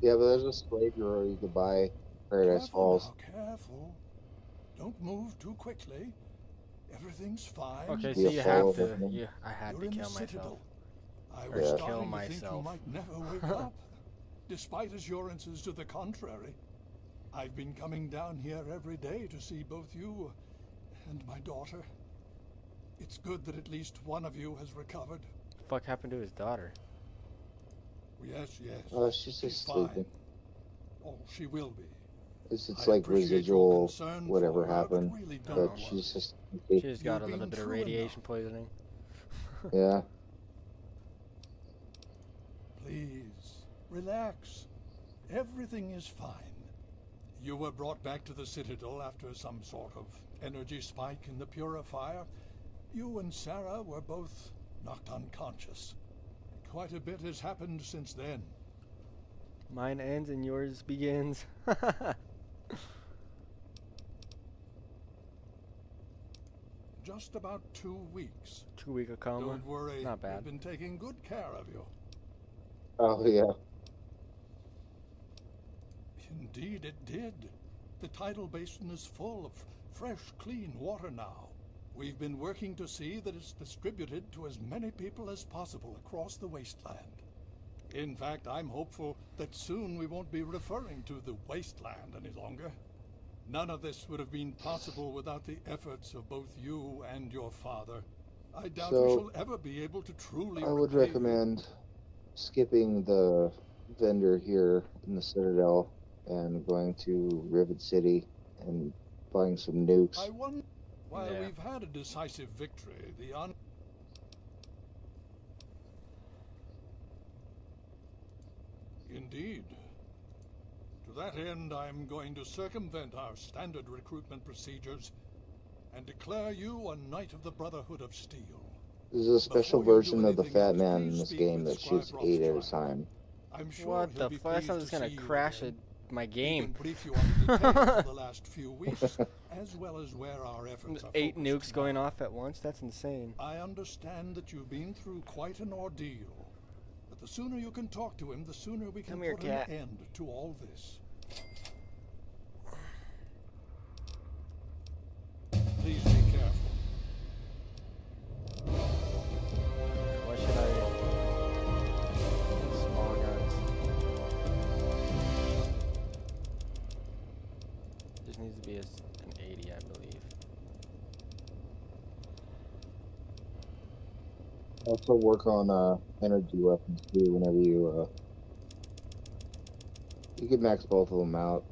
Yeah, but there's a slave bureau you could buy Paradise Careful Falls. now, careful. Don't move too quickly. Everything's fine. Okay, so you have to. You, I had You're to kill myself. Citadel. I Or was kill starting to think you myself. might never wake up, despite assurances to the contrary. I've been coming down here every day to see both you and my daughter. It's good that at least one of you has recovered. fuck happened to his daughter? Yes, yes. Oh, she's just fine. sleeping. Oh, she will be. It's, it's I like residual concern for whatever her, but happened, really but she's just She just got a little bit of through radiation poisoning. yeah. Please, relax. Everything is fine. You were brought back to the Citadel after some sort of energy spike in the purifier. You and Sarah were both knocked unconscious. Quite a bit has happened since then. Mine ends and yours begins. Just about two weeks. Two week of coma. Don't worry. Not bad. We've been taking good care of you. Oh yeah. Indeed, it did. The tidal basin is full of fresh, clean water now. We've been working to see that it's distributed to as many people as possible across the wasteland. In fact, I'm hopeful that soon we won't be referring to the wasteland any longer. None of this would have been possible without the efforts of both you and your father. I doubt we So, shall ever be able to truly I would recommend skipping the vendor here in the Citadel and going to Rivet City and buying some nukes. I wonder, while Yeah. we've had a decisive victory, the un. Indeed. To that end, I'm going to circumvent our standard recruitment procedures and declare you a Knight of the Brotherhood of Steel. There's a special Before version of the Fat Man in this game that shoots eight at a time. I'm sure what the fuck? That sounds pleased just gonna crash again. My game. brief you on the details of the last few weeks, as well as where our efforts are Eight nukes going off at once? That's insane. I understand that you've been through quite an ordeal. But the sooner you can talk to him, the sooner we can Come here, put cat. an end to all this. Please be careful. Also work on uh, energy weapons too. Whenever you uh, you can max both of them out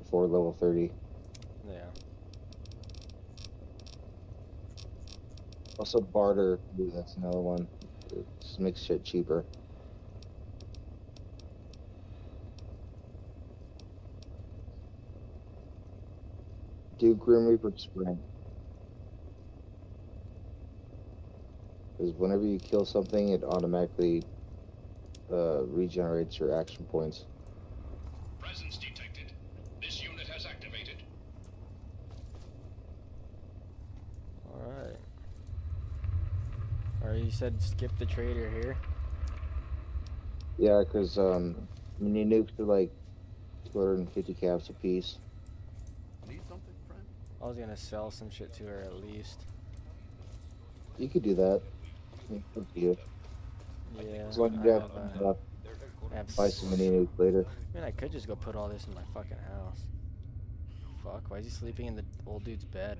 before level thirty. Yeah. Also barter. Ooh, that's another one. It just makes shit cheaper. Do Grim Reaper Sprint. Because whenever you kill something, it automatically uh, regenerates your action points. Presence detected. This unit has activated. Alright. Alright, you said skip the trader here. Yeah, because um, mini nukes are like 250 caps a piece. Need something, friend? I was gonna sell some shit to her at least. You could do that. It's up to you. Yeah. As I you have have, uh, I have buy some mini later. I mean, I could just go put all this in my fucking house. Fuck, why is he sleeping in the old dude's bed?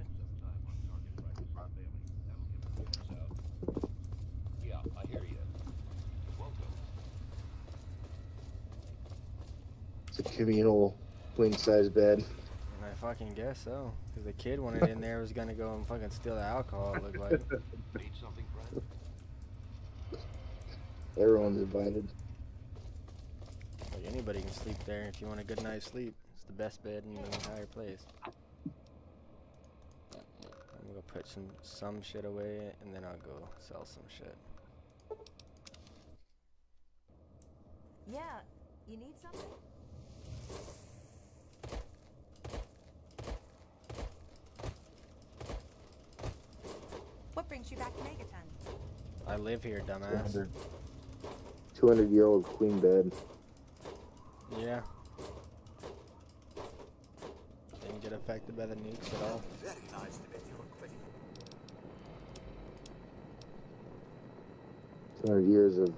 Yeah, I hear you. It's a communal queen size bed. I fucking guess so. Because the kid wanted in there was gonna go and fucking steal the alcohol, it looked like. Need something, friend? Everyone's invited. Like anybody can sleep there if you want a good night's sleep. It's the best bed in the entire place. I'm gonna put some some shit away and then I'll go sell some shit. Yeah, you need something? What brings you back to Megaton? I live here, dumbass. 200, 200 year old queen bed. Yeah. Didn't get affected by the nukes at all. Very nice to meet you, Quitty. 200 years of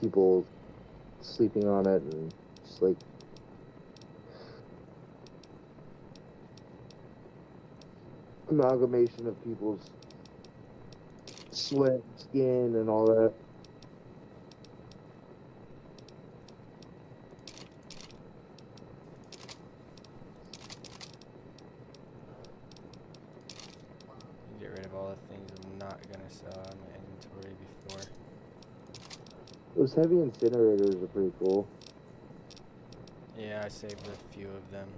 people sleeping on it and just like amalgamation of people's sweat, skin, and all that. Get rid of all the things I'm not gonna sell out of my inventory before. Those heavy incinerators are pretty cool. Yeah, I saved a few of them.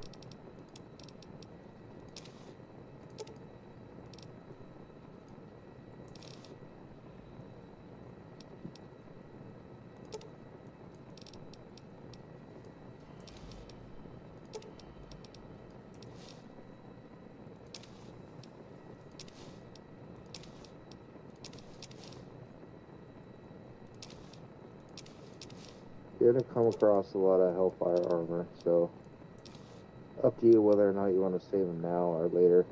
You're gonna come across a lot of Hellfire armor, so up to you whether or not you want to save them now or later.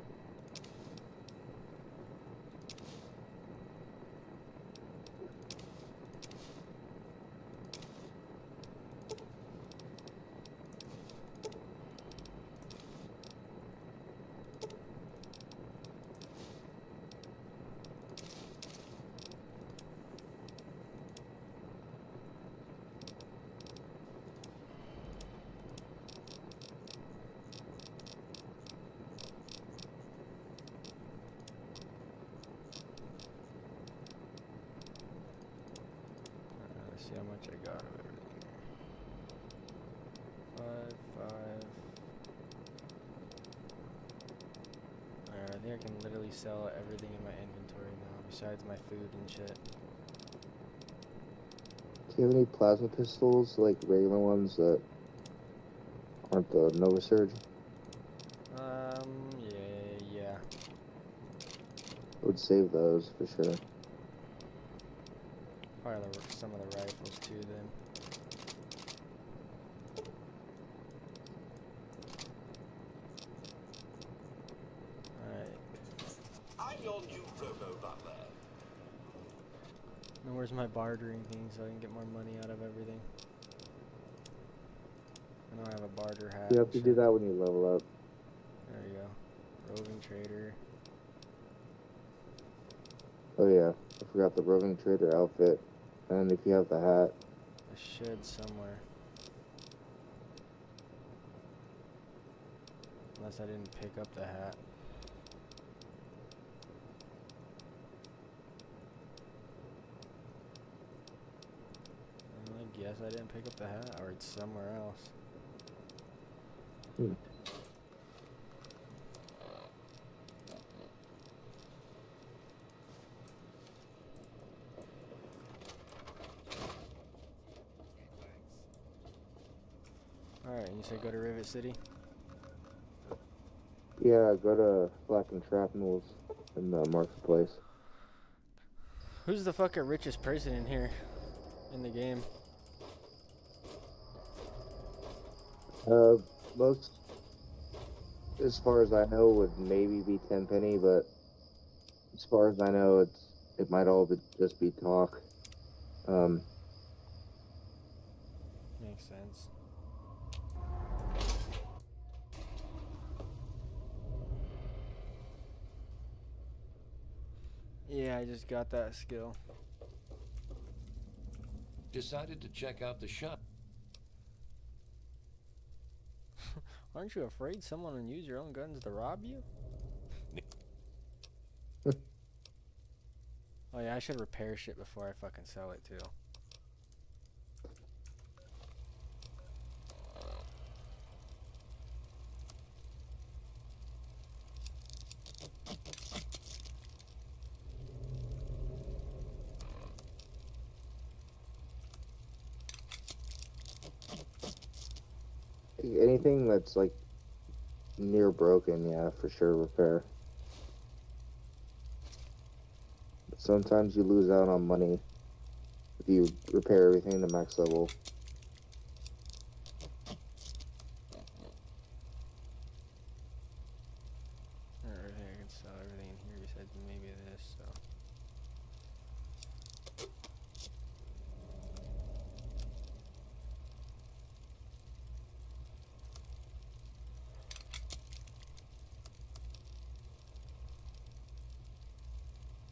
Uh, let's see how much I got of everything. Five, five. Alright, I think I can literally sell everything in my inventory besides my food and shit. Do you have any plasma pistols, like regular ones that aren't the Novasurge? Um, yeah, yeah. I would save those for sure. Probably some of the rifles too then. Alright. I'm your new Robo Butler. Now where's my bartering thing so I can get more money out of everything? I don't have a barter hat. You have to do that when you level up. There you go. Roving trader. Oh yeah, I forgot the roving trader outfit. And if you have the hat, A shed somewhere. Unless I didn't pick up the hat. Well, I didn't pick up the hat, or it's somewhere else. Hmm. Alright, you said go to Rivet City? yeah, go to Flak and Shrapnel's in the marketplace. Who's the fucking richest person in here? In the game? Uh, most, as far as I know, would maybe be Tenpenny, but as far as I know, it's it might all be, just be talk. Um, Makes sense. Yeah, I just got that skill. Decided to check out the shop. Aren't you afraid someone will use your own guns to rob you? oh yeah, I should repair shit before I fucking sell it too. That's like near broken, yeah, for sure repair. But sometimes you lose out on money if you repair everything to max level. Everything I can sell everything in here besides maybe this, so.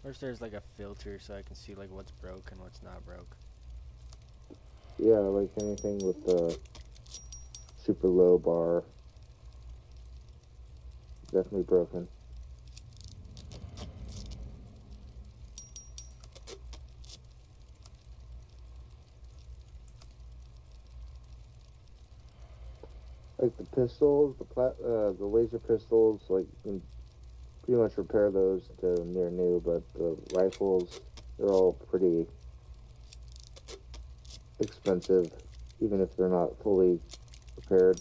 If there's like a filter so I can see like what's broke and what's not broke. Yeah, like anything with the super low bar. Definitely broken. Like the pistols, the plat, uh, the laser pistols, like pretty much repair those to near new, but the rifles, they're all pretty expensive, even if they're not fully repaired.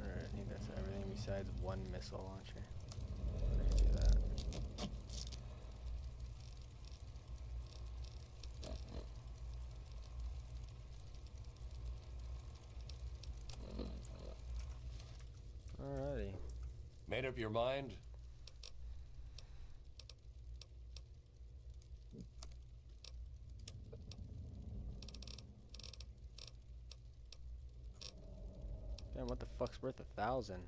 Alright, I think that's everything besides one missile launcher. I can do that. Alrighty. Made up your mind? Damn, what the fuck's worth a thousand?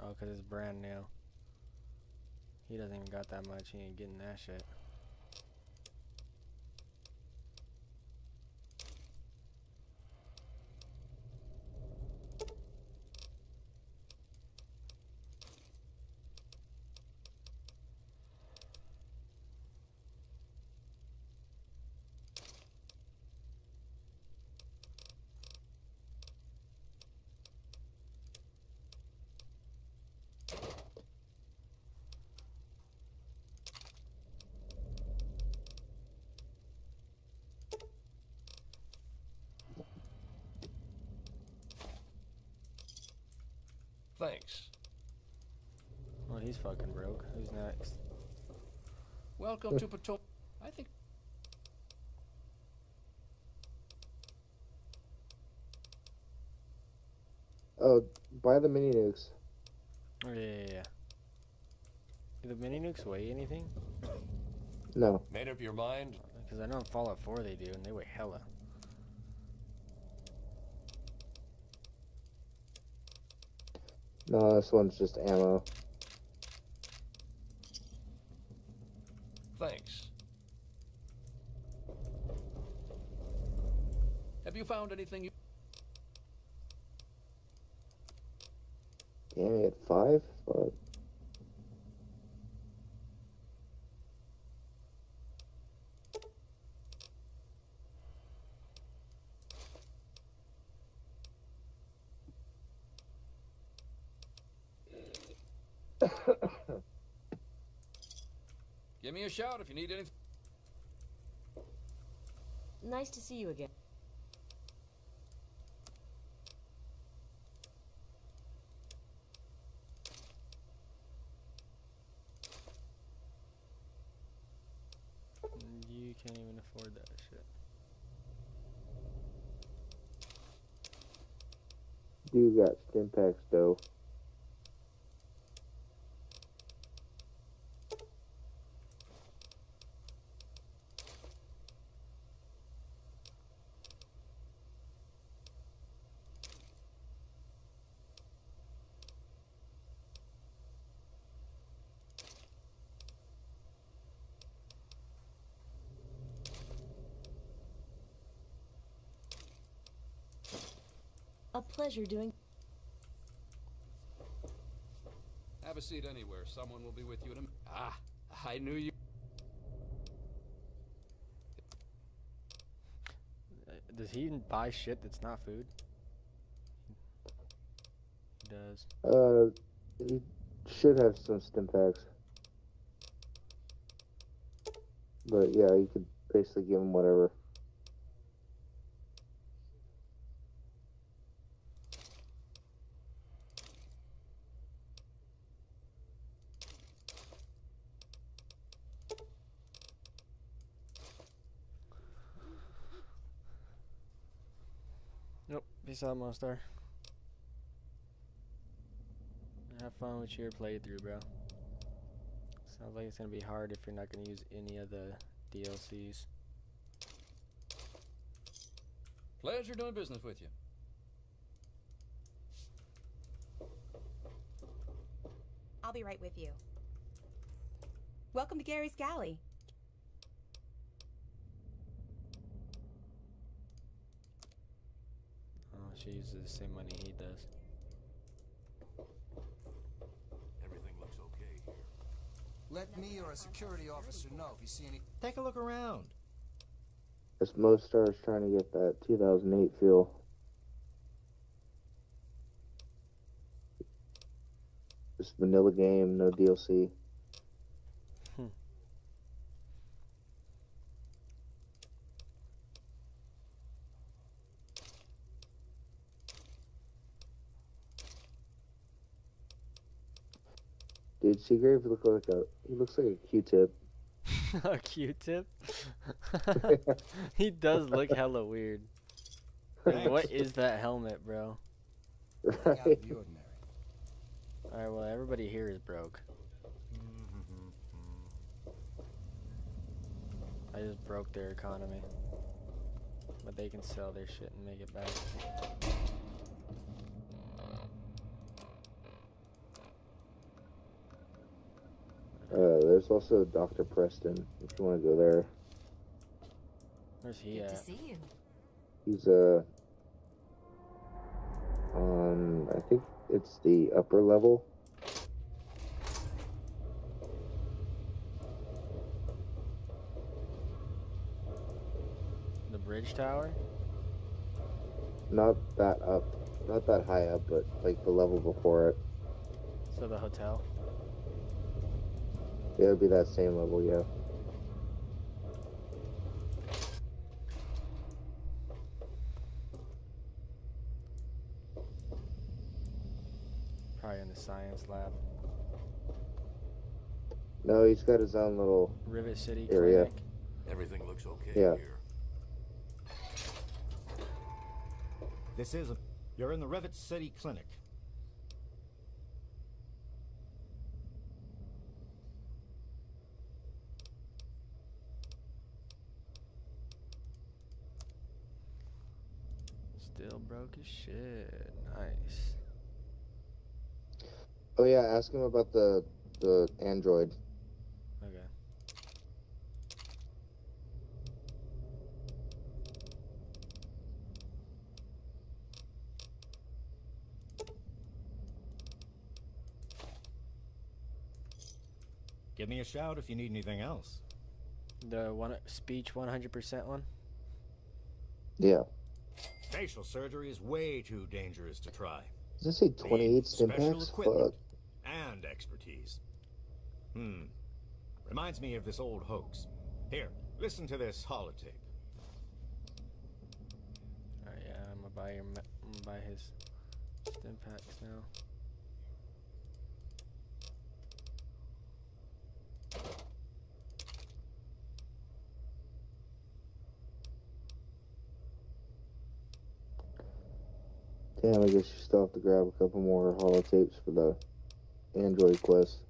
Oh, cause it's brand new. He doesn't even got that much. He ain't getting that shit. Thanks. Well, he's fucking broke. Who's next? Welcome to Patrol. I think. Oh, buy the mini nukes. Oh yeah, yeah, yeah. Do the mini nukes weigh anything? No. Made up your mind? Because I know in Fallout 4 they do, and they weigh hella. No, this one's just ammo. Thanks. Have you found anything you. Damn, at five? Fuck. Give me a shout if you need anything. Nice to see you again. Mm, you can't even afford that shit. Dude got Stimpaks though. A pleasure doing. Have a seat anywhere. Someone will be with you in a. m- Ah, I knew you. Does he even buy shit that's not food? He does. Uh, he should have some Stimpaks. But yeah, you could basically give him whatever. Nope. Peace out, Monster. Have fun with your playthrough, bro. Sounds like it's gonna be hard if you're not gonna use any of the DLCs. Pleasure doing business with you. I'll be right with you. Welcome to Gary's Galley. Oh, she uses the same money he does. Everything looks okay here. Let me or a security officer know if you see any. Take a look around. This Mostar is trying to get that 2008 feel. Just vanilla game, no DLC. Dude, Seagrave look like a he looks like a Q-tip. a Q-tip? he does look hella weird. Like, what is that helmet, bro? Out of the ordinary. Alright, well, everybody here is broke. I just broke their economy. But they can sell their shit and make it back. Uh, there's also Dr. Preston, if you want to go there. Where's he Good to at? see you. He's, uh, on, I think it's the upper level. The bridge tower? Not that up, not that high up, but like the level before it. So the hotel? It would be that same level, yeah. Probably in the science lab. No, he's got his own little Rivet City area. Clinic. Everything looks okay Yeah. here. This is. A, you're in the Rivet City Clinic. Still broke as shit. Nice. Oh yeah, ask him about the the android. Okay. Give me a shout if you need anything else. The one speech 100% one? Yeah. Facial surgery is way too dangerous to try. Does it say 28 stim Special packs? equipment Fuck. and expertise. Hmm. Reminds me of this old hoax. Here, listen to this holotape. Alright, yeah, I'm gonna buy your me- I'm gonna buy his Stimpaks now. Damn, I guess you still have to grab a couple more holotapes for the Android quest.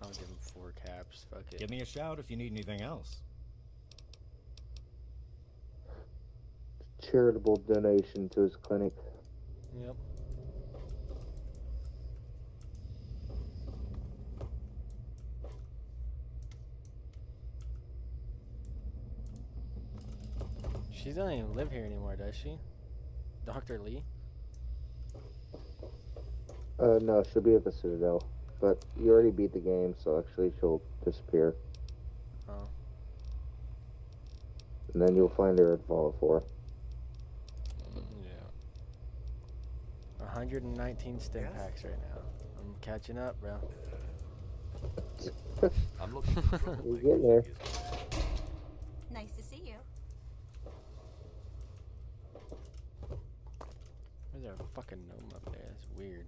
I'll give him four caps. Fuck it. Give me a shout if you need anything else. Charitable donation to his clinic. Yep. She doesn't even live here anymore, does she? Dr. Li? Uh, no, she'll be at the Citadel. But you already beat the game, so actually she'll disappear. Oh. And then you'll find her at Fallout 4. Yeah. 119 Stimpaks right now. I'm catching up, bro. I'm looking for trouble. You're getting there. Nice to see you. Where's there a fucking gnome up there? That's weird.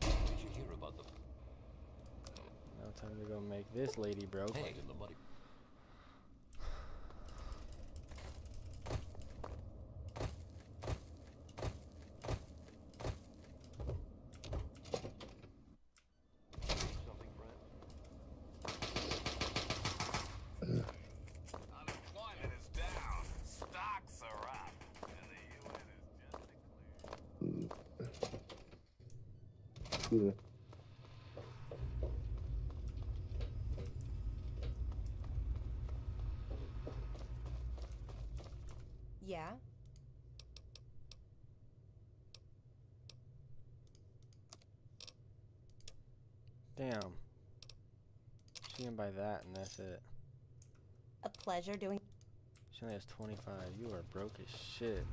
Did you hear about the Now time to go make this lady broke. Hey, in the money? Excuse me. Yeah? Damn. She can buy that and that's it. A pleasure doing. She only has 25. You are broke as shit.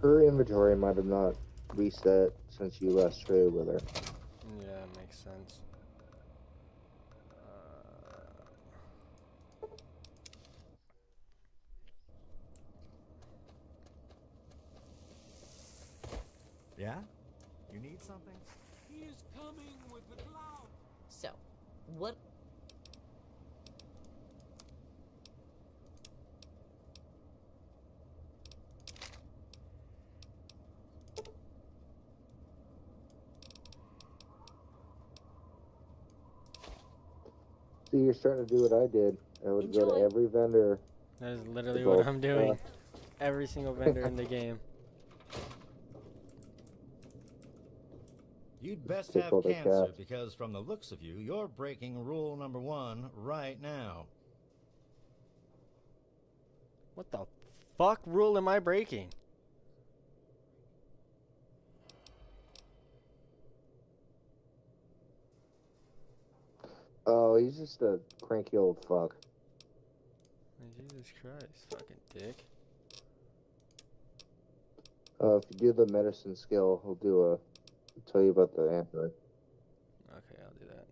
Her inventory might have not reset since you last traded with her. Yeah, makes sense. Yeah? You need something? He is coming with the cloud. So, what See, you're starting to do what I did. I would go to every vendor. That is literally what I'm doing. uh, Every single vendor in the game. You'd best Take have all the cancer because, from the looks of you, you're breaking rule number one right now. What the fuck rule am I breaking? Oh, he's just a cranky old fuck. Jesus Christ, fucking dick. Uh, if you do the medicine skill, he'll do a he'll tell you about the android. Okay, I'll do that.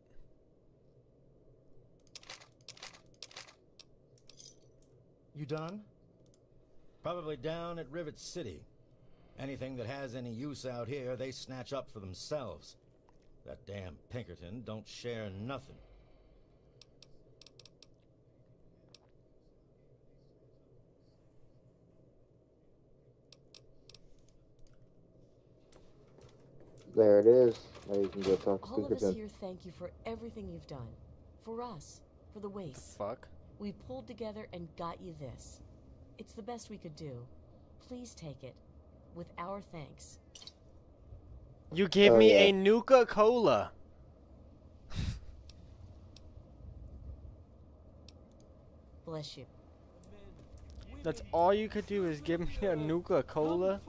You done? Probably down at Rivet City. Anything that has any use out here, they snatch up for themselves. That damn Pinkerton don't share nothing. There it is. Now you can go talk to all of us Pinkerton. here thank you for everything you've done. For us, for the waste. Fuck. We pulled together and got you this. It's the best we could do. Please take it. With our thanks. You gave Oh, me yeah. a Nuka Cola. Bless you. That's all you could do is give me a Nuka Cola?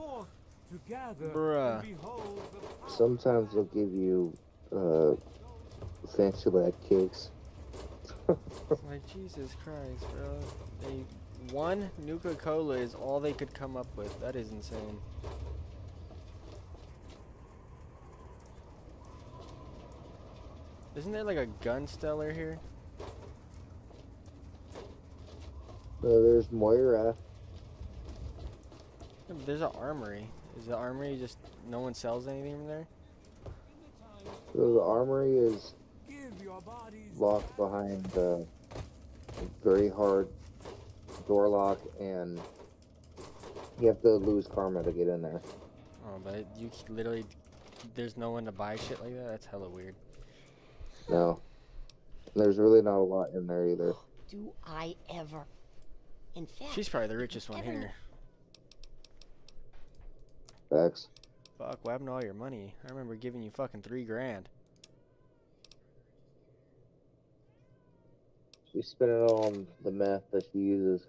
Together Bruh. and behold the Sometimes they'll give you uh, fancy lad cakes. Like Jesus Christ, bro. They one Nuka Cola is all they could come up with. That is insane. Isn't there like a gun stellar here? Uh, there's Moira. There's an armory. Is the armory just no one sells anything from there? So the armory is give your bodies locked behind a very hard door lock, and you have to lose karma to get in there. Oh, but it- you literally there's no one to buy shit like that. That's hella weird. No. There's really not a lot in there either. Do I ever? In fact, She's probably the richest one ever here. Facts. Fuck, what happened to all your money? I remember giving you fucking three grand. She spent it all on the meth that she uses.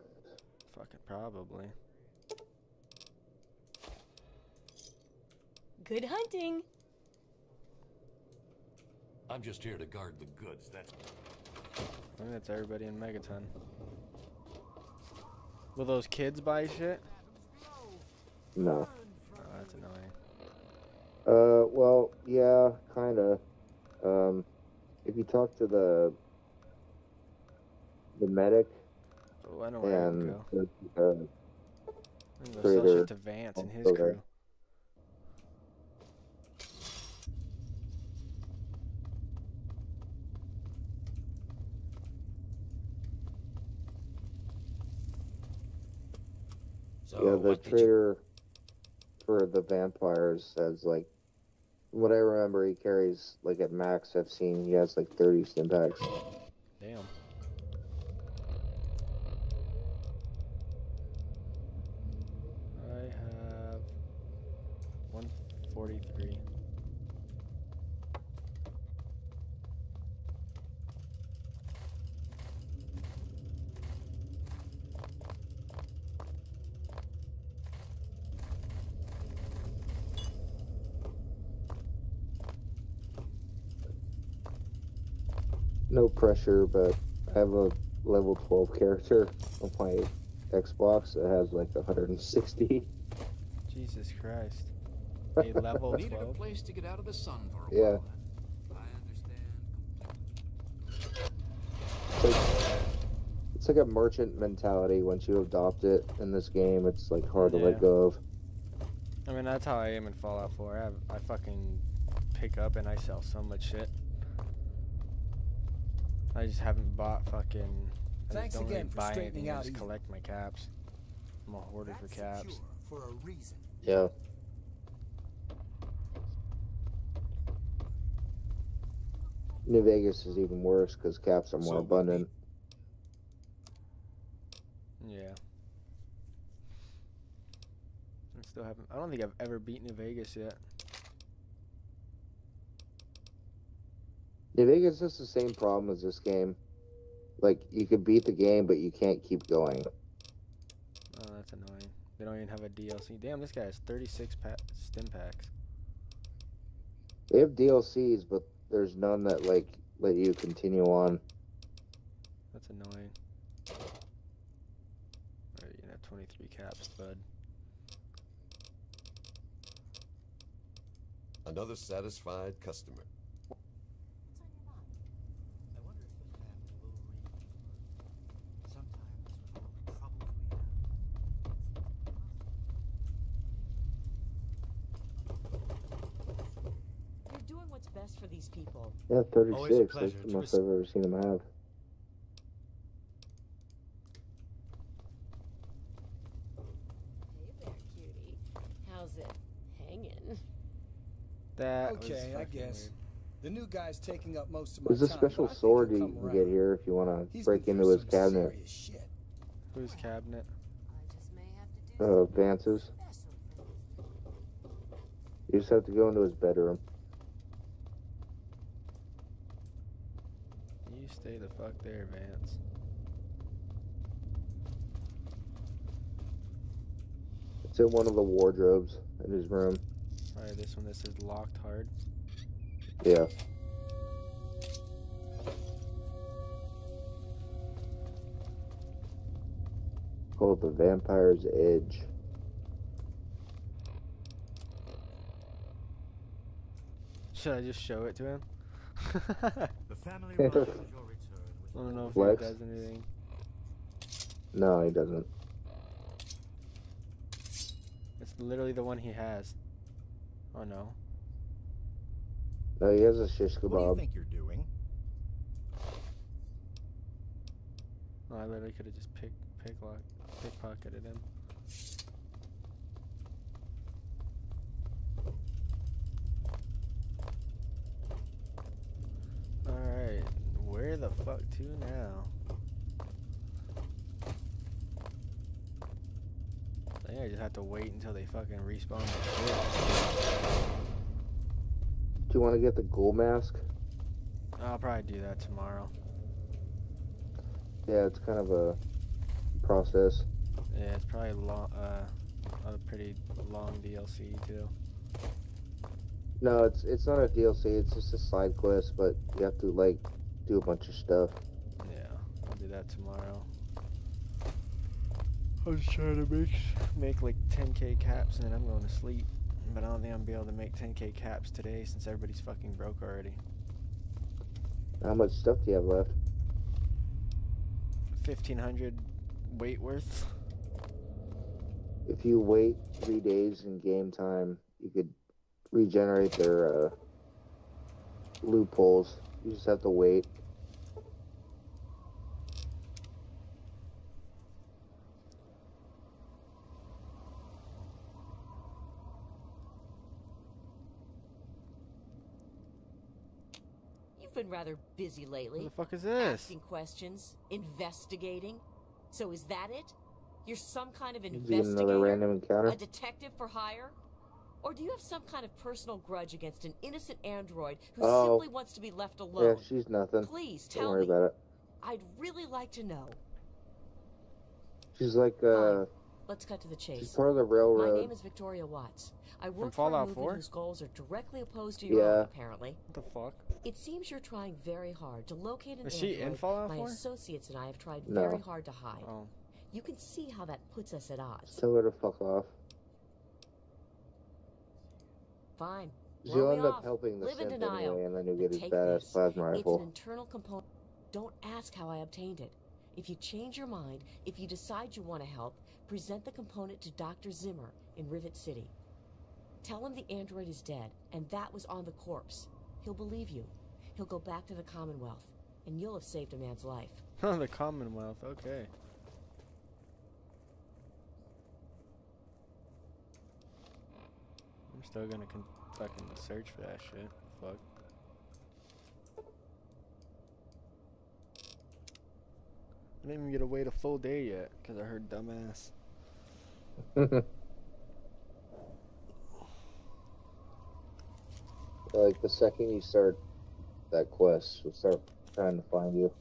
Fucking probably. Good hunting. I'm just here to guard the goods. That's I think that's everybody in Megaton. Will those kids buy shit? No. That's annoying. Uh, well, yeah, kinda. Um, if you talk to the the medic Oh, I know where and go. the, uh, I can go sell trader, to Vance and his also there. crew. So yeah, the what did you trader for the vampires has like, what I remember, he carries like at max. I've seen he has like 30 Stimpaks. Damn. no pressure, but I have a level 12 character on my Xbox that has like 160. Jesus Christ. A level Needed a 12? place to get out of the sun for a Yeah. while. I understand. It's like, it's like a merchant mentality. Once you adopt it in this game, it's like hard to let go of. I mean, that's how I am in Fallout 4. I, have, I fucking pick up and I sell so much shit. I just haven't bought fucking. I Thanks don't again really for buy straightening anything. I out just easy. collect my caps. I'm a hoarder for caps. For a reason. Yeah. New Vegas is even worse because caps are more So, abundant. Yeah. I still haven't. I don't think I've ever beat New Vegas yet. New Vegas is the same problem as this game. Like you could beat the game, but you can't keep going. Oh, that's annoying. They don't even have a DLC. Damn, this guy has 36 pa- Stimpaks. They have DLCs, but there's none that like let you continue on. That's annoying. Alright, you have 23 caps, bud. Another satisfied customer. You're doing what's best for these people. Yeah, 36. That's the most I've ever seen him have. Hey there, cutie. How's it hanging? That was Okay, I guess. weird. The new guy's taking up most of my There's a time. special but sword you can get here if you want to break into his cabinet. serious. Whose cabinet? Uh, Vance's. You just have to go into his bedroom. You stay the fuck there, Vance. It's in one of the wardrobes in his room. Alright, this one that says locked hard. Yeah. Called the Vampire's Edge. Should I just show it to him? The family welcomes your return I don't know if Flex? he does anything. No, he doesn't. It's literally the one he has. Oh no. No, he has a shish kebab. What do you think you're doing? No, I literally could have just pick picklock pickpocketed him. Alright, where the fuck to now? I think I just have to wait until they fucking respawn. Do you want to get the ghoul mask? I'll probably do that tomorrow. Yeah, it's kind of a process. Yeah, it's probably long, uh, a pretty long DLC too. No, it's it's not a DLC. It's just a side quest, but you have to like do a bunch of stuff. Yeah, I'll do that tomorrow. I was trying to make make like 10k caps and then I'm going to sleep. But I don't think I'm gonna be able to make 10k caps today since everybody's fucking broke already. How much stuff do you have left? 1500 weight worth. If you wait three days in game time, you could regenerate their uh, loopholes. You just have to wait. You've been rather busy lately. What the fuck is this? Asking questions, investigating. So is that it? You're some kind of Is investigator? another random encounter? A detective for hire? Or do you have some kind of personal grudge against an innocent android who Oh. simply wants to be left alone? Yeah, alone? she's nothing. Please Don't tell worry me. about it. I'd really like to know. She's like uh, Let's cut to the chase. She's part of the railroad. My name is Victoria Watts. I work Fallout for a 4? movement whose goals are directly opposed to your Yeah. own, apparently. What the fuck? It seems you're trying very hard to locate an Is she in android Fallout my associates and I have tried No. very hard to hide. Oh. You can see how that puts us at odds. Tell her to fuck off. Fine. She'll end up off. helping the Live synth anyway, and then you'll get his take badass this. plasma It's rifle. an internal component. Don't ask how I obtained it. If you change your mind, if you decide you want to help, present the component to Dr. Zimmer in Rivet City. Tell him the android is dead, and that was on the corpse. He'll believe you. He'll go back to the Commonwealth, and you'll have saved a man's life. the Commonwealth. Okay. I'm still gonna fucking search for that shit. Fuck. I didn't even get to wait a full day yet because I heard dumbass. like the second you start that quest, we'll start trying to find you.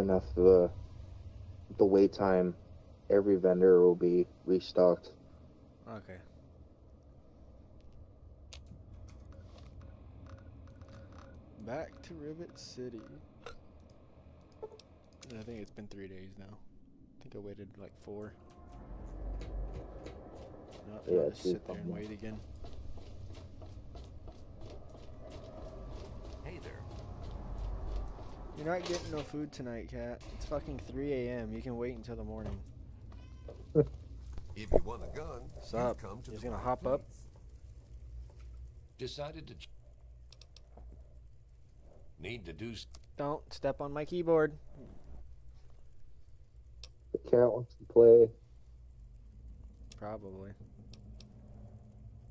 And then after the the wait time, every vendor will be restocked. Okay. Back to Rivet City. I think it's been three days now. I think I waited like four. No, Yeah, I'll just sit there and wait again. Hey there. You're not getting no food tonight, Cat. It's fucking 3 a.m. You can wait until the morning. If you want a gun, What's you up? come to You just the gonna right hop up? Decided to. Need to do. Don't step on my keyboard. The cat wants to play Probably.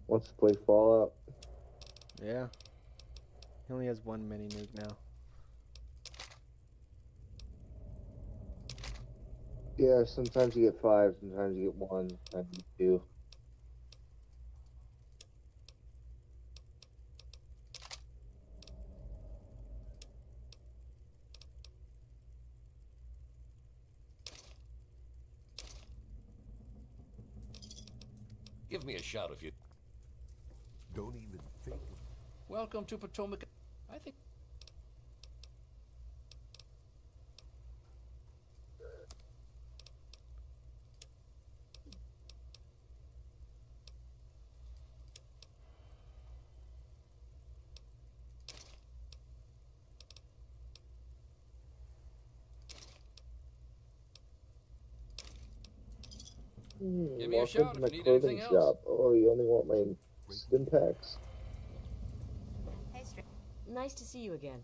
wants to play Fallout. Yeah. He only has one mini nuke now. Yeah, sometimes you get five, sometimes you get one, sometimes you get two. Give me a shout if you. Don't even think. Welcome to Potomac. I think. Hmm, Give me a welcome shout to if my you need clothing anything else. shop. Oh, you only want my Stimpaks? Hey, Str- Nice to see you again.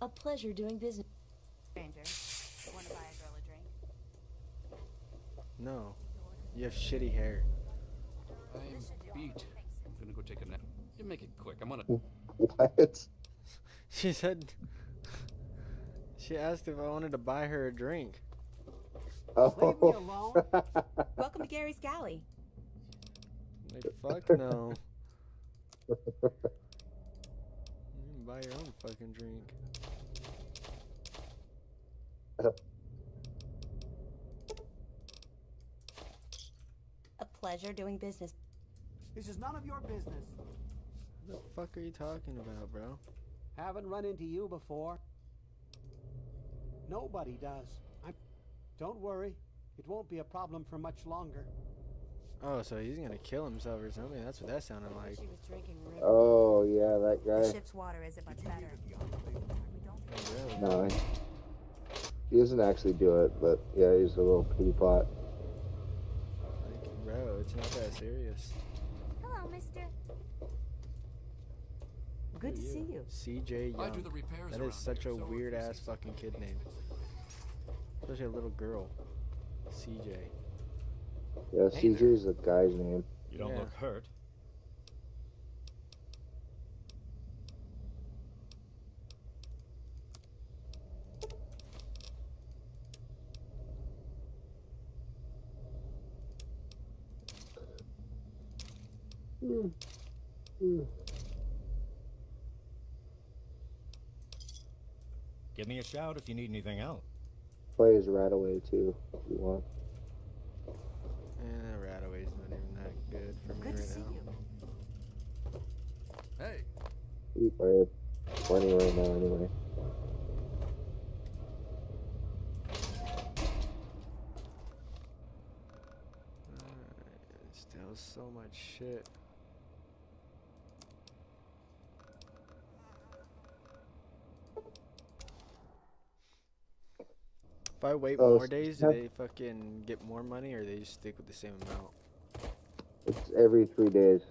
A pleasure doing business. stranger. Want to buy a girl a drink? No. You have shitty hair. I'm beat. I'm gonna go take a nap. You make it quick. I'm gonna. What? She said. She asked if I wanted to buy her a drink. Oh. Leave me alone. Welcome to Gary's Galley. Like, fuck no. You can buy your own fucking drink. A pleasure doing business. This is none of your business. What the fuck are you talking about, bro? Haven't run into you before. Nobody does. I'm. Don't worry. It won't be a problem for much longer. Oh, so he's gonna kill himself or something? That's what that sounded like. She was drinking river. Oh yeah, that that The guy? ship's water isn't much better. No, he- he doesn't actually do it, but yeah, he's a little pee pot. Like, bro, it's not that serious. Hello, mister. Good to see you. CJ Young. I do the repairs That around is such here, a so weird ass fucking kid name. Especially a little girl. CJ. Yeah, Hey there. CJ's the guy's name. You don't Yeah. look hurt. Give me a shout if you need anything else. Play as Rataway too, if you want. Eh, Rataway's not even that good for me Good to right see now. you. Hey, We play plenty right now anyway. Alright, Still so much shit. If I wait Oh, more days, do they fucking get more money or they just stick with the same amount? It's every three days.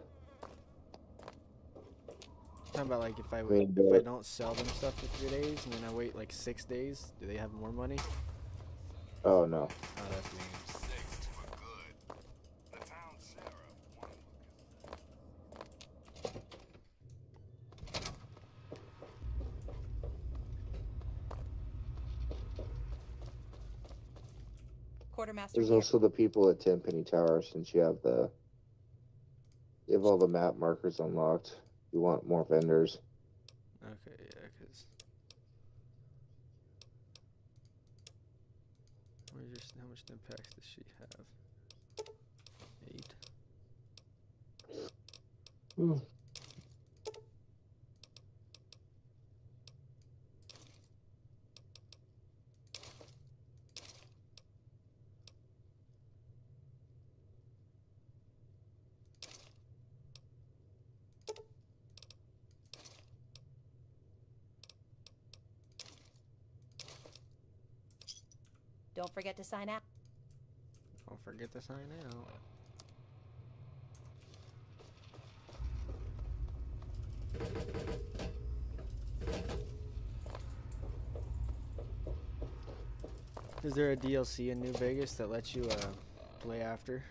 talking about like if I I wait, if I don't sell them stuff for three days and then I wait like six days, do they have more money? Oh no. Oh, that's. Quartermaster There's here. also the people at Tenpenny Tower since you have the you have all the map markers unlocked. You want more vendors. Okay, yeah, cause where's your how much impacts does she have? Eight. Don't forget to sign out. Don't forget to sign out. Is there a DLC in New Vegas that lets you uh, play after,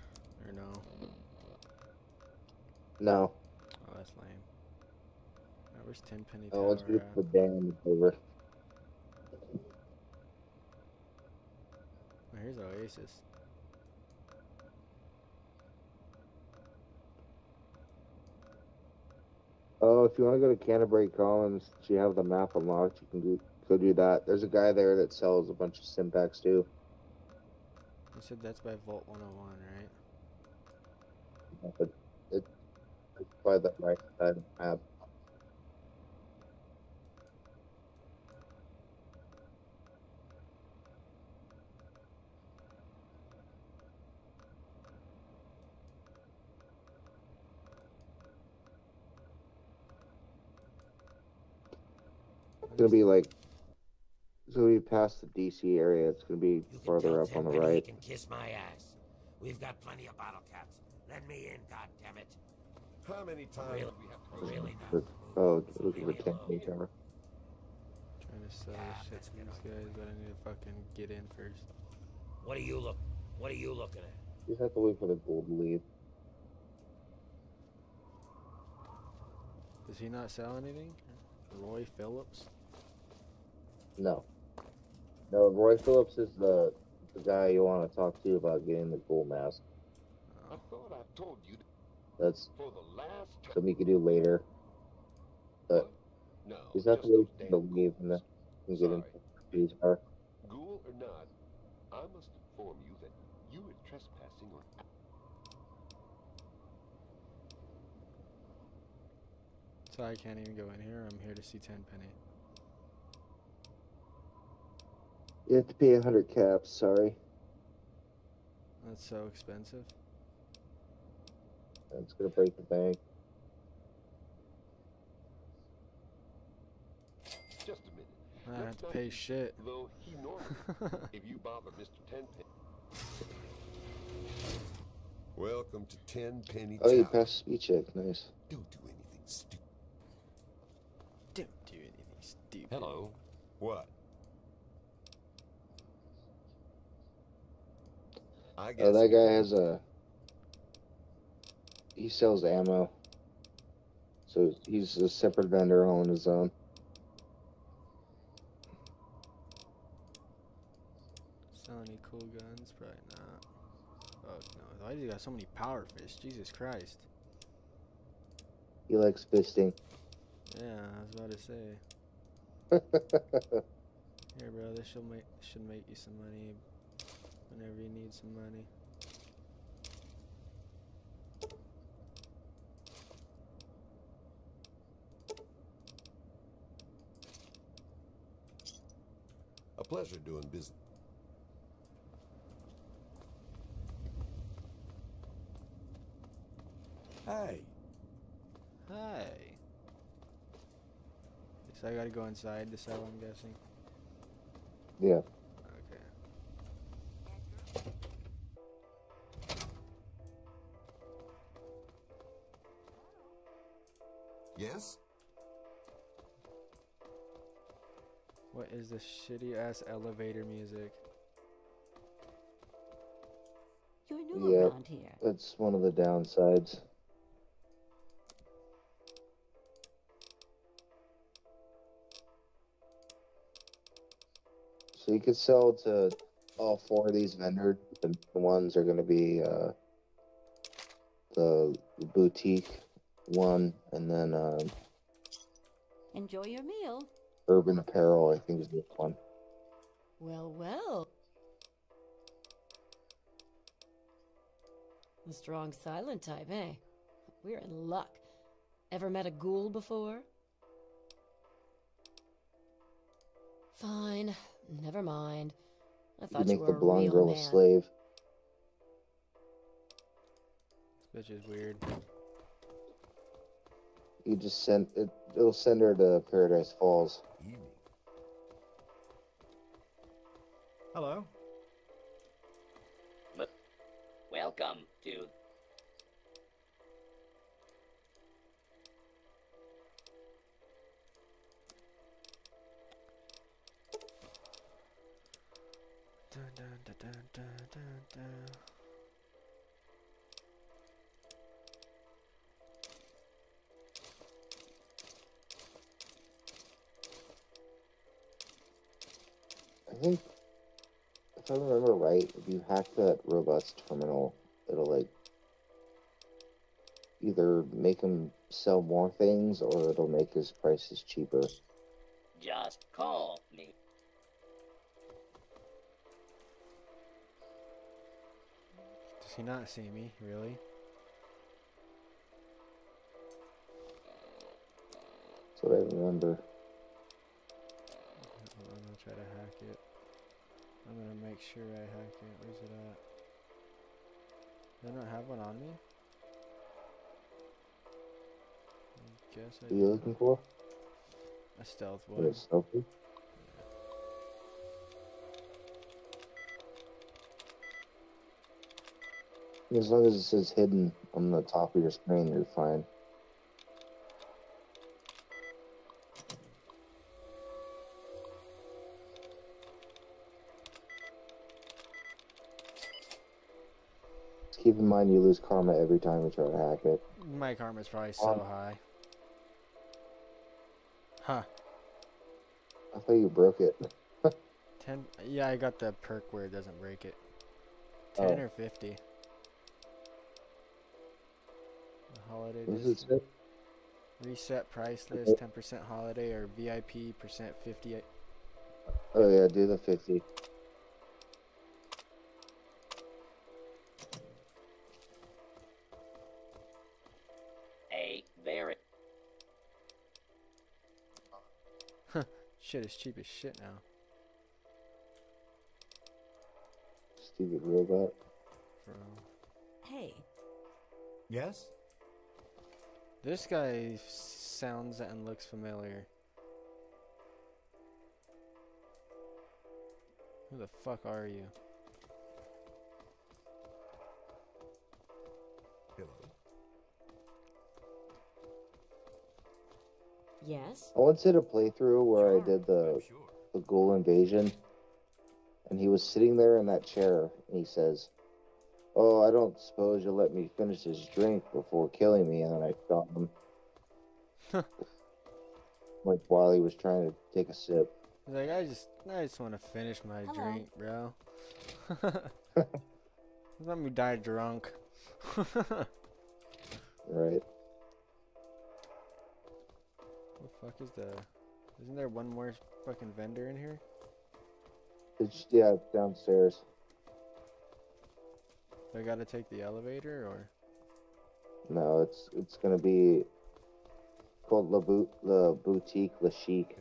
or no? No. Oh, that's lame. Uh, where's Tenpenny No, Tower once you at? the dam is over. Here's Oasis. Oh, if you want to go to Canterbury Commons, you have the map unlocked. You can do, go do that. There's a guy there that sells a bunch of Stimpaks too. You said that's by Vault 101, right? But it, it's by the right side of the map. Gonna be like, it's gonna be past the DC area. It's gonna be farther up on the right. You can kiss my ass. We've got plenty of bottle caps. Let me in, goddammit. How many times Really, do we have to really For, oh, looking for Tenpenny Tower. Trying to sell this shit to these guys, but I need to fucking get in first. What are you look? What are you looking at? You just have to wait for the golden to leave. Does he not sell anything? Roy Phillips? No. No, Roy Phillips is the the guy you want to talk to about getting the ghoul mask. I thought I told you That's for the last something you can do later. But No, you just have to just wait those for the damn leave and then you get into Sorry. the tower. Ghoul or not, I must inform you that you are trespassing on. So I can't even go in here. I'm here to see Tenpenny. You have to pay a hundred caps. Sorry, That's so expensive. that's gonna break the bank. Just a minute. I have Let's to not pay be- shit. Though he normally, if you bother Mr. Tenpenny. Welcome to Tenpenny Oh, you Tower. passed speech check. Nice. Don't do anything stupid. Don't do anything stupid. Hello. What? I oh, guess Oh, that guy has a. He sells ammo. So he's a separate vendor all on his own. Sell any cool guns? Probably not. Oh no. Why do you got so many power fists? Jesus Christ. He likes fisting. Yeah, I was about to say. Here, bro. This should make should make you some money whenever you need some money. A pleasure doing business. Hey, Hi. So I gotta go inside to sell. I'm guessing. Yeah. Yes? What is this shitty ass elevator music? You're new Yeah. around here. That's one of the downsides. So you could sell to all four of these vendors. The ones are going to be uh, the boutique one, and then um, Enjoy your meal. Urban Apparel. I think is this one. Well, well. The strong silent type, eh? We're in luck. Ever met a ghoul before? Fine. Never mind. I You thought you, make were the a blonde real girl man. a slave. This bitch is weird. You just send it. It'll send her to Paradise Falls. Hello. Welcome to Dun, dun, dun, dun, dun, dun, dun. I think, if I remember right, if you hack that robot's terminal, it'll like either make him sell more things or it'll make his prices cheaper. Just Call Me. Does he not see me? Really? That's what I remember. I'm gonna try to hack it. I'm gonna make sure I hack it. Where's it at? Do I not have one on me? I guess I What are you looking for? A stealth one. is stealthy? As long as it says hidden on the top of your screen, you're fine. Keep in mind you lose karma every time you try to hack it. My karma is probably so Um, high. Huh. I thought you broke it. Ten. Yeah, I got the perk where it doesn't break it. Ten Oh. or fifty. The holiday it reset price list, ten percent holiday or VIP percent fifty. Oh yeah, do the 50. shit is cheap as shit now. Stupid robot. Bro. Hey. Yes? This guy sounds and looks familiar. Who the fuck are you? Yes? I once did a playthrough where I did the the ghoul invasion, and he was sitting there in that chair, and he says, "Oh, I don't suppose you'll let me finish this drink before killing me," and then I shot him. like while he was trying to take a sip. He's like, I just, I just want to finish my Hello. drink, bro. Let me die drunk. Right. Fuck is the? Isn't there one more fucking vendor in here? It's yeah, it's downstairs. Do I gotta take the elevator or? No, it's it's gonna be called La, Boot, La Boutique La Chic.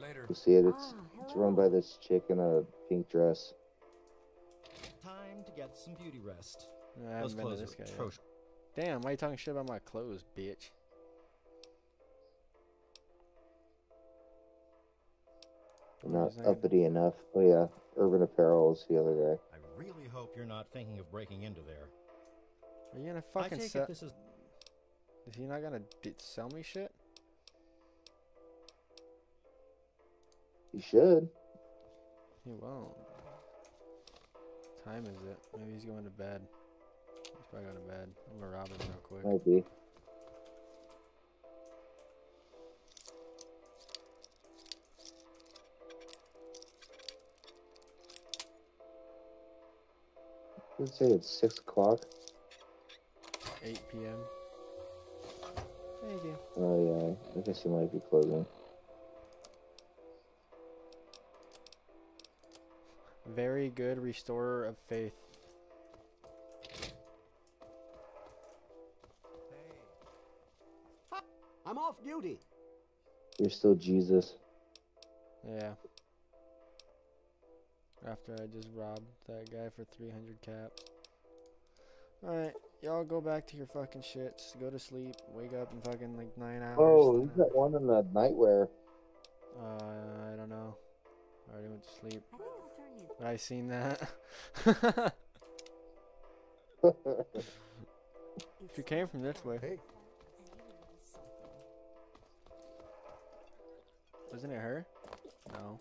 Later. You see it? It's ah, it's run by this chick in a pink dress. Time to get some beauty rest. I haven't Those been to this are guy. yet. Damn, why you talking shit about my clothes, bitch? Not was that? uppity enough. Oh yeah, Urban Apparel is the other guy. I really hope you're not thinking of breaking into there. Are you gonna I fucking take sell? this is Is he not gonna sell me shit? He should. He won't. Time is it? Maybe he's going to bed. He's probably going to bed. I'm gonna rob him real quick. Might be. Let's say it's six o'clock. 8 p.m. Thank you. Oh yeah, I guess you might be closing. Very good restorer of faith. Hey. I'm off duty. You're still Jesus. Yeah. After I just robbed that guy for 300 cap. Alright, y'all go back to your fucking shits. Go to sleep. Wake up in fucking like 9 hours. Oh, he's got one in the nightwear. Uh, I don't know. I already went to sleep. I think I'll turn you. I seen that. if you came from this way. Hey. Wasn't it her? No.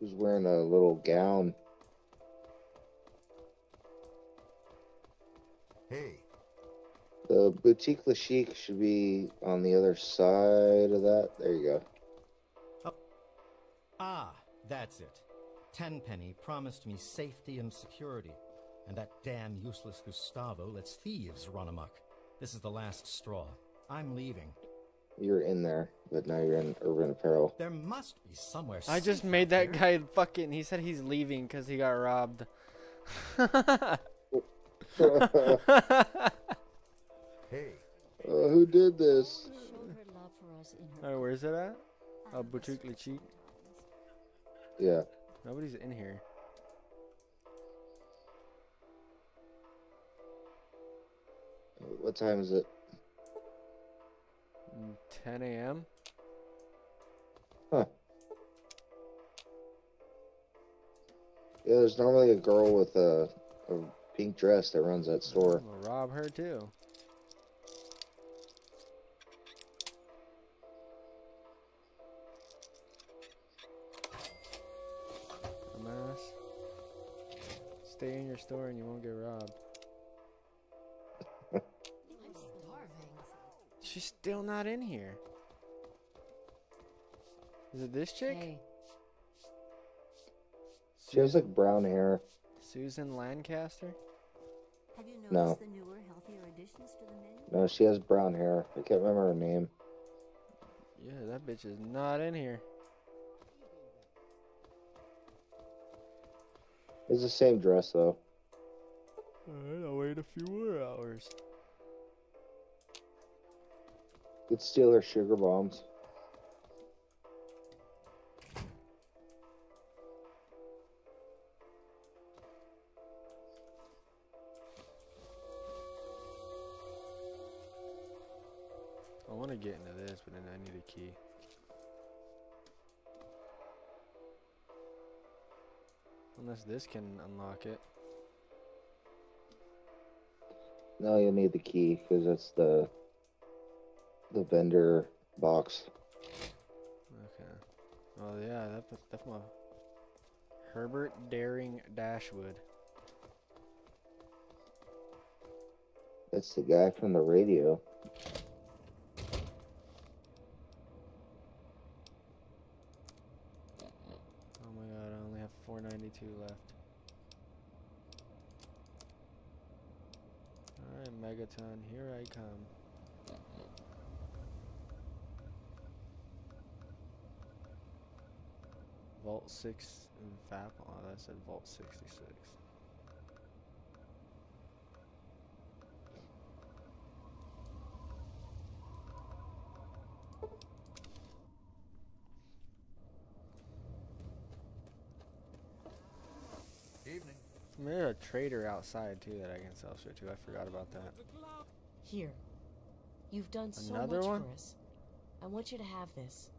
He's wearing a little gown. Hey. The boutique La Chic should be on the other side of that. There you go. Ah, that's it. Tenpenny promised me safety and security, and that damn useless Gustavo lets thieves run amok. This is the last straw. I'm leaving. You're in there, but now you're in Urban Apparel. There must be somewhere. I just made that here. guy fucking. He said he's leaving because he got robbed. Hey. Uh, who did this? Showed her love for us in her Alright, where's it at? Oh, Boutique Le Yeah. Nobody's in here. What time is it? Mm, 10 a.m. Huh. Yeah, there's normally a girl with a, a pink dress that runs that store. Gonna rob her too. Dumbass. Stay in your store and you won't get robbed. She's still not in here. Is it this chick? Hey, She has like brown hair. Susan Lancaster? Have you noticed No. the newer, healthier additions to the menu? No, she has brown hair. I can't remember her name. Yeah, that bitch is not in here. It's the same dress though. Alright, I'll wait a few more hours could steal their sugar bombs. I want to get into this, but then I need a key. Unless this can unlock it. No, you'll need the key, because that's the the vendor box. Okay. Oh yeah, that that's my Herbert Daring Dashwood. That's the guy from the radio. Oh my god, I only have 492 left. Alright, Megaton, here I come. Vault 6 Vap. Oh, that said Vault 66. Evening. There's a trader outside too that I can sell shit to. I forgot about that. Here. You've done so Another much one? for us. I want you to have this.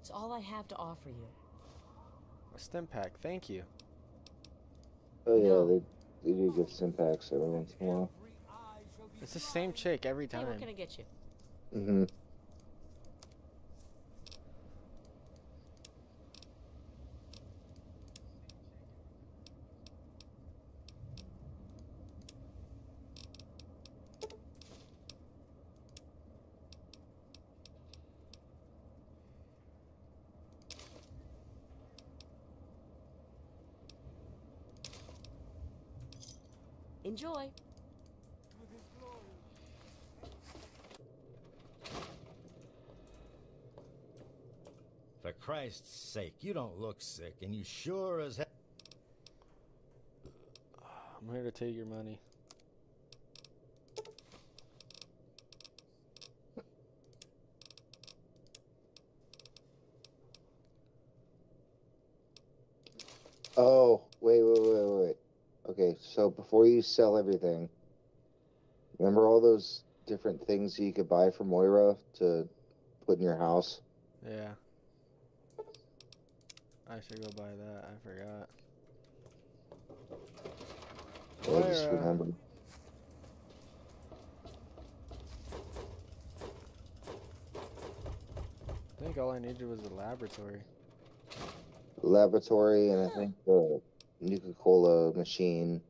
It's all I have to offer you. A Stimpak, thank you. Oh yeah, they they do give Stimpaks every once in a while. It's the same chick every time. Hey, time. what can I get you? Mm-hmm. Enjoy. For Christ's sake, you don't look sick, and you sure as hell. I'm here to take your money. Oh, wait, wait, wait, wait, wait. Okay, so before you sell everything, remember all those different things you could buy from Moira to put in your house? Yeah. I should go buy that. I forgot. Well, I just. I think all I needed was the laboratory. Laboratory, and I think the Nuka Cola machine,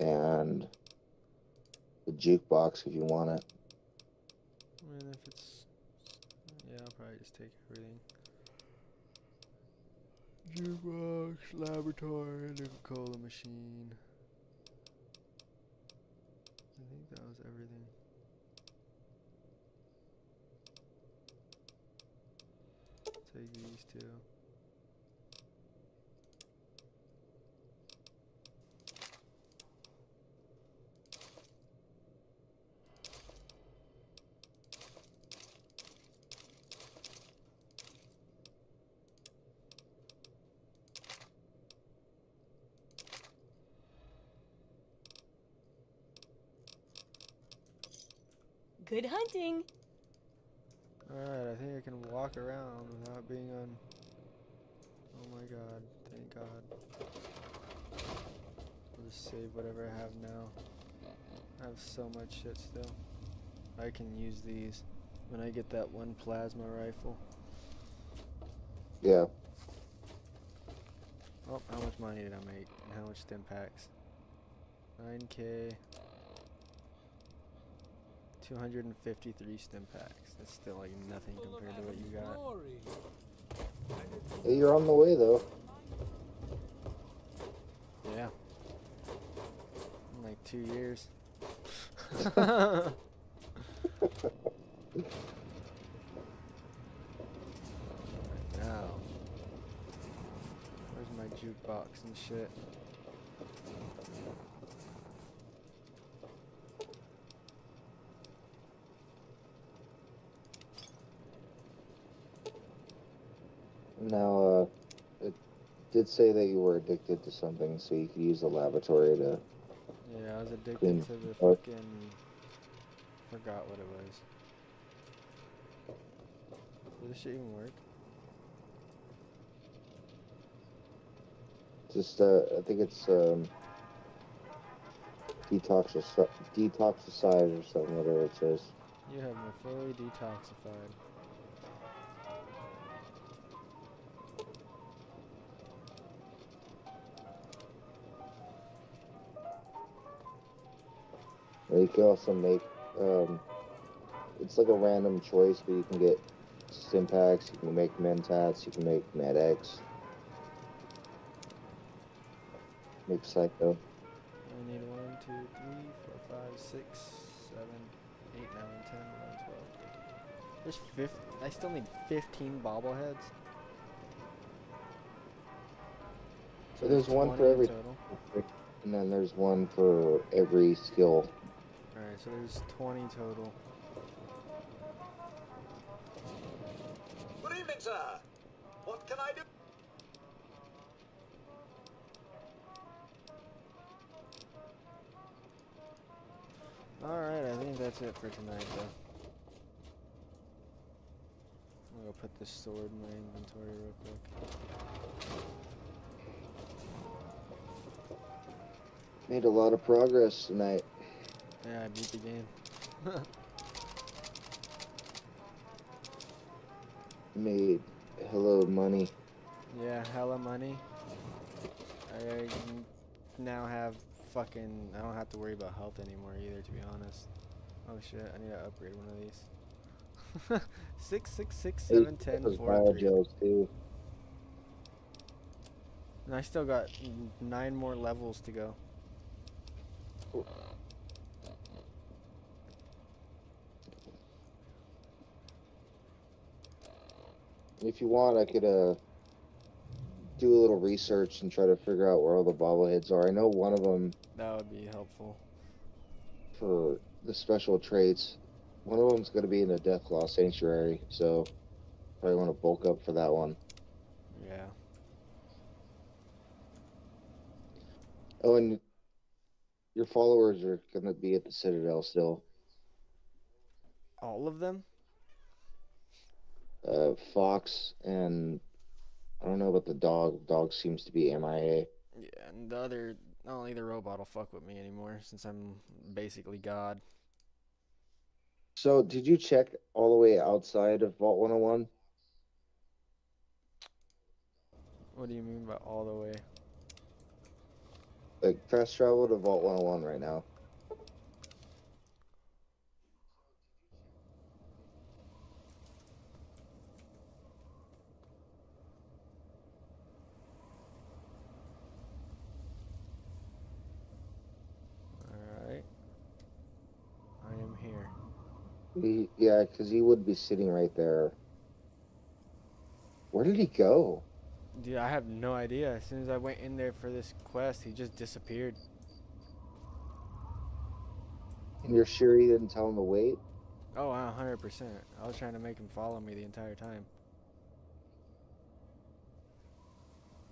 and the jukebox if you want it. I mean, if it's. Yeah, I'll probably just take everything. Jukebox, laboratory, Nuka Cola machine. I think that was everything. Take these two. Good hunting. Alright, I think I can walk around without being on. Oh my god, thank god. I'll just save whatever I have now. I have so much shit still. I can use these when I get that one plasma rifle. Yeah. Oh, how much money did I make? And how much Stimpaks? 9k. 253 Stimpaks. That's still like nothing compared to what you got. Hey, you're on the way though. Yeah. In like two years. Oh, now. Where's my jukebox and shit? Now, uh, it did say that you were addicted to something, so you could use the laboratory to. Yeah, I was addicted Clean to the fucking. Forgot what it was. Does this shit even work? Just uh, I think it's um, detoxi- detoxified or something, whatever it says. You have me fully detoxified. Or you can also make um, it's like a random choice, but you can get Stimpaks, you can make Mentats, you can make Med-X, make Psycho. I need one, two, three, four, five, six, seven, eight, nine, ten, eleven, twelve, thirteen. There's fif- I still need 15 bobbleheads. So there's one for every, total. and then there's one for every skill. Alright, so there's 20 total. Good evening, sir. What can I do? Alright, I think that's it for tonight, though. I'm gonna go put this sword in my inventory real quick. Made a lot of progress tonight. Yeah, I beat the game. Made hello money. yeah, hella money. I uh, now have fucking. I don't have to worry about health anymore either, to be honest. Oh shit, I need to upgrade one of these. six, six, six, seven, ten, Those four, three. biogels too. And I still got nine more levels to go. Oh. If you want, I could uh do a little research and try to figure out where all the bobbleheads are. I know one of them That would be helpful. for the special traits. One of them's going to be in the Deathclaw Sanctuary, so probably want to bulk up for that one. Yeah. Oh, and your followers are going to be at the Citadel still. All of them? Uh, Fawkes and I don't know about the dog. Dog seems to be MIA. Yeah, and the other, not only the robot will fuck with me anymore since I'm basically God. So, did you check all the way outside of Vault 101? What do you mean by all the way? Like, fast travel to Vault 101 right now. Alright. I am here. He, Uh, yeah, because he would be sitting right there. Where did he go? Dude, I have no idea. As soon as I went in there for this quest, he just disappeared. And you're sure he didn't tell him to wait? Oh, a 100%. I was trying to make him follow me the entire time.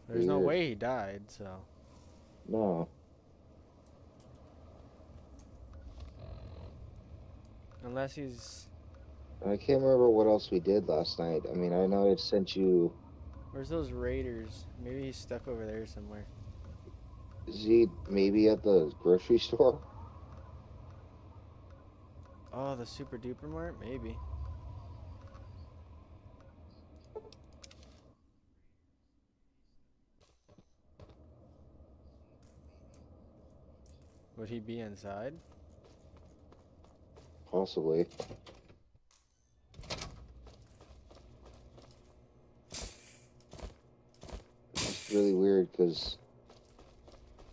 There's no way he died, so. No. Unless he's. I can't remember what else we did last night. I mean, I know I sent you. Where's those raiders? Maybe he's stuck over there somewhere. Is he maybe at the grocery store? Oh, the super duper mart? Maybe. Would he be inside? Possibly. It's really weird because,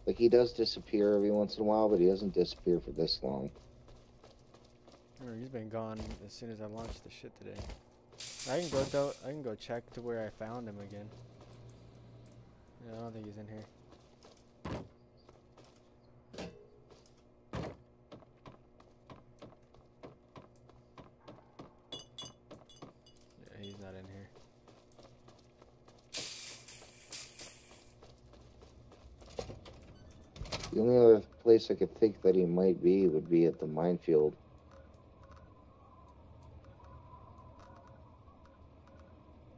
like, he does disappear every once in a while, but he doesn't disappear for this long. He's been gone as soon as I launched the shit today. I can go. I can go check to where I found him again. I don't think he's in here. Yeah, he's not in here. The only other place I could think that he might be would be at the minefield.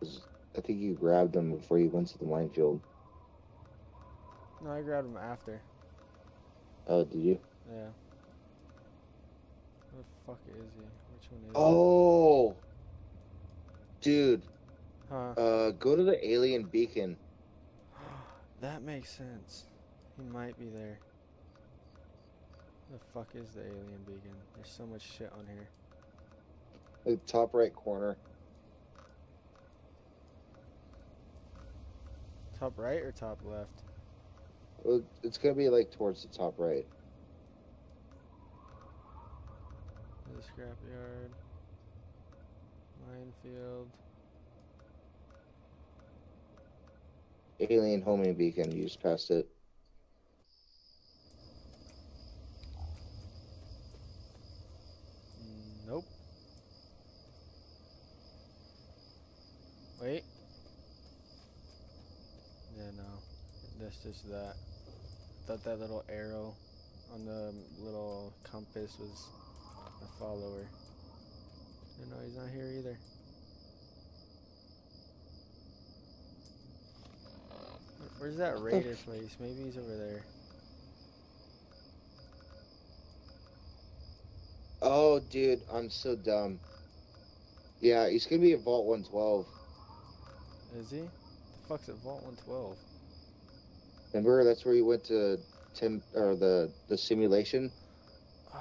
I think you grabbed him before you went to the minefield. No, I grabbed him after. Oh, did you? Yeah. Where the fuck is he? Which one is Oh, dude. Huh. Uh, go to the alien beacon. That makes sense. He might be there. The fuck is the alien beacon? There's so much shit on here. The top right corner. Top right or top left? Well, It's gonna be like towards the top right. The scrapyard. Minefield. Alien homing beacon. You just passed it. Mm, Nope. Wait. Yeah, no. That's just that. Thought that little arrow on the little compass was a follower. No, he's not here either. Where's that raider oh. place? Maybe he's over there. Oh, dude, I'm so dumb. Yeah, he's gonna be at Vault 112. Is he? The fuck's at Vault 112? Remember, that's where you went to Tim or the the simulation. Ah,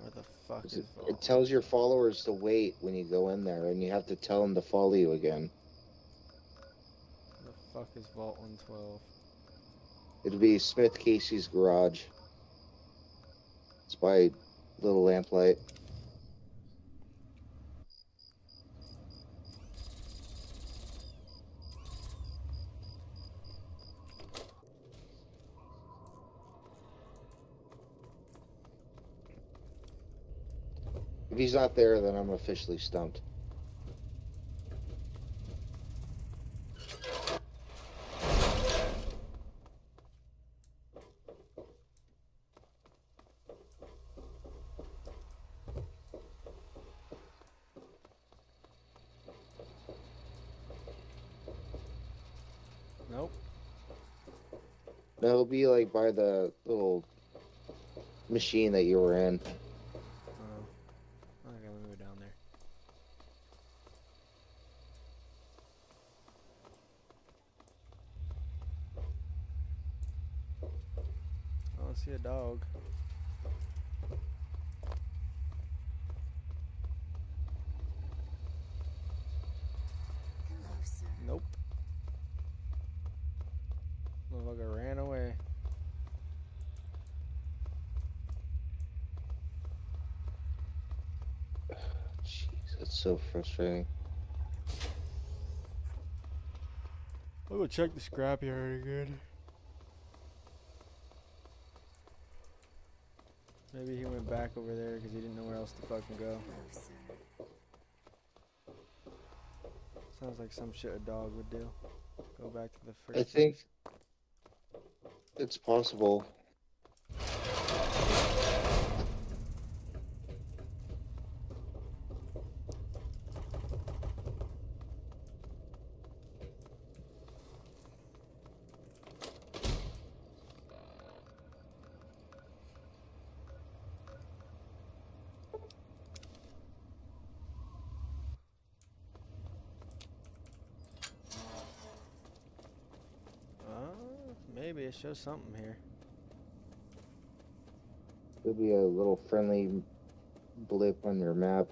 where the fuck It, is Vault? it tells your followers to wait when you go in there, and you have to tell them to follow you again. The fuck is Vault 112? It'll be Smith Casey's garage. It's by Little Lamplight. If he's not there, then I'm officially stumped. Nope. No, it'll be like by the little machine that you were in. Oh. Okay, let me go down there. I don't see a dog. Nope. Motherfucker ran away. Jeez, that's so frustrating. I'll go check the scrapyard again. Maybe he went back over there because he didn't know where else to fucking go. Sounds like some shit a dog would do. Go back to the first. I think it's possible. Uh, shows something here. There'll be a little friendly blip on your map.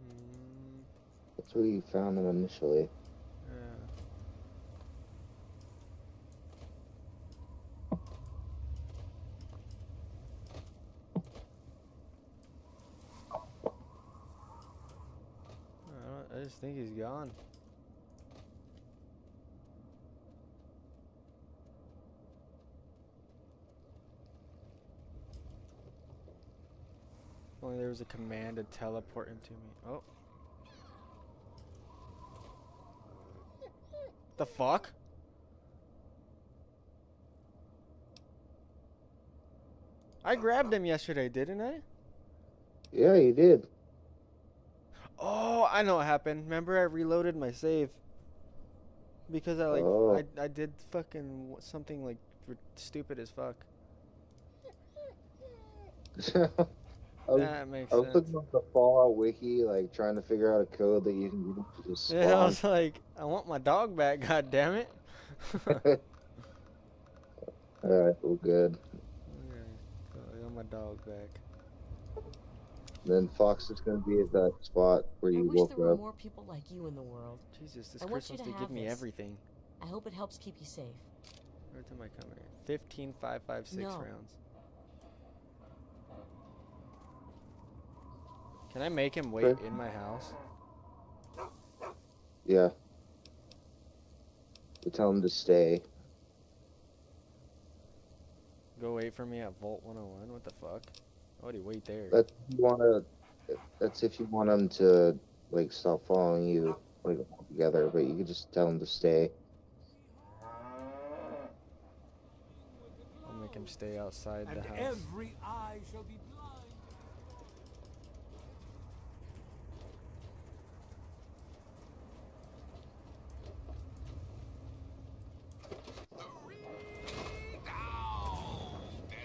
Mm, Where you found them initially. yeah. think he's gone. Only there was a command to teleport him to me. Oh. The fuck? I grabbed him yesterday, didn't I? Yeah, you did. Oh, I know what happened. Remember, I reloaded my save because I like Oh. I I did fucking something like stupid as fuck. I was, That makes I was sense. looking up the Fallout wiki, like trying to figure out a code that you can use to just Yeah, I was like, I want my dog back. God damn it. Alright, we're good. So I want my dog back. Then Fawkes is gonna be at that spot where you I you wish woke there were up. more people like you in the world. Jesus, this I Chris want you to to give me this. everything. I hope it helps keep you safe. Every time I come here, 15, 5, 5, 6 No. rounds. Can I make him wait Okay. in my house? Yeah. To tell him to stay. Go wait for me at Vault 101? What the fuck? Why would he wait there? That's if you wanna. That's if you want him to like stop following you like altogether. But you could just tell him to stay. I'll make him stay outside the And house. every eye shall be blind.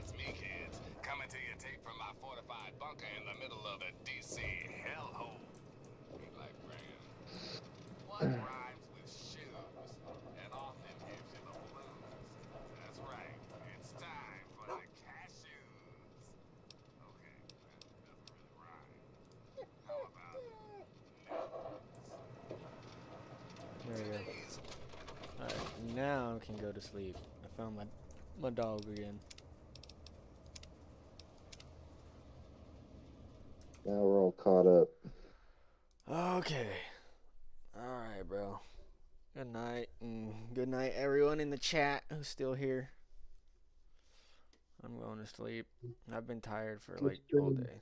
That's me, kids. Coming to you tape from my fortified bunker in the middle of the DC hellhole. We like brand. What rhymes with shoes and often gives you the blues? That's right. It's time for the cashews. Okay, that doesn't really rhyme. How about There we go. Alright, now I can go to sleep. I found my my dog again. Now we're all caught up. Okay. Alright, bro. Good night, and good night, everyone in the chat who's still here. I'm going to sleep. I've been tired for Good like all day.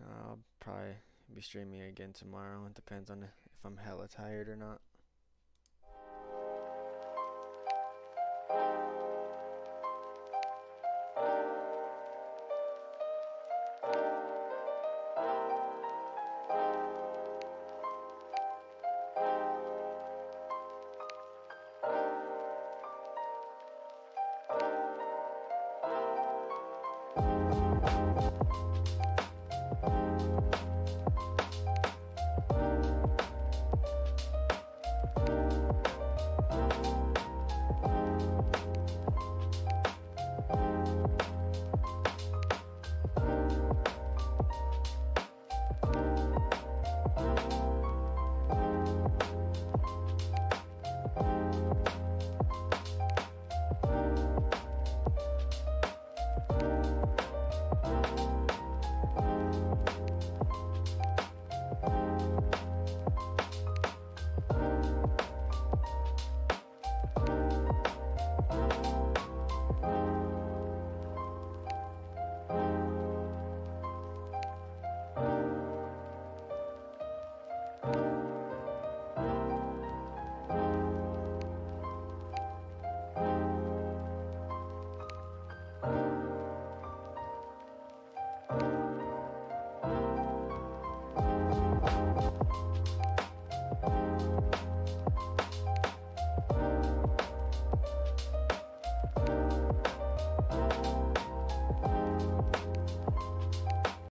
I'll probably be streaming again tomorrow. It depends on if I'm hella tired or not.